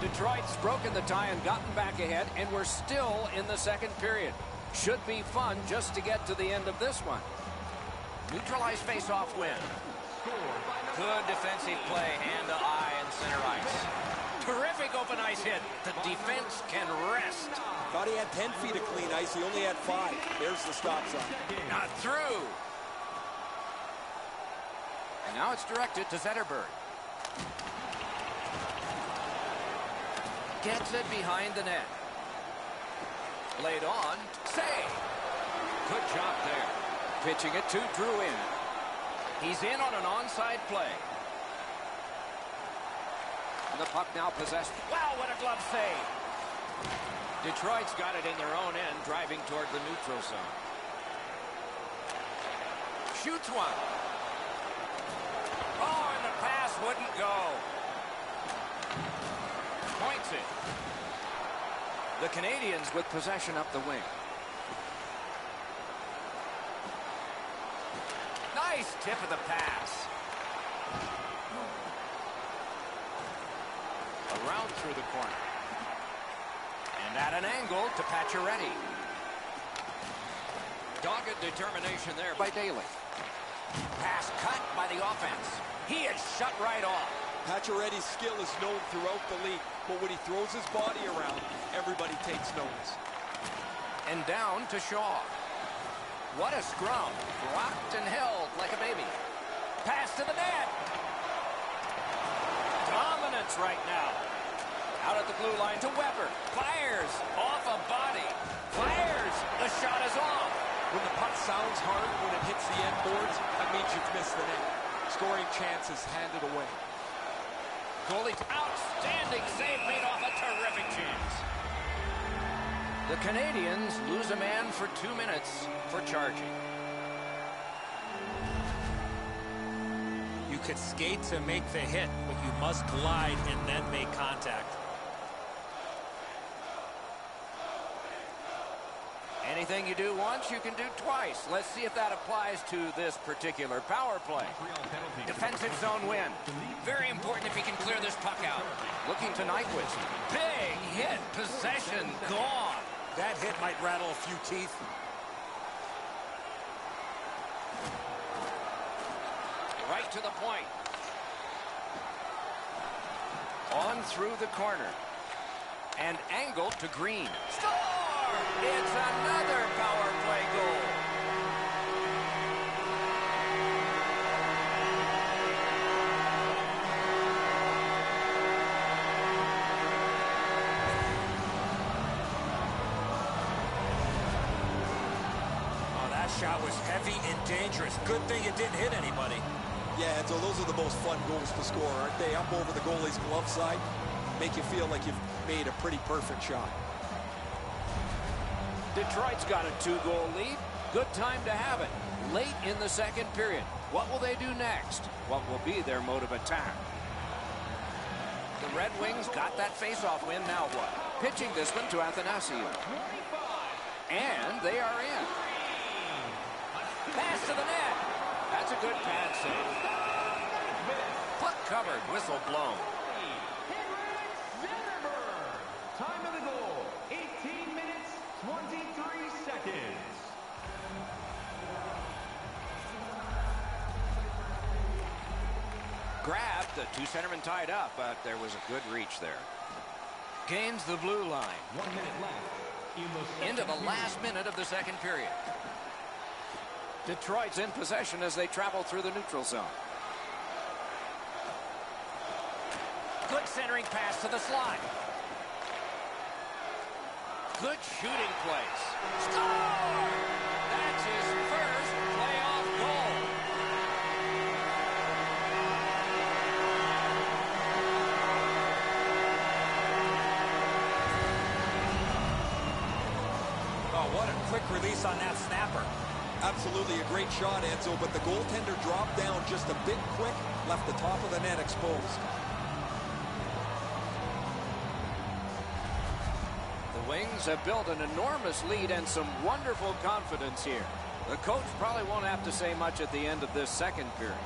Detroit's broken the tie and gotten back ahead, and we're still in the second period. Should be fun just to get to the end of this one. Neutralized face-off win. Good defensive play, hand to eye and center ice. Terrific open ice hit. The defense can rest. Thought he had 10 feet of clean ice. He only had five. There's the stop sign. Not through. And now it's directed to Zetterberg. Gets it behind the net. Laid on. Save. Good job there. Pitching it to Drouin. He's in on an onside play. And the puck now possessed. Wow, what a glove save. Detroit's got it in their own end, driving toward the neutral zone. Shoots one. Oh, and the pass wouldn't go. Points it. The Canadiens with possession up the wing. Nice tip of the pass. Around through the corner. And at an angle to Pacioretty. Dogged determination there by Daley. Pass cut by the offense. He is shut right off. Pacioretty's skill is known throughout the league, but when he throws his body around, everybody takes notice. And down to Shaw. What a scrum. Rocked and held like a baby. Pass to the net. Right now. Out at the blue line to Weber. Fires off a body. Fires. The shot is off. When the puck sounds hard, when it hits the end boards, that means you've missed the net. Scoring chances handed away. Goalie, outstanding save made off a terrific chance. The Canadiens lose a man for two minutes for charging. You could skate to make the hit, but you must glide and then make contact. Anything you do once, you can do twice. Let's see if that applies to this particular power play. Defensive zone win. Very important if he can clear this puck out. Looking to Nyquist. Big hit. Possession gone. That hit might rattle a few teeth. Right to the point. On through the corner. And angled to Green. Score! It's another power play goal. Oh, that shot was heavy and dangerous. Good thing it didn't hit anybody. Yeah, and so those are the most fun goals to score, aren't they? Up over the goalie's glove side, make you feel like you've made a pretty perfect shot. Detroit's got a two-goal lead. Good time to have it. Late in the second period. What will they do next? What will be their mode of attack? The Red Wings got that face-off win. Now what? Pitching this one to Athanasiou. And they are in. Pass to the net. That's a good pad save. Puck covered. Whistle blown. Time of the goal, 18 minutes, 23 seconds. Grabbed. The two centermen tied up, but there was a good reach there. Gains the blue line. One minute left into the last minute of the second period. Detroit's in possession as they travel through the neutral zone. Good centering pass to the slot. Good shooting place. Score! That's his first playoff goal. Oh, what a quick release on that snapper. Absolutely a great shot, Edzo, but the goaltender dropped down just a bit quick, left the top of the net exposed. The Wings have built an enormous lead and some wonderful confidence here. The coach probably won't have to say much at the end of this second period.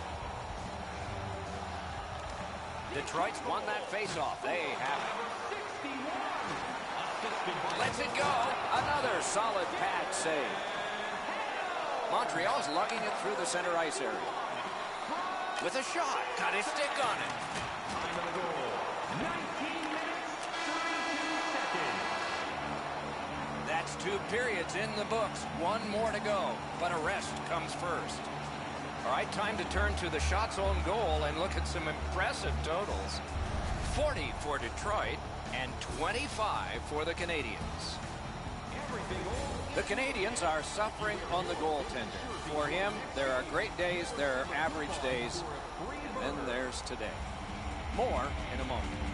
Detroit's won that faceoff. They have it. 61. Lets it go. Another solid pad save. Montreal's lugging it through the center ice area. With a shot. Got his stick on it. Time of the goal, 19 minutes, 32 seconds. That's two periods in the books. One more to go, but a rest comes first. All right, time to turn to the shots on goal and look at some impressive totals. 40 for Detroit and 25 for the Canadiens. The Canadiens are suffering on the goaltender. For him, there are great days, there are average days, then there's today. More in a moment.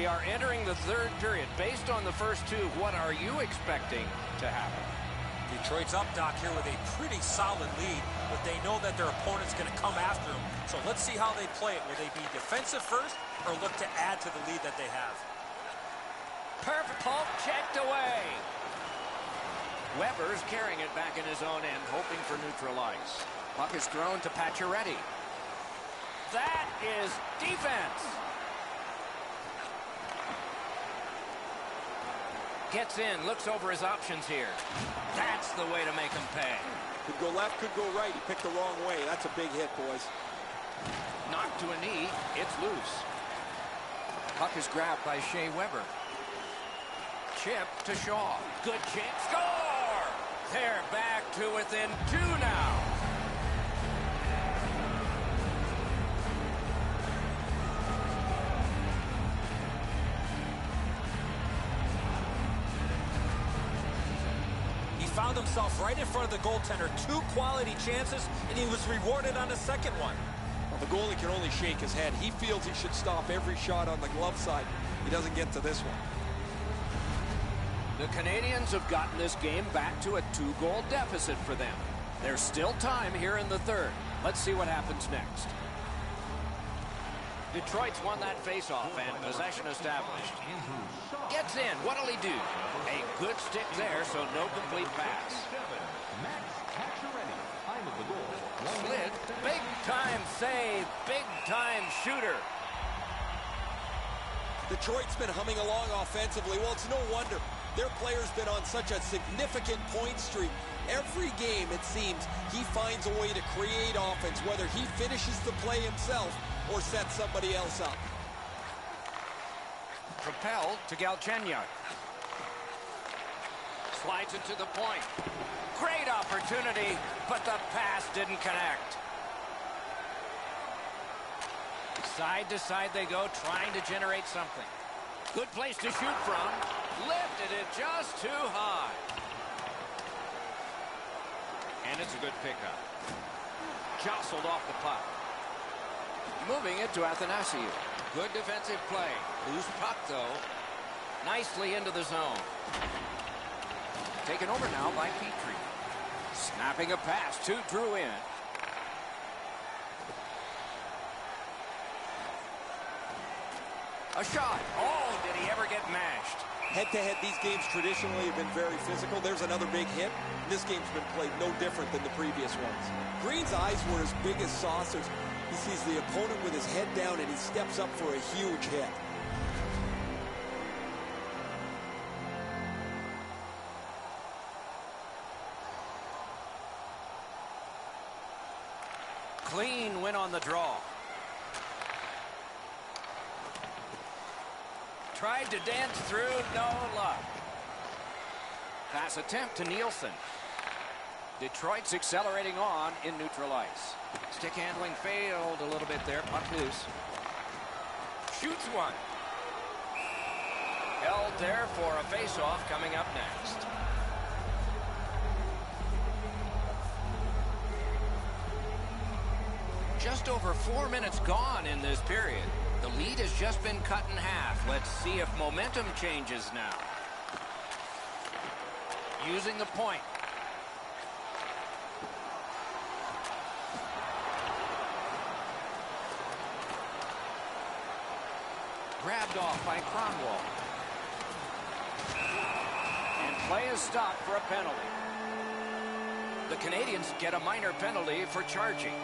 We are entering the third period. Based on the first two, what are you expecting to happen? Detroit's up, Doc, here with a pretty solid lead, but they know that their opponent's going to come after them. So let's see how they play it. Will they be defensive first or look to add to the lead that they have? Perfect pulp checked away. Weber's carrying it back in his own end, hoping for neutral ice. Puck is thrown to Pacioretty. That is defense. Gets in, looks over his options here. That's the way to make him pay. Could go left, could go right. He picked the wrong way. That's a big hit, boys. Knocked to a knee. It's loose. Puck is grabbed by Shea Weber. Chip to Shaw. Good chance. Score! They're back to within two now. Himself right in front of the goaltender. Two quality chances, and he was rewarded on the second one. Well, the goalie can only shake his head. He feels he should stop every shot on the glove side. He doesn't get to this one. The Canadiens have gotten this game back to a two-goal deficit for them. There's still time here in the third. Let's see what happens next. Detroit's won that faceoff and possession established. Gets in. What'll he do? Good stick there, so no complete pass. Max Pacioretty, time of the goal. Slid. Big time save. Big time shooter. Detroit's been humming along offensively. Well, it's no wonder. Their player's been on such a significant point streak. Every game, it seems, he finds a way to create offense, whether he finishes the play himself or sets somebody else up. Propelled to Galchenyuk. Slides it to the point. Great opportunity, but the pass didn't connect. Side to side they go, trying to generate something. Good place to shoot from. Lifted it just too high. And it's a good pickup. Jostled off the puck. Moving it to Athanasiou. Good defensive play. Loose puck, though. Nicely into the zone. Taken over now by Petry. Snapping a pass to Drouin. A shot. Oh, did he ever get mashed? Head-to-head, these games traditionally have been very physical. There's another big hit. This game's been played no different than the previous ones. Green's eyes were as big as saucers. He sees the opponent with his head down, and he steps up for a huge hit. On the draw. Tried to dance through, no luck. Pass attempt to Nielsen. Detroit's accelerating on in neutral ice. Stick handling failed a little bit there. Puck loose. Shoots one. Held there for a faceoff coming up next. Just over four minutes gone in this period. The lead has just been cut in half. Let's see if momentum changes now. Using the point. Grabbed off by Kronwall. And play is stopped for a penalty. The Canadiens get a minor penalty for charging.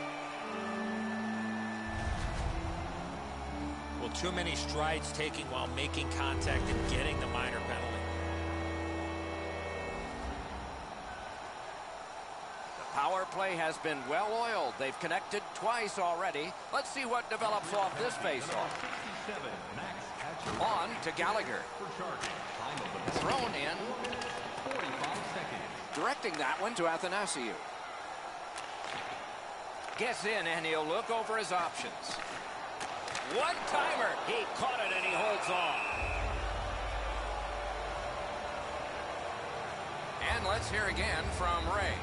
Too many strides taking while making contact and getting the minor penalty. The power play has been well oiled. They've connected twice already. Let's see what develops off this faceoff. 67, On to Gallagher. Thrown in. Directing that one to Athanasiou. Gets in and he'll look over his options. One timer. He caught it and he holds on. And let's hear again from Ray.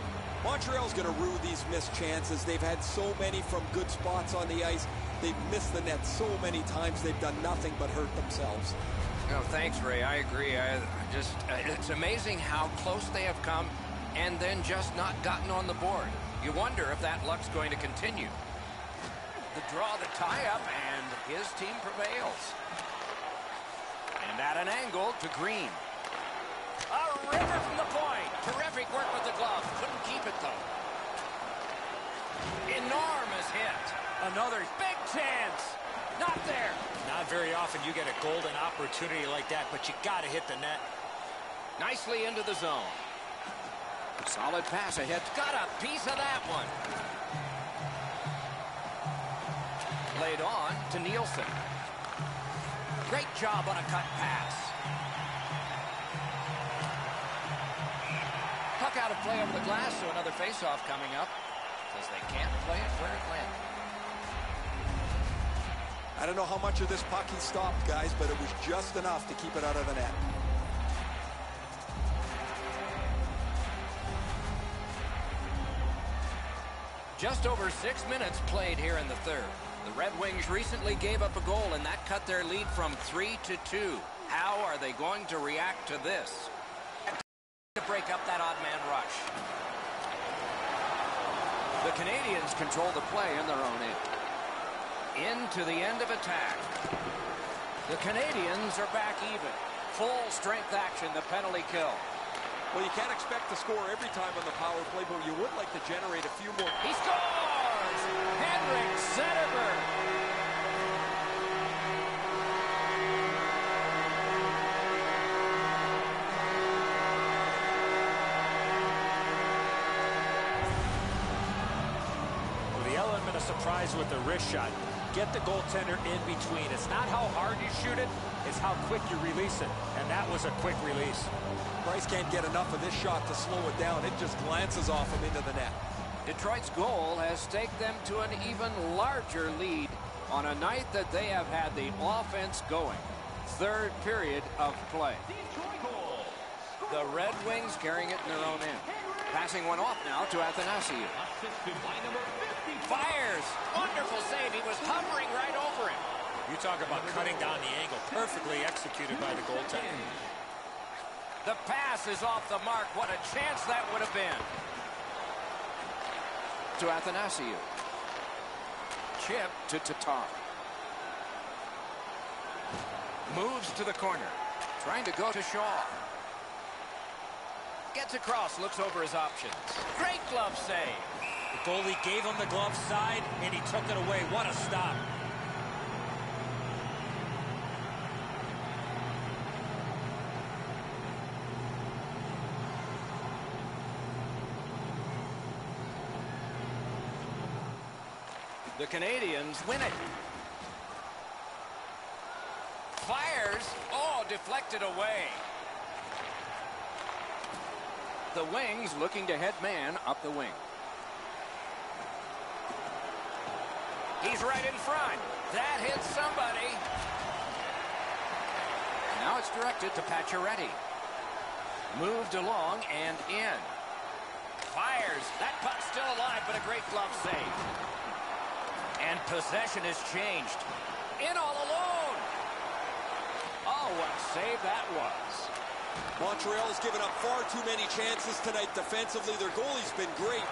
Montreal's going to rue these missed chances. They've had so many from good spots on the ice. They've missed the net so many times. They've done nothing but hurt themselves. No, thanks, Ray. I agree. I, just, uh, it's amazing how close they have come and then just not gotten on the board. You wonder if that luck's going to continue. The draw, the tie-up, and his team prevails. And at an angle to Green. A river from the point. Terrific work with the glove. Couldn't keep it, though. Enormous hit. Another big chance. Not there. Not very often you get a golden opportunity like that, but you got to hit the net. Nicely into the zone. Solid pass ahead. Got a piece of that one. Laid on to Nielsen. Great job on a cut pass. Puck out of play over the glass, so another faceoff coming up because they can't play it where it went. I don't know how much of this puck he stopped, guys, but it was just enough to keep it out of the net. Just over six minutes played here in the third. The Red Wings recently gave up a goal, and that cut their lead from three to two. How are they going to react to this? To break up that odd man rush. The Canadiens control the play in their own end. Into the end of attack. The Canadiens are back even. Full strength action, the penalty kill. Well, you can't expect to score every time on the power play, but you would like to generate a few more. He scores! Henrik Zetterberg. Well, the element of surprise with the wrist shot. Get the goaltender in between. It's not how hard you shoot it, it's how quick you release it. And that was a quick release. Price can't get enough of this shot to slow it down. It just glances off him into the net. Detroit's goal has staked them to an even larger lead on a night that they have had the offense going. Third period of play. The Red Wings carrying it in their own end. Passing one off now to Athanasiou. Fires. Wonderful save. He was hovering right over him. You talk about cutting down the angle. Perfectly executed by the goaltender. The pass is off the mark. What a chance that would have been. To Athanasiou. Chip to Tatar. Moves to the corner. Trying to go to Shaw. Gets across, looks over his options. Great glove save. The goalie gave him the glove side, and he took it away. What a stop. The Canadians win it. Fires. Oh, deflected away. The Wings looking to head man up the wing. He's right in front. That hits somebody. Now it's directed to Pacioretty. Moved along and in. Fires. That puck's still alive, but a great glove save. And possession has changed. In all alone. Oh, what a save that was. Montreal's given up far too many chances tonight defensively. Their goalie's been great.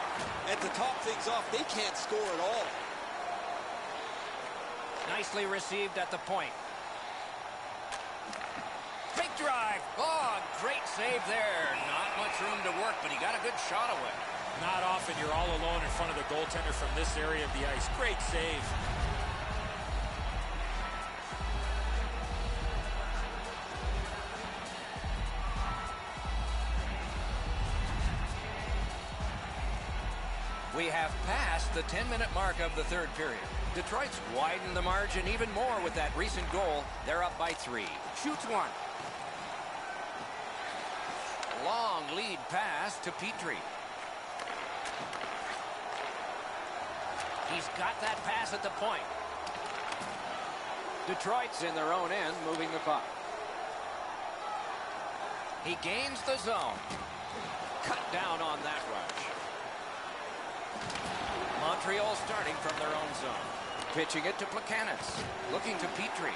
And to top things off, they can't score at all. Nicely received at the point. Big drive. Oh, great save there. Not much room to work, but he got a good shot away. Not often you're all alone in front of the goaltender from this area of the ice. Great save. We have passed the 10-minute mark of the third period. Detroit's widened the margin even more with that recent goal. They're up by three. Shoots one. Long lead pass to Petry. He's got that pass at the point. Detroit's in their own end, moving the puck. He gains the zone. Cut down on that rush. Montreal starting from their own zone. Pitching it to Plekanec. Looking to Petry.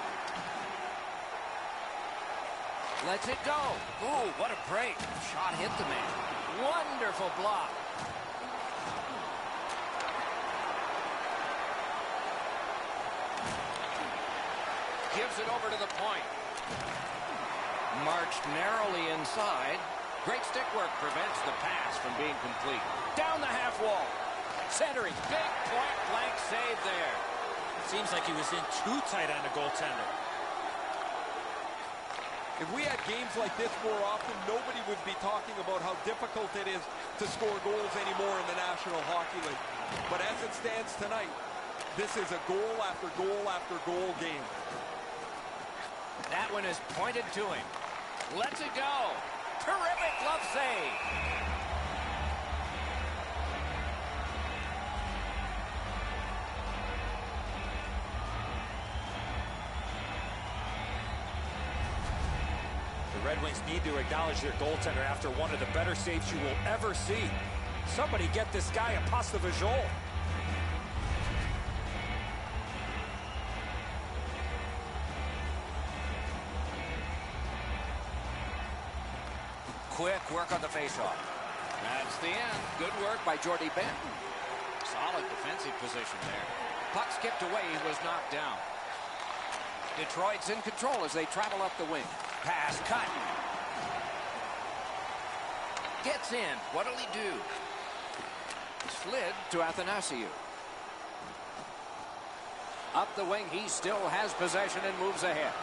Lets it go. Ooh, what a break. Shot hit the man. Wonderful block. Gives it over to the point. Marched narrowly inside. Great stick work prevents the pass from being complete. Down the half wall. Centering. Big point blank save there. Seems like he was in too tight on the goaltender. If we had games like this more often, nobody would be talking about how difficult it is to score goals anymore in the National Hockey League. But as it stands tonight, this is a goal after goal after goal game. That one is pointed to him. Let's it go. Terrific glove save. The Red Wings need to acknowledge their goaltender after one of the better saves you will ever see. Somebody get this guy a pasta visual. Quick work on the faceoff. That's the end. Good work by Jordie Benton. Solid defensive position there. Puck skipped away. He was knocked down. Detroit's in control as they travel up the wing. Pass cut. Gets in. What'll he do? Slid to Athanasiou. Up the wing, he still has possession and moves ahead.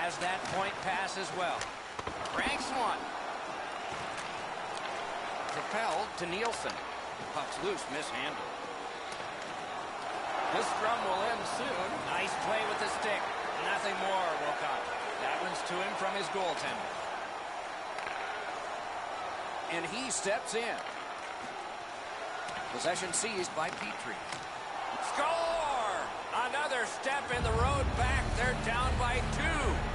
Has that point pass as well. Ranks one. Propelled to Nielsen. Puck's loose, mishandled. This scrum will end soon. Nice play with the stick. Nothing more will come. That one's to him from his goaltender. And he steps in. Possession seized by Petry. Score! Another step in the road back. They're down by two.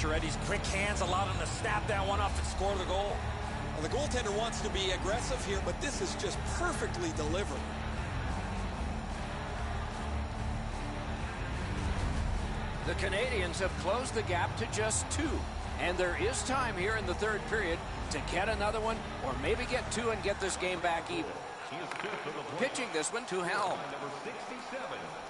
Pacioretty's quick hands allowed him to snap that one off and score the goal. Well, the goaltender wants to be aggressive here, but this is just perfectly delivered. The Canadiens have closed the gap to just two. And there is time here in the third period to get another one or maybe get two and get this game back even. Pitching this one to Helm. Number 67,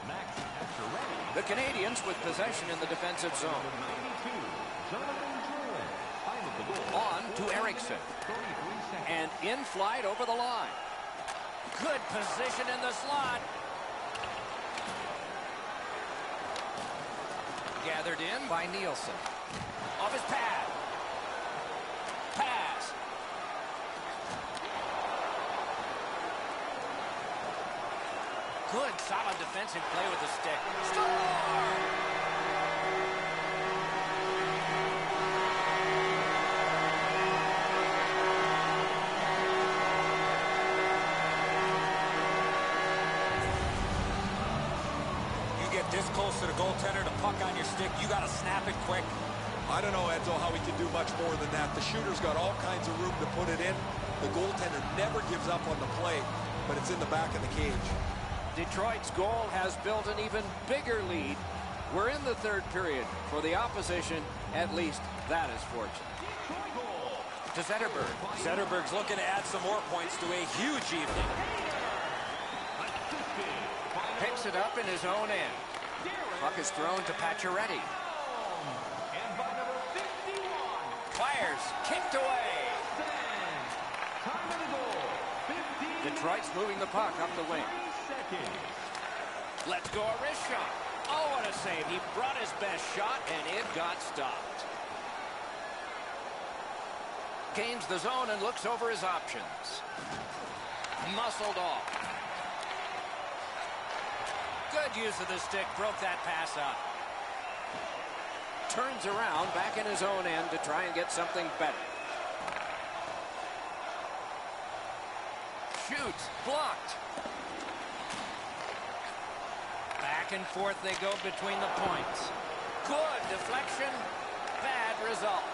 Max Pacioretty. The Canadiens with possession in the defensive zone. Number 92, Jonathan Drouin. Time of the goal. On to Ericsson. And in flight over the line. Good position in the slot. Gathered in by Nielsen. Off his pad. Pass. Good, solid defensive play with the stick. Score! To the goaltender, the puck on your stick, you got to snap it quick. I don't know, Edzo, how he can do much more than that. The shooter's got all kinds of room to put it in. The goaltender never gives up on the play, but it's in the back of the cage. Detroit's goal has built an even bigger lead. We're in the third period. For the opposition, at least that is fortunate. To Zetterberg. Zetterberg's looking to add some more points to a huge evening. Picks it up in his own end. Puck is thrown to Pacioretty. And by number 51, Fires. Kicked away. time of the goal. 15 Detroit's moving the puck up the wing. Let's go a wrist shot. Oh, what a save. He brought his best shot, and it got stopped. Gains the zone and looks over his options. Muscled off. Good use of the stick, broke that pass up. Turns around back in his own end to try and get something better. Shoots, blocked. Back and forth they go between the points. Good deflection, bad result.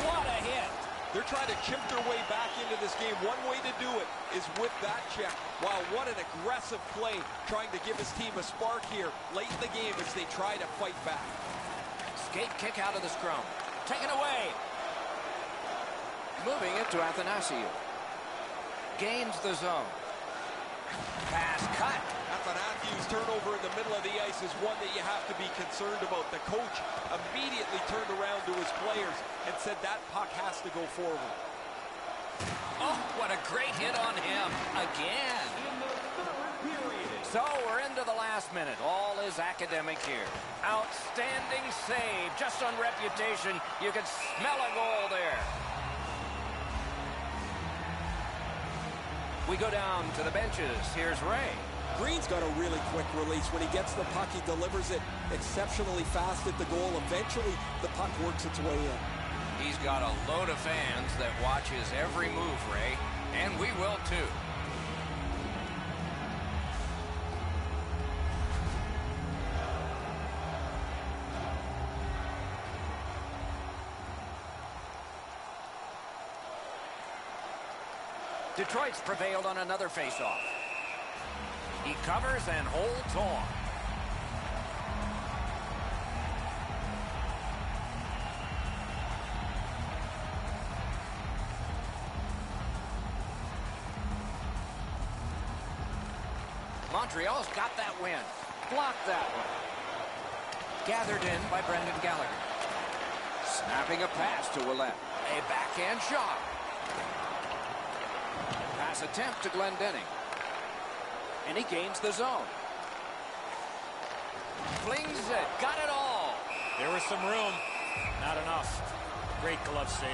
What a hit. They're trying to chip their way back into this game. One way to do it is with that check. Wow, what an aggressive play trying to give his team a spark here late in the game as they try to fight back. Skate kick out of the scrum. Taken away. Moving it to Athanasiou. Gains the zone. Pass cut. Athanasiou's turnover in the middle of the ice is one that you have to be concerned about. The coach immediately turned around to his players and said that puck has to go forward. Oh, what a great hit on him. Again. So we're into the last minute. All is academic here. Outstanding save. Just on reputation, you can smell a goal there. We go down to the benches. Here's Ray. Green's got a really quick release. When he gets the puck, he delivers it exceptionally fast at the goal. Eventually, the puck works its way in. He's got a load of fans that watch his every move, Ray. And we will too. Detroit's prevailed on another faceoff. He covers and holds on. Montreal's got that win. Blocked that one. Gathered in by Brendan Gallagher. Snapping a pass to Willette. A backhand shot. Pass attempt to Glendening. And he gains the zone. Flings it. Got it all. There was some room. Not enough. Great glove save.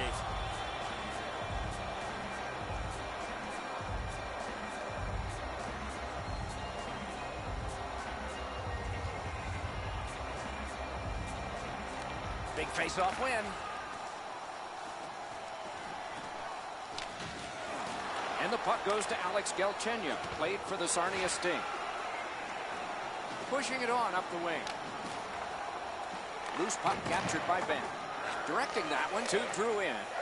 Big face-off win. And the puck goes to Alex Galchenyuk, played for the Sarnia Sting. Pushing it on up the wing. Loose puck captured by Benn. Directing that one to Drew Ripper!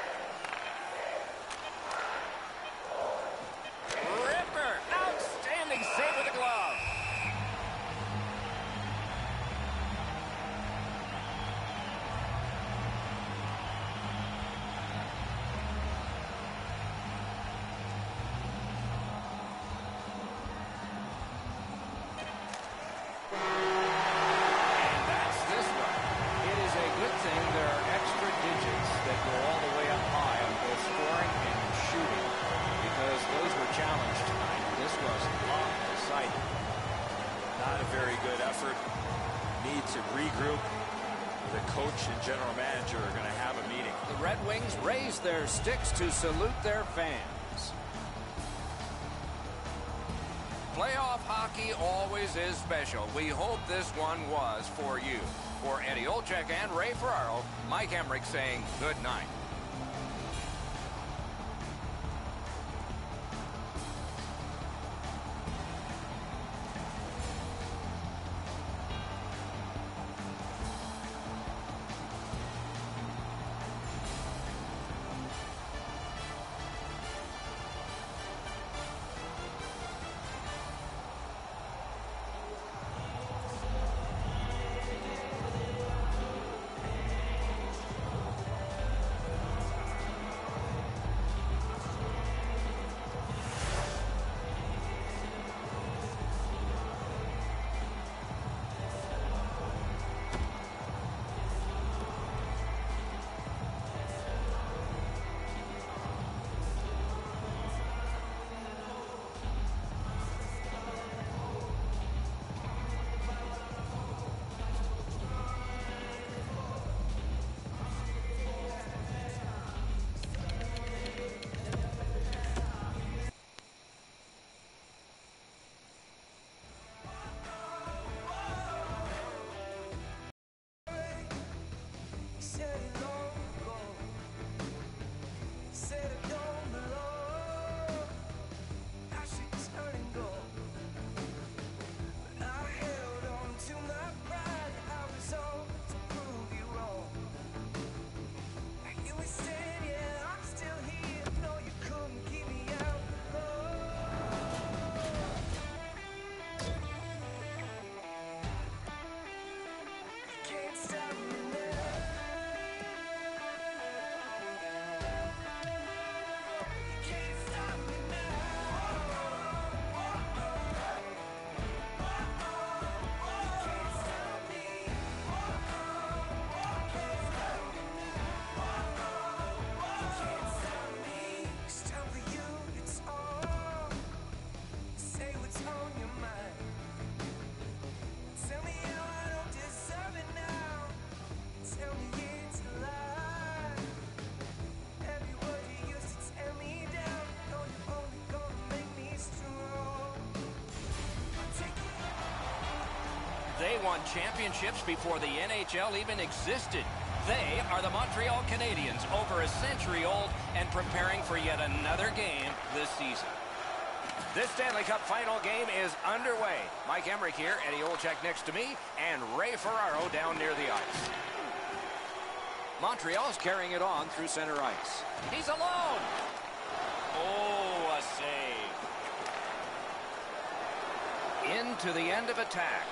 Sticks to salute their fans. Playoff hockey always is special. We hope this one was for you. For Eddie Olczyk and Ray Ferraro, Mike Emrick saying good night. Won championships before the NHL even existed. They are the Montreal Canadiens, over a century old and preparing for yet another game this season. This Stanley Cup final game is underway. Mike Emrick here, Eddie Olczyk next to me, and Ray Ferraro down near the ice. Montreal's carrying it on through center ice. He's alone. Oh, a save. Into the end of attack.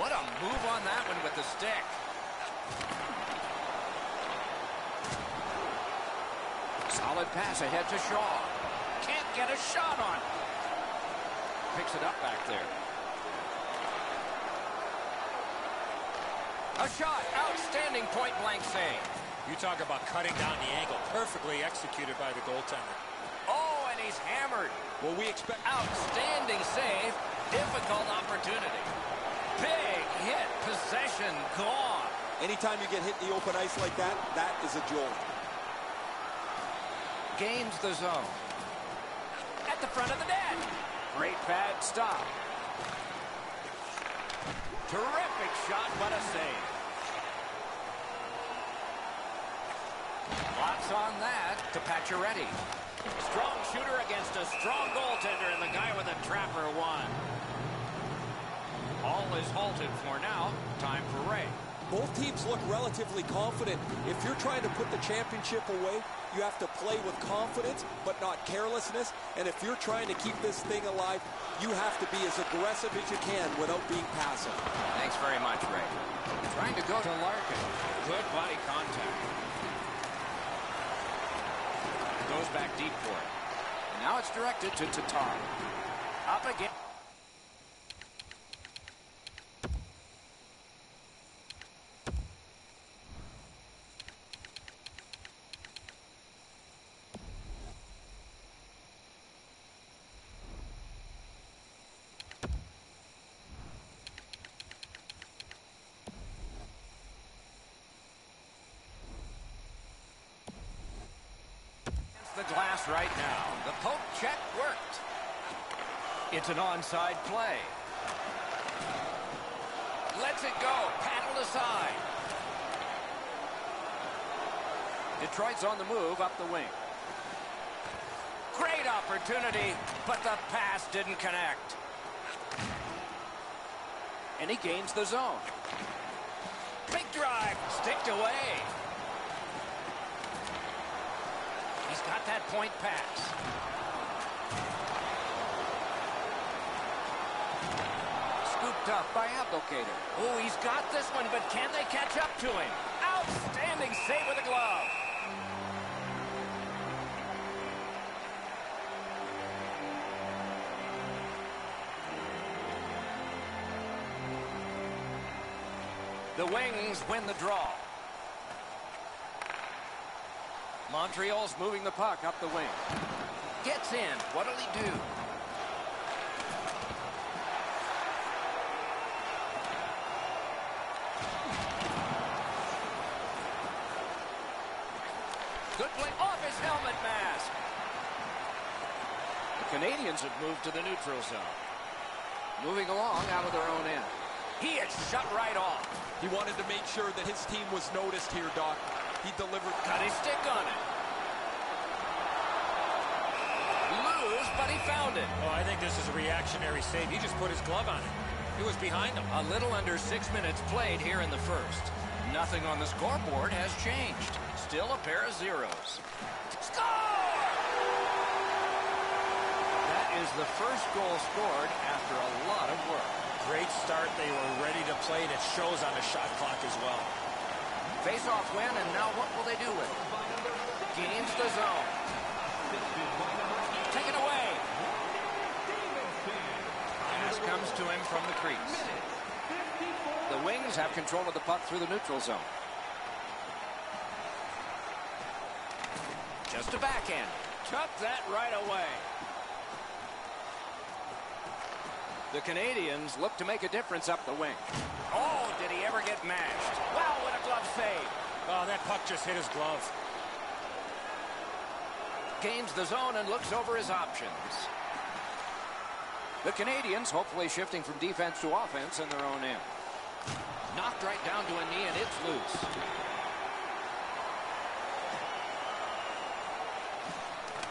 What a move on that one with the stick. Solid pass ahead to Shaw. Can't get a shot on. Picks it up back there. A shot. Outstanding point-blank save. You talk about cutting down the angle. Perfectly executed by the goaltender. Oh, and he's hammered. Well, we expect... Outstanding save. Difficult opportunity. Hit. Possession gone. Anytime you get hit in the open ice like that, that is a jolt. Gains the zone. At the front of the net. Great pad stop. Terrific shot, but a save. Lots on that to Pacioretty. Strong shooter against a strong goaltender, and the guy with a trapper won. All is halted for now. Time for Ray. Both teams look relatively confident. If you're trying to put the championship away, you have to play with confidence, but not carelessness. And if you're trying to keep this thing alive, you have to be as aggressive as you can without being passive. Thanks very much, Ray. Trying to go to Larkin. Good body contact. Goes back deep for it. And now it's directed to Tatar. Up again. Glass right now. The poke check worked. It's an onside play. Lets it go. Paddled aside. Detroit's on the move up the wing. Great opportunity, but the pass didn't connect. And he gains the zone. Big drive, sticked away. He's got that point pass. Scooped up by Applicator. Oh, he's got this one, but can they catch up to him? Outstanding save with a glove. The Wings win the draw. Montreal's moving the puck up the wing. Gets in. What'll he do? Good play off his helmet mask. The Canadiens have moved to the neutral zone. Moving along out of their own end. He is shut right off. He wanted to make sure that his team was noticed here, Doc. He delivered. Got his stick on it. Lose, but he found it. Oh, I think this is a reactionary save. He just put his glove on it. He was behind him. A little under six minutes played here in the first. Nothing on the scoreboard has changed. Still a pair of zeros. Score! That is the first goal scored after a lot of work. Great start. They were ready to play, and it shows on the shot clock as well. Face-off win, and now what will they do with it? Gains the zone. Taken away. Pass comes to him from the crease. The Wings have control of the puck through the neutral zone. Just a backhand. Took that right away. The Canadiens look to make a difference up the wing. Oh, did he ever get mashed? Wow, what a glove save. Oh, that puck just hit his glove. Gains the zone and looks over his options. The Canadiens hopefully shifting from defense to offense in their own end. Knocked right down to a knee, and it's loose.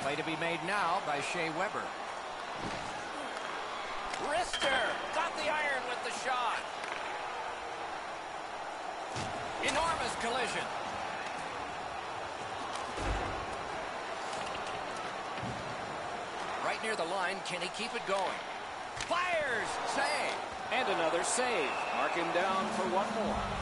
Play to be made now by Shea Weber. Wrister got the iron with the shot. Enormous collision. Right near the line, can he keep it going? Fires! Save! And another save. Mark him down for one more.